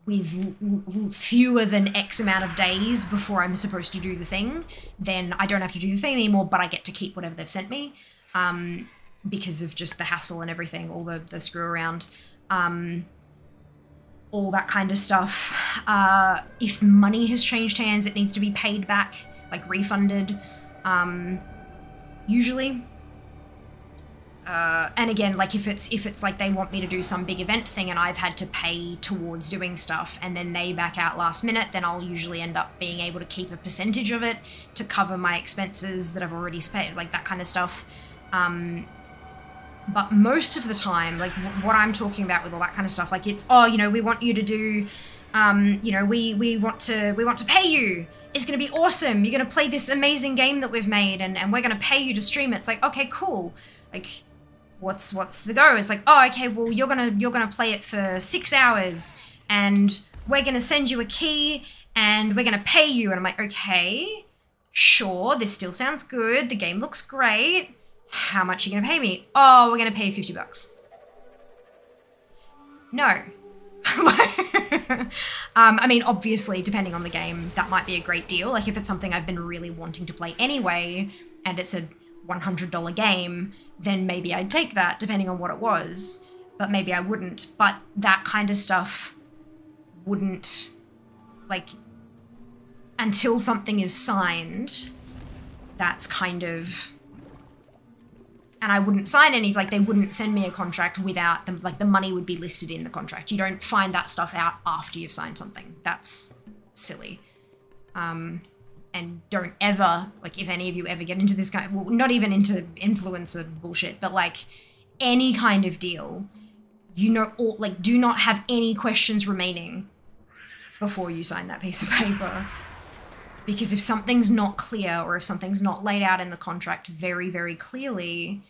with fewer than X amount of days before I'm supposed to do the thing, then I don't have to do the thing anymore, but I get to keep whatever they've sent me. Um, because of just the hassle and everything, all the, the screw around um, all that kind of stuff. Uh, if money has changed hands, it needs to be paid back, like refunded, um, usually. Uh, and again, like if it's if it's like they want me to do some big event thing and I've had to pay towards doing stuff and then they back out last minute, then I'll usually end up being able to keep a percentage of it to cover my expenses that I've already spent, like that kind of stuff. Um, but most of the time like what i'm talking about with all that kind of stuff like it's oh you know we want you to do um, you know we we want to we want to pay you. It's going to be awesome. You're going to play this amazing game that we've made and, and we're going to pay you to stream it. It's like okay cool. Like what's what's the go it's like oh okay well you're gonna you're gonna play it for six hours and we're gonna send you a key and we're gonna pay you and i'm like okay sure this still sounds good the game looks great how much are you to pay me? Oh, we're to pay you 50 bucks. No. um, I mean, obviously, depending on the game, that might be a great deal. Like, if it's something I've been really wanting to play anyway, and it's a $100 game, then maybe I'd take that, depending on what it was. But maybe I wouldn't. But that kind of stuff wouldn't, like, until something is signed, that's kind of and I wouldn't sign any like they wouldn't send me a contract without them like the money would be listed in the contract. You don't find that stuff out after you've signed something. That's silly. Um and don't ever like if any of you ever get into this kind well not even into influencer bullshit, but like any kind of deal, you know like do not have any questions remaining before you sign that piece of paper. Because if something's not clear or if something's not laid out in the contract very, very clearly,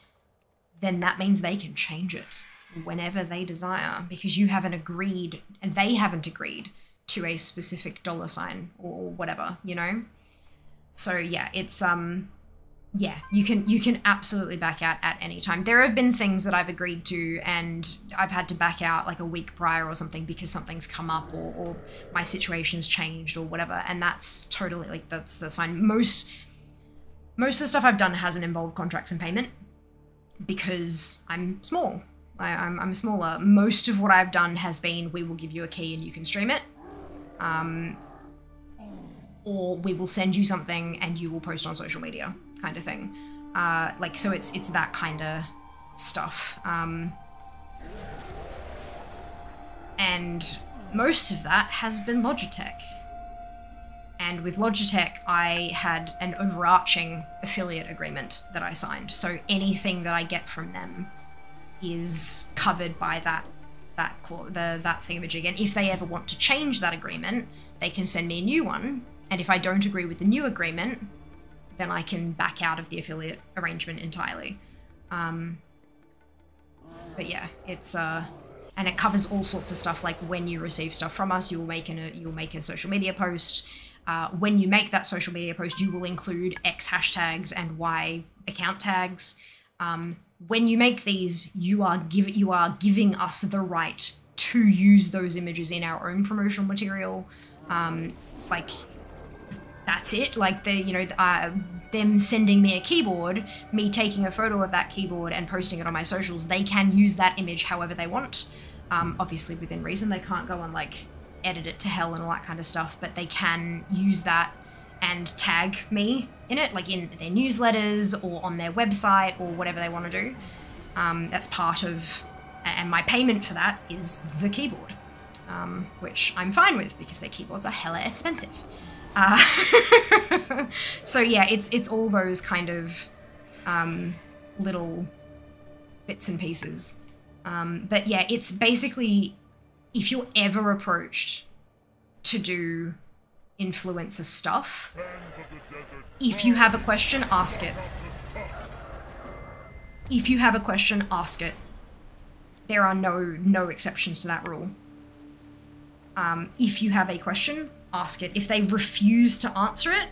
then that means they can change it whenever they desire because you haven't agreed and they haven't agreed to a specific dollar sign or whatever, you know? So yeah, it's um yeah, you can you can absolutely back out at any time. There have been things that I've agreed to and I've had to back out like a week prior or something because something's come up or, or my situation's changed or whatever, and that's totally like that's that's fine. Most most of the stuff I've done hasn't involved contracts and payment because I'm small. I, I'm I'm smaller. Most of what I've done has been we will give you a key and you can stream it. Um, or we will send you something and you will post on social media kind of thing. Uh, like so it's it's that kind of stuff. Um, and most of that has been logitech. And with logitech i had an overarching affiliate agreement that i signed. So anything that i get from them is covered by that that the that thingamajig. And if they ever want to change that agreement they can send me a new one and if I don't agree with the new agreement, then I can back out of the affiliate arrangement entirely. Um, but yeah, it's uh, and it covers all sorts of stuff. Like when you receive stuff from us, you'll make an, you'll make a social media post. Uh, when you make that social media post, you will include X hashtags and Y account tags. Um, when you make these, you are give you are giving us the right to use those images in our own promotional material. Um, like that's it. Like the you know uh, them sending me a keyboard, me taking a photo of that keyboard and posting it on my socials. They can use that image however they want. Um, obviously within reason. They can't go and like edit it to hell and all that kind of stuff, but they can use that and tag me in it, like in their newsletters or on their website or whatever they want to do. Um, that's part of, and my payment for that is the keyboard, um, which I'm fine with because their keyboards are hella expensive. Uh, so yeah, it's it's all those kind of um, little bits and pieces. Um, but yeah, it's basically if you're ever approached to do influencer stuff, if you have a question, ask it. If you have a question, ask it. There are no no exceptions to that rule. Um, if you have a question, ask it. If they refuse to answer it,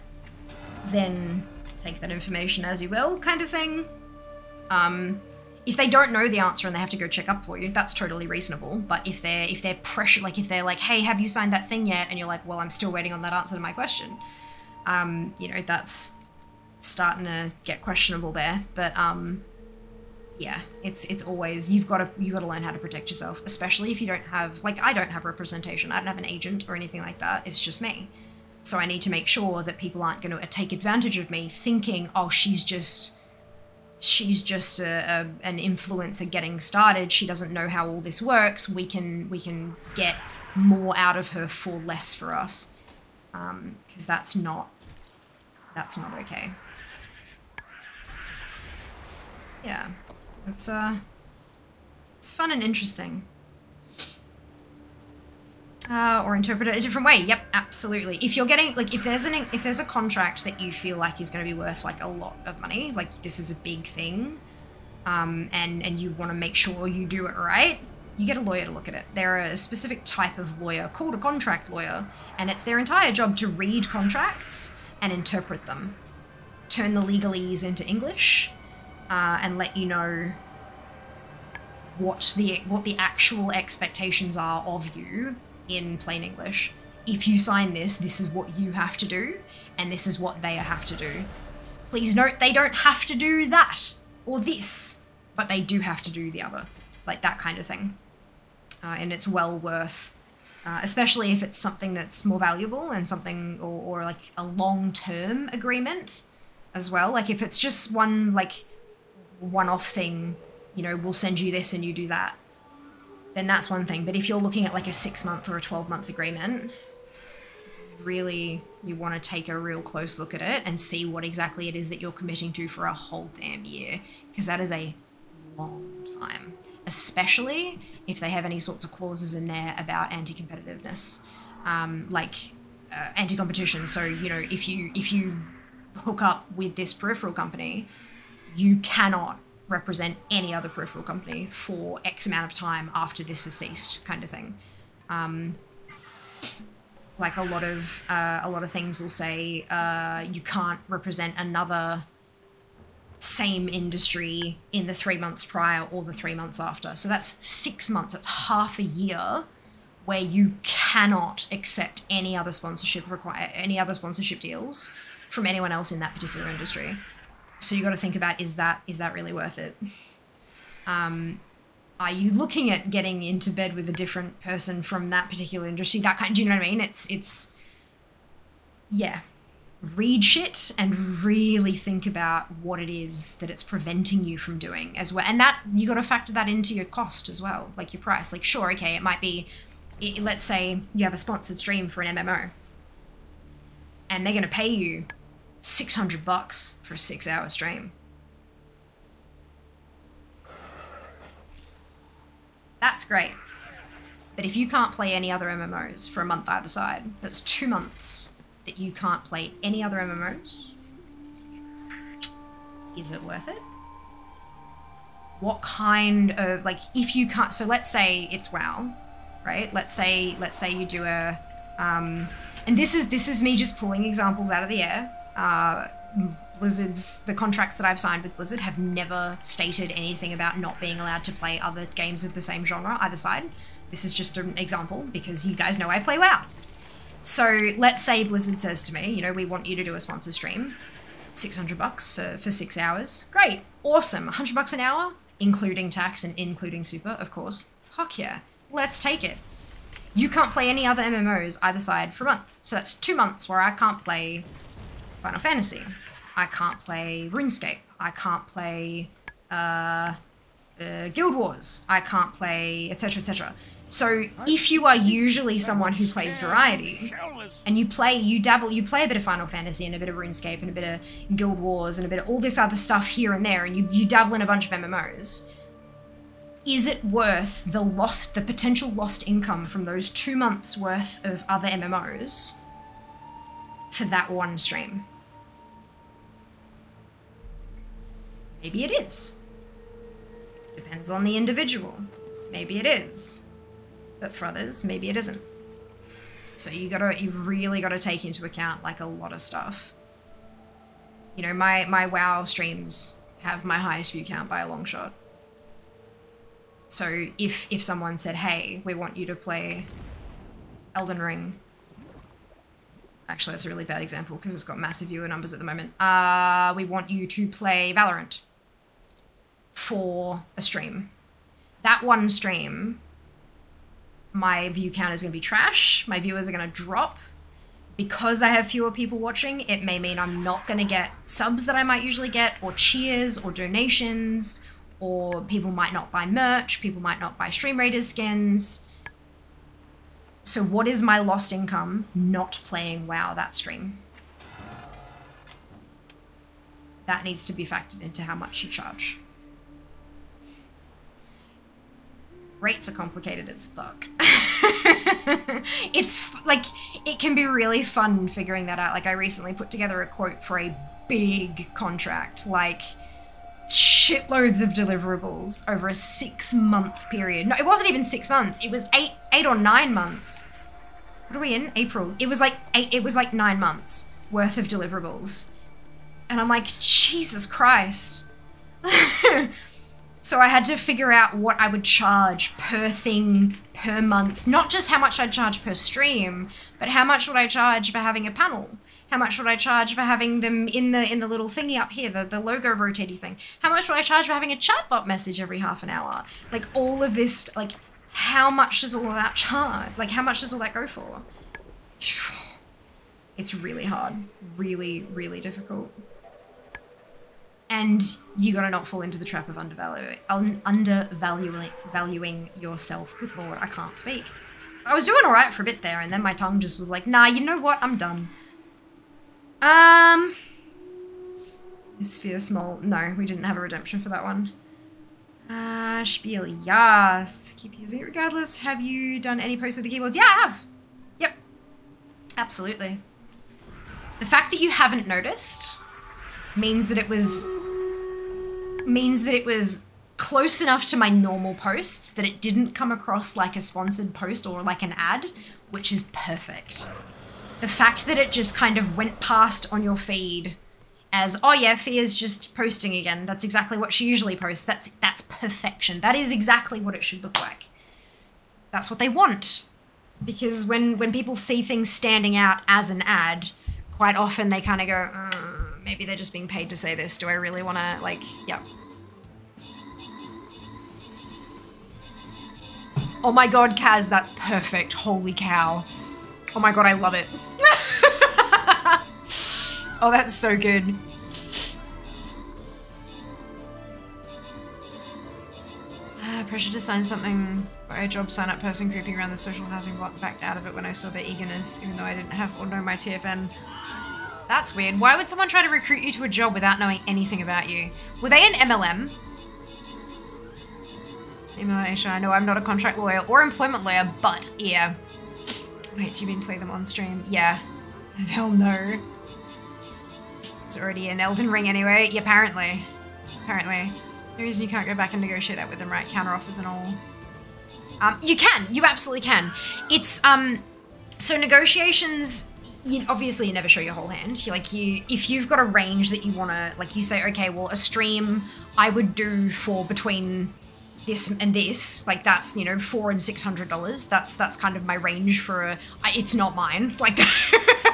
then take that information as you will, kind of thing. Um, if they don't know the answer and they have to go check up for you, that's totally reasonable. But if they're if they're pressure, like if they're like, "Hey, have you signed that thing yet?" and you're like, "Well, I'm still waiting on that answer to my question," um, you know, that's starting to get questionable there. But um, yeah, it's it's always you've got to you got to learn how to protect yourself, especially if you don't have like I don't have representation. I don't have an agent or anything like that. It's just me. So I need to make sure that people aren't going to take advantage of me thinking, "Oh, she's just she's just a, a, an influencer getting started. She doesn't know how all this works. We can we can get more out of her for less for us." Um, because that's not that's not okay. Yeah. It's uh it's fun and interesting. Uh, or interpret it a different way. Yep, absolutely. If you're getting like if there's an if there's a contract that you feel like is going to be worth like a lot of money, like this is a big thing, um, and and you want to make sure you do it right, you get a lawyer to look at it. They're a specific type of lawyer called a contract lawyer, and it's their entire job to read contracts and interpret them, turn the legalese into English, uh, and let you know what the what the actual expectations are of you in plain English. If you sign this, this is what you have to do, and this is what they have to do. Please note they don't have to do that or this, but they do have to do the other, like that kind of thing. Uh, and it's well worth, uh, especially if it's something that's more valuable and something, or, or like a long term agreement as well. Like if it's just one like one-off thing, you know, we'll send you this and you do that, then that's one thing. But if you're looking at like a six-month or a twelve-month agreement, really you want to take a real close look at it and see what exactly it is that you're committing to for a whole damn year, because that is a long time, especially if they have any sorts of clauses in there about anti-competitiveness, um, like uh, anti-competition. So you know, if you if you hook up with this peripheral company, you cannot represent any other peripheral company for X amount of time after this has ceased, kind of thing. Um, like a lot of uh, a lot of things will say uh, you can't represent another same industry in the three months prior or the three months after. So that's six months. That's half a year where you cannot accept any other sponsorship require any other sponsorship deals from anyone else in that particular industry. So you got to think about is that is that really worth it? Um, are you looking at getting into bed with a different person from that particular industry? That kind, do you know what I mean? It's it's yeah. Read shit and really think about what it is that it's preventing you from doing as well. And that you got to factor that into your cost as well, like your price. Like sure, okay, it might be it, let's say you have a sponsored stream for an MMO and they're going to pay you 600 bucks for a 6-hour stream. That's great. But if you can't play any other MMOs for a month either side, that's two months that you can't play any other MMOs. Is it worth it? What kind of like if you can't so let's say it's WoW, right? Let's say let's say you do a um and this is this is me just pulling examples out of the air. Uh Blizzard's the contracts that I've signed with Blizzard have never stated anything about not being allowed to play other games of the same genre either side. This is just an example because you guys know I play WoW. So let's say Blizzard says to me, you know, we want you to do a sponsor stream, 600 bucks for, for six hours. Great, awesome, 100 bucks an hour, including tax and including super, of course. Fuck yeah, let's take it. You can't play any other MMOs either side for a month. So that's two months where I can't play Final Fantasy. I can't play RuneScape. I can't play uh, uh, Guild Wars. I can't play etc. etc. So if you are usually someone who plays variety, and you play, you dabble, you play a bit of Final Fantasy and a bit of RuneScape and a bit of Guild Wars and a bit of all this other stuff here and there, and you, you dabble in a bunch of MMOs, is it worth the lost, the potential lost income from those two months worth of other MMOs for that one stream? Maybe it is. Depends on the individual. Maybe it is. But for others, maybe it isn't. So you gotta, you really gotta take into account like a lot of stuff. You know, my, my WoW streams have my highest view count by a long shot. So if, if someone said, hey, we want you to play Elden Ring actually that's a really bad example because it's got massive viewer numbers at the moment. Uh, we want you to play Valorant for a stream. That one stream, my view count is going to be trash. My viewers are going to drop. Because I have fewer people watching, it may mean I'm not going to get subs that I might usually get, or cheers, or donations, or people might not buy merch, people might not buy Stream Raiders skins. So what is my lost income not playing WoW that stream? That needs to be factored into how much you charge. Rates are complicated as fuck. it's like, it can be really fun figuring that out. Like I recently put together a quote for a big contract, like shitloads of deliverables over a six month period. No, it wasn't even six months. It was eight, eight or nine months. What are we in? April. It was like eight, it was like nine months worth of deliverables. And I'm like, Jesus Christ. so I had to figure out what I would charge per thing per month. Not just how much I'd charge per stream, but how much would I charge for having a panel? How much would I charge for having them in the in the little thingy up here, the, the logo rotating thing? How much would I charge for having a chatbot message every half an hour? Like all of this, like how much does all of that charge? Like how much does all that go for? It's really hard. Really, really difficult. and you gotta not fall into the trap of undervaluing, un- undervaluing valuing yourself. Good lord, I can't speak. I was doing all right for a bit there, and then my tongue just was like, "Nah, you know what? I'm done." Um, is fear small? No, we didn't have a redemption for that one. Uh, Spiel, yes. Keep using it regardless. Have you done any posts with the keyboards? Yeah, I have. Yep. Absolutely. The fact that you haven't noticed means that it was means that it was close enough to my normal posts that it didn't come across like a sponsored post or like an ad, which is perfect. The fact that it just kind of went past on your feed as oh yeah, Fia's just posting again. That's exactly what she usually posts. That's that's perfection. That is exactly what it should look like. That's what they want. Because when when people see things standing out as an ad, quite often they kind of go, uh, maybe they're just being paid to say this. Do I really want to like, yeah. Oh my god, Kaz, that's perfect. Holy cow. Oh my god, I love it. oh, that's so good. Uh, pressure to sign something by a job sign up person creeping around the social housing block backed out of it when I saw their eagerness, even though I didn't have or know my TFN. That's weird. Why would someone try to recruit you to a job without knowing anything about you? Were they an MLM? Email I know I'm not a contract lawyer or employment lawyer, but yeah. Wait, you mean play them on stream? Yeah. They'll know. It's already an Elden Ring anyway. Yeah, apparently. Apparently. The reason you can't go back and negotiate that with them, right? Counter offers and all. Um, you can. You absolutely can. It's um, so negotiations. You, obviously, you never show your whole hand. You're like you if you've got a range that you want to like. You say, okay, well, a stream I would do for between this and this. Like that's you know four and six hundred dollars. That's that's kind of my range for a. I, it's not mine. Like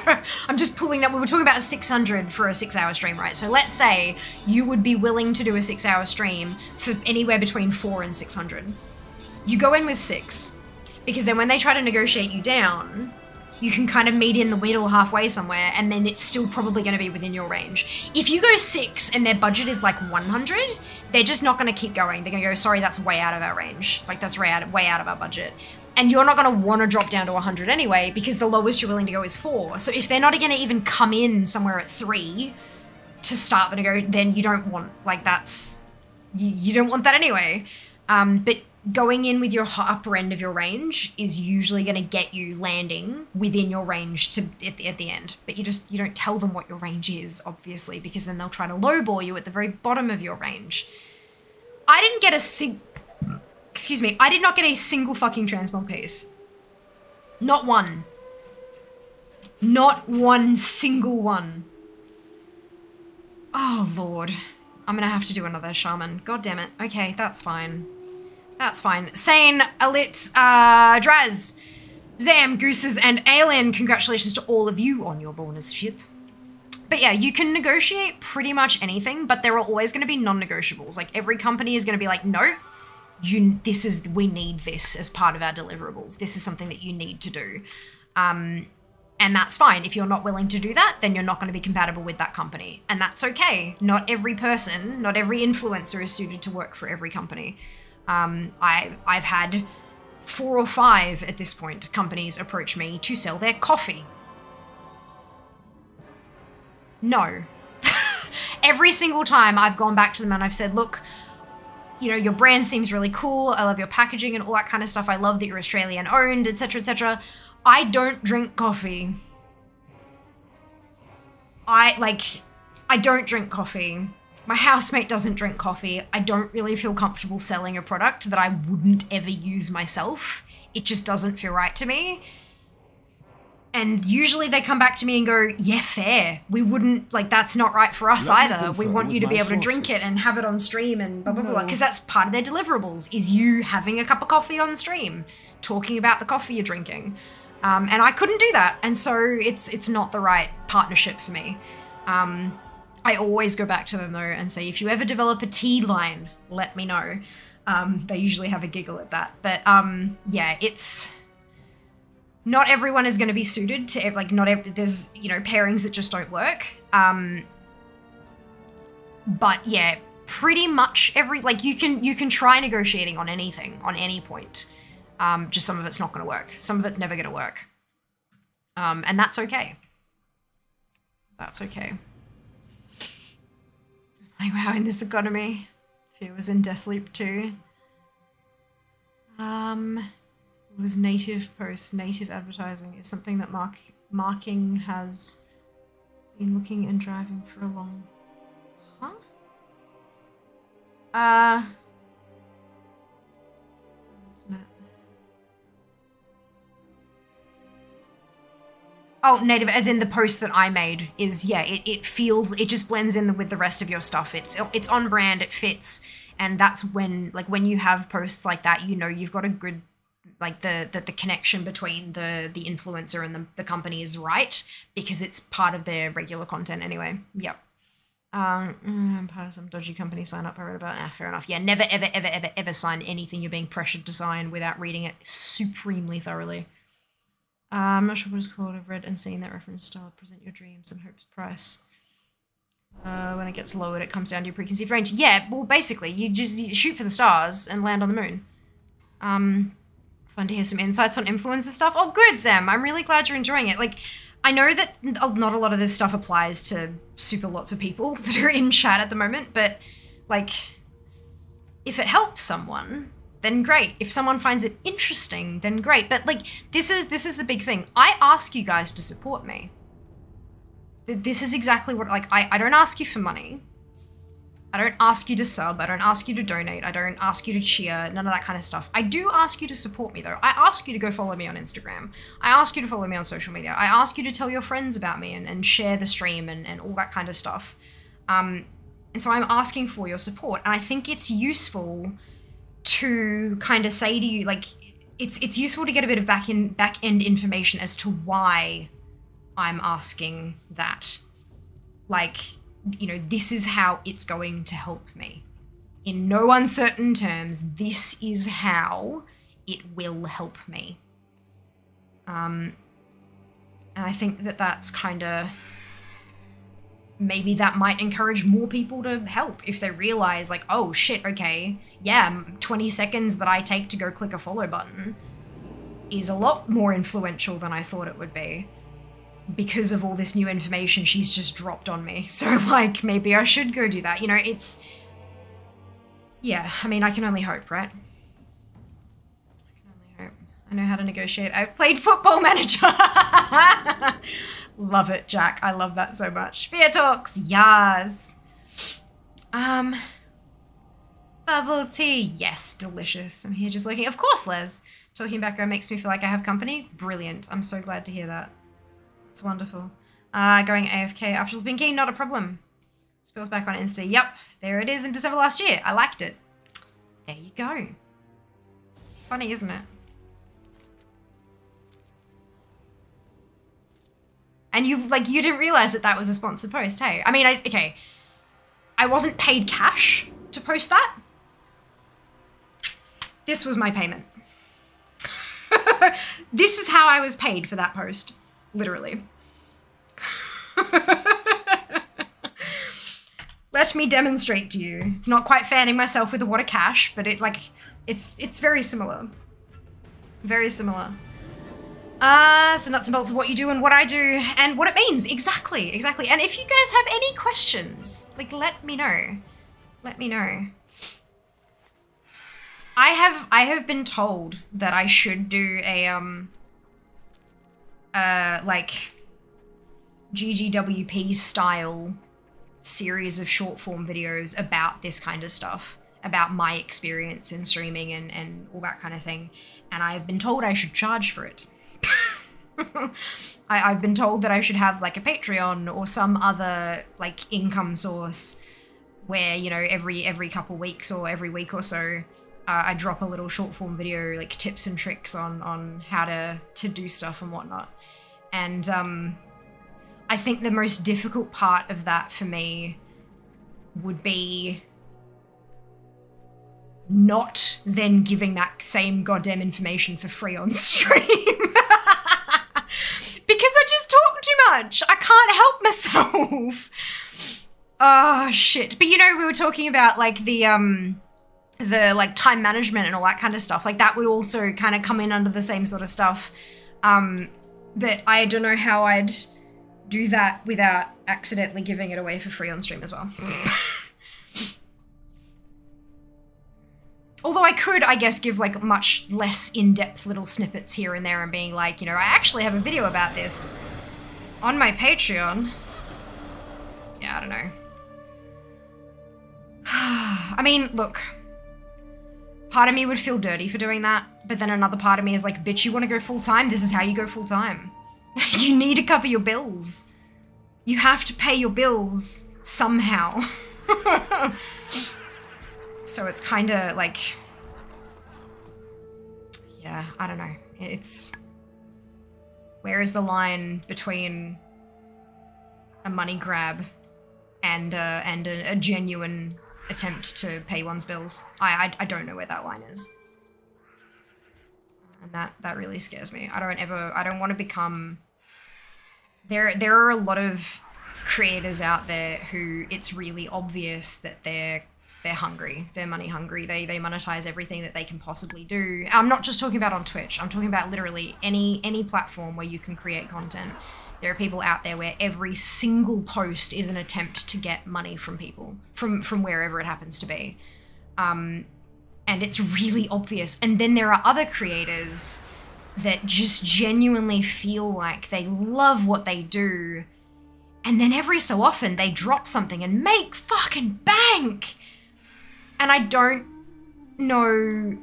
I'm just pulling up. We were talking about 600 for a six hour stream, right? So let's say you would be willing to do a six hour stream for anywhere between four and 600. You go in with six, because then when they try to negotiate you down, you can kind of meet in the middle halfway somewhere, and then it's still probably going to be within your range. If you go six and their budget is like 100, they're just not going to keep going. They're going to go, sorry, that's way out of our range. Like that's way out, way out of our budget and you're not going to want to drop down to 100 anyway because the lowest you're willing to go is four. So if they're not going to even come in somewhere at three to start the nego, then you don't want like that's you, you don't want that anyway. Um, but going in with your upper end of your range is usually going to get you landing within your range to at the, at the end. But you just you don't tell them what your range is, obviously, because then they'll try to lowball you at the very bottom of your range. I didn't get a sig excuse me, I did not get a single fucking transmog piece. Not one. Not one single one. Oh, Lord. I'm gonna have to do another shaman. God damn it. Okay, that's fine. That's fine. Sane, Alit, uh, Draz, Zam, Gooses, and Alien, congratulations to all of you on your bonus shit. But yeah, you can negotiate pretty much anything, but there are always going to be non-negotiables. Like every company is going to be like, no, you this is we need this as part of our deliverables. This is something that you need to do. Um, and that's fine. If you're not willing to do that, then you're not going to be compatible with that company. And that's okay. Not every person, not every influencer is suited to work for every company. Um, I, I've had four or five at this point companies approach me to sell their coffee. No. every single time I've gone back to them and I've said, look, you know, your brand seems really cool. I love your packaging and all that kind of stuff. I love that you're Australian owned, etc., etc. I don't drink coffee. I like I don't drink coffee. My housemate doesn't drink coffee. I don't really feel comfortable selling a product that I wouldn't ever use myself. It just doesn't feel right to me. And usually they come back to me and go, Yeah, fair. We wouldn't, like, that's not right for us Let either. We want you to be able to drink it and have it on stream and blah, blah, blah. No. Because that's part of their deliverables, is you having a cup of coffee on stream, talking about the coffee you're drinking. Um, and I couldn't do that. And so it's it's not the right partnership for me. Um, I always go back to them though and say, if you ever develop a tea line, let me know. Um, they usually have a giggle at that. But um, yeah, it's not everyone is going to be suited to like not ev- there's you know pairings that just don't work. Um, but yeah, pretty much every like you can you can try negotiating on anything on any point. Um, just some of it's not going to work. Some of it's never going to work. Um, and that's okay. That's okay. Like wow, in this economy, it was in Deathloop too. Um, it was native post, native advertising is something that mark marking has been looking and driving for a long. Huh? Uh. Oh, native, as in the post that I made is yeah. It, it feels it just blends in with the rest of your stuff. It's it's on brand. It fits, and that's when like when you have posts like that, you know you've got a good like the the, the connection between the the influencer and the, the company is right because it's part of their regular content anyway. Yep. Um, mm, I'm part of some dodgy company sign up I read about. Ah, fair enough. Yeah, never, ever, ever, ever, ever sign anything you're being pressured to sign without reading it supremely thoroughly. Uh, I'm not sure what it's called. I've read and seen that reference style. Present your dreams and hopes price. Uh, when it gets lowered, it comes down to your preconceived range. Yeah, well, basically, you just you shoot for the stars and land on the moon. Um, fun to hear some insights on influencer stuff. Oh, good, Zem. I'm really glad you're enjoying it. Like, I know that not a lot of this stuff applies to super lots of people that are in chat at the moment, but like, if it helps someone, then great. If someone finds it interesting, then great. But like, this is this is the big thing. I ask you guys to support me. This is exactly what like I, I don't ask you for money. I don't ask you to sub. I don't ask you to donate. I don't ask you to cheer. None of that kind of stuff. I do ask you to support me though. I ask you to go follow me on Instagram. I ask you to follow me on social media. I ask you to tell your friends about me and, and share the stream and, and all that kind of stuff. Um, and so I'm asking for your support. And I think it's useful to kind of say to you, like, it's it's useful to get a bit of back in back end information as to why I'm asking that. Like, you know, this is how it's going to help me. In no uncertain terms, this is how it will help me. Um, and I think that that's kind of maybe that might encourage more people to help if they realize like oh shit okay yeah 20 seconds that i take to go click a follow button is a lot more influential than i thought it would be because of all this new information she's just dropped on me. So, like, maybe I should go do that. You know, it's. Yeah, I mean, I can only hope, right? I can only hope. I know how to negotiate. I've played football manager. love it, Jack. I love that so much. Fia talks, yas. Um. Bubble tea, yes, delicious. I'm here just looking. Of course, Les. Talking background makes me feel like I have company. Brilliant. I'm so glad to hear that. It's wonderful. Uh, going AFK after blinking, not a problem. Spills back on Insta. Yep, there it is in December last year. I liked it. There you go. Funny, isn't it? And you, like, you didn't realize that that was a sponsored post, hey? I mean, I, okay. I wasn't paid cash to post that. This was my payment. this is how I was paid for that post. Literally. Let me demonstrate to you. It's not quite fanning myself with a wad of cash, but it like it's it's very similar. Very similar. Uh, so nuts and bolts of what you do and what I do and what it means. Exactly, exactly. And if you guys have any questions, like let me know. Let me know. I have I have been told that I should do a um uh, like GGWP style series of short form videos about this kind of stuff, about my experience in streaming and, and all that kind of thing. And I've been told I should charge for it. I, I've been told that I should have like a Patreon or some other like income source where, you know, every every couple weeks or every week or so uh, I drop a little short form video, like tips and tricks on on how to to do stuff and whatnot. And um, I think the most difficult part of that for me would be not then giving that same goddamn information for free on stream. because I just talk too much. I can't help myself. Oh shit. But you know, we were talking about like the um the like time management and all that kind of stuff. Like that would also kind of come in under the same sort of stuff. Um but I don't know how I'd do that without accidentally giving it away for free on stream as well. Although I could, I guess, give like much less in-depth little snippets here and there and being like, you know, I actually have a video about this on my Patreon. Yeah, I don't know. I mean, look. Part of me would feel dirty for doing that, but then another part of me is like, bitch, you want to go full time? This is how you go full time. you need to cover your bills. You have to pay your bills somehow. so it's kind of like. Yeah, I don't know. It's. Where is the line between a money grab and uh, and a, a genuine attempt to pay one's bills. I, I I don't know where that line is, and that that really scares me. I don't ever I don't want to become. There there are a lot of creators out there who it's really obvious that they're they're hungry they're money hungry they they monetize everything that they can possibly do i'm not just talking about on twitch i'm talking about literally any any platform where you can create content there are people out there where every single post is an attempt to get money from people from from wherever it happens to be. Um and it's really obvious. And then there are other creators that just genuinely feel like they love what they do. And then every so often they drop something and make fucking bank. And I don't know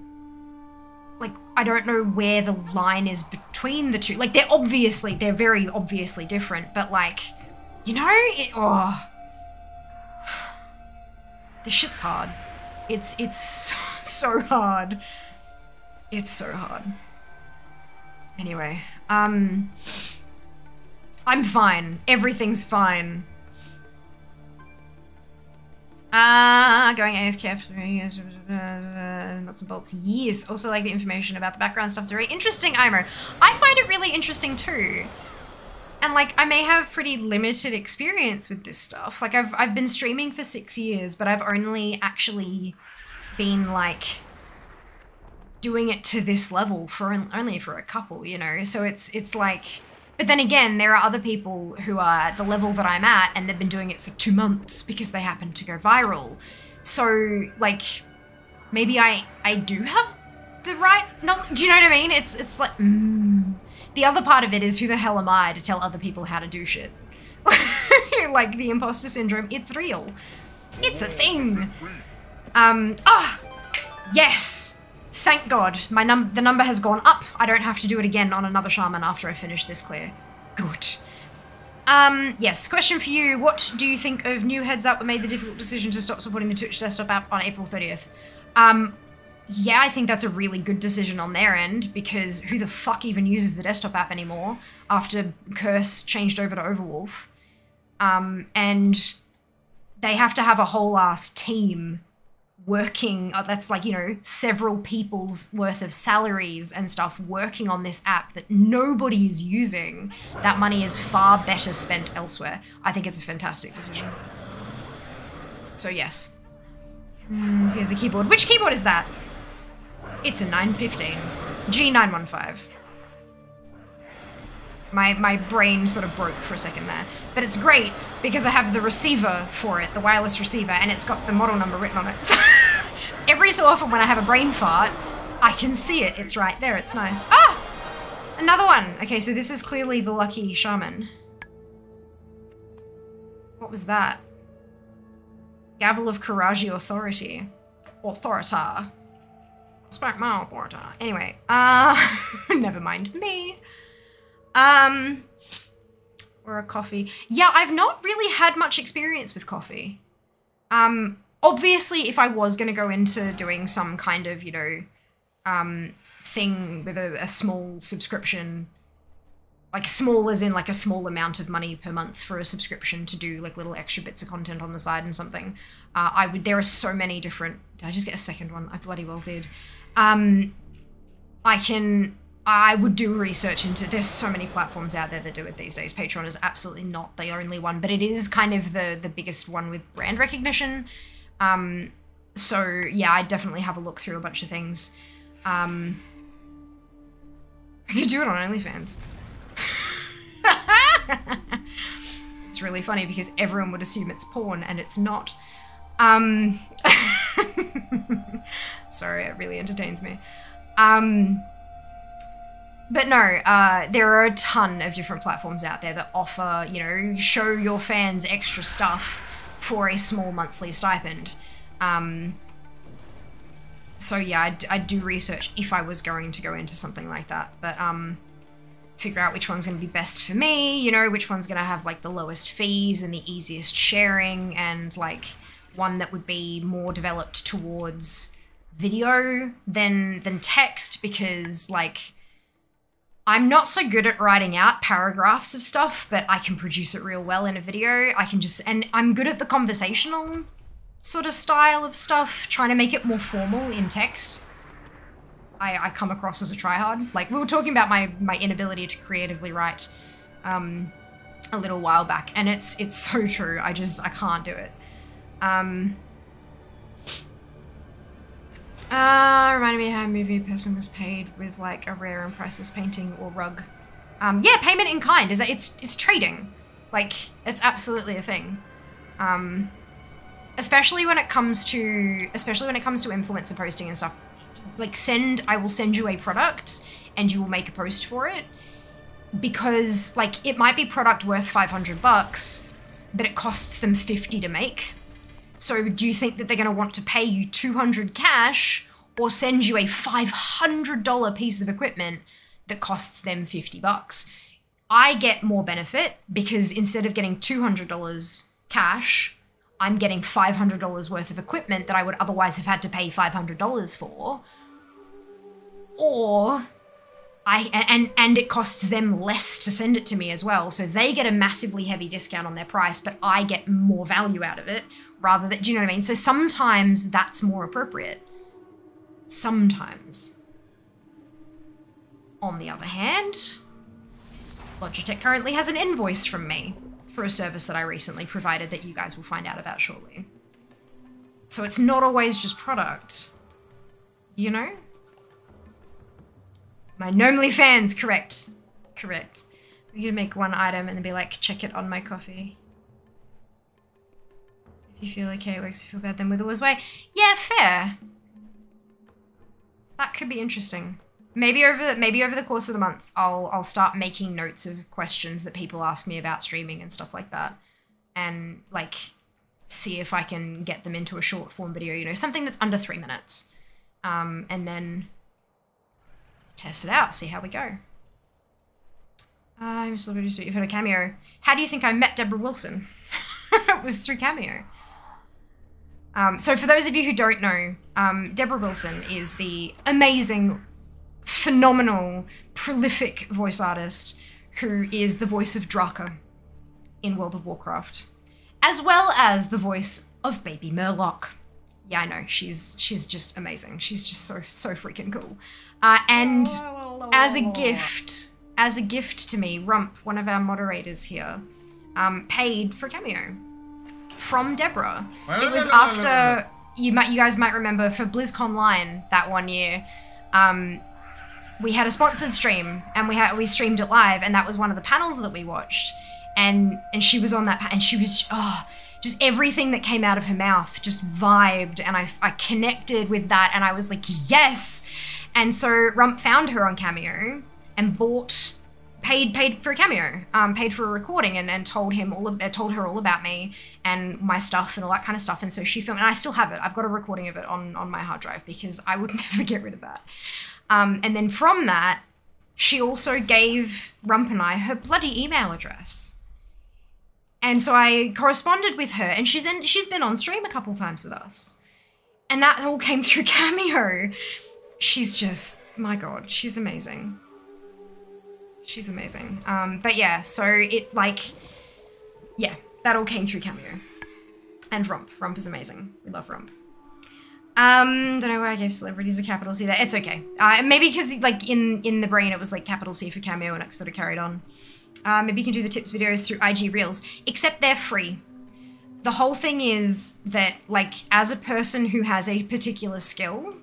I don't know where the line is between the two. Like they're obviously they're very obviously different, but like you know, it oh the shit's hard. It's it's so, so hard. It's so hard. Anyway, um I'm fine. Everything's fine. Ah, uh, going AFK for three years, nuts and bolts. Yes. Also, like the information about the background stuff is very interesting, Imo. I find it really interesting too. And like, I may have pretty limited experience with this stuff. Like, I've I've been streaming for six years, but I've only actually been like doing it to this level for only for a couple, you know. So it's it's like but then again, there are other people who are at the level that I'm at and they've been doing it for two months because they happen to go viral. So, like, maybe I I do have the right knowledge. Do you know what I mean? It's it's like mm. the other part of it is who the hell am I to tell other people how to do shit? like the imposter syndrome, it's real. It's a thing. Um. Ah. yes. Thank God, my num the number has gone up. I don't have to do it again on another shaman after I finish this clear. Good. Um, yes, question for you. What do you think of new heads up that made the difficult decision to stop supporting the Twitch desktop app on April 30th? Um, yeah, I think that's a really good decision on their end because who the fuck even uses the desktop app anymore after Curse changed over to Overwolf? Um, and they have to have a whole ass team working uh, that's like you know several people's worth of salaries and stuff working on this app that nobody is using that money is far better spent elsewhere. I think it's a fantastic decision. So yes. Mm, here's a keyboard. Which keyboard is that? It's a 915 g915 my my brain sort of broke for a second there but it's great because I have the receiver for it, the wireless receiver, and it's got the model number written on it. So every so often when I have a brain fart, I can see it. It's right there. It's nice. Ah! Another one. Okay, so this is clearly the lucky shaman. What was that? Gavel of Qiraji Authority. Authorita. Spark my authorita. Anyway, uh, never mind me. Um, or a Ko-fi. Yeah, I've not really had much experience with Ko-fi. Um, obviously, if I was going to go into doing some kind of, you know, um, thing with a, a small subscription, like small as in like a small amount of money per month for a subscription to do like little extra bits of content on the side and something, uh, I would. There are so many different. Did I just get a second one? I bloody well did. Um, I can I would do research into. There's so many platforms out there that do it these days. Patreon is absolutely not the only one, but it is kind of the the biggest one with brand recognition. Um, so yeah, I definitely have a look through a bunch of things. Um, I could do it on OnlyFans. it's really funny because everyone would assume it's porn and it's not. Um, sorry, it really entertains me. Um, but no, uh, there are a ton of different platforms out there that offer, you know, show your fans extra stuff for a small monthly stipend. Um, so yeah, I'd, I'd do research if I was going to go into something like that. But um, figure out which one's going to be best for me, you know, which one's going to have like the lowest fees and the easiest sharing, and like one that would be more developed towards video than than text because like I'm not so good at writing out paragraphs of stuff, but I can produce it real well in a video. I can just and I'm good at the conversational sort of style of stuff, trying to make it more formal in text. I, I come across as a tryhard. Like we were talking about my my inability to creatively write um, a little while back, and it's it's so true. I just I can't do it. Um, uh, reminded me how a movie person was paid with like a rare and priceless painting or rug. Um, yeah, payment in kind is that it's it's trading, like it's absolutely a thing. Um, especially when it comes to especially when it comes to influencer posting and stuff. Like send I will send you a product and you will make a post for it because like it might be product worth 500 bucks but it costs them 50 to make so do you think that they're going to want to pay you 200 cash or send you a $500 piece of equipment that costs them 50 bucks? I get more benefit because instead of getting $200 cash, I'm getting $500 worth of equipment that I would otherwise have had to pay $500 for. Or I and and it costs them less to send it to me as well. So they get a massively heavy discount on their price, but I get more value out of it rather than do you know what I mean? So sometimes that's more appropriate. Sometimes. On the other hand, Logitech currently has an invoice from me for a service that I recently provided that you guys will find out about shortly. So it's not always just product. You know? My Gnomely fans, correct. Correct. We're gonna make one item and then be like, check it on my Ko-fi. If you feel okay, it works. If you feel bad, then wither was way. Yeah, fair. That could be interesting. Maybe over the, maybe over the course of the month, I'll I'll start making notes of questions that people ask me about streaming and stuff like that, and like see if I can get them into a short form video. You know, something that's under three minutes, um, and then test it out, see how we go. I'm still to you've heard a Cameo. How do you think I met Deborah Wilson? it was through Cameo. Um, so for those of you who don't know, um, Deborah Wilson is the amazing, phenomenal, prolific voice artist who is the voice of Draka in World of Warcraft, as well as the voice of Baby Murloc. Yeah, I know she's she's just amazing. She's just so so freaking cool. Uh, and as a gift, as a gift to me, Rump, one of our moderators here, um, paid for cameo from Deborah. It was after you might you guys might remember for BlizzConline that one year. Um, we had a sponsored stream and we had we streamed it live and that was one of the panels that we watched and and she was on that pa- and she was oh just everything that came out of her mouth just vibed and I, I connected with that and I was like yes and so Rump found her on Cameo and bought paid paid for a cameo, um, paid for a recording, and, and told him all uh, told her all about me and my stuff and all that kind of stuff. And so she filmed, and I still have it. I've got a recording of it on on my hard drive because I would never get rid of that. Um, and then from that, she also gave Rump and I her bloody email address. And so I corresponded with her, and she's in, she's been on stream a couple times with us, and that all came through Cameo. She's just my god, she's amazing. She's amazing. Um, but yeah, so it like, yeah, that all came through Cameo. And Rump. Rump is amazing. We love Rump. Um, don't know why I gave celebrities a capital C there. It's okay. Uh, maybe because like in in the brain it was like capital C for cameo and it sort of carried on. Uh, maybe you can do the tips videos through IG Reels, except they're free. The whole thing is that like as a person who has a particular skill,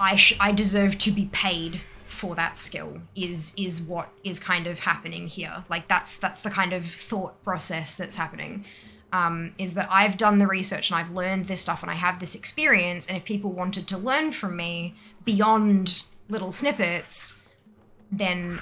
I I deserve to be paid for that skill. Is is what is kind of happening here. Like that's that's the kind of thought process that's happening um, is that I've done the research and I've learned this stuff and I have this experience. And if people wanted to learn from me beyond little snippets, then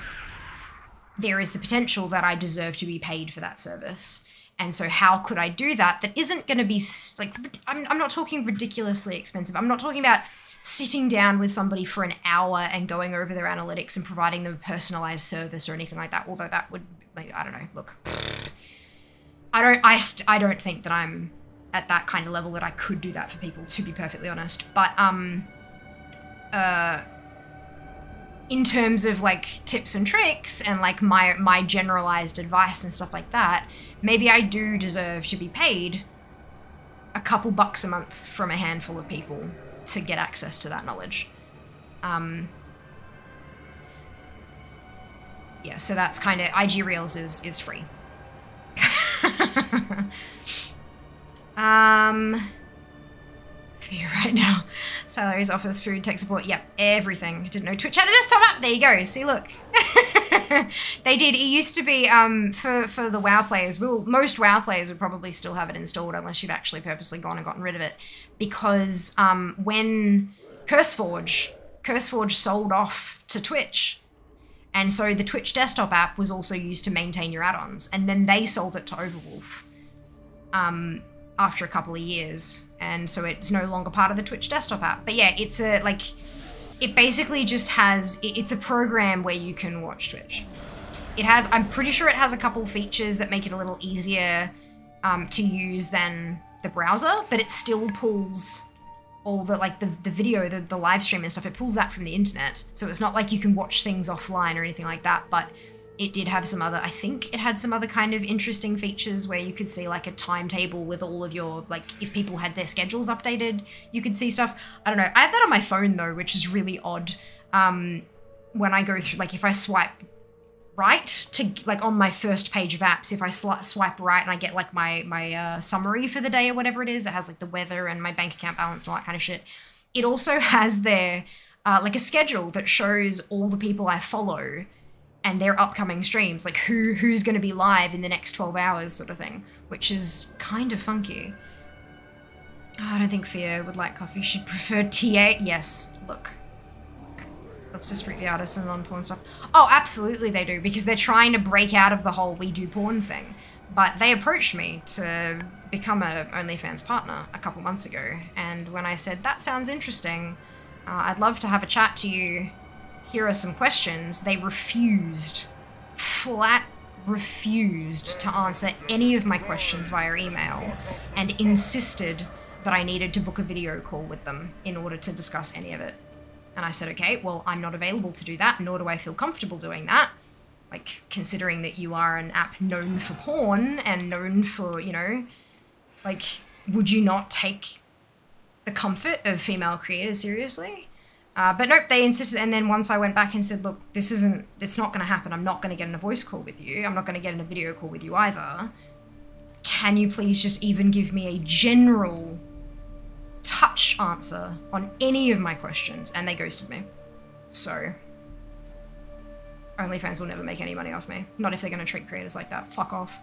there is the potential that I deserve to be paid for that service. And so, how could I do that? That isn't going to be like, I'm, I'm not talking ridiculously expensive. I'm not talking about sitting down with somebody for an hour and going over their analytics and providing them a personalized service or anything like that. Although that would, like, I don't know, look. I don't I st- I don't think that I'm at that kind of level that I could do that for people to be perfectly honest but um uh in terms of like tips and tricks and like my my generalized advice and stuff like that maybe I do deserve to be paid a couple bucks a month from a handful of people to get access to that knowledge. Um yeah so that's kind of IG Reels is is free. Um, right now. Salaries, office, food, tech support. Yep, everything. Didn't know Twitch had a desktop app. There you go. See, look. they did. It used to be um for for the WoW players. Well, most WoW players would probably still have it installed unless you've actually purposely gone and gotten rid of it, because um when CurseForge CurseForge sold off to Twitch and so the Twitch desktop app was also used to maintain your add-ons, and then they sold it to Overwolf um, after a couple of years, and so it's no longer part of the Twitch desktop app. But yeah, it's a like, it basically just has it's a program where you can watch Twitch. It has, I'm pretty sure it has a couple features that make it a little easier um, to use than the browser, but it still pulls all the like the, the video the, the live stream and stuff it pulls that from the internet so it's not like you can watch things offline or anything like that but it did have some other i think it had some other kind of interesting features where you could see like a timetable with all of your like if people had their schedules updated you could see stuff. I don't know. I have that on my phone though which is really odd. Um when i go through like if i swipe right to like on my first page of apps if i sl- swipe right and i get like my my uh, summary for the day or whatever it is it has like the weather and my bank account balance and all that kind of shit. It also has their uh, like a schedule that shows all the people i follow and their upcoming streams like who who's going to be live in the next 12 hours sort of thing which is kind of funky oh, i don't think Fia would like coffee she'd prefer ta yes look Let's just freak the artists and non-porn stuff. Oh, absolutely they do, because they're trying to break out of the whole we do porn thing. But they approached me to become a OnlyFans partner a couple months ago, and when I said, that sounds interesting, uh, I'd love to have a chat to you, here are some questions, they refused, flat refused to answer any of my questions via email, and insisted that I needed to book a video call with them in order to discuss any of it. And I said, okay, well, I'm not available to do that, nor do I feel comfortable doing that. Like, considering that you are an app known for porn and known for, you know, like, would you not take the comfort of female creators seriously? Uh, but nope, they insisted. And then once I went back and said, look, this isn't, it's not going to happen. I'm not going to get in a voice call with you. I'm not going to get in a video call with you either. Can you please just even give me a general touch answer on any of my questions, and they ghosted me. So, OnlyFans will never make any money off me. Not if they're going to treat creators like that. Fuck off.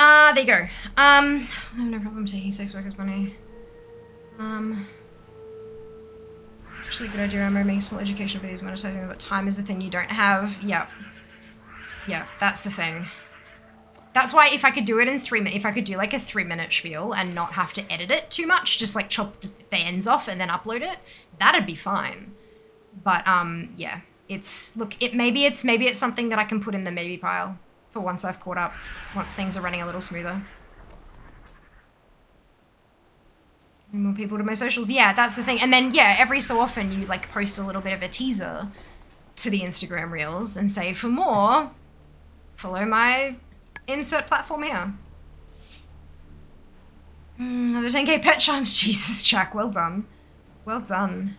Uh, there you go. Um, I have no problem taking sex workers' money. Um, actually, a good idea. I'm making small education videos, monetizing them, but time is the thing you don't have. Yep. Yep, that's the thing. That's why if I could do it in three minutes, if I could do like a three minute spiel and not have to edit it too much, just like chop the ends off and then upload it, that'd be fine. But um, yeah, it's look, it maybe it's maybe it's something that I can put in the maybe pile for once I've caught up, once things are running a little smoother. More people to my socials, yeah, that's the thing. And then yeah, every so often you like post a little bit of a teaser to the Instagram reels and say for more, follow my insert platform here. Mm, the 10k pet chimes. Jesus, Jack. Well done. Well done.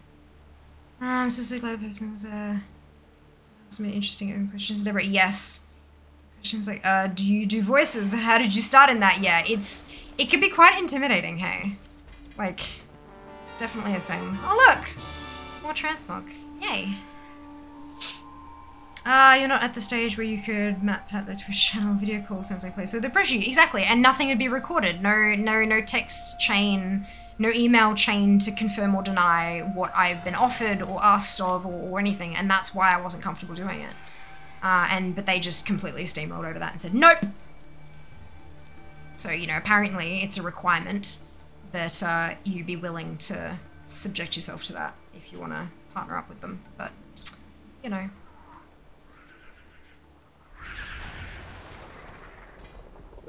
Um, so so glad person was uh some interesting questions. Deborah, yes. Questions like, uh, do you do voices? How did you start in that? Yeah, it's it can be quite intimidating, hey. Like, it's definitely a thing. Oh look! More transmog. Yay. Uh, you're not at the stage where you could map out the Twitch channel video call since I play with the pressure. Exactly, and nothing would be recorded. No, no, no text chain, no email chain to confirm or deny what I've been offered or asked of or, or anything, and that's why I wasn't comfortable doing it. Uh, and but they just completely steamrolled over that and said nope. So you know, apparently it's a requirement that uh, you be willing to subject yourself to that if you want to partner up with them. But you know.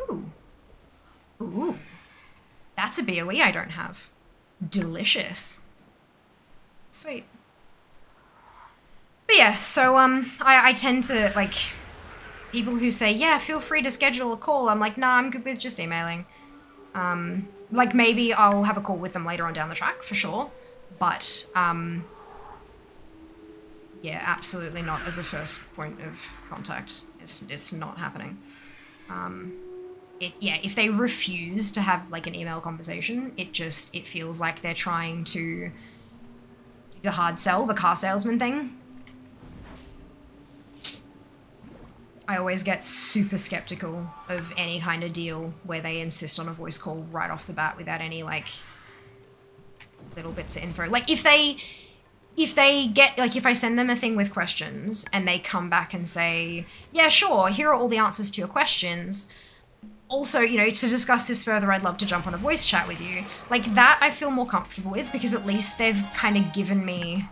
Ooh. Ooh. That's a BOE I don't have. Delicious. Sweet. But yeah, so um, I, I tend to, like, people who say, yeah, feel free to schedule a call, I'm like, nah, I'm good with just emailing. Um, like, maybe I'll have a call with them later on down the track, for sure. But, um, yeah, absolutely not as a first point of contact. It's, it's not happening. Um, it, yeah, if they refuse to have like an email conversation, it just it feels like they're trying to do the hard sell, the car salesman thing. I always get super skeptical of any kind of deal where they insist on a voice call right off the bat without any like little bits of info. Like if they if they get like if I send them a thing with questions and they come back and say, "Yeah, sure, here are all the answers to your questions." also, you know, to discuss this further, I'd love to jump on a voice chat with you. Like that, I feel more comfortable with because at least they've kind of given me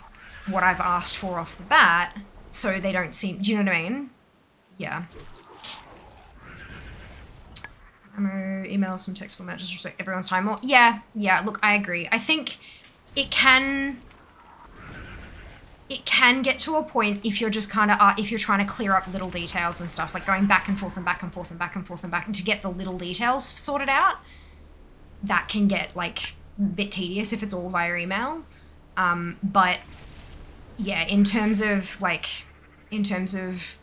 what I've asked for off the bat, so they don't seem. Do you know what I mean? Yeah. Ammo, email, some text format, just respect everyone's time. Well, yeah, yeah. Look, I agree. I think it can it can get to a point if you're just kind of uh, if you're trying to clear up little details and stuff like going back and forth and back and forth and back and forth and back and to get the little details sorted out that can get like a bit tedious if it's all via email um, but yeah in terms of like in terms of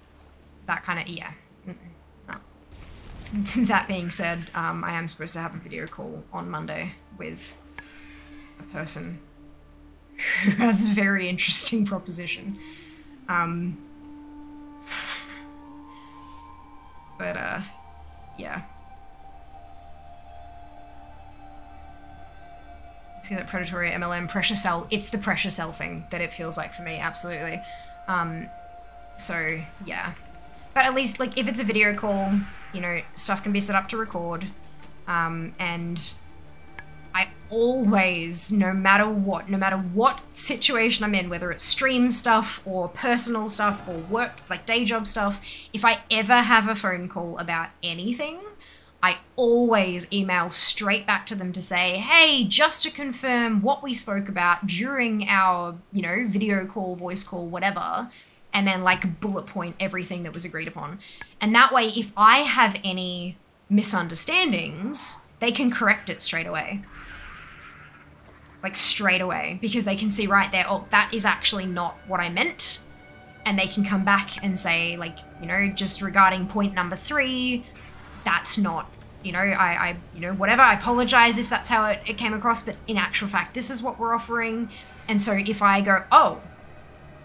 that kind of yeah no. that being said um, i am supposed to have a video call on monday with a person who has a very interesting proposition. Um, but, uh, yeah. See that predatory MLM pressure sell? It's the pressure sell thing that it feels like for me, absolutely. Um, so, yeah. But at least, like, if it's a video call, you know, stuff can be set up to record. Um, and I always, no matter what, no matter what situation I'm in, whether it's stream stuff or personal stuff or work, like day job stuff, if I ever have a phone call about anything, I always email straight back to them to say, hey, just to confirm what we spoke about during our, you know, video call, voice call, whatever, and then like bullet point everything that was agreed upon. And that way, if I have any misunderstandings, they can correct it straight away like straight away because they can see right there, oh, that is actually not what I meant. And they can come back and say, like, you know, just regarding point number three, that's not, you know, I, I you know, whatever, I apologize if that's how it, it came across, but in actual fact, this is what we're offering. And so if I go, oh,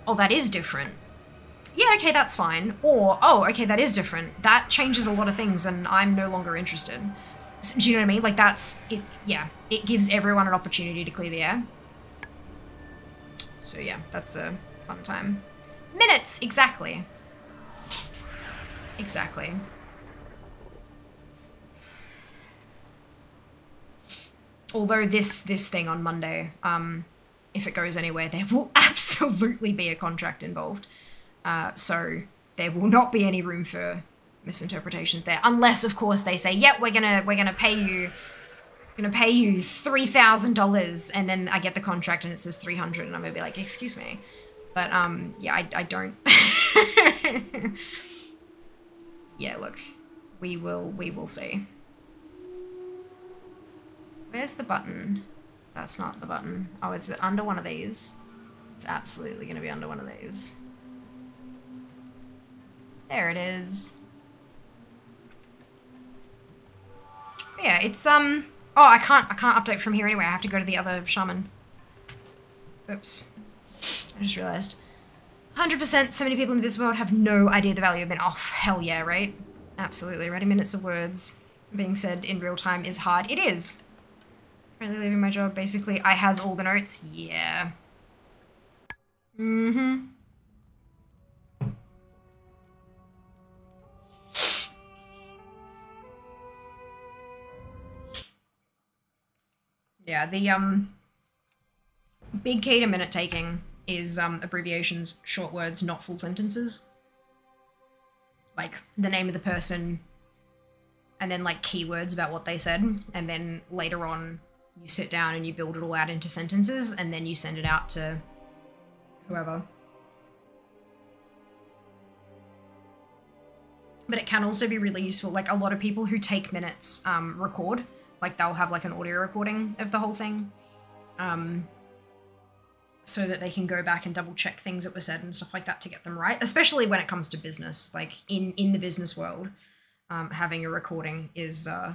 oh, that is different. Yeah, okay, that's fine. Or, oh, okay, that is different. That changes a lot of things and I'm no longer interested. Do you know what I mean? Like that's it. Yeah, it gives everyone an opportunity to clear the air. So yeah, that's a fun time. Minutes exactly. Exactly. Although this this thing on Monday, um, if it goes anywhere, there will absolutely be a contract involved. Uh, so there will not be any room for misinterpretations there, unless of course they say, "Yep, we're gonna we're gonna pay you." Gonna pay you three thousand dollars, and then I get the contract and it says three hundred, and I'm gonna be like, "Excuse me," but um, yeah, I, I don't. yeah, look, We will, we will see. Where's the button? That's not the button. Oh, it's under one of these. It's absolutely to be under one of these. There it is. Yeah, it's um. Oh, I can't. I can't update from here anyway. I have to go to the other shaman. Oops. I just realized. 100% so many people in the business world have no idea the value of mint off. Hell yeah, right? Absolutely. Writing minutes of words being said in real time is hard. It is. Currently leaving my job. Basically, I has all the notes. Yeah. Mm-hmm. Yeah, the um big key to minute taking is um abbreviations, short words, not full sentences. Like the name of the person and then like keywords about what they said and then later on you sit down and you build it all out into sentences and then you send it out to whoever. But it can also be really useful. Like a lot of people who take minutes um, record, like they'll have like an audio recording of the whole thing, um, so that they can go back and double check things that were said and stuff like that to get them right. Especially when it comes to business, like in in the business world, um, having a recording is uh,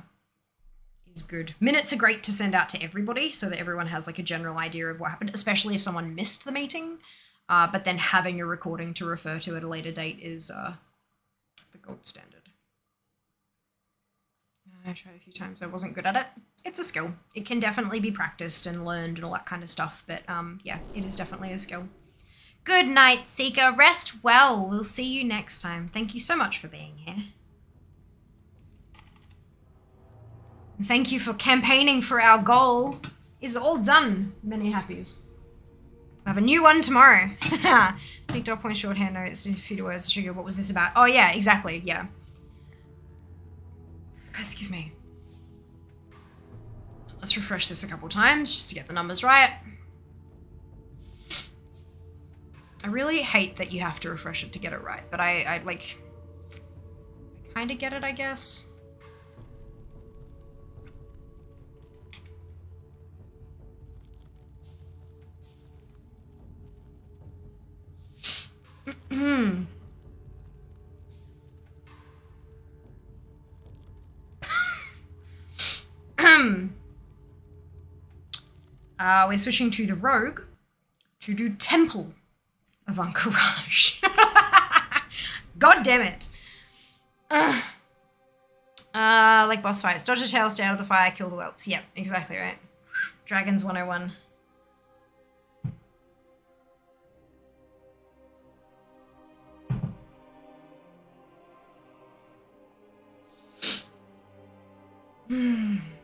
is good. Minutes are great to send out to everybody so that everyone has like a general idea of what happened, especially if someone missed the meeting. Uh, but then having a recording to refer to at a later date is uh, the gold standard. I tried a few times. I wasn't good at it. It's a skill. It can definitely be practiced and learned and all that kind of stuff. But um, yeah, it is definitely a skill. Good night, Seeker. Rest well. We'll see you next time. Thank you so much for being here. Thank you for campaigning for our goal. Is all done. Many happies. I have a new one tomorrow. Big dot point shorthand notes, a few words trigger. What was this about? Oh yeah, exactly. Yeah. Excuse me. Let's refresh this a couple times just to get the numbers right. I really hate that you have to refresh it to get it right, but I, I like, I kind of get it, I guess. Hmm. Uh, we're switching to the rogue to do Temple of Ahn'Qiraj. God damn it. Uh, uh, like boss fights. Dodge a tail, stay out of the fire, kill the whelps. Yep, exactly right. Dragons 101. Hmm.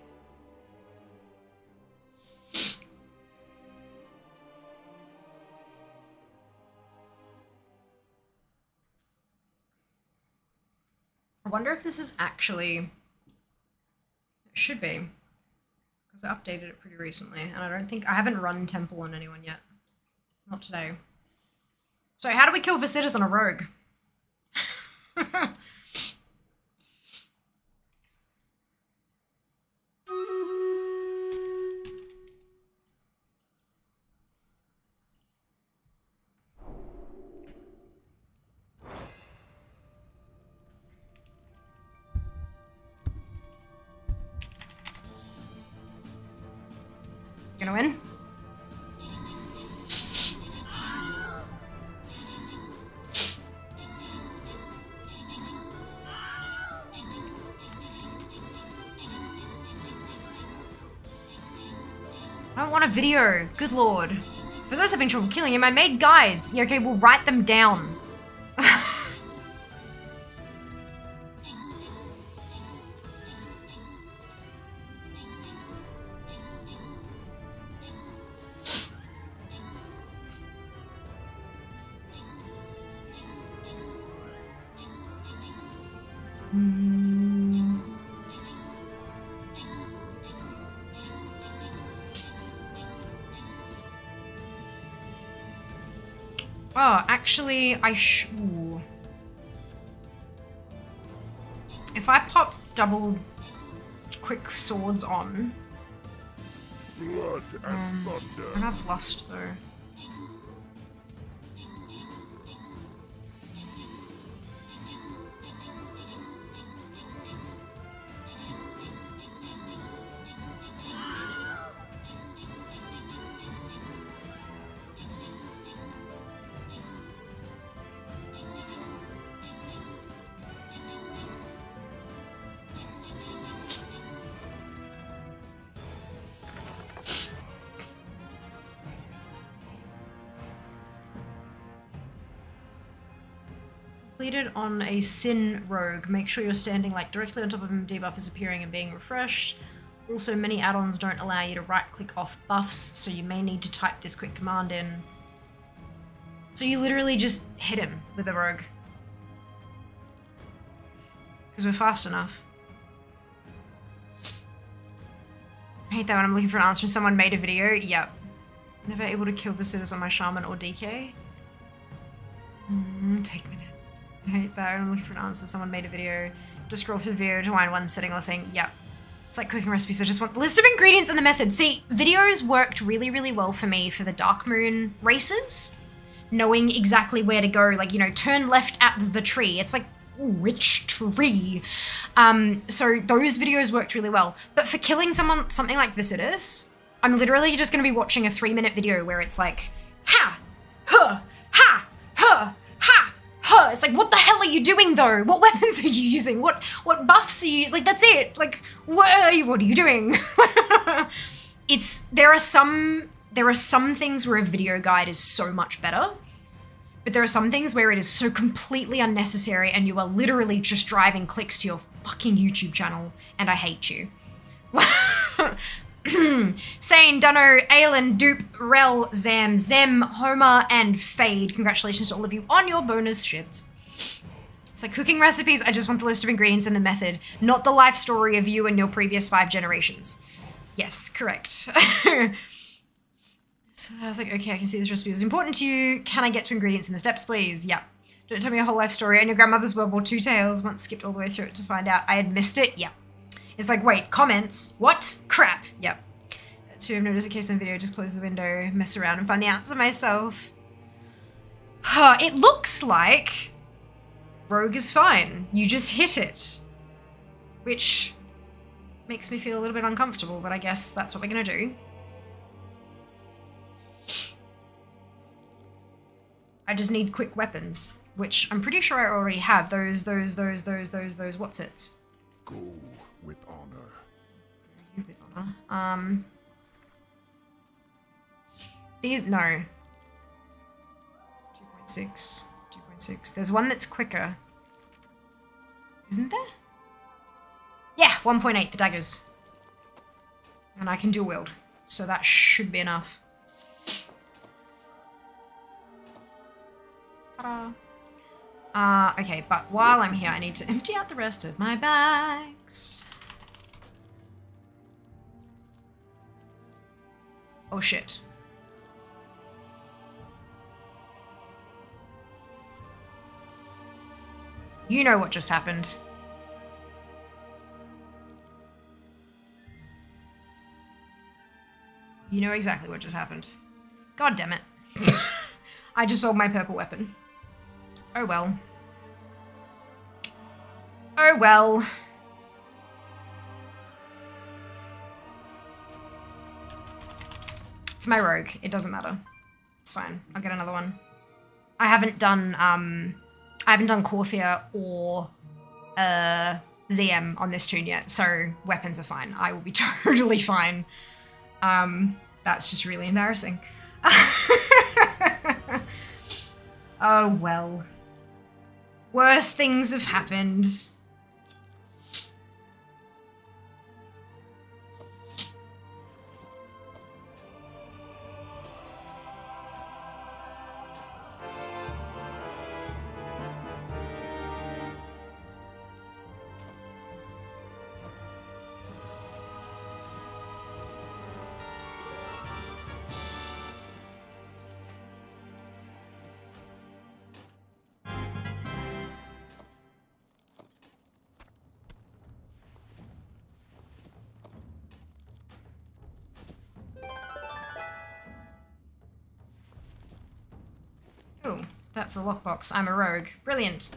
Wonder if this is actually. It should be. Because I updated it pretty recently, and I don't think. I haven't run Temple on anyone yet. Not today. So, how do we kill Viscidus on a rogue? Good lord. For those having trouble killing him, I made guides. Yeah, okay, we'll write them down. Actually, I sh- ooh. If I pop double quick swords on, Blood and um, thunder. and I've lost though. On a Sin Rogue. Make sure you're standing like directly on top of him. Debuff is appearing and being refreshed. Also, many add-ons don't allow you to right-click off buffs, so you may need to type this quick command in. So you literally just hit him with a rogue. Because we're fast enough. I hate that when I'm looking for an answer and someone made a video. Yep. Never able to kill Viscidus on my shaman or DK. That I'm looking for an answer. Someone made a video. Just scroll through the video to find one setting or thing. Yep. It's like cooking recipes. I just want the list of ingredients and the method. See, videos worked really, really well for me for the Darkmoon races. Knowing exactly where to go. Like, you know, turn left at the tree. It's like, ooh, which tree? Um, so those videos worked really well. But for killing someone, something like Viscidus, I'm literally just going to be watching a three minute video where it's like, though? What weapons are you using? What what buffs are you like? That's it. Like, what are you, what are you doing? it's there are some there are some things where a video guide is so much better. But there are some things where it is so completely unnecessary and you are literally just driving clicks to your fucking YouTube channel and I hate you. Sane, Dunno, Aelin, Dupe, Rel, Zam, Zem, Homer, and Fade. Congratulations to all of you on your bonus shits. So cooking recipes, I just want the list of ingredients and the method, not the life story of you and your previous five generations. Yes, correct. so I was like, okay, I can see this recipe was important to you. Can I get to ingredients and the steps, please? Yep. Don't tell me your whole life story and your grandmother's World War II tales. Once skipped all the way through it to find out I had missed it. Yep. It's like, wait, comments? What? Crap. Yep. To have noticed a case on video, just close the window, mess around, and find the answer myself. it looks like Rogue is fine. You just hit it. Which makes me feel a little bit uncomfortable, but I guess that's what we're gonna do. I just need quick weapons, which I'm pretty sure I already have. Those, those, those, those, those, those, what's it? Go with honor. You with honor. Um. These, no. 2.6. 2.6. There's one that's quicker. Isn't there? Yeah, 1.8, the daggers. And I can dual wield. So that should be enough. Uh, okay, but while I'm here, I need to empty out the rest of my bags. Oh shit. You know what just happened. You know exactly what just happened. God damn it. I just sold my purple weapon. Oh well. Oh well. It's my rogue. It doesn't matter. It's fine. I'll get another one. I haven't done um I haven't done Korthia or uh ZM on this toon yet, so weapons are fine. I will be totally fine. Um that's just really embarrassing. oh well. Worse things have happened. That's a lockbox. I'm a rogue. Brilliant.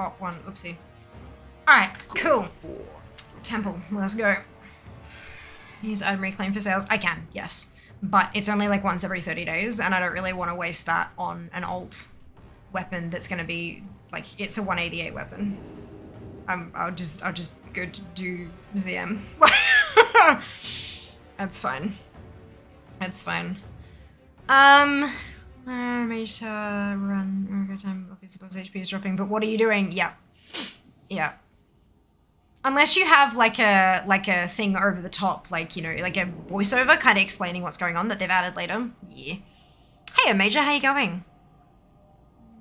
Bot one. Oopsie. Alright, cool. Temple, let's go. Use item reclaim for sales. I can, yes. But it's only like once every 30 days, and I don't really want to waste that on an alt weapon that's going to be like it's a 188 weapon. I'll just I'll just go to do ZM. That's fine. That's fine. Um, uh, to run. Time HP is dropping. But what are you doing? Yeah, yeah. Unless you have like a like a thing over the top, like you know, like a voiceover, kind of explaining what's going on that they've added later. Yeah. Hey, Major, how you going?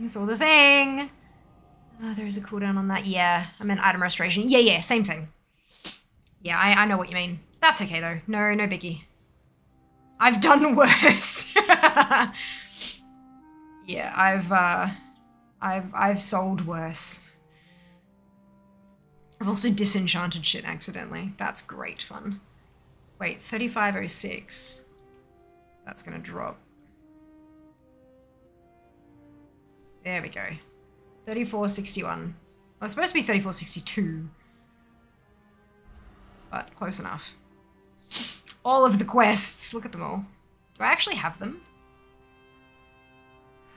Saw the thing. Oh, there is a cooldown on that. Yeah, I meant item restoration. Yeah, yeah, same thing. Yeah, I, I know what you mean. That's okay though. No, no biggie. I've done worse. yeah, I've uh, I've I've sold worse. I've also disenchanted shit accidentally. That's great fun. Wait, 3506. That's gonna drop. There we go. 3461. Well, it's supposed to be 3462. But close enough. All of the quests. Look at them all. Do I actually have them?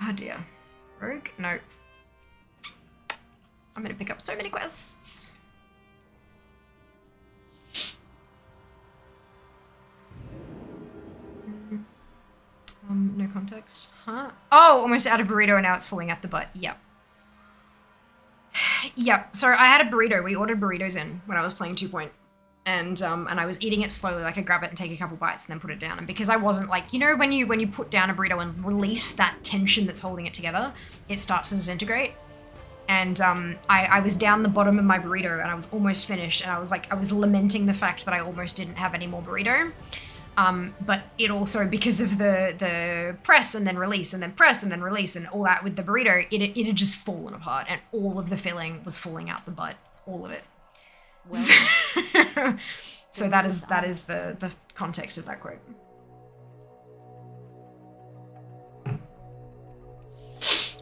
Oh dear. Rogue? No. I'm gonna pick up so many quests. Um, no context. Huh? Oh, almost out of burrito and now it's falling at the butt. Yep. Yep. So I had a burrito. We ordered burritos in when I was playing Two Point, and um, and I was eating it slowly. Like I grab it and take a couple bites and then put it down. And because I wasn't like you know when you when you put down a burrito and release that tension that's holding it together, it starts to disintegrate. And um, I, I was down the bottom of my burrito and I was almost finished. And I was like I was lamenting the fact that I almost didn't have any more burrito. Um, but it also because of the the press and then release and then press and then release and all that with the burrito, it it had just fallen apart and all of the filling was falling out the butt, all of it. So, so that is that is the the context of that quote.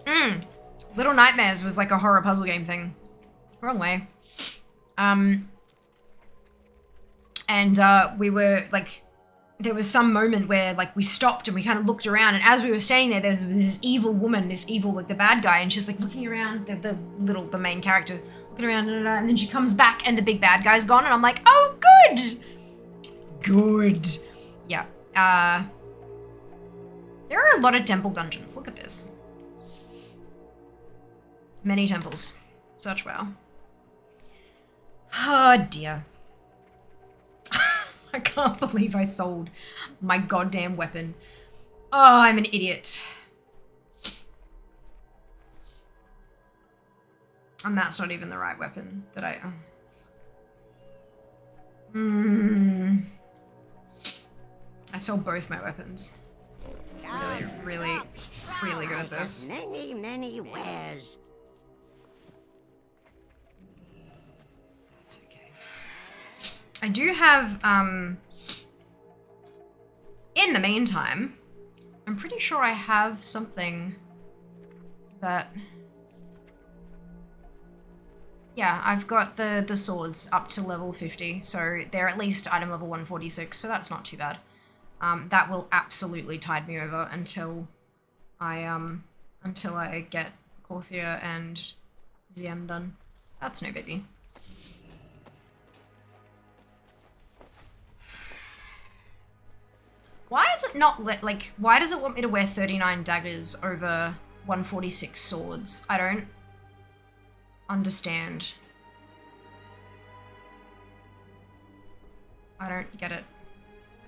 Mm. Little Nightmares was like a horror puzzle game thing. Wrong way. Um, and uh, we were like there was some moment where like we stopped and we kind of looked around and as we were standing there there was this evil woman this evil like the bad guy and she's like looking around the, the little the main character looking around da, da, da, and then she comes back and the big bad guy's gone and i'm like oh good good yeah uh there are a lot of temple dungeons look at this many temples such wow oh dear I can't believe I sold my goddamn weapon. Oh, I'm an idiot. And that's not even the right weapon that I... Oh. Hmm. I sold both my weapons. Really, really, really good at this. Many, many wares. I do have, um, in the meantime, I'm pretty sure I have something that, yeah, I've got the, the swords up to level 50, so they're at least item level 146, so that's not too bad. Um, that will absolutely tide me over until I, um, until I get Korthia and ZM done. That's no biggie. Why is it not let like why does it want me to wear 39 daggers over 146 swords. I don't understand. I don't get it.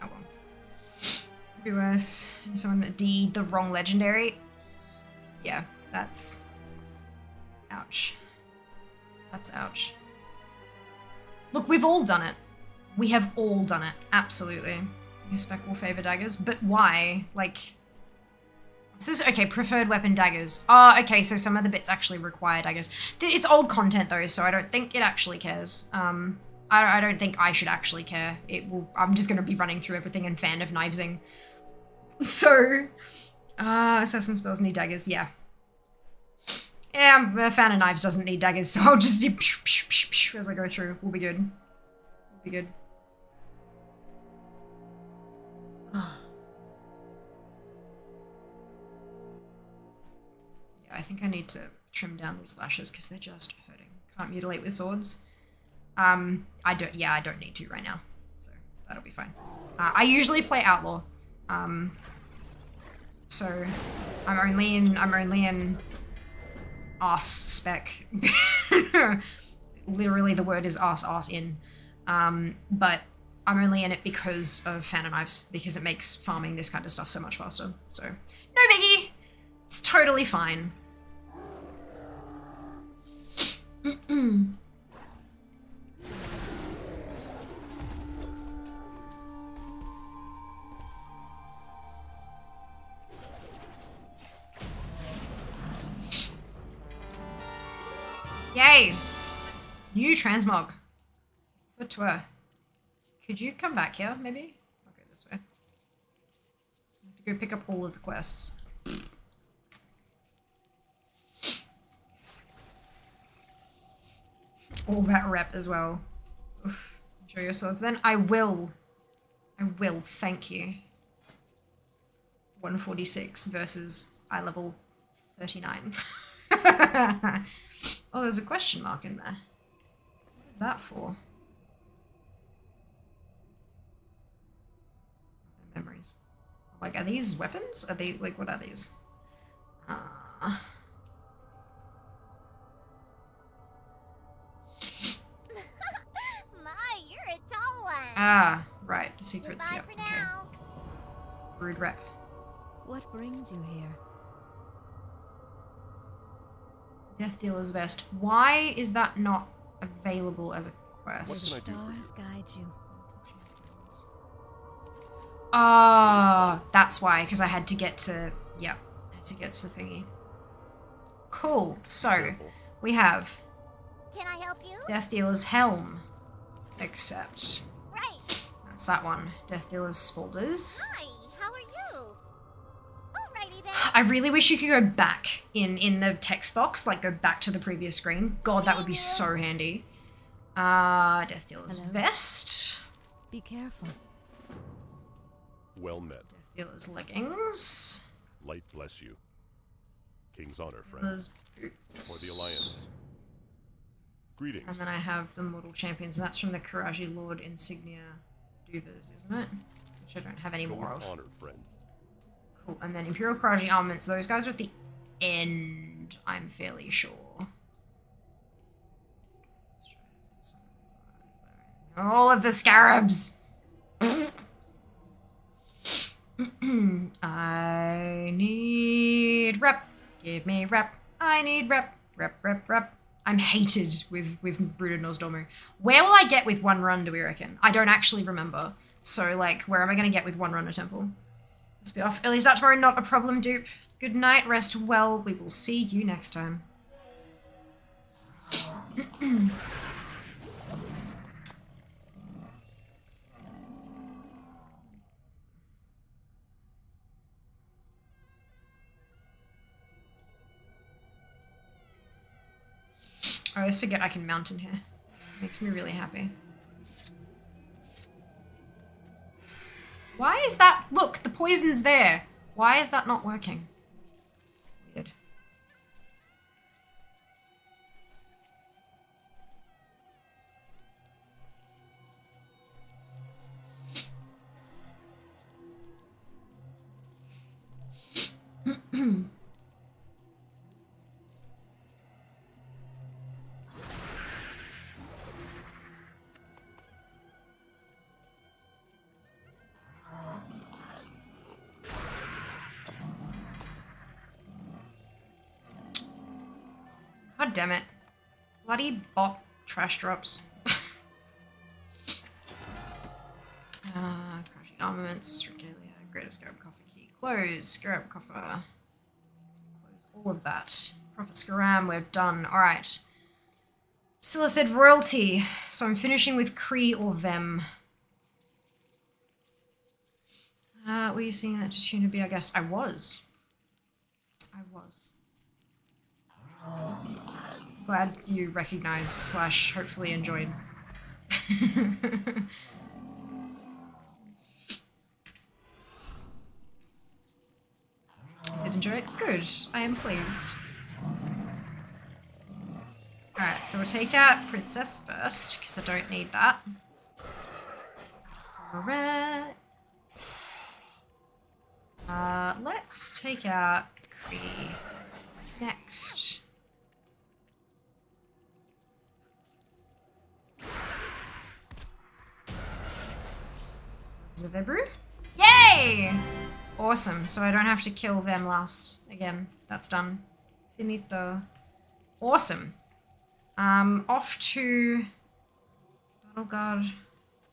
Oh well. Could be worse. Someone D the wrong legendary. Yeah, that's ouch. That's ouch. Look, we've all done it. We have all done it. Absolutely. Your spec will favor daggers, but why? Like, this is okay. Preferred weapon daggers. Oh, okay. So some of the bits actually require daggers. It's old content though, so I don't think it actually cares. Um, I, I don't think I should actually care. It will. I'm just gonna be running through everything and fan of knivesing. So, uh, assassin spells need daggers. Yeah. Yeah, a fan of knives doesn't need daggers, so I'll just do psh, psh, psh as I go through. We'll be good. We'll be good. I think I need to trim down these lashes because they're just hurting. Can't mutilate with swords. Um, I don't. Yeah, I don't need to right now, so that'll be fine. Uh, I usually play outlaw, um, so I'm only in. I'm only in ass spec. Literally, the word is ass ass in. Um, but I'm only in it because of of knives because it makes farming this kind of stuff so much faster. So no biggie. It's totally fine. Yay! New transmog. Tour. Could you come back here, maybe? I'll go this way. I have to go pick up all of the quests. All that rep as well. Oof. Enjoy your swords then. I will. I will, thank you. 146 versus eye level 39. oh, there's a question mark in there. What is that for? Memories. Like, are these weapons? Are they, like, what are these? Uh, My, you're a tall one. ah, right. The secrets, Goodbye yep. Okay. now. Rude rep. What brings you here? Death Dealer's Vest. Why is that not available as a quest? The stars guide you. Ah, that's why, because I had to get to, yeah, I had to get to the thingy. Cool. So, we have Can I help you? Death Dealer's Helm. Except, Right. that's that one. Death Dealer's Spaulders. Hi, how are you? Alrighty then. I really wish you could go back in in the text box, like go back to the previous screen. God, that would be so handy. Uh, Death Dealer's Hello? Vest. Be careful. Well met. Death Dealer's Leggings. Light bless you. King's honor, friend. Dealer's For the Alliance. Greetings. And then I have the Mortal Champions, that's from the Qiraji Lord Insignia Duvers, isn't it? Which I don't have any more of. friend. Cool. And then Imperial Qiraji Armaments, those guys are at the end, I'm fairly sure. All of the scarabs! I need rep. Give me rep. I need rep. Rep, rep, rep. I'm hated with with Brood of Nozdormu. Where will I get with one run, do we reckon? I don't actually remember. So, like, where am I going to get with one run a temple? Let's be off. Early start tomorrow, not a problem, dupe. Good night, rest well. We will see you next time. I always forget I can mount in here. Makes me really happy. Why is that? Look, the poison's there. Why is that not working? Weird. Hmm. Bot trash drops. uh, crashing armaments, regalia, greatest scarab coffer key, close, scarab coffer. Close all of that. Prophet Skeram, we're done. Alright. Silithid royalty. So I'm finishing with Kri or Vem. Uh, were you seeing that just to be? I guess I was. I was. Glad you recognized slash hopefully enjoyed. Did enjoy it? Good. I am pleased. Alright, so we'll take out Princess first, because I don't need that. Alright. Uh, let's take out Kri next. Zavebru? Yay! Awesome, so I don't have to kill them last. Again, that's done. Finito. Awesome. Um, off to Battle Guard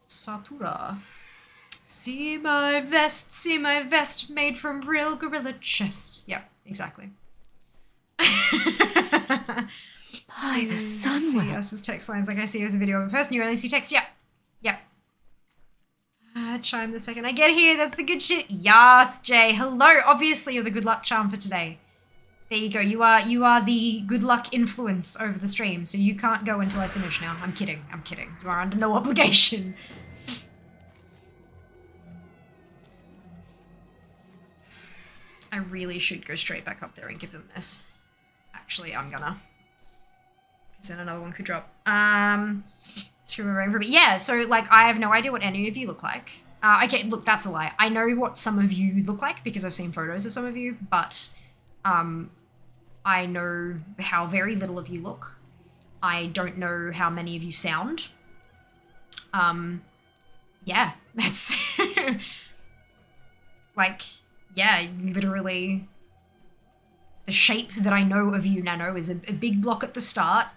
Satura. See my vest, see my vest made from real gorilla chest. Yep, exactly. By the sun. See us as text lines like I see it as a video of a person. You only see text. Yep. Yep. Uh, chime the second I get here. That's the good shit. Yes, Jay. Hello. Obviously, you're the good luck charm for today. There you go. You are you are the good luck influence over the stream, so you can't go until I finish now. I'm kidding. I'm kidding. You are under no obligation. I really should go straight back up there and give them this. Actually, I'm gonna. Then another one could drop. Um, for a bit. Yeah, so like I have no idea what any of you look like. Uh, okay, look, that's a lie. I know what some of you look like because I've seen photos of some of you, but um, I know how very little of you look. I don't know how many of you sound. Um, yeah, that's like, yeah, literally. The shape that I know of you, Nano, is a, a big block at the start,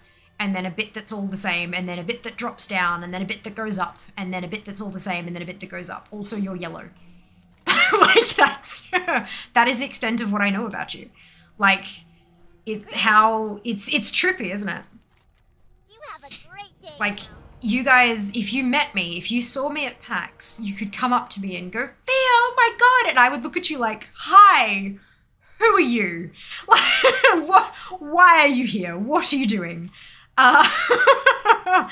and then a bit that's all the same, and then a bit that drops down, and then a bit that goes up, and then a bit that's all the same, and then a bit that goes up. Also, you're yellow. like that's that is the extent of what I know about you. Like it's how it's it's trippy, isn't it? You have a great day. Like you guys, if you met me, if you saw me at PAX, you could come up to me and go, "Fia, oh my god!" and I would look at you like, "Hi, who are you? Like, what? Why are you here? What are you doing?" Uh,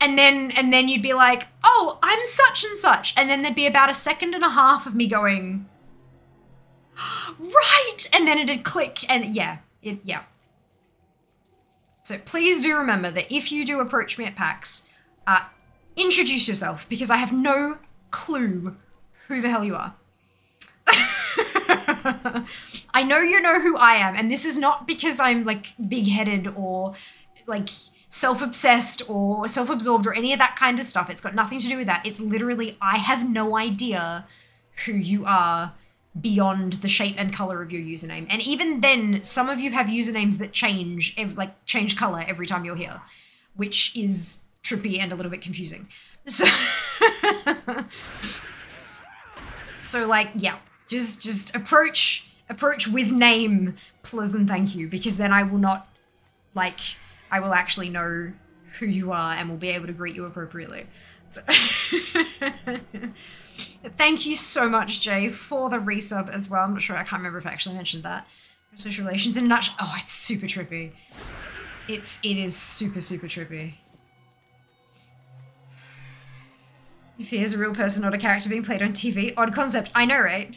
and then and then you'd be like, "Oh, I'm such and such," and then there'd be about a second and a half of me going, "Right," and then it'd click, and yeah, it yeah. So please do remember that if you do approach me at PAX, uh, introduce yourself because I have no clue who the hell you are. I know you know who I am, and this is not because I'm like big headed or like self obsessed or self absorbed or any of that kind of stuff. It's got nothing to do with that. It's literally, I have no idea who you are beyond the shape and color of your username. And even then, some of you have usernames that change, like change color every time you're here, which is trippy and a little bit confusing. So, so like, yeah, just just approach approach with name, please and thank you, because then I will not like I will actually know who you are and will be able to greet you appropriately. So Thank you so much, Jay, for the resub as well. I'm not sure, I can't remember if I actually mentioned that. Social relations in a nutshell. Oh, it's super trippy. It's, it is super, super trippy. If he is a real person, not a character being played on TV, odd concept. I know, right?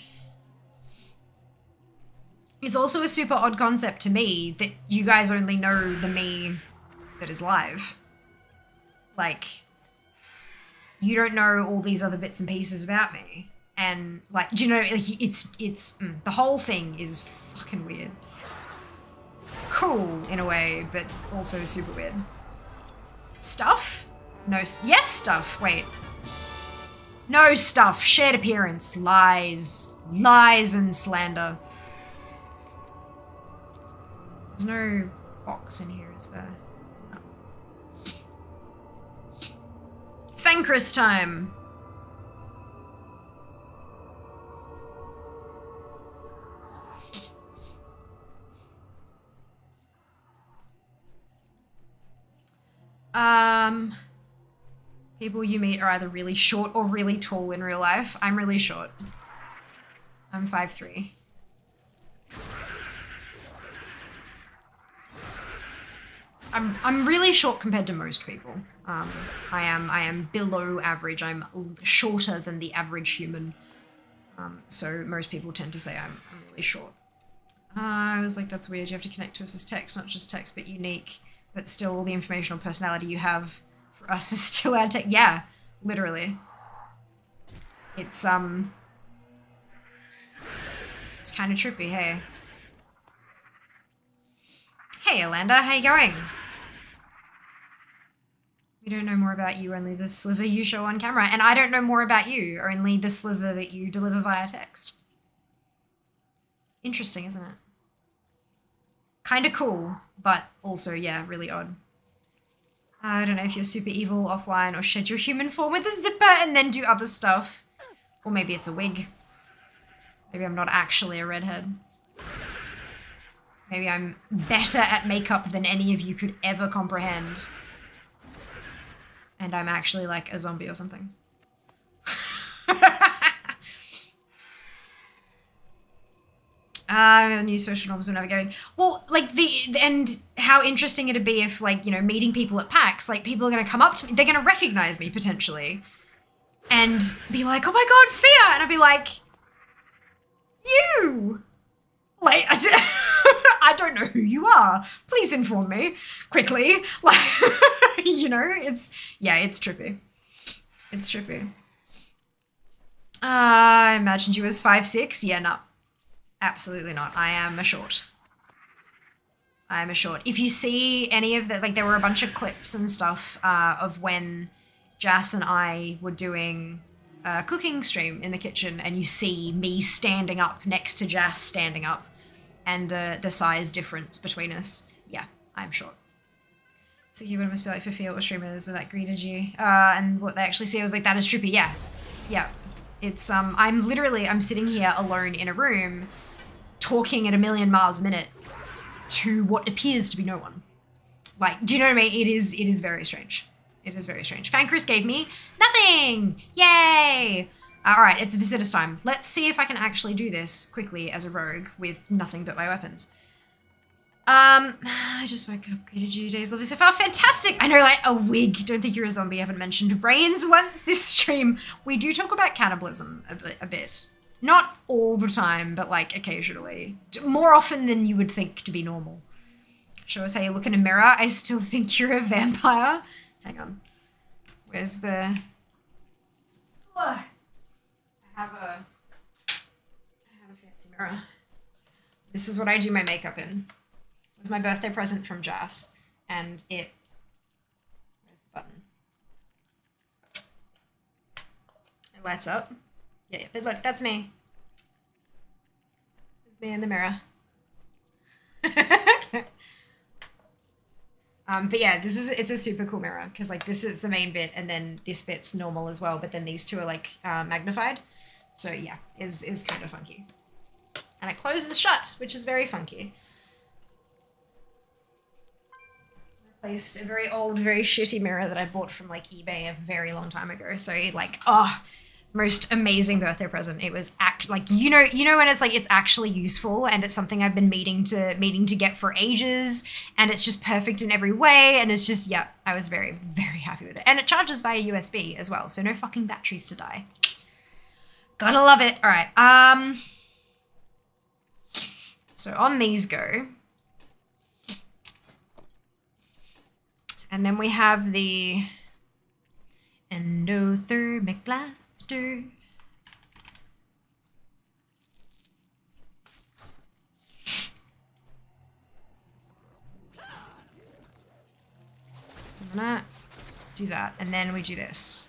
It's also a super odd concept to me that you guys only know the me that is live. Like, you don't know all these other bits and pieces about me. And like, do you know, like, it's, it's, mm, the whole thing is fucking weird. Cool in a way, but also super weird. Stuff? No, yes, stuff. Wait. No stuff. Shared appearance. Lies. Lies and slander. There's no box in here, is there? No. Time! Um, people you meet are either really short or really tall in real life. I'm really short. I'm 5'3". I'm I'm really short compared to most people. Um, I am I am below average. I'm shorter than the average human. Um, so most people tend to say I'm I'm really short. Uh, I was like, that's weird. You have to connect to us as text, not just text, but unique. But still, all the information or personality you have for us is still our. Yeah, literally. It's um. It's kind of trippy. Hey. Hey, Alanda, how you going? We don't know more about you, only the sliver you show on camera. And I don't know more about you, only the sliver that you deliver via text. Interesting, isn't it? Kind of cool, but also, yeah, really odd. I don't know if you're super evil offline or shed your human form with a zipper and then do other stuff. Or maybe it's a wig. Maybe I'm not actually a redhead. Maybe I'm better at makeup than any of you could ever comprehend. And I'm actually like a zombie or something. Uh, new social norms we're navigating. Well, like the and how interesting it'd be if, like, you know, meeting people at PAX, like people are gonna come up to me, they're gonna recognize me potentially, and be like, "Oh my god, Fia!" and I'd be like, "You." Like, I, d- I don't know who you are. Please inform me quickly. Like, you know, it's yeah, it's trippy. It's trippy. Uh, I imagined you was five six. Yeah, no, absolutely not. I am a short. I am a short. If you see any of the like, there were a bunch of clips and stuff uh, of when Jas and I were doing a cooking stream in the kitchen, and you see me standing up next to Jas standing up, and the the size difference between us. Yeah, I'm short. So you would must be like for field streamers that greeted you, uh, and what they actually see I was like that is trippy. Yeah, yeah. It's um, I'm literally I'm sitting here alone in a room, talking at a million miles a minute to what appears to be no one. Like, do you know what I mean? It is it is very strange. It is very strange. Fankriss gave me nothing. Yay! All right, it's Viscidus time. Let's see if I can actually do this quickly as a rogue with nothing but my weapons. Um, I just woke up, greeted you, days lovely so far. Fantastic! I know, like, a wig. Don't think you're a zombie. I haven't mentioned brains once this stream. We do talk about cannibalism a bit. A bit. Not all the time, but, like, occasionally. More often than you would think to be normal. Show us how you look in a mirror. I still think you're a vampire. Hang on. Where's the... I have a... I have a fancy mirror. This is what I do my makeup in. It was my birthday present from Jas. And it... Where's the button? It lights up. Yeah, yeah, but look, that's me. It's me in the mirror. Um, but yeah, this is it's a super cool mirror because like this is the main bit, and then this bit's normal as well. But then these two are like uh, magnified. So yeah, is is kind of funky, and it closes shut, which is very funky. Replaced a very old, very shitty mirror that I bought from like eBay a very long time ago. So like, oh, most amazing birthday present. It was act like you know you know when it's like it's actually useful and it's something I've been meaning to meaning to get for ages and it's just perfect in every way and it's just yeah I was very very happy with it and it charges via USB as well so no fucking batteries to die. Gotta love it. All right. Um. So on these go. And then we have the endothermic blaster. So I'm gonna do that, and then we do this.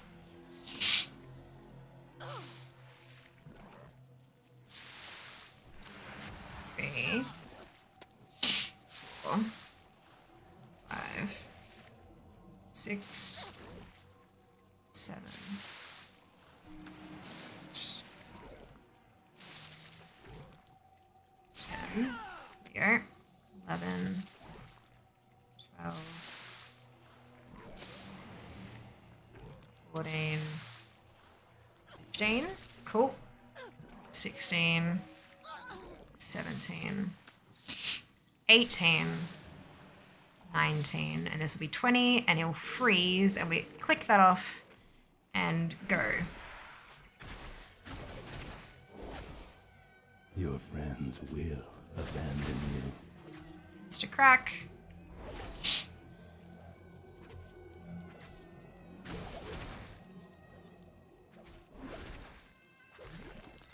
Three. Four. six, seven, ten. Go. Eleven, twelve, fourteen, fifteen. Cool. Sixteen, seventeen, eighteen. 19 and this will be 20 and he'll freeze and we click that off and go. Your friends will abandon you. Mr. Crack.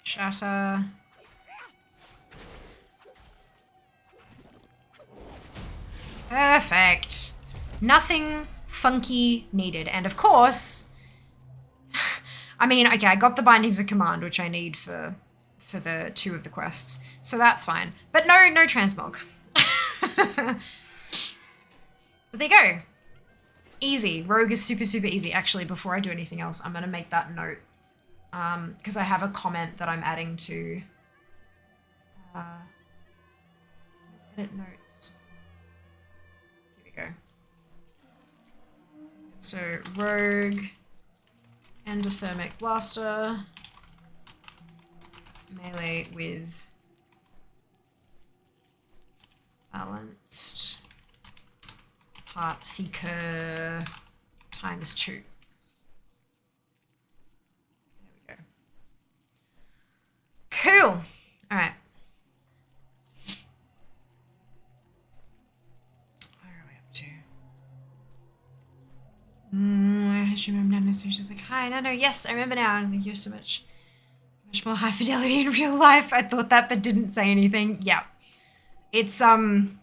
Shatter. Perfect. Nothing funky needed. And of course, I mean, okay, I got the bindings of command, which I need for for the two of the quests. So that's fine. But no, no transmog. there you go. Easy. Rogue is super, super easy. Actually, before I do anything else, I'm going to make that note. Because I have a comment that I'm adding to... Uh, edit notes. So, Rogue, Endothermic Blaster, melee with balanced Heartseeker times two. There we go. Cool. All right. Where are we up to? Mm, I should remember now. So she's like, "Hi, no, no, yes, I remember now. i Thank you're so much." much more high fidelity in real life. I thought that but didn't say anything. Yeah. It's um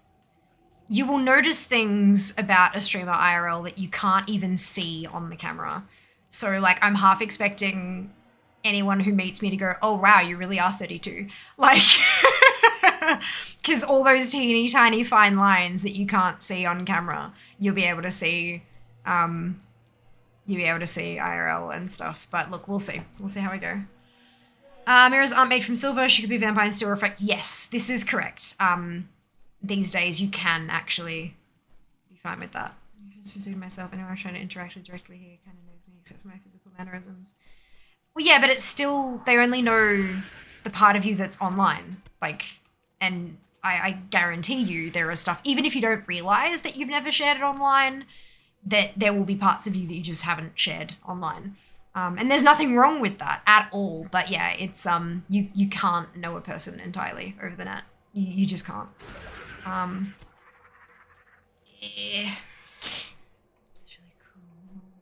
you will notice things about a streamer IRL that you can't even see on the camera. So like I'm half expecting anyone who meets me to go, "Oh wow, you really are 32." Like cuz all those teeny tiny fine lines that you can't see on camera, you'll be able to see um you'll be able to see IRL and stuff. But look, we'll see. We'll see how we go. Uh, mirrors aren't made from silver. She could be vampire and still reflect. Yes, this is correct. Um, these days you can actually be fine with that. i Specifically myself, anyone trying to interact with directly here kind of knows me, except for my physical mannerisms. Well, yeah, but it's still they only know the part of you that's online. Like, and I, I guarantee you there are stuff. Even if you don't realize that you've never shared it online, that there will be parts of you that you just haven't shared online. Um, and there's nothing wrong with that at all. But yeah, it's um you you can't know a person entirely over the net. You, you just can't. Um, yeah.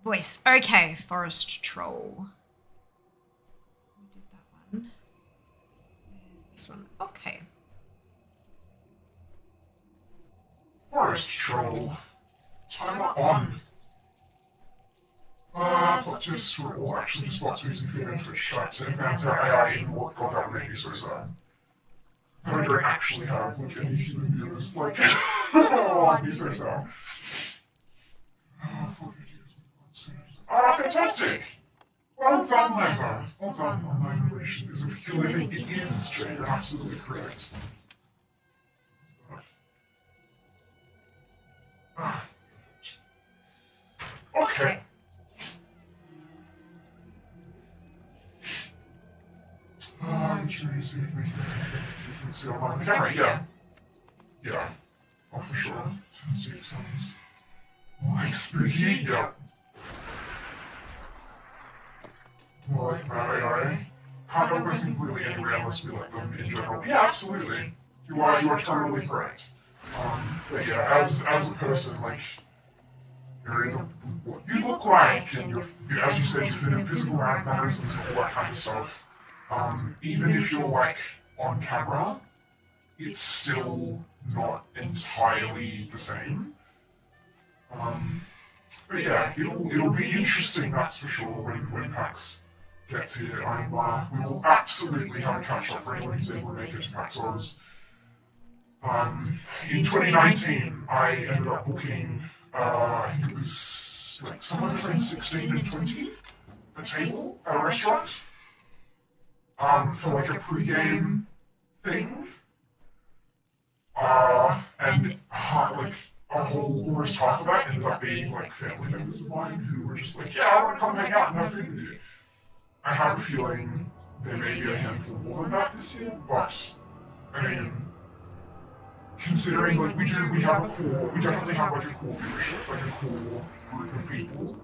Voice. Okay, forest troll. We did that one. This one? Okay. Forest troll. Timer on. Uh, twist for all actually just plot twist and into a chat to advance our AI in what God that me so sad. I don't actually have like any human viewers like oh I'd be so sad. Ah, fantastic! Well done, Lando. Well done. Online relation is a peculiar thing. It is, Jay. You're absolutely correct. Ah. Okay. I'm curious if we can see on the camera. Yeah. Yeah. Oh, for sure. Sounds deep. Sounds like spooky. Yeah. More like AI. Can't go missing completely anywhere unless we let them in general. Yeah, absolutely. You are you are totally correct. Um, but yeah, as as a person, like you're you look like, and you're as you said, you've been in physical matters and all that kind of stuff. Um, even if you're like on camera, it's still not entirely the same. Um, but yeah, it'll it'll be interesting, that's for sure, when when PAX gets here. I'm uh, we will absolutely have a catch up for anyone who's able to make it to PAX Aus. Um, in 2019, I ended up booking, uh, I think it was like someone between 16 and 20, a table at a restaurant, um, for like a pre-game thing. Uh, and uh, like a whole, almost half of that ended up being like family members of mine who were just like, yeah, I want to come hang out and have food with you. I have a feeling there may be a handful more than that this year, but I mean, considering like we do, we have a core, we definitely have like a core leadership, like a core group of people,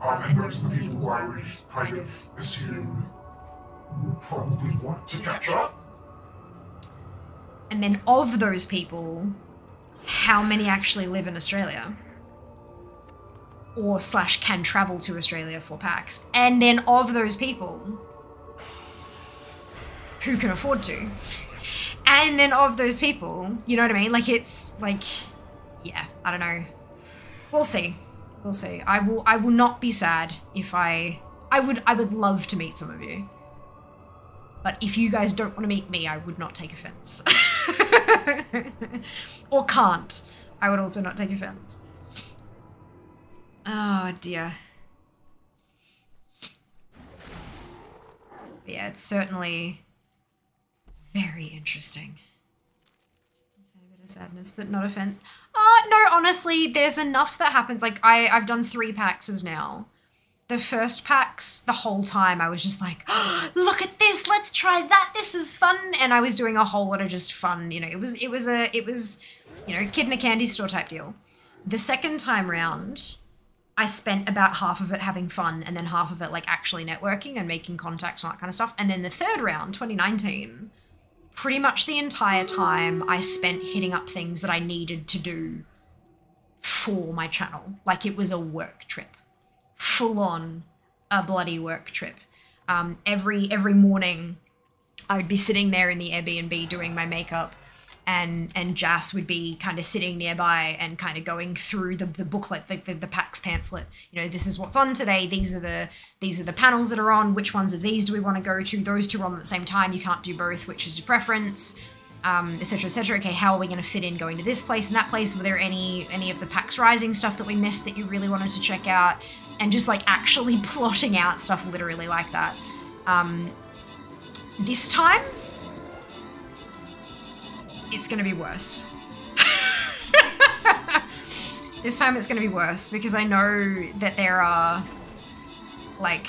um, and those are the people who I would kind of assume would probably want to catch up. And then of those people, how many actually live in Australia? Or slash can travel to Australia for PAX? And then of those people, who can afford to? And then of those people, you know what I mean? Like it's like, yeah, I don't know. We'll see. We'll see. I will. I will not be sad if I. I would. I would love to meet some of you. But if you guys don't want to meet me, I would not take offense. or can't. I would also not take offense. Oh dear. But yeah, it's certainly very interesting. A bit of sadness, but not offense. Uh, no, honestly, there's enough that happens. Like, I, I've done three PAXs now. The first PAX, the whole time, I was just like, oh, look at this, let's try that, this is fun. And I was doing a whole lot of just fun, you know, it was, it was a, it was, you know, kid in a candy store type deal. The second time round, I spent about half of it having fun and then half of it like actually networking and making contacts and that kind of stuff. And then the third round, 2019, pretty much the entire time I spent hitting up things that I needed to do for my channel. Like it was a work trip. Full on a bloody work trip. Um, every every morning I would be sitting there in the Airbnb doing my makeup and and Jas would be kind of sitting nearby and kind of going through the, the booklet, the, the, the PAX pamphlet. You know, this is what's on today. These are the these are the panels that are on. Which ones of these do we want to go to? Those two are on at the same time. You can't do both. Which is your preference? Um, etc. etc. Okay, how are we going to fit in going to this place and that place? Were there any any of the PAX Rising stuff that we missed that you really wanted to check out? And just like actually plotting out stuff literally like that. Um, this time, it's going to be worse. this time it's going to be worse because I know that there are like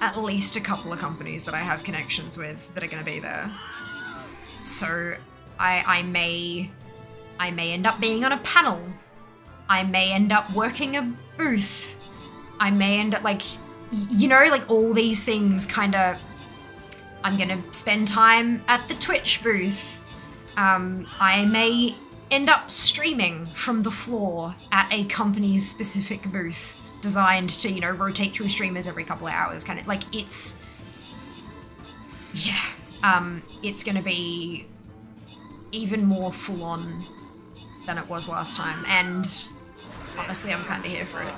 at least a couple of companies that I have connections with that are going to be there. So I I may I may end up being on a panel. I may end up working a booth. I may end up like you know like all these things kind of I'm going to spend time at the Twitch booth. Um, I may end up streaming from the floor at a company's specific booth designed to, you know, rotate through streamers every couple of hours. Kind of like it's. Yeah. Um, it's going to be even more full on than it was last time. And honestly, I'm kind of here for it.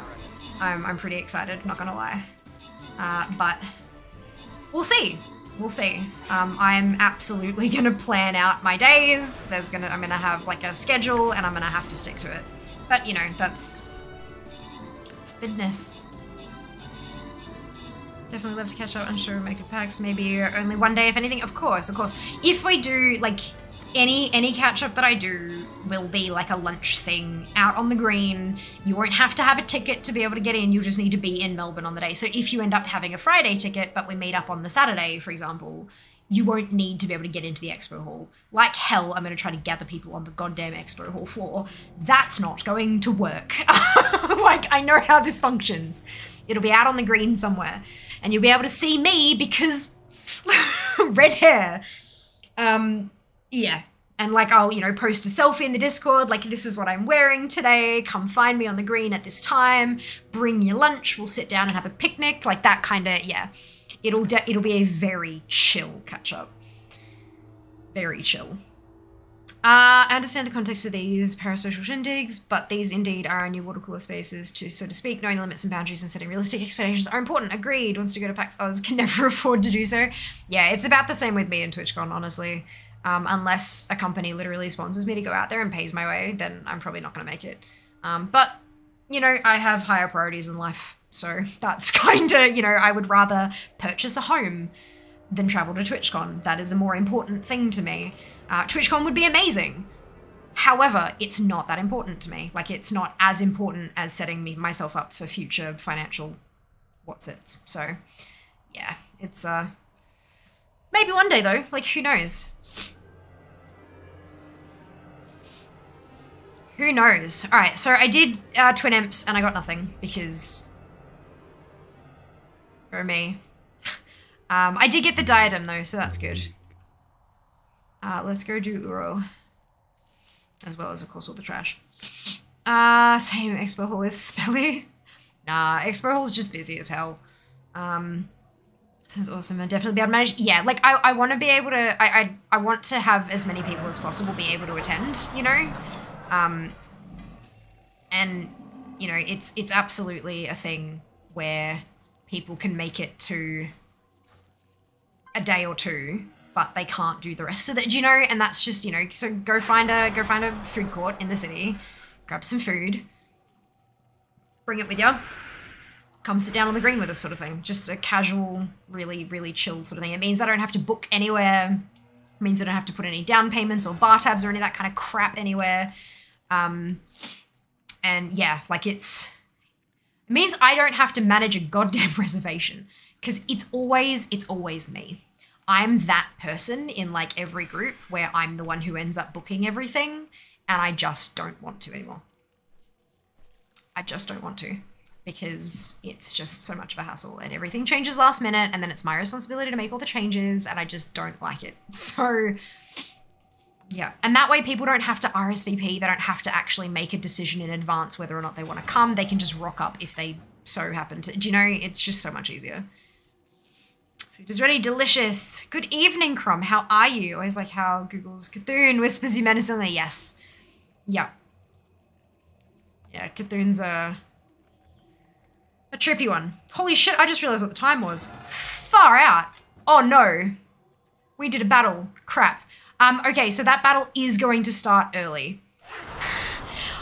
I'm, I'm pretty excited, not going to lie. Uh, but we'll see we'll see. Um, I'm absolutely gonna plan out my days. There's gonna I'm gonna have like a schedule and I'm gonna have to stick to it. But you know, that's it's business. Definitely love to catch up. I'm sure make a packs. Maybe only one day, if anything. Of course, of course. If we do like any any catch up that I do will be like a lunch thing out on the green. You won't have to have a ticket to be able to get in. You just need to be in Melbourne on the day. So if you end up having a Friday ticket, but we meet up on the Saturday, for example, you won't need to be able to get into the expo hall. Like hell, I'm going to try to gather people on the goddamn expo hall floor. That's not going to work. like I know how this functions. It'll be out on the green somewhere, and you'll be able to see me because red hair. Um, yeah. And like I'll, you know, post a selfie in the Discord, like this is what I'm wearing today. Come find me on the green at this time. Bring your lunch. We'll sit down and have a picnic. Like that kind of, yeah. It'll it'll be a very chill catch up. Very chill. Uh, I understand the context of these parasocial shindigs, but these indeed are new water cooler spaces to, so to speak, knowing limits and boundaries and setting realistic expectations are important. Agreed. Wants to go to PAX Oz can never afford to do so. Yeah, it's about the same with me and TwitchCon, honestly. Um, unless a company literally sponsors me to go out there and pays my way, then I'm probably not going to make it. Um, but you know, I have higher priorities in life. So that's kind of, you know, I would rather purchase a home than travel to TwitchCon. That is a more important thing to me. Uh, TwitchCon would be amazing. However, it's not that important to me. Like, it's not as important as setting me myself up for future financial what's it. So, yeah, it's uh, maybe one day though. Like, who knows? Who knows? All right, so I did uh, Twin Emps and I got nothing because for me. Um, I did get the diadem though, so that's good. Uh, let's go do Ouro. As well as, of course, all the trash. Uh, same, Expo Hall is smelly. Nah, Expo Hall's just busy as hell. Um, sounds awesome. I'll definitely be able to manage. Yeah, like, I, I want to be able to, I, I, I want to have as many people as possible be able to attend, you know? Um, and, you know, it's, it's absolutely a thing where people can make it to a day or two but they can't do the rest of it. You know? And that's just you know. So go find a go find a food court in the city, grab some food, bring it with you. Come sit down on the green with us, sort of thing. Just a casual, really, really chill sort of thing. It means I don't have to book anywhere. It means I don't have to put any down payments or bar tabs or any of that kind of crap anywhere. Um, and yeah, like it's. It means I don't have to manage a goddamn reservation because it's always it's always me. I'm that person in like every group where I'm the one who ends up booking everything and I just don't want to anymore. I just don't want to because it's just so much of a hassle and everything changes last minute and then it's my responsibility to make all the changes and I just don't like it. So yeah, and that way people don't have to RSVP, they don't have to actually make a decision in advance whether or not they want to come. They can just rock up if they so happen to. Do you know, it's just so much easier. Food is ready, delicious. Good evening, Crom. How are you? Always like how Google's Cthulhu whispers you menacingly. Yes. Yeah. Yeah, Cthulhu's a a trippy one. Holy shit! I just realized what the time was. Far out. Oh no. We did a battle. Crap. Um. Okay, so that battle is going to start early.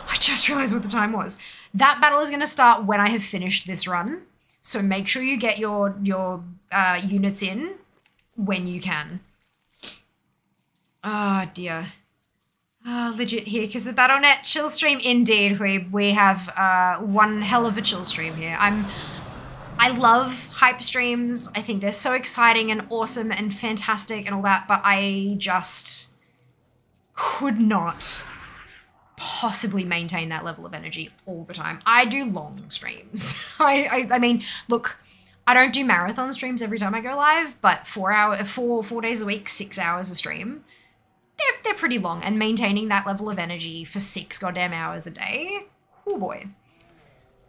I just realized what the time was. That battle is going to start when I have finished this run. So make sure you get your your uh, units in when you can. Oh dear. Ah, legit here because the Battle.net chill stream. Indeed, we we have uh, one hell of a chill stream here. I'm. I love hype streams. I think they're so exciting and awesome and fantastic and all that, but I just could not possibly maintain that level of energy all the time. I do long streams. I, I I mean, look, I don't do marathon streams every time I go live, but four hour four four days a week, six hours a stream. They're they're pretty long, and maintaining that level of energy for six goddamn hours a day, oh boy.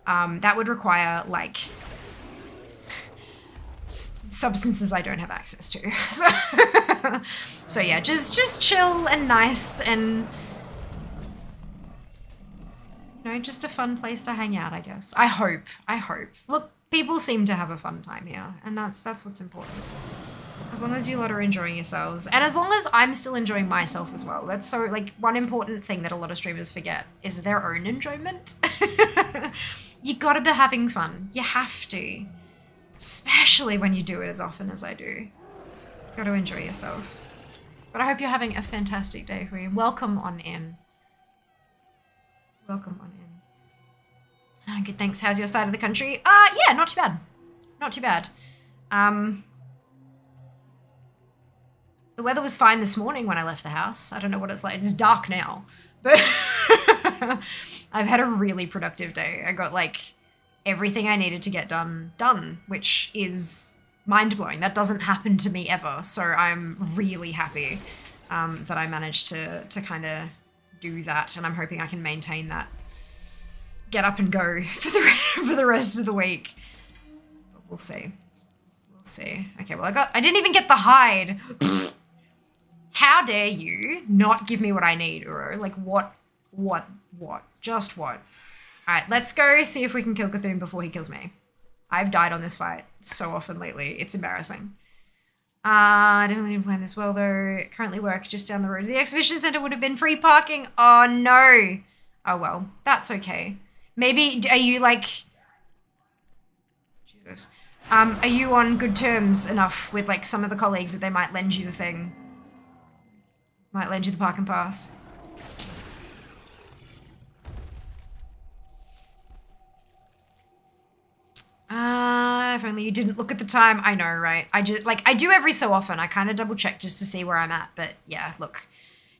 Um, that would require like substances I don't have access to. So, so yeah, just just chill and nice and you know, just a fun place to hang out, I guess. I hope. I hope. Look, people seem to have a fun time here, and that's that's what's important. As long as you lot are enjoying yourselves, and as long as I'm still enjoying myself as well. That's so like one important thing that a lot of streamers forget is their own enjoyment. you gotta be having fun. You have to, especially when you do it as often as I do. Gotta enjoy yourself. But I hope you're having a fantastic day, Hui. Welcome on in. Welcome on in. Ah, good, thanks. How's your side of the country? Uh, yeah, not too bad. Not too bad. Um, the weather was fine this morning when I left the house. I don't know what it's like. It's dark now, but I've had a really productive day. I got like everything I needed to get done done, which is mind blowing. That doesn't happen to me ever. So I'm really happy um, that I managed to to kind of do that, and I'm hoping I can maintain that. Get up and go for the for the rest of the week. But we'll see. We'll see. Okay, well I got I didn't even get the hide. How dare you not give me what I need, Ouro? Like what what what? Just what? Alright, let's go see if we can kill Cthulhu before he kills me. I've died on this fight so often lately. It's embarrassing. Uh, I didn't plan this well though. Currently work just down the road. The exhibition center would have been free parking. Oh no. Oh well, that's okay. Maybe are you like Jesus? Um, are you on good terms enough with like some of the colleagues that they might lend you the thing? Might lend you the parking and pass. Uh, if only you didn't look at the time. I know, right? I just like I do every so often. I kind of double check just to see where I'm at. But yeah, look,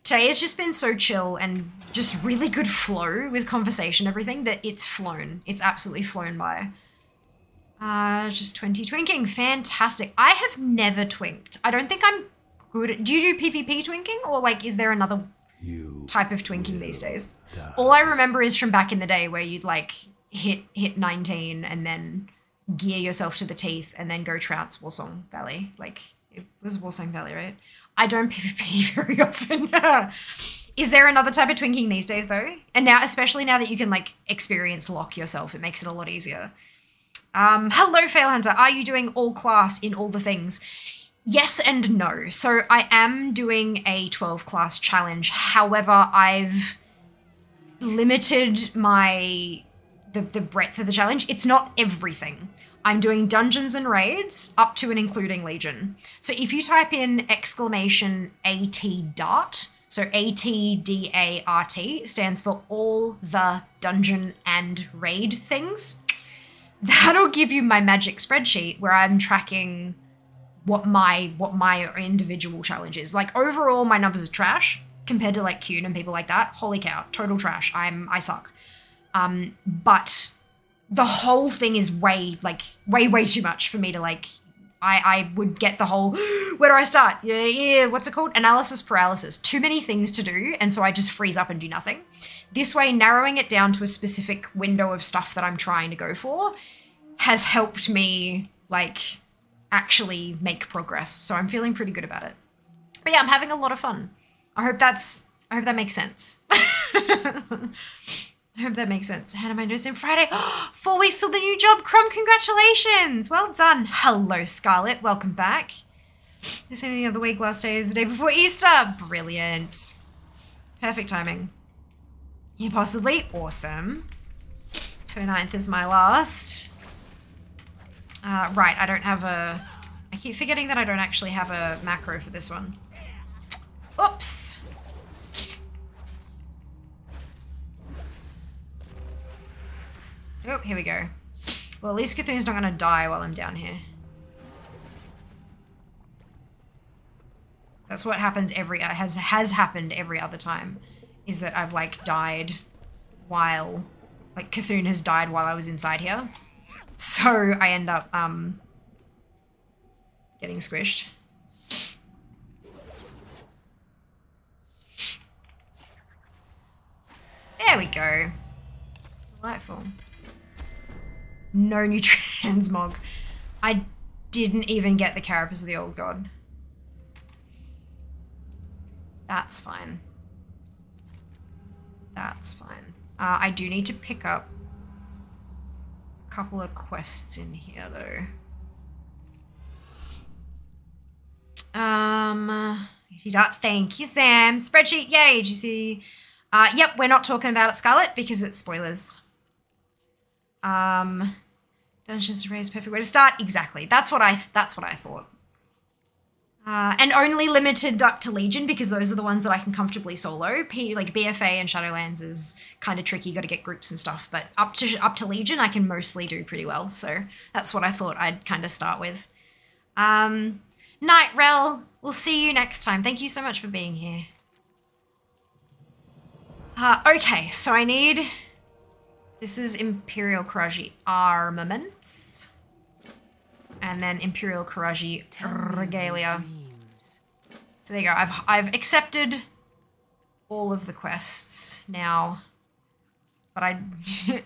today has just been so chill and just really good flow with conversation, everything that it's flown. It's absolutely flown by. Uh, just 20 twinking. Fantastic. I have never twinked. I don't think I'm good at, do you do PvP twinking or like is there another type of twinking these days? All I remember is from back in the day where you'd like hit hit 19 and then gear yourself to the teeth and then go trounce Warsong Valley. Like it was Warsong Valley, right? I don't PvP very often. is there another type of twinking these days though? And now, especially now that you can like experience lock yourself, it makes it a lot easier. Um, hello, Fail Hunter. Are you doing all class in all the things? Yes and no. So I am doing a 12 class challenge. However, I've limited my the, the breadth of the challenge. It's not everything. I'm doing dungeons and raids up to and including Legion. So if you type in exclamation AT dart, so A T D A R T stands for all the dungeon and raid things. That'll give you my magic spreadsheet where I'm tracking what my what my individual challenge is. Like overall, my numbers are trash compared to like Cune and people like that. Holy cow, total trash. I'm I suck. Um, but the whole thing is way like way way too much for me to like. I I would get the whole where do I start? Yeah yeah. What's it called? Analysis paralysis. Too many things to do, and so I just freeze up and do nothing. This way, narrowing it down to a specific window of stuff that I'm trying to go for has helped me like actually make progress. So I'm feeling pretty good about it. But yeah, I'm having a lot of fun. I hope that's I hope that makes sense. I hope that makes sense. Hannah my Mendes in Friday. Four weeks till the new job. Crumb, congratulations. Well done. Hello, Scarlett. Welcome back. The same the other week. Last day is the day before Easter. Brilliant. Perfect timing. Yeah, possibly. Awesome. 29th is my last. Uh, right, I don't have a... I keep forgetting that I don't actually have a macro for this one. Oops. Oh, here we go. Well, at least Cthulhu's not gonna die while I'm down here. That's what happens every uh, has has happened every other time, is that I've like died while like Cthulhu has died while I was inside here. So I end up um getting squished. There we go. Delightful. No new transmog. I didn't even get the Carapace of the Old God. That's fine. That's fine. Uh, I do need to pick up a couple of quests in here, though. Um, thank you, Sam. Spreadsheet, yay! Did you see? Uh, yep, we're not talking about it, Scarlet, because it's spoilers. Um, Dungeons and perfect way to start. Exactly. That's what I. That's what I thought. Uh, and only limited up to Legion because those are the ones that I can comfortably solo. P like BFA and Shadowlands is kind of tricky. Got to get groups and stuff. But up to up to Legion, I can mostly do pretty well. So that's what I thought I'd kind of start with. Um, Night Rel, we'll see you next time. Thank you so much for being here. Uh, okay, so I need. This is Imperial Qiraji armaments. And then Imperial Qiraji regalia. So there you go. I've I've accepted all of the quests now. But I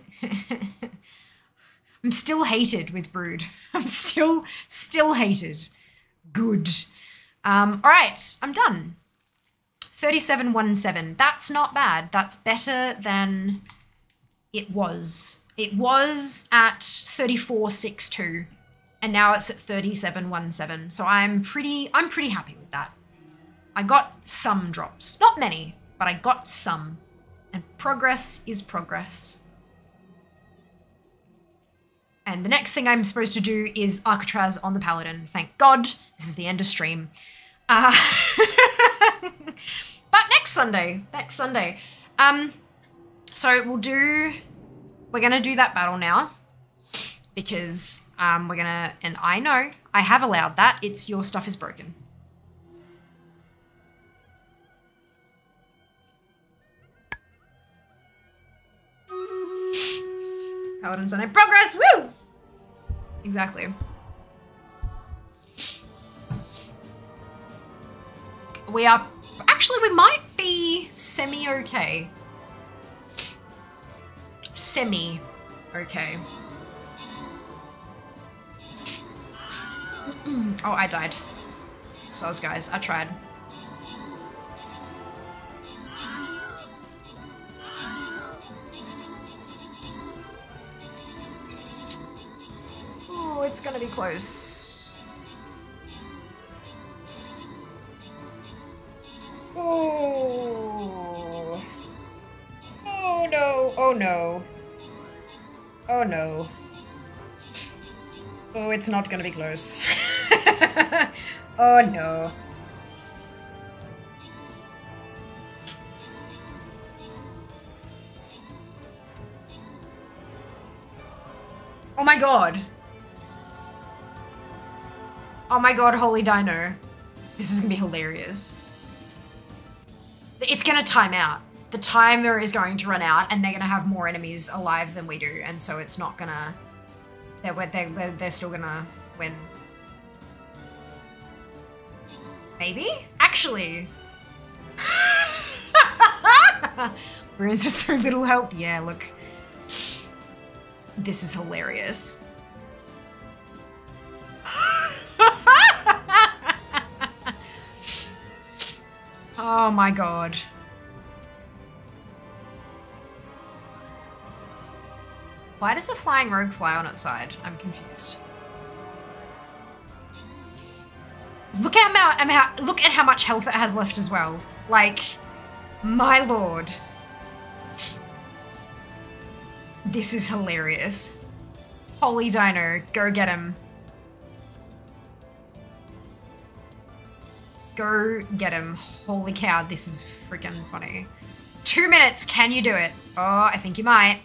I'm still hated with Brood. I'm still still hated. Good. Um, all right, I'm done. 3717. That's not bad. That's better than it was. It was at 3462 and now it's at 3717. So I'm pretty I'm pretty happy with that. I got some drops. Not many, but I got some. And progress is progress. And the next thing I'm supposed to do is Alcatraz on the Paladin. Thank God. This is the end of stream. Uh, but next Sunday, next Sunday. Um, so we'll do, we're to do that battle now because um, we're to, and I know I have allowed that. It's your stuff is broken. Paladin's on in progress. Woo! Exactly. We are actually we might be semi okay. Semi okay. oh, I died. Soz guys, I tried. Oh, it's gonna be close. Oh. Oh no. Oh no. Oh no. Oh, it's not gonna be close. oh no. Oh my god. Oh my god, holy dino. This is gonna be hilarious. It's gonna time out. The timer is going to run out and they're gonna have more enemies alive than we do, and so it's not gonna. They're, they're, they're still gonna win. Maybe? Actually. Bruins has so little help. Yeah, look. This is hilarious. oh my god. Why does a flying rogue fly on its side? I'm confused. Look at how, look at how much health it has left as well. Like, my lord. This is hilarious. Holy dino, go get him. Go get him. Holy cow, this is freaking funny. Two minutes, can you do it? Oh, I think you might.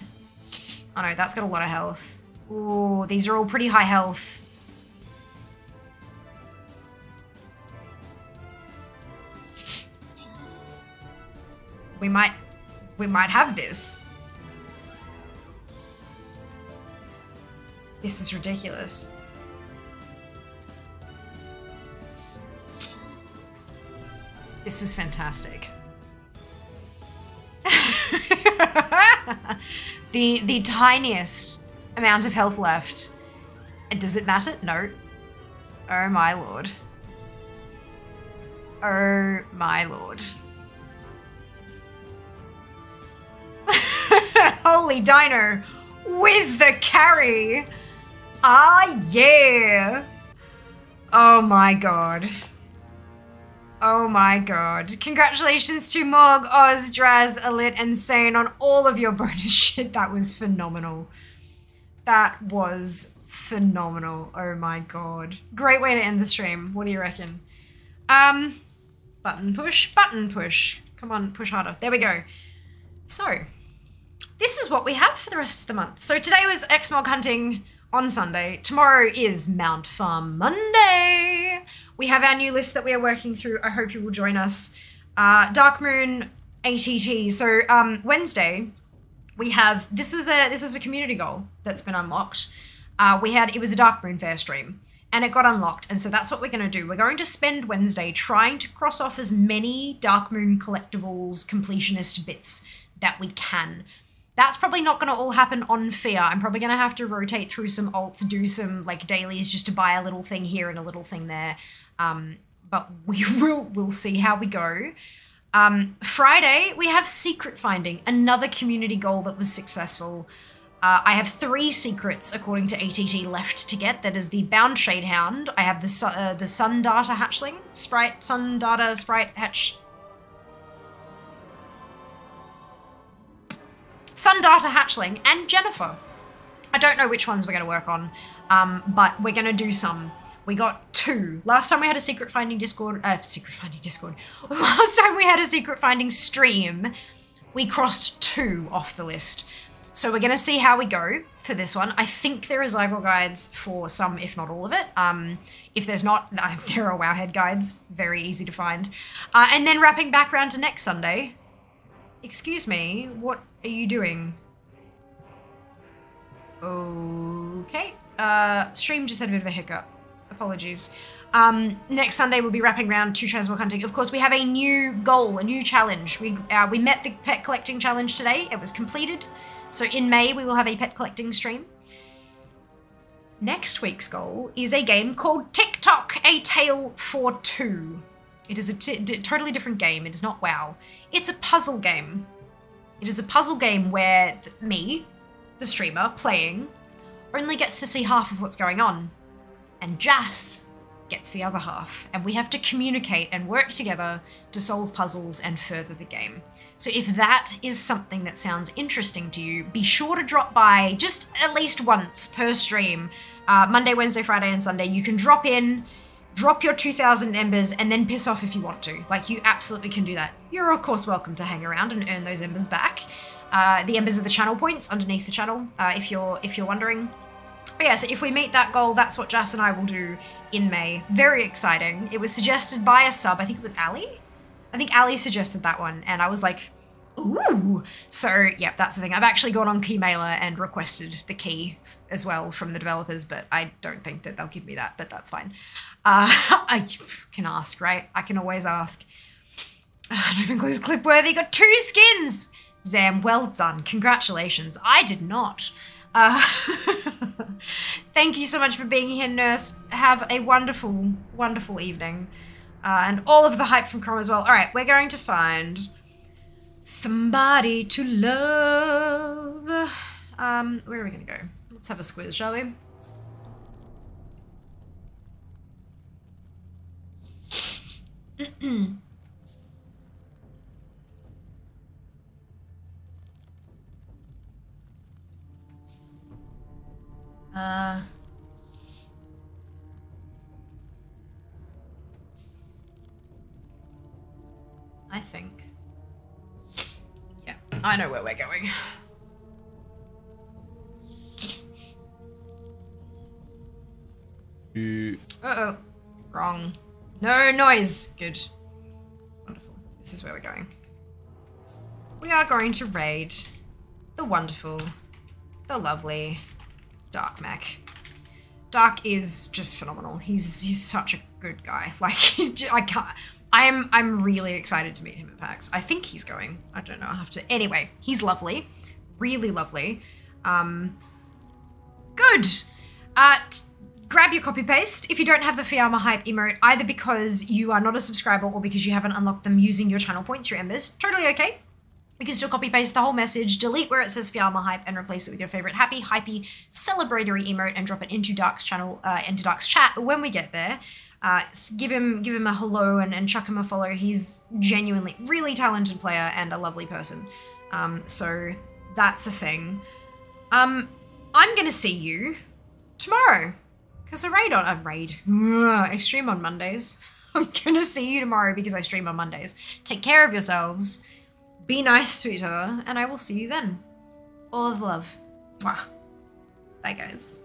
Oh no, that's got a lot of health. Ooh, these are all pretty high health. We might, we might have this. This is ridiculous. This is fantastic. the the tiniest amount of health left. And does it matter? No. Oh my lord. Oh my lord. Holy dino with the carry. Ah, yeah. Oh my god. Oh my god. Congratulations to Morg, Oz, Draz, Alit, and Sane on all of your bonus shit. That was phenomenal. That was phenomenal. Oh my god. Great way to end the stream. What do you reckon? Um, button push, button push. Come on, push harder. There we go. So, this is what we have for the rest of the month. So today was Xmog hunting on Sunday. Tomorrow is Mount Farm Monday. We have our new list that we are working through. I hope you will join us. Uh, Darkmoon ATT. So um, Wednesday, we have this was a this was a community goal that's been unlocked. Uh, we had it was a Darkmoon Faire stream and it got unlocked, and so that's what we're going to do. We're going to spend Wednesday trying to cross off as many Dark Moon collectibles completionist bits that we can. That's probably not going to all happen on Fia. I'm probably going to have to rotate through some alts, do some like dailies just to buy a little thing here and a little thing there. Um, but we will we'll see how we go. Um, Friday we have secret finding, another community goal that was successful. Uh, I have three secrets according to ATT left to get. That is the Bound Shadehound. I have the su- uh, the Sun Darter Hatchling, Sprite Sun Darter Sprite Hatch Sun Darter Hatchling, and Jenafur. I don't know which ones we're going to work on, um, but we're going to do some. We got two. Last time we had a secret finding Discord, uh, secret finding Discord. Last time we had a secret finding stream, we crossed two off the list. So we're going to see how we go for this one. I think there are Zygor guides for some, if not all of it. Um, if there's not, there are Wowhead guides. Very easy to find. Uh, and then wrapping back around to next Sunday. Excuse me, what are you doing? Okay. Uh, stream just had a bit of a hiccup. Apologies. Um, next Sunday we'll be wrapping around to Transmog Hunting. Of course, we have a new goal, a new challenge. We uh, we met the pet collecting challenge today. It was completed. So in May we will have a pet collecting stream. Next week's goal is a game called Tick Tock: A Tale for Two. It is a totally different game. It is not WoW. It's a puzzle game. It is a puzzle game where th me, the streamer, playing, only gets to see half of what's going on, and Jas gets the other half, and we have to communicate and work together to solve puzzles and further the game. So if that is something that sounds interesting to you, be sure to drop by just at least once per stream. Uh, Monday, Wednesday, Friday, and Sunday. You can drop in, drop your 2,000 embers, and then piss off if you want to. Like, you absolutely can do that. You're, of course, welcome to hang around and earn those embers back. Uh, the embers are the channel points underneath the channel, uh, if you're if you're wondering. But yeah, so if we meet that goal, that's what Jas and I will do in May. Very exciting. It was suggested by a sub, I think it was Ali? I think Ali suggested that one, and I was like, ooh. So, yeah, that's the thing. I've actually gone on Keymailer and requested the key as well from the developers, but I don't think that they'll give me that, but that's fine. Uh, I can ask, right? I can always ask. I don't think Clip Clipworthy got two skins! Zam, well done. Congratulations. I did not. Uh, thank you so much for being here, nurse. Have a wonderful, wonderful evening. Uh, and all of the hype from Chrome as well. All right, we're going to find somebody to love. Um, where are we to go? Let's have a squeeze, shall we? Uh. I think. I know where we're going. Uh oh. Wrong. No noise. Good. Wonderful. This is where we're going. We are going to raid the wonderful, the lovely, Dark Mech. Dark is just phenomenal. He's he's such a good guy. Like he's just, I can't. I am I'm really excited to meet him at PAX. I think he's going. I don't know. I have to. Anyway, he's lovely, really lovely. Um, good. Uh, grab your copy paste if you don't have the Fiamma hype emote, either because you are not a subscriber or because you haven't unlocked them using your channel points, your embers. Totally okay. You can still copy paste the whole message, delete where it says Fiamma Hype, and replace it with your favorite happy, hypey, celebratory emote and drop it into Dark's channel, uh, into Dark's chat when we get there. Uh, give him give him a hello and, and chuck him a follow. He's genuinely really talented player and a lovely person. Um, so that's a thing. Um, I'm gonna see you tomorrow because a raid on a raid. I stream on Mondays. I'm gonna see you tomorrow because I stream on Mondays. Take care of yourselves. Be nice to each other, and I will see you then. All of love. Mwah. Bye, guys.